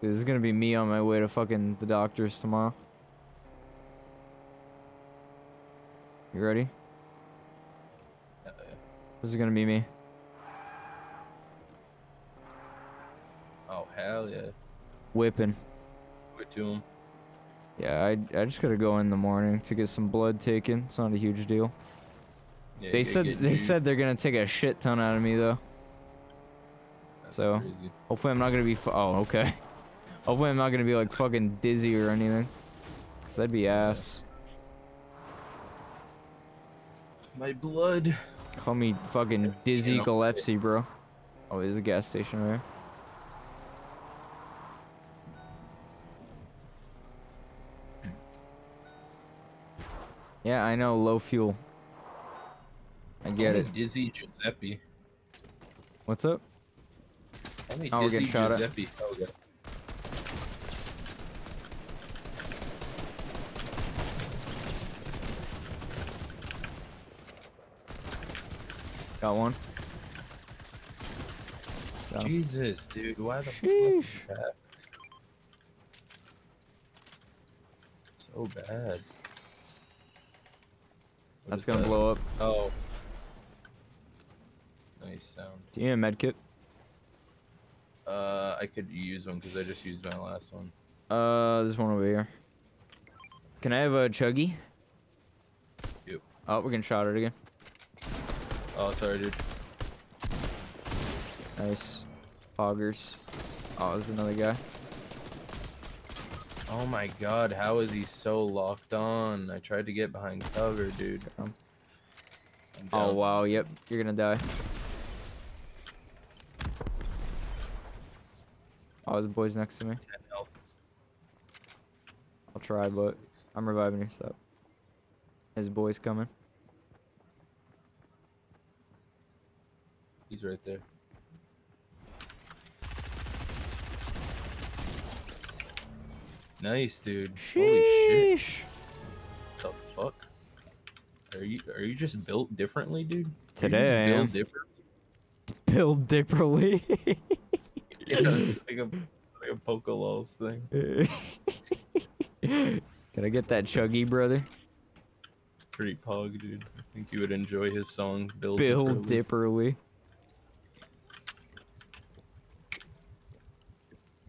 This is gonna be me on my way to fucking the doctor's tomorrow. You ready? Uh, This is gonna be me. oh hell yeah! Whipping. It to him. Yeah, I, I just gotta go in the morning to get some blood taken. It's not a huge deal. Yeah, they said they said they're gonna take a shit ton out of me though. That's so crazy. hopefully I'm not gonna be. Oh, okay. hopefully I'm not gonna be like fucking dizzy or anything. Cause that'd be ass. My blood. Call me fucking dizzy Gillespie, bro. Oh, there's a gas station right there. Yeah, I know, low fuel. I get it. Dizzy Giuseppe. What's up? Only Oh, Dizzy getting shot at. Giuseppe. Oh, yeah. Got one. Got. Jesus, dude, why the Sheesh. fuck is that? So bad. That's gonna that? blow up. Oh. Nice sound. Do you need a med kit? Uh, I could use one because I just used my last one. Uh, there's one over here. Can I have a chuggy? Yep. Oh, we're getting shot at again. Oh, sorry, dude. Nice. Poggers. Oh, there's another guy. Oh my god, how is he so locked on? I tried to get behind cover, dude. Um, I'm Oh, wow. Yep. You're gonna die. Oh, there's boys next to me. I'll try, but I'm reviving your step. His boys coming. He's right there. Nice, dude. Holy shit. Sheesh. The fuck? Are you are you just built differently, dude? Today I just am. built different? Bill Dipperly. Yeah, it's like a it's like a Pokelawls thing. Can I get that chuggy, brother? It's pretty pog, dude. I think you would enjoy his song, Bill. Bill Dipperly. Dipperly.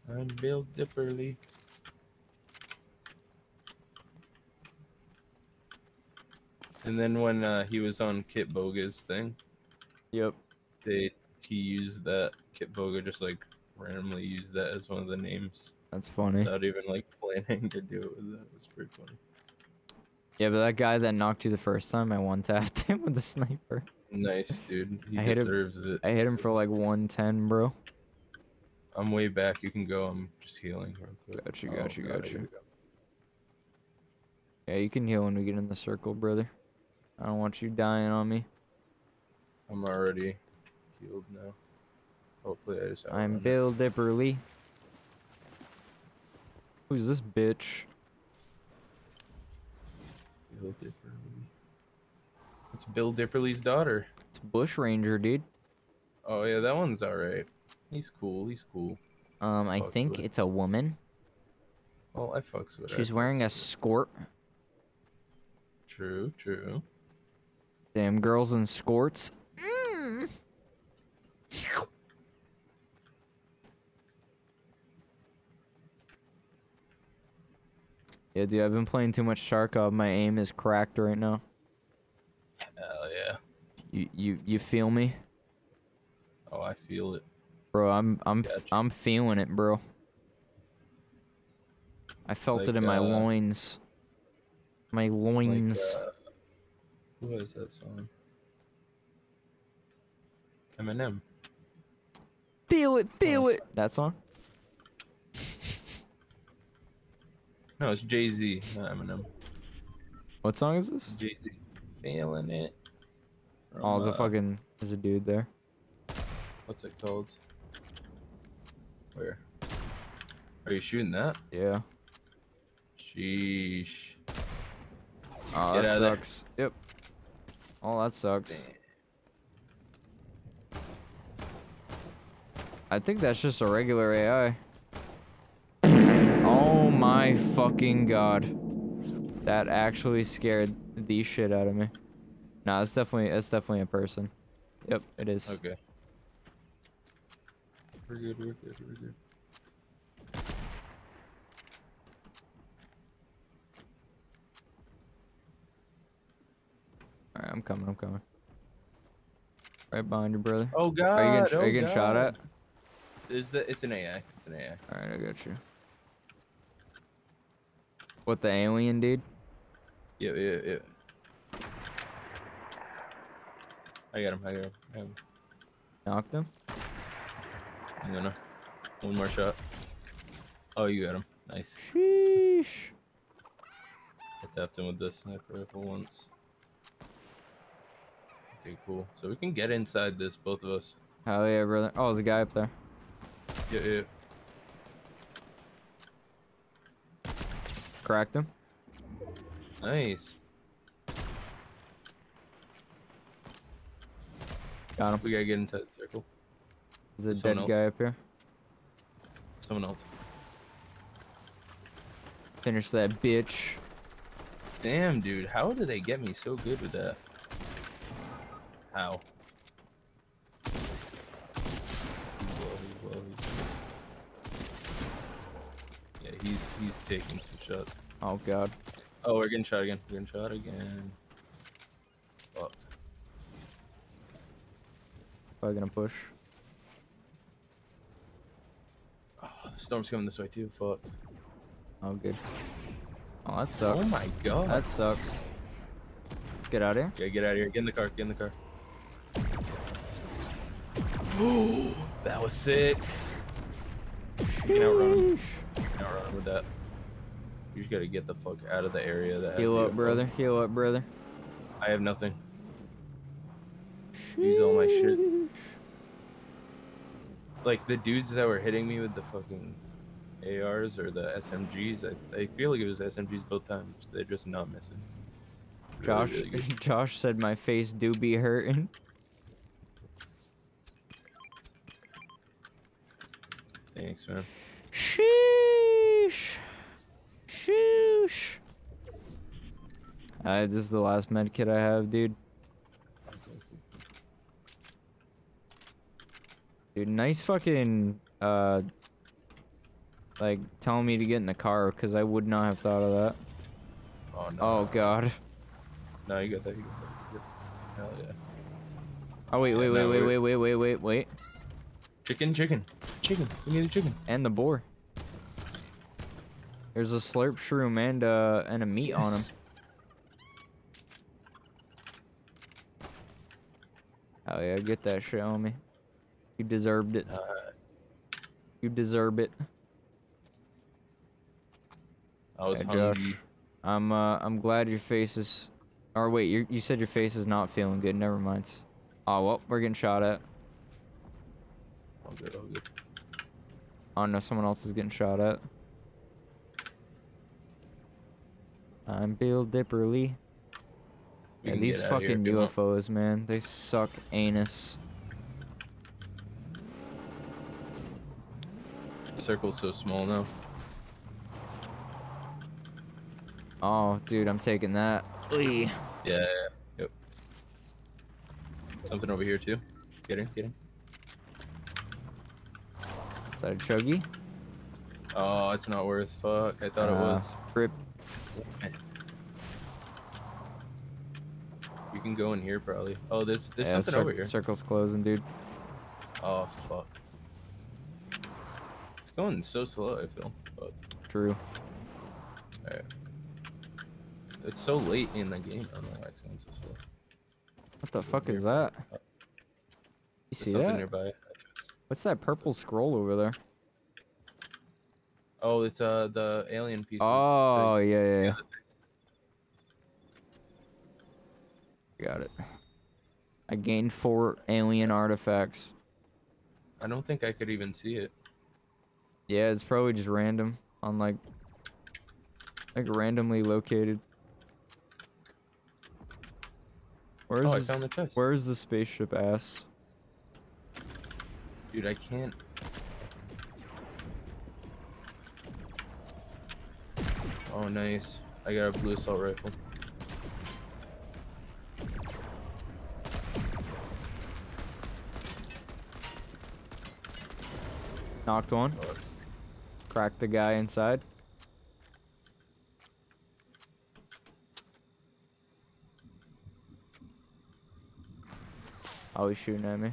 I'm Bill Dipperly. And then when uh, he was on Kitboga's thing, Yep. they he used that Kitboga just like randomly used that as one of the names That's funny. without even like planning to do it with it. It was pretty funny. Yeah, but that guy that knocked you the first time, I one tapped him with the sniper. Nice, dude. He I hit him. deserves it. I hit him for like 110, bro. I'm way back. You can go. I'm just healing real quick. Got you, Oh, got you, got you. go. Yeah, you can heal when we get in the circle, brother. I don't want you dying on me. I'm already healed now. Hopefully, I just. I'm. Bill Dipperly. Who's this bitch? Bill Dipperly. It's Bill Dipperly's daughter. It's Bush Ranger, dude. Oh yeah, that one's alright. He's cool. He's cool. Um, I Fucks think with it's a woman. Well, I fucks with. it, I She's wearing a skort. True. True. Damn girls in skorts. Yeah, dude, I've been playing too much Tarkov. My aim is cracked right now. Hell yeah. You you you feel me, Oh, I feel it. bro? I'm I'm Gotcha. I'm feeling it, bro. I felt it in my uh, loins. My loins. Like, uh, who has that song? Eminem. feel it, feel it. That song? No, it's Jay Z, not Eminem. What song is this? Jay Z. Feeling it. Oh, there's a uh, fucking there's a dude there. What's it called? Where? Are you shooting that? Yeah. Sheesh. Oh, Get that sucks. Yep. Oh, that sucks. I think that's just a regular AI. oh my fucking god. That actually scared the shit out of me. Nah, it's definitely it's definitely a person. Yep, it is. Okay. We're good, we're good, we're good. Alright, I'm coming, I'm coming. Right behind you, brother. Oh god! Are you getting, oh, are you oh, getting shot at? Is the it's an AI. It's an AI. Alright, I got you. What the alien dude? Yeah, yeah, yeah. I got him, I got him. I got him. Knocked him? No, no. One more shot. Oh, you got him. Nice. Sheesh. I tapped him with the sniper rifle once. Okay, cool. So we can get inside this, both of us. Hell yeah, brother. Oh, there's a guy up there. Yeah, yeah. Cracked him. Nice. Got him. We gotta get inside the circle. There's a Someone dead else. guy up here. Someone else. Finish that bitch. Damn, dude. How did they get me so good with that? How? He's low, he's low, he's low. Yeah, he's he's taking some shots. Oh god. Oh, we're getting shot again. We're getting shot again. Fuck. Probably gonna push. Oh, the storm's coming this way too. Fuck. Oh good. Oh that sucks. Oh my god. That sucks. Let's get out of here. Yeah, get out of here. Get in the car. Get in the car. That was sick. You can outrun him. You can outrun him with that. You just gotta get the fuck out of the area that has Heal up, brother. Heal up, brother. I have nothing. Use all my shit. Like the dudes that were hitting me with the fucking ARs or the SMGs, I, I feel like it was SMGs both times. They're just not missing. Josh really. Josh said my face do be hurting. Thanks, man. Sheesh. Shoosh. Uh, this is the last med kit I have, dude. Dude, nice fucking, uh, like, telling me to get in the car, because I would not have thought of that. Oh no. Oh, God. No, you got that. You got that. you got that. Hell yeah. Oh, wait, Yeah, wait, wait, no, wait, wait, wait, wait, wait, wait. Chicken, chicken, chicken. We need a chicken. And the boar. There's a slurp shroom and, uh, and a meat on him. Oh yeah, get that shit on me. You deserved it. You deserve it. I was Yeah, Josh, hungry. I'm uh I'm glad your face is or wait, you you said your face is not feeling good. Never mind. Oh well, we're getting shot at. All good, all good. Oh no, someone else is getting shot at. I'm Bill Dipperly. We Yeah, these get outta here fucking if. UFOs, man, they suck anus. The circle's so small now. Oh, dude, I'm taking that. Oy. Yeah, yeah, yep. Something over here too. Get in, get in. Is that a chuggy? Oh, it's not worth. Fuck, I thought it Uh, was. Rip. You can go in here probably. Oh, there's there's yeah, something over here. Circle's closing, dude. Oh fuck. It's going so slow. I feel. But True. alright. It's so late in the game. I don't know why it's going so slow. What the fuck is that? You There's see that? nearby. What's that purple scroll over there? Oh, it's uh the alien pieces. Oh, yeah, yeah, yeah. Got it. I gained four alien artifacts. I don't think I could even see it. Yeah, it's probably just random on like like randomly located. Where's Oh, I this- found the chest. Where's the spaceship ass? Dude, I can't. Oh, nice. I got a blue assault rifle. Knocked one. Oh. Cracked the guy inside. Oh, he's shooting at me.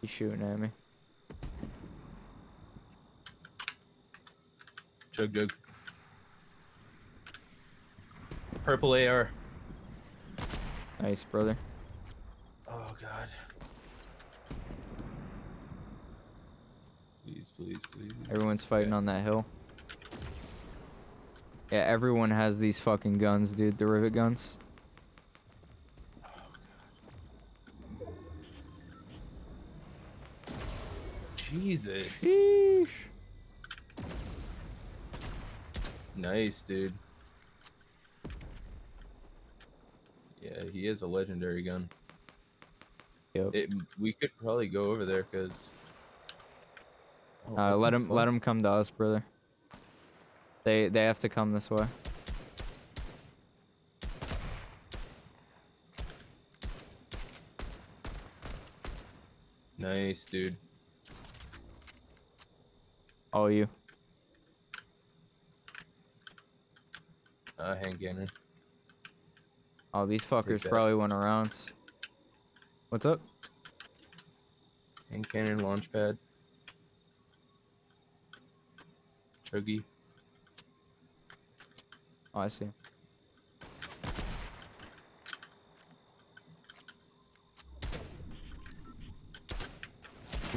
He's shooting at me. Jug jug. Purple AR. Nice, brother. Oh god. Please, please, please. Everyone's fighting on that hill. Yeah, everyone has these fucking guns, dude. The rivet guns. Jesus. Sheesh. Nice, dude. Yeah, he is a legendary gun. Yep. It, we could probably go over there because. Uh, let him let him come to us, brother. They they have to come this way. Nice, dude. All you. Uh, hand cannon. Oh, these fuckers probably went around. What's up? Hand cannon launch pad. Chuggy. Oh, I see.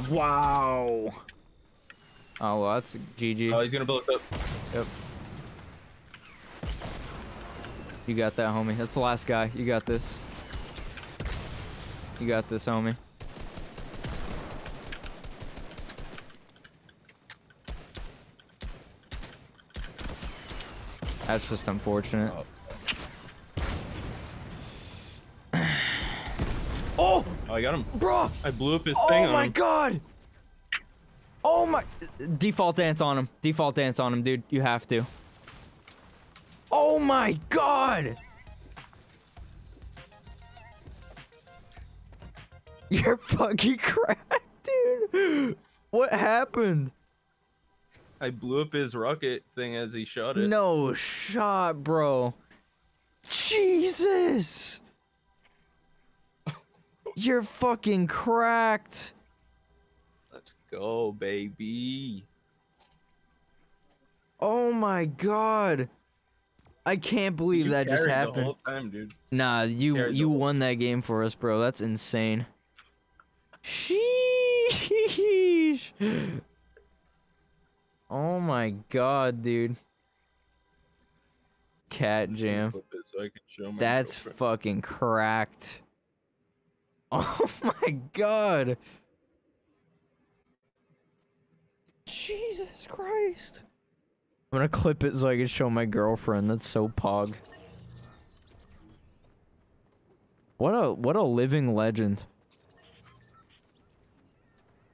Wow. Oh, well, that's GG. Oh, he's gonna blow us up. Yep. You got that, homie. That's the last guy. You got this. You got this, homie. That's just unfortunate. Oh! Oh! oh, I got him. Bro! I blew up his Oh thing Oh my god! Oh my... Default dance on him. Default dance on him, dude. You have to. Oh my god! You're fucking cracked, dude. What happened? I blew up his rocket thing as he shot it. No shot, bro. Jesus! You're fucking cracked. Let's go, baby. Oh my god. I can't believe You that just happened. The whole time, dude. Nah, you Carried you won that game for us, bro. That's insane. Sheesh. Oh my god, dude. Cat jam. So I can show my That's girlfriend. fucking cracked. Oh my god. Jesus Christ. I'm gonna clip it so I can show my girlfriend. That's so pog. What a what a living legend.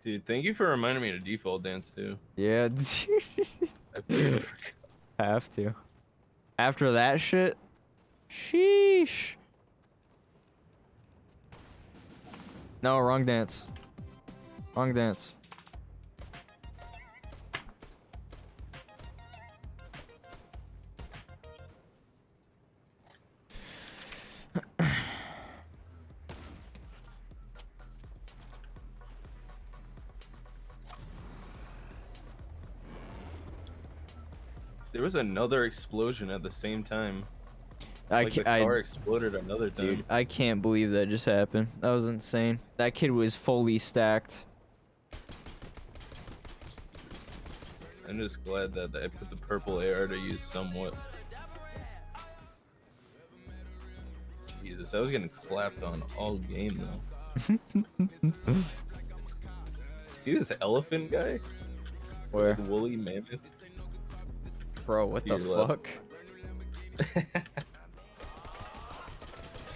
Dude, thank you for reminding me to default dance too. Yeah. I. Have to. After that shit. Sheesh. No, wrong dance. Wrong dance. There was another explosion at the same time. I like the I- car exploded another time. Dude, I can't believe that just happened. That was insane. That kid was fully stacked. I'm just glad that I put the purple AR to use somewhat. Jesus, I was getting clapped on all game though. See this elephant guy? Where? The woolly mammoth. Bro, what the left. fuck?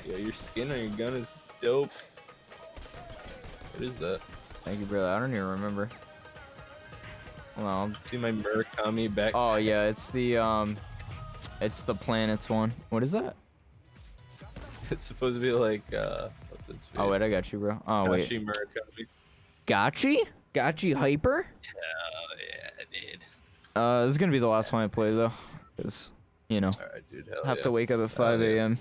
Yeah, your skin on your gun is dope. What is that? Thank you, brother. I don't even remember. Well, See my Murakami back. oh yeah, it's the um, it's the planets one. What is that? It's supposed to be like uh, what's his face? Oh wait, I got you, bro. Oh wait, Kashi Murakami. Gotchi? Gotchi Hyper? Yeah. Uh, this is gonna be the last one I play though, cause you know, right, dude. Have yeah. to wake up at 5 yeah. a.m.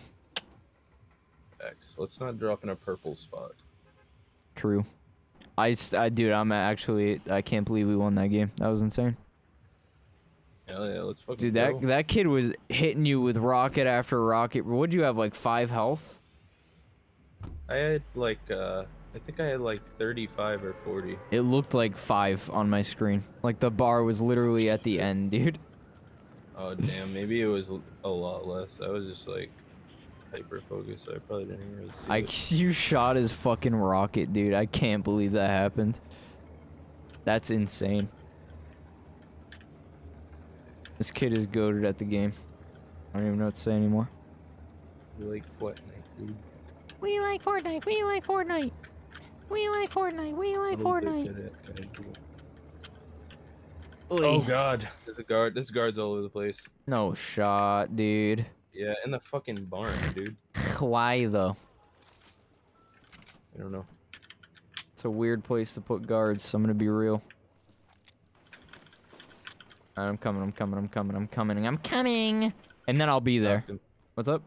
X. Let's not drop in a purple spot. True. I, I, dude, I'm actually, I can't believe we won that game. That was insane. Hell yeah, let's fucking Dude, that go. that kid was hitting you with rocket after rocket. What'd you have, like five health? I had like uh I think I had like 35 or 40. It looked like five on my screen. Like the bar was literally at the end, dude. Oh damn, maybe it was a lot less. I was just like hyper focused, so I probably didn't really see I it. you shot his fucking rocket, dude. I can't believe that happened. That's insane. This kid is goaded at the game. I don't even know what to say anymore. You like Fortnite, dude. We like Fortnite. We like Fortnite. We like Fortnite. We like Fortnite. that good at? Can I do it? Oh, Oy. Oh god, there's a guard. This guard's all over the place. No shot, dude. Yeah, in the fucking barn, dude. Why though? I don't know. It's a weird place to put guards. So I'm gonna be real. Alright, I'm coming. I'm coming. I'm coming. I'm coming. I'm coming. And then I'll be there. What's up?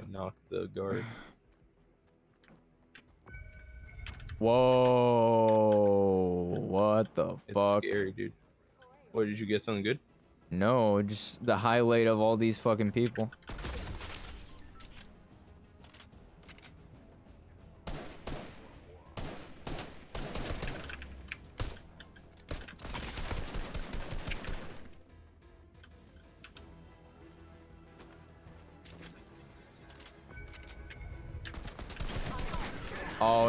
I knocked the guard. Whoa! What the It's fuck? scary, dude. What did you get? Something good? No, just the highlight of all these fucking people.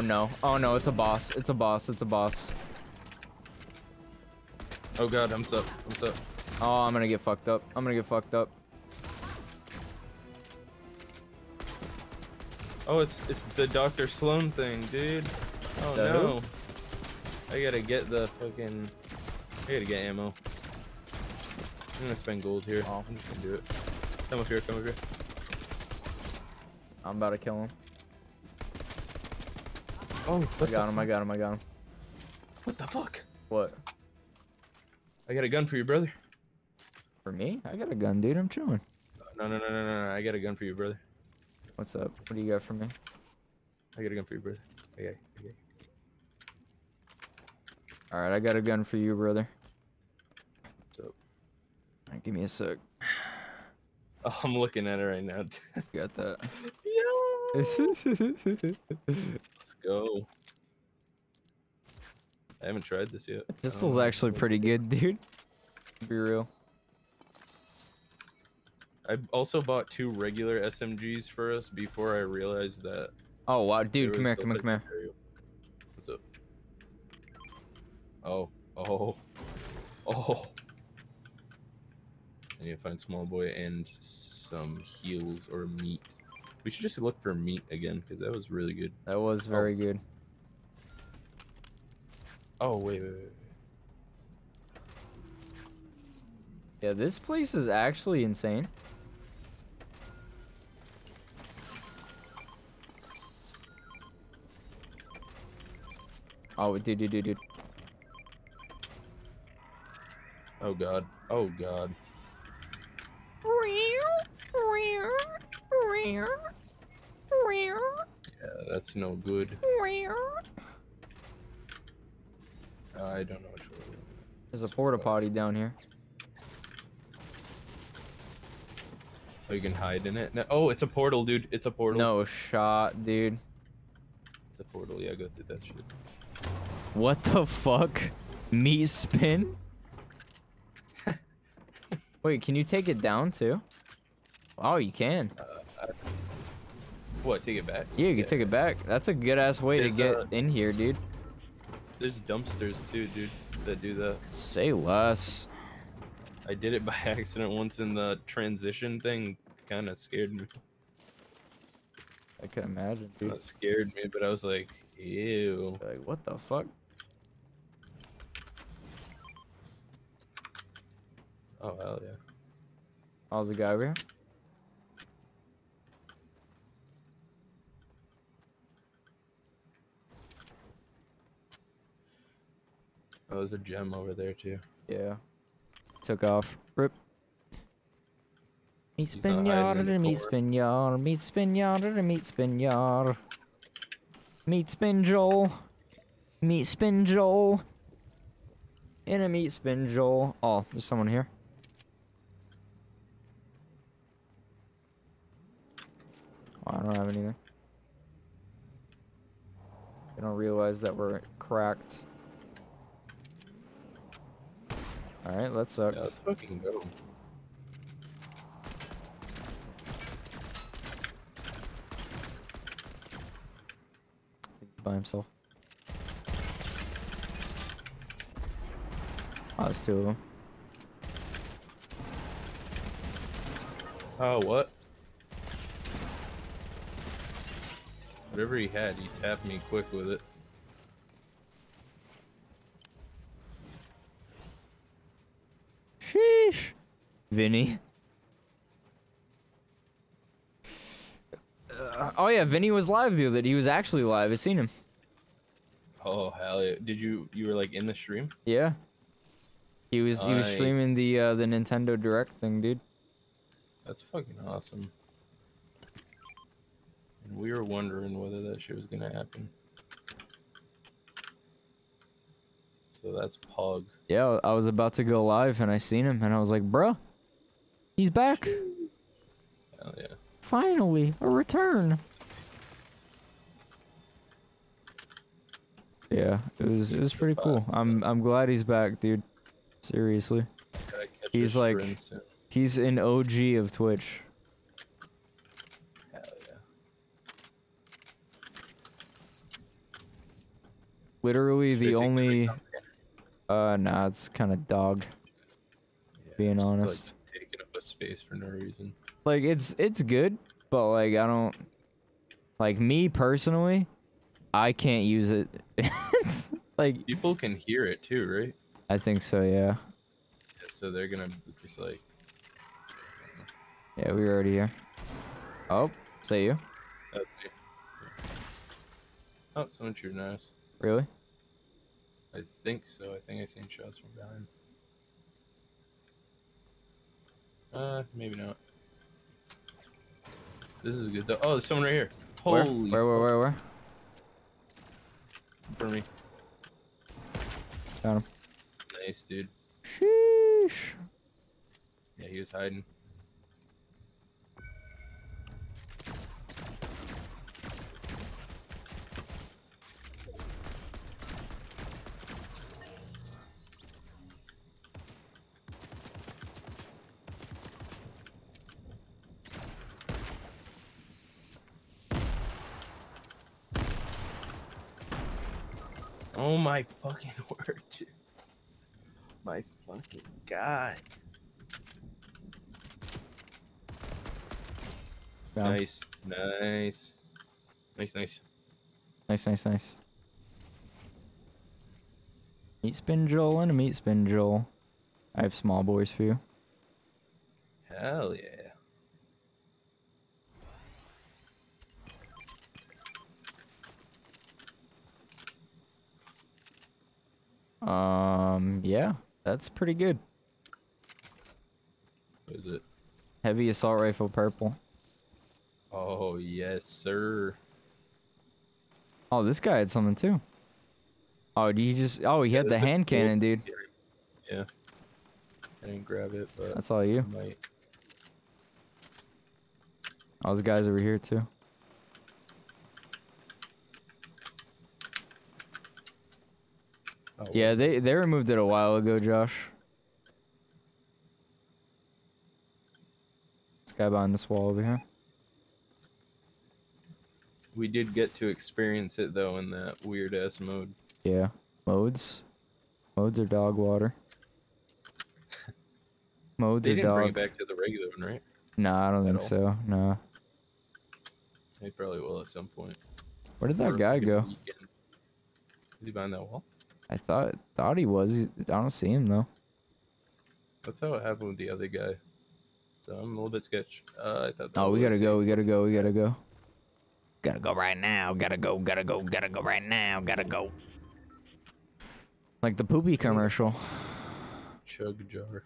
No. Oh no, it's a boss. It's a boss. It's a boss. Oh god, I'm stuck. I'm stuck. Oh, I'm gonna get fucked up. I'm gonna get fucked up. Oh, it's it's the Dr. Slone thing, dude. Oh The who? no. I gotta get the fucking. I gotta get ammo. I'm gonna spend gold here. Oh. I'm just gonna do it. Come up here. Come up here. I'm about to kill him. Oh, I got the him. I got him. I got him. What the fuck? What? I got a gun for you, brother. For me? I got a gun, dude. I'm chilling. No, no, no, no, no, no. I got a gun for you, brother. What's up? What do you got for me? I got a gun for you, brother. Okay, okay. All right, I got a gun for you, brother. What's up? Alright, give me a sec. Oh, I'm looking at it right now. Got that. Let's go. I haven't tried this yet. I don't Pistol's actually pretty good, dude. Be real. I also bought two regular SMGs for us before I realized that. Oh wow, dude, come here, come here, come here. What's up? Oh, oh, oh. I need to find small boy and some heals or meat. We should just look for meat again because that was really good. That was oh. very good. Oh wait, wait, wait. Yeah, this place is actually insane. Oh, dude, dude, dude, dude. Oh god. Oh god. Yeah, that's no good. I don't know which one. There's a porta potty down here. Oh, you can hide in it. No, oh, it's a portal, dude. It's a portal. No shot, dude. It's a portal. Yeah, go through that shit. What the fuck? Me spin? Wait, can you take it down too? Oh, you can. Uh, What? Take it back? Yeah, you can take it back. That's a good ass way There's, to get uh, in here, dude. There's dumpsters too, dude, that do that. Say less. I did it by accident once in the transition thing. Kind of scared me. I can imagine, dude. Not scared me, but I was like, ew. Like, what the fuck? Oh hell yeah. How's the guy over here? Oh, there's a gem over there too. Yeah. Took off. Rip. Meat He's not spin hiding yard, in the meat corner. spin yard, meat spin yard, meat spin yard. Meat spin Joel. Meat spin Joel. In a meat spin Joel. Oh, there's someone here. Oh, I don't have anything. They don't realize that we're cracked. Alright, that sucked. Yeah, let's fucking go. by himself. Oh, there's two of them. Oh, what? Whatever he had, he tapped me quick with it. Sheesh. Vinny. Uh, oh yeah, Vinny was live the other day. He was actually live. I seen him. Oh hell yeah! Did you you were like in the stream? Yeah. He was he was streaming the uh, the Nintendo Direct thing, dude. That's fucking awesome. And we were wondering whether that shit was gonna happen. So that's Pog. Yeah, I was about to go live and I seen him and I was like, "Bruh, he's back! Hell yeah. Finally, a return!" Yeah, it was it was pretty cool. I'm I'm glad he's back, dude. Seriously, he's like he's an OG of Twitch. Hell yeah. Literally the only. Uh, nah, it's kind of dog. being It's, like, honest, space for no reason. like it's it's good, but like I don't like me personally. I can't use it. it's like People can hear it too, right? I think so. Yeah. Yeah, so they're gonna just like Yeah, we were already here. Oh, is that you? That's me. Oh, someone shooting at us. Really? I think so. I think I seen shots from behind. Uh, maybe not. This is good though. Oh, there's someone right here. Where? Holy Where? Where? Where? Where? for me. Got him. Nice, dude. Sheesh. Yeah, he was hiding. Oh my fucking word, dude. My fucking god. Got. Nice, nice, nice, nice. Nice, nice, nice. Meat spin Joel and a meat spin Joel. I have small boys for you. Hell yeah. Um, yeah, that's pretty good. What is it? Heavy assault rifle purple. Oh yes, sir. Oh, this guy had something too. Oh, did he just? Oh, he had the hand cool- cannon, dude. Yeah. I didn't grab it, but That's all you. I might. Oh, those guys over here too. Oh, Yeah, they they removed it a while ago, Josh. This guy behind this wall over here. We did get to experience it though in that weird ass mode. Yeah, modes. Modes are dog water. Modes They are didn't dog. bring it back to the regular one, right? Nah, I don't at think all. so. Nah. They probably will at some point. Where did that if guy go? weekend. Is he behind that wall? I thought thought he was. I don't see him though. That's how it happened with the other guy. So I'm a little bit sketch. Uh, I thought. Oh, we gotta go. We gotta go. We gotta go. Gotta go right now. Gotta go. Gotta go. Gotta go right now. Gotta go. Like the poopy commercial. Chug jar.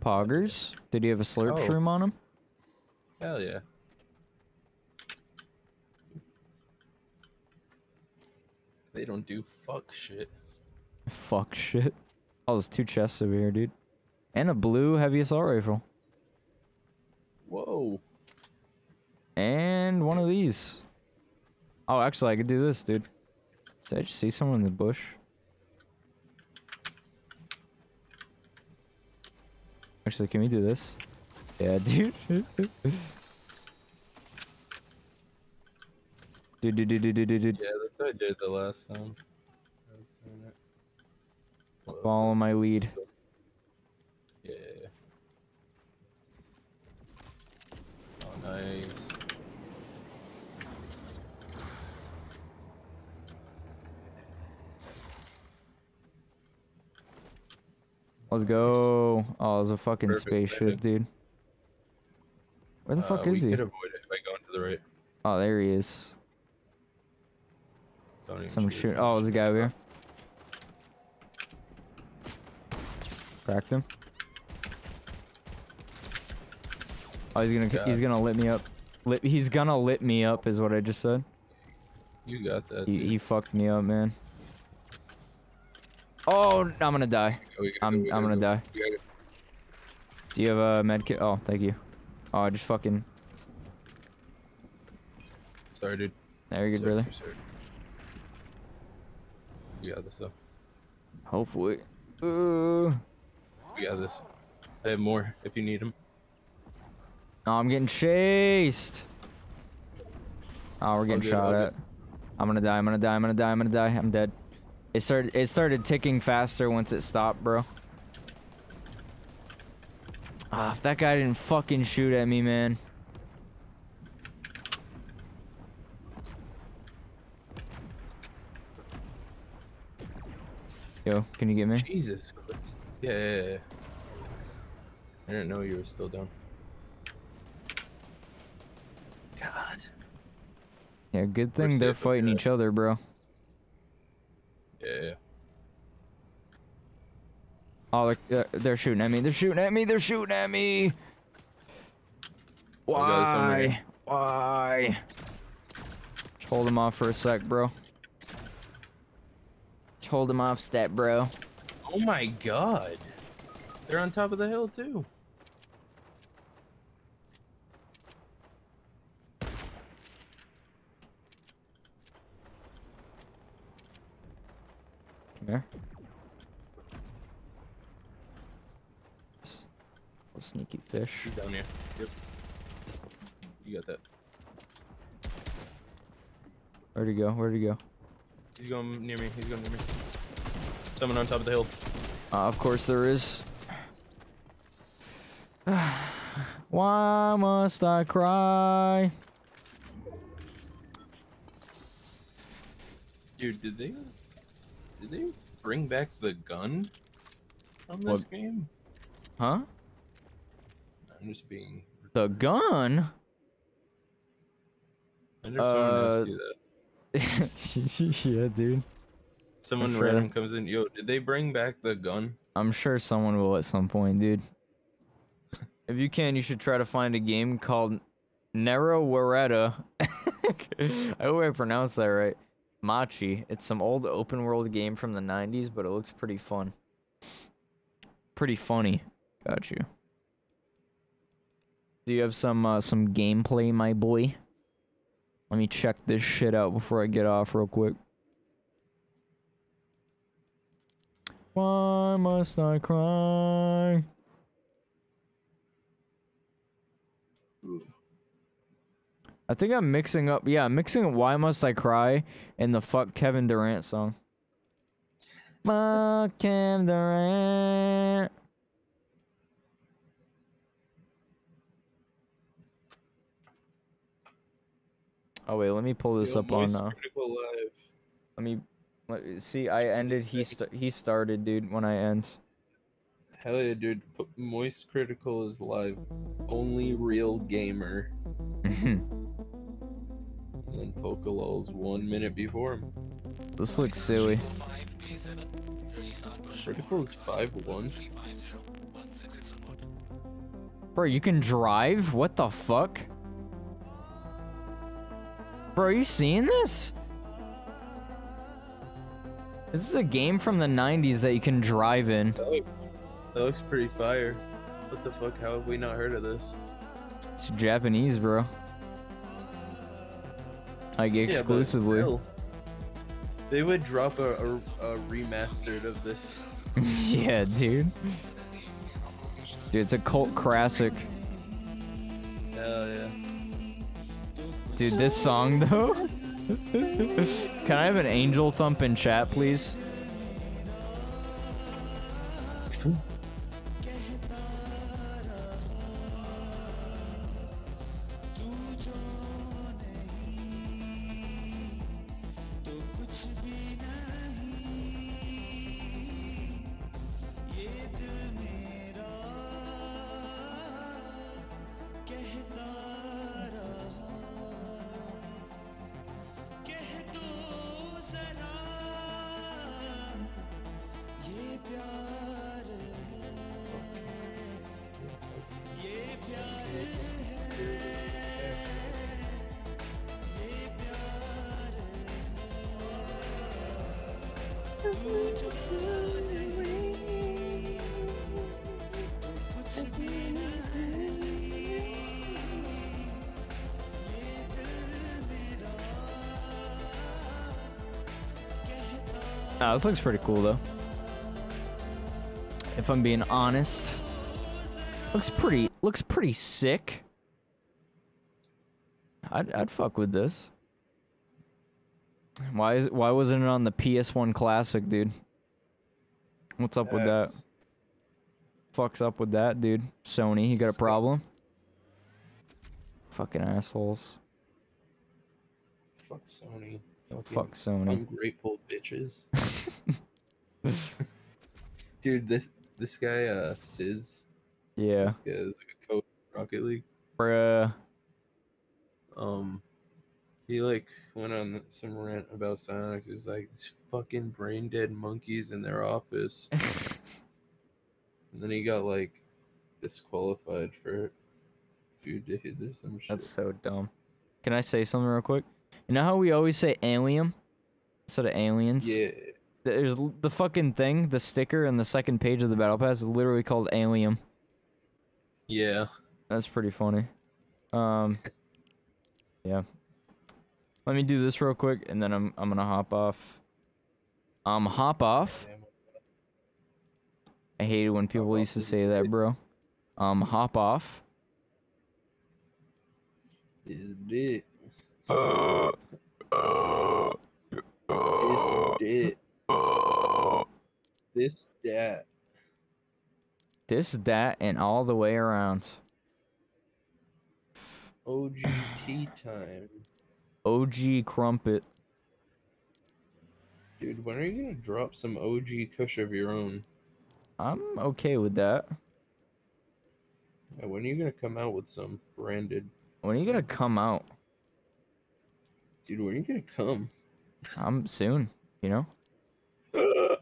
Poggers. Did he have a slurp Oh. shroom on him? Hell yeah. They don't do fuck shit. Fuck shit. Oh, there's two chests over here, dude. And a blue heavy assault rifle. Whoa. And one of these. Oh, actually, I could do this, dude. Did I just see someone in the bush? Actually, can we do this? Yeah, dude. Dude, dude, dude, dude, dude, dude, dude. Yeah, that's what I did the last time. I was doing it. Well, Follow my lead. Yeah. Oh, nice. Let's go. Oh, it was a fucking Perfect spaceship, landing. dude. Where the fuck Uh, is we he? could avoid it by going to the right. Oh, there he is. Someone shoot shoot. Oh, there's a guy over here. Cracked him. Oh, he's gonna he's gonna lit me up. Lit, he's gonna lit me up, is what I just said. You got that. He, he fucked me up, man. Oh, I'm gonna die. Oh, I'm go, I'm gonna go. die. Do you have a med kit? Oh, thank you. Oh, I just fucking. Sorry, dude. There you go, brother. sorry, You got this though. Hopefully. Uh, We got this. I have more if you need them. oh, I'm getting chased. Oh, we're getting good, shot at. I'm gonna die. I'm gonna die. I'm gonna die. I'm gonna die. I'm dead. It started. It started ticking faster once it stopped, bro. Ah, if that guy didn't fucking shoot at me, man. Yo, can you get me? Jesus Christ. Yeah, yeah, yeah. I didn't know you were still down. God. Yeah, good thing We're they're safe fighting here. each other, bro. Yeah, yeah. Oh, they're, they're shooting at me. They're shooting at me. They're shooting at me. Guys, I'm Why? Why? Just hold them off for a sec, bro. Hold him off, stat, bro. Oh my god. They're on top of the hill too. Come here. Little sneaky fish. He's down here. Yep. You got that. Where'd he go? Where'd he go? He's going near me. He's going near me. Someone on top of the hill. Uh, of course there is. Why must I cry? Dude, did they did they bring back the gun on this What? game? Huh? I'm just being. The gun? I know someone Uh, else do that. yeah, dude. Someone sure. random comes in. Yo, did they bring back the gun? I'm sure someone will at some point, dude. if you can, you should try to find a game called Nero Waretta. I hope I pronounced that right. Machi. It's some old open world game from the 90s, but it looks pretty fun. Pretty funny. Got you. Do you have some uh, some gameplay, my boy? Let me check this shit out before I get off real quick. Why must I cry? I think I'm mixing up. Yeah, I'm mixing Why Must I Cry and the Fuck Kevin Durant song. Fuck Kevin Durant. Oh wait, let me pull this Yo, up on. Uh, Critical let me let me see. I ended. He st- he started, dude. When I end. Hell yeah, dude. P- Moist Critical is live. Only real gamer. And then Pokelawls one minute before him. This looks silly. Critical is 5-1. Bro, you can drive? What the fuck? Bro, are you seeing this? This is a game from the 90s that you can drive in. That looks, that looks pretty fire. What the fuck? How have we not heard of this? It's Japanese, bro. Like Yeah, exclusively. still, they would drop a, a, a remastered of this. yeah, dude. Dude, it's a cult classic. Hell yeah. Dude, this song though. Can I have an angel thump in chat, please? This looks pretty cool though. If I'm being honest, looks pretty looks pretty sick. I'd I'd fuck with this. Why is why wasn't it on the PS1 Classic, dude? What's up with that? Fucks up with that, dude. Sony, you got a problem? Fucking assholes. Fuck Sony. Fucking Fuck Sony. Ungrateful bitches. Dude, this this guy, uh, Sizz. Yeah. This guy is like a coach Rocket League. Bruh. Um, he like went on some rant about Sonic. He's like these fucking brain dead monkeys in their office. and then he got like disqualified for a few days or some shit. That's so dumb. Can I say something real quick? You know how we always say alien instead of aliens? Yeah. There's the fucking thing, the sticker on the second page of the battle pass is literally called alien. Yeah. That's pretty funny. Um Yeah. Let me do this real quick and then I'm I'm gonna hop off. Um hop off. I hated when people used to say that, bro. Um hop off. Is it? This it. This that. This, that, and all the way around. OGT time. OG Crumpet. Dude, when are you gonna drop some OG Kush of your own? I'm okay with that. Yeah, when are you gonna come out with some branded? When are you gonna come out? Dude, when are you gonna come? I'm soon, you know?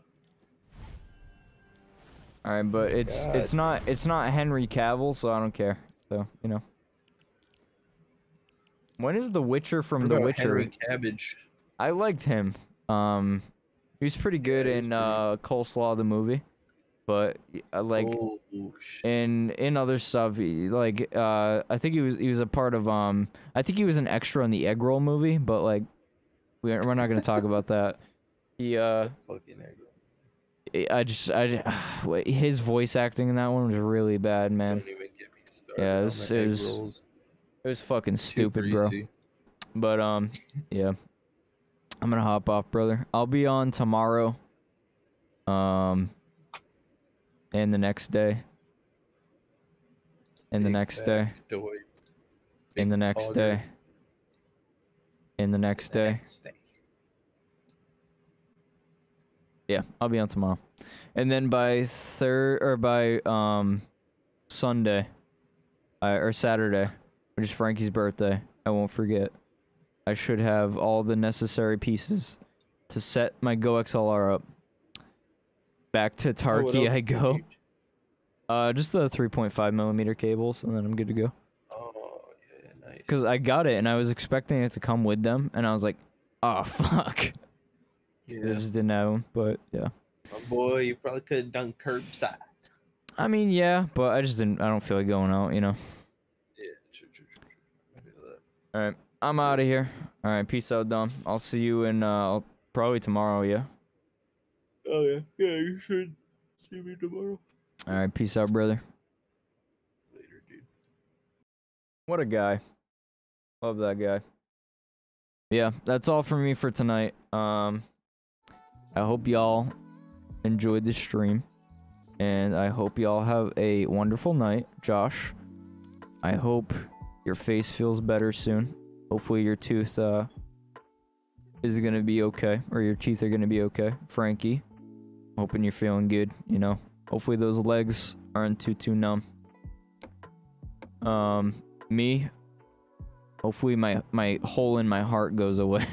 Alright, but it's it's God. not it's not Henry Cavill, so I don't care. So, you know. When is The Witcher from The Witcher? Henry Cabbage. I liked him. Um he was pretty good in uh Coleslaw the movie. But uh, like Oh, in in other stuff like uh I think he was he was a part of um I think he was an extra in the egg roll movie, but like we're, we're not going to talk about that. He uh Fucking egg. I just I his voice acting in that one was really bad, man. Don't even get me started. Yeah, it was, it was rolls. it was fucking stupid, bro. But um, yeah, I'm gonna hop off, brother. I'll be on tomorrow. Um, and the next day. And the next day. And the next day. And the next day. Next day. Yeah, I'll be on tomorrow. And then by third or by um Sunday uh, or Saturday, which is Frankie's birthday, I won't forget. I should have all the necessary pieces to set my GoXLR up. Back to Oh, Tarky else I go. Uh, just the 3.5 millimeter cables, and then I'm good to go. Oh, yeah, nice. Cause I got it, and I was expecting it to come with them, and I was like, "Oh fuck!" I Yeah. just didn't have them, but yeah. My boy, you probably could have done curbside. I mean, yeah, but I just didn't. I don't feel like going out, you know. Yeah, true, true, true, true. I feel that. All right, I'm out of here. All right, peace out, Dom. I'll see you in uh probably tomorrow. Yeah. Oh yeah, yeah. You should see me tomorrow. All right, peace out, brother. Later, dude. What a guy. Love that guy. Yeah, that's all for me for tonight. Um I hope y'all enjoyed the stream and I hope y'all have a wonderful night. Josh, I hope your face feels better soon. Hopefully your tooth uh is going to be okay or your teeth are going to be okay. Frankie, hoping you're feeling good, you know. Hopefully those legs aren't too too numb. Um me, Hopefully my my hole in my heart goes away.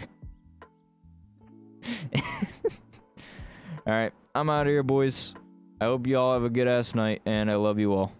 all right, I'm out of here, boys. I hope you all have a good ass night, and I love you all.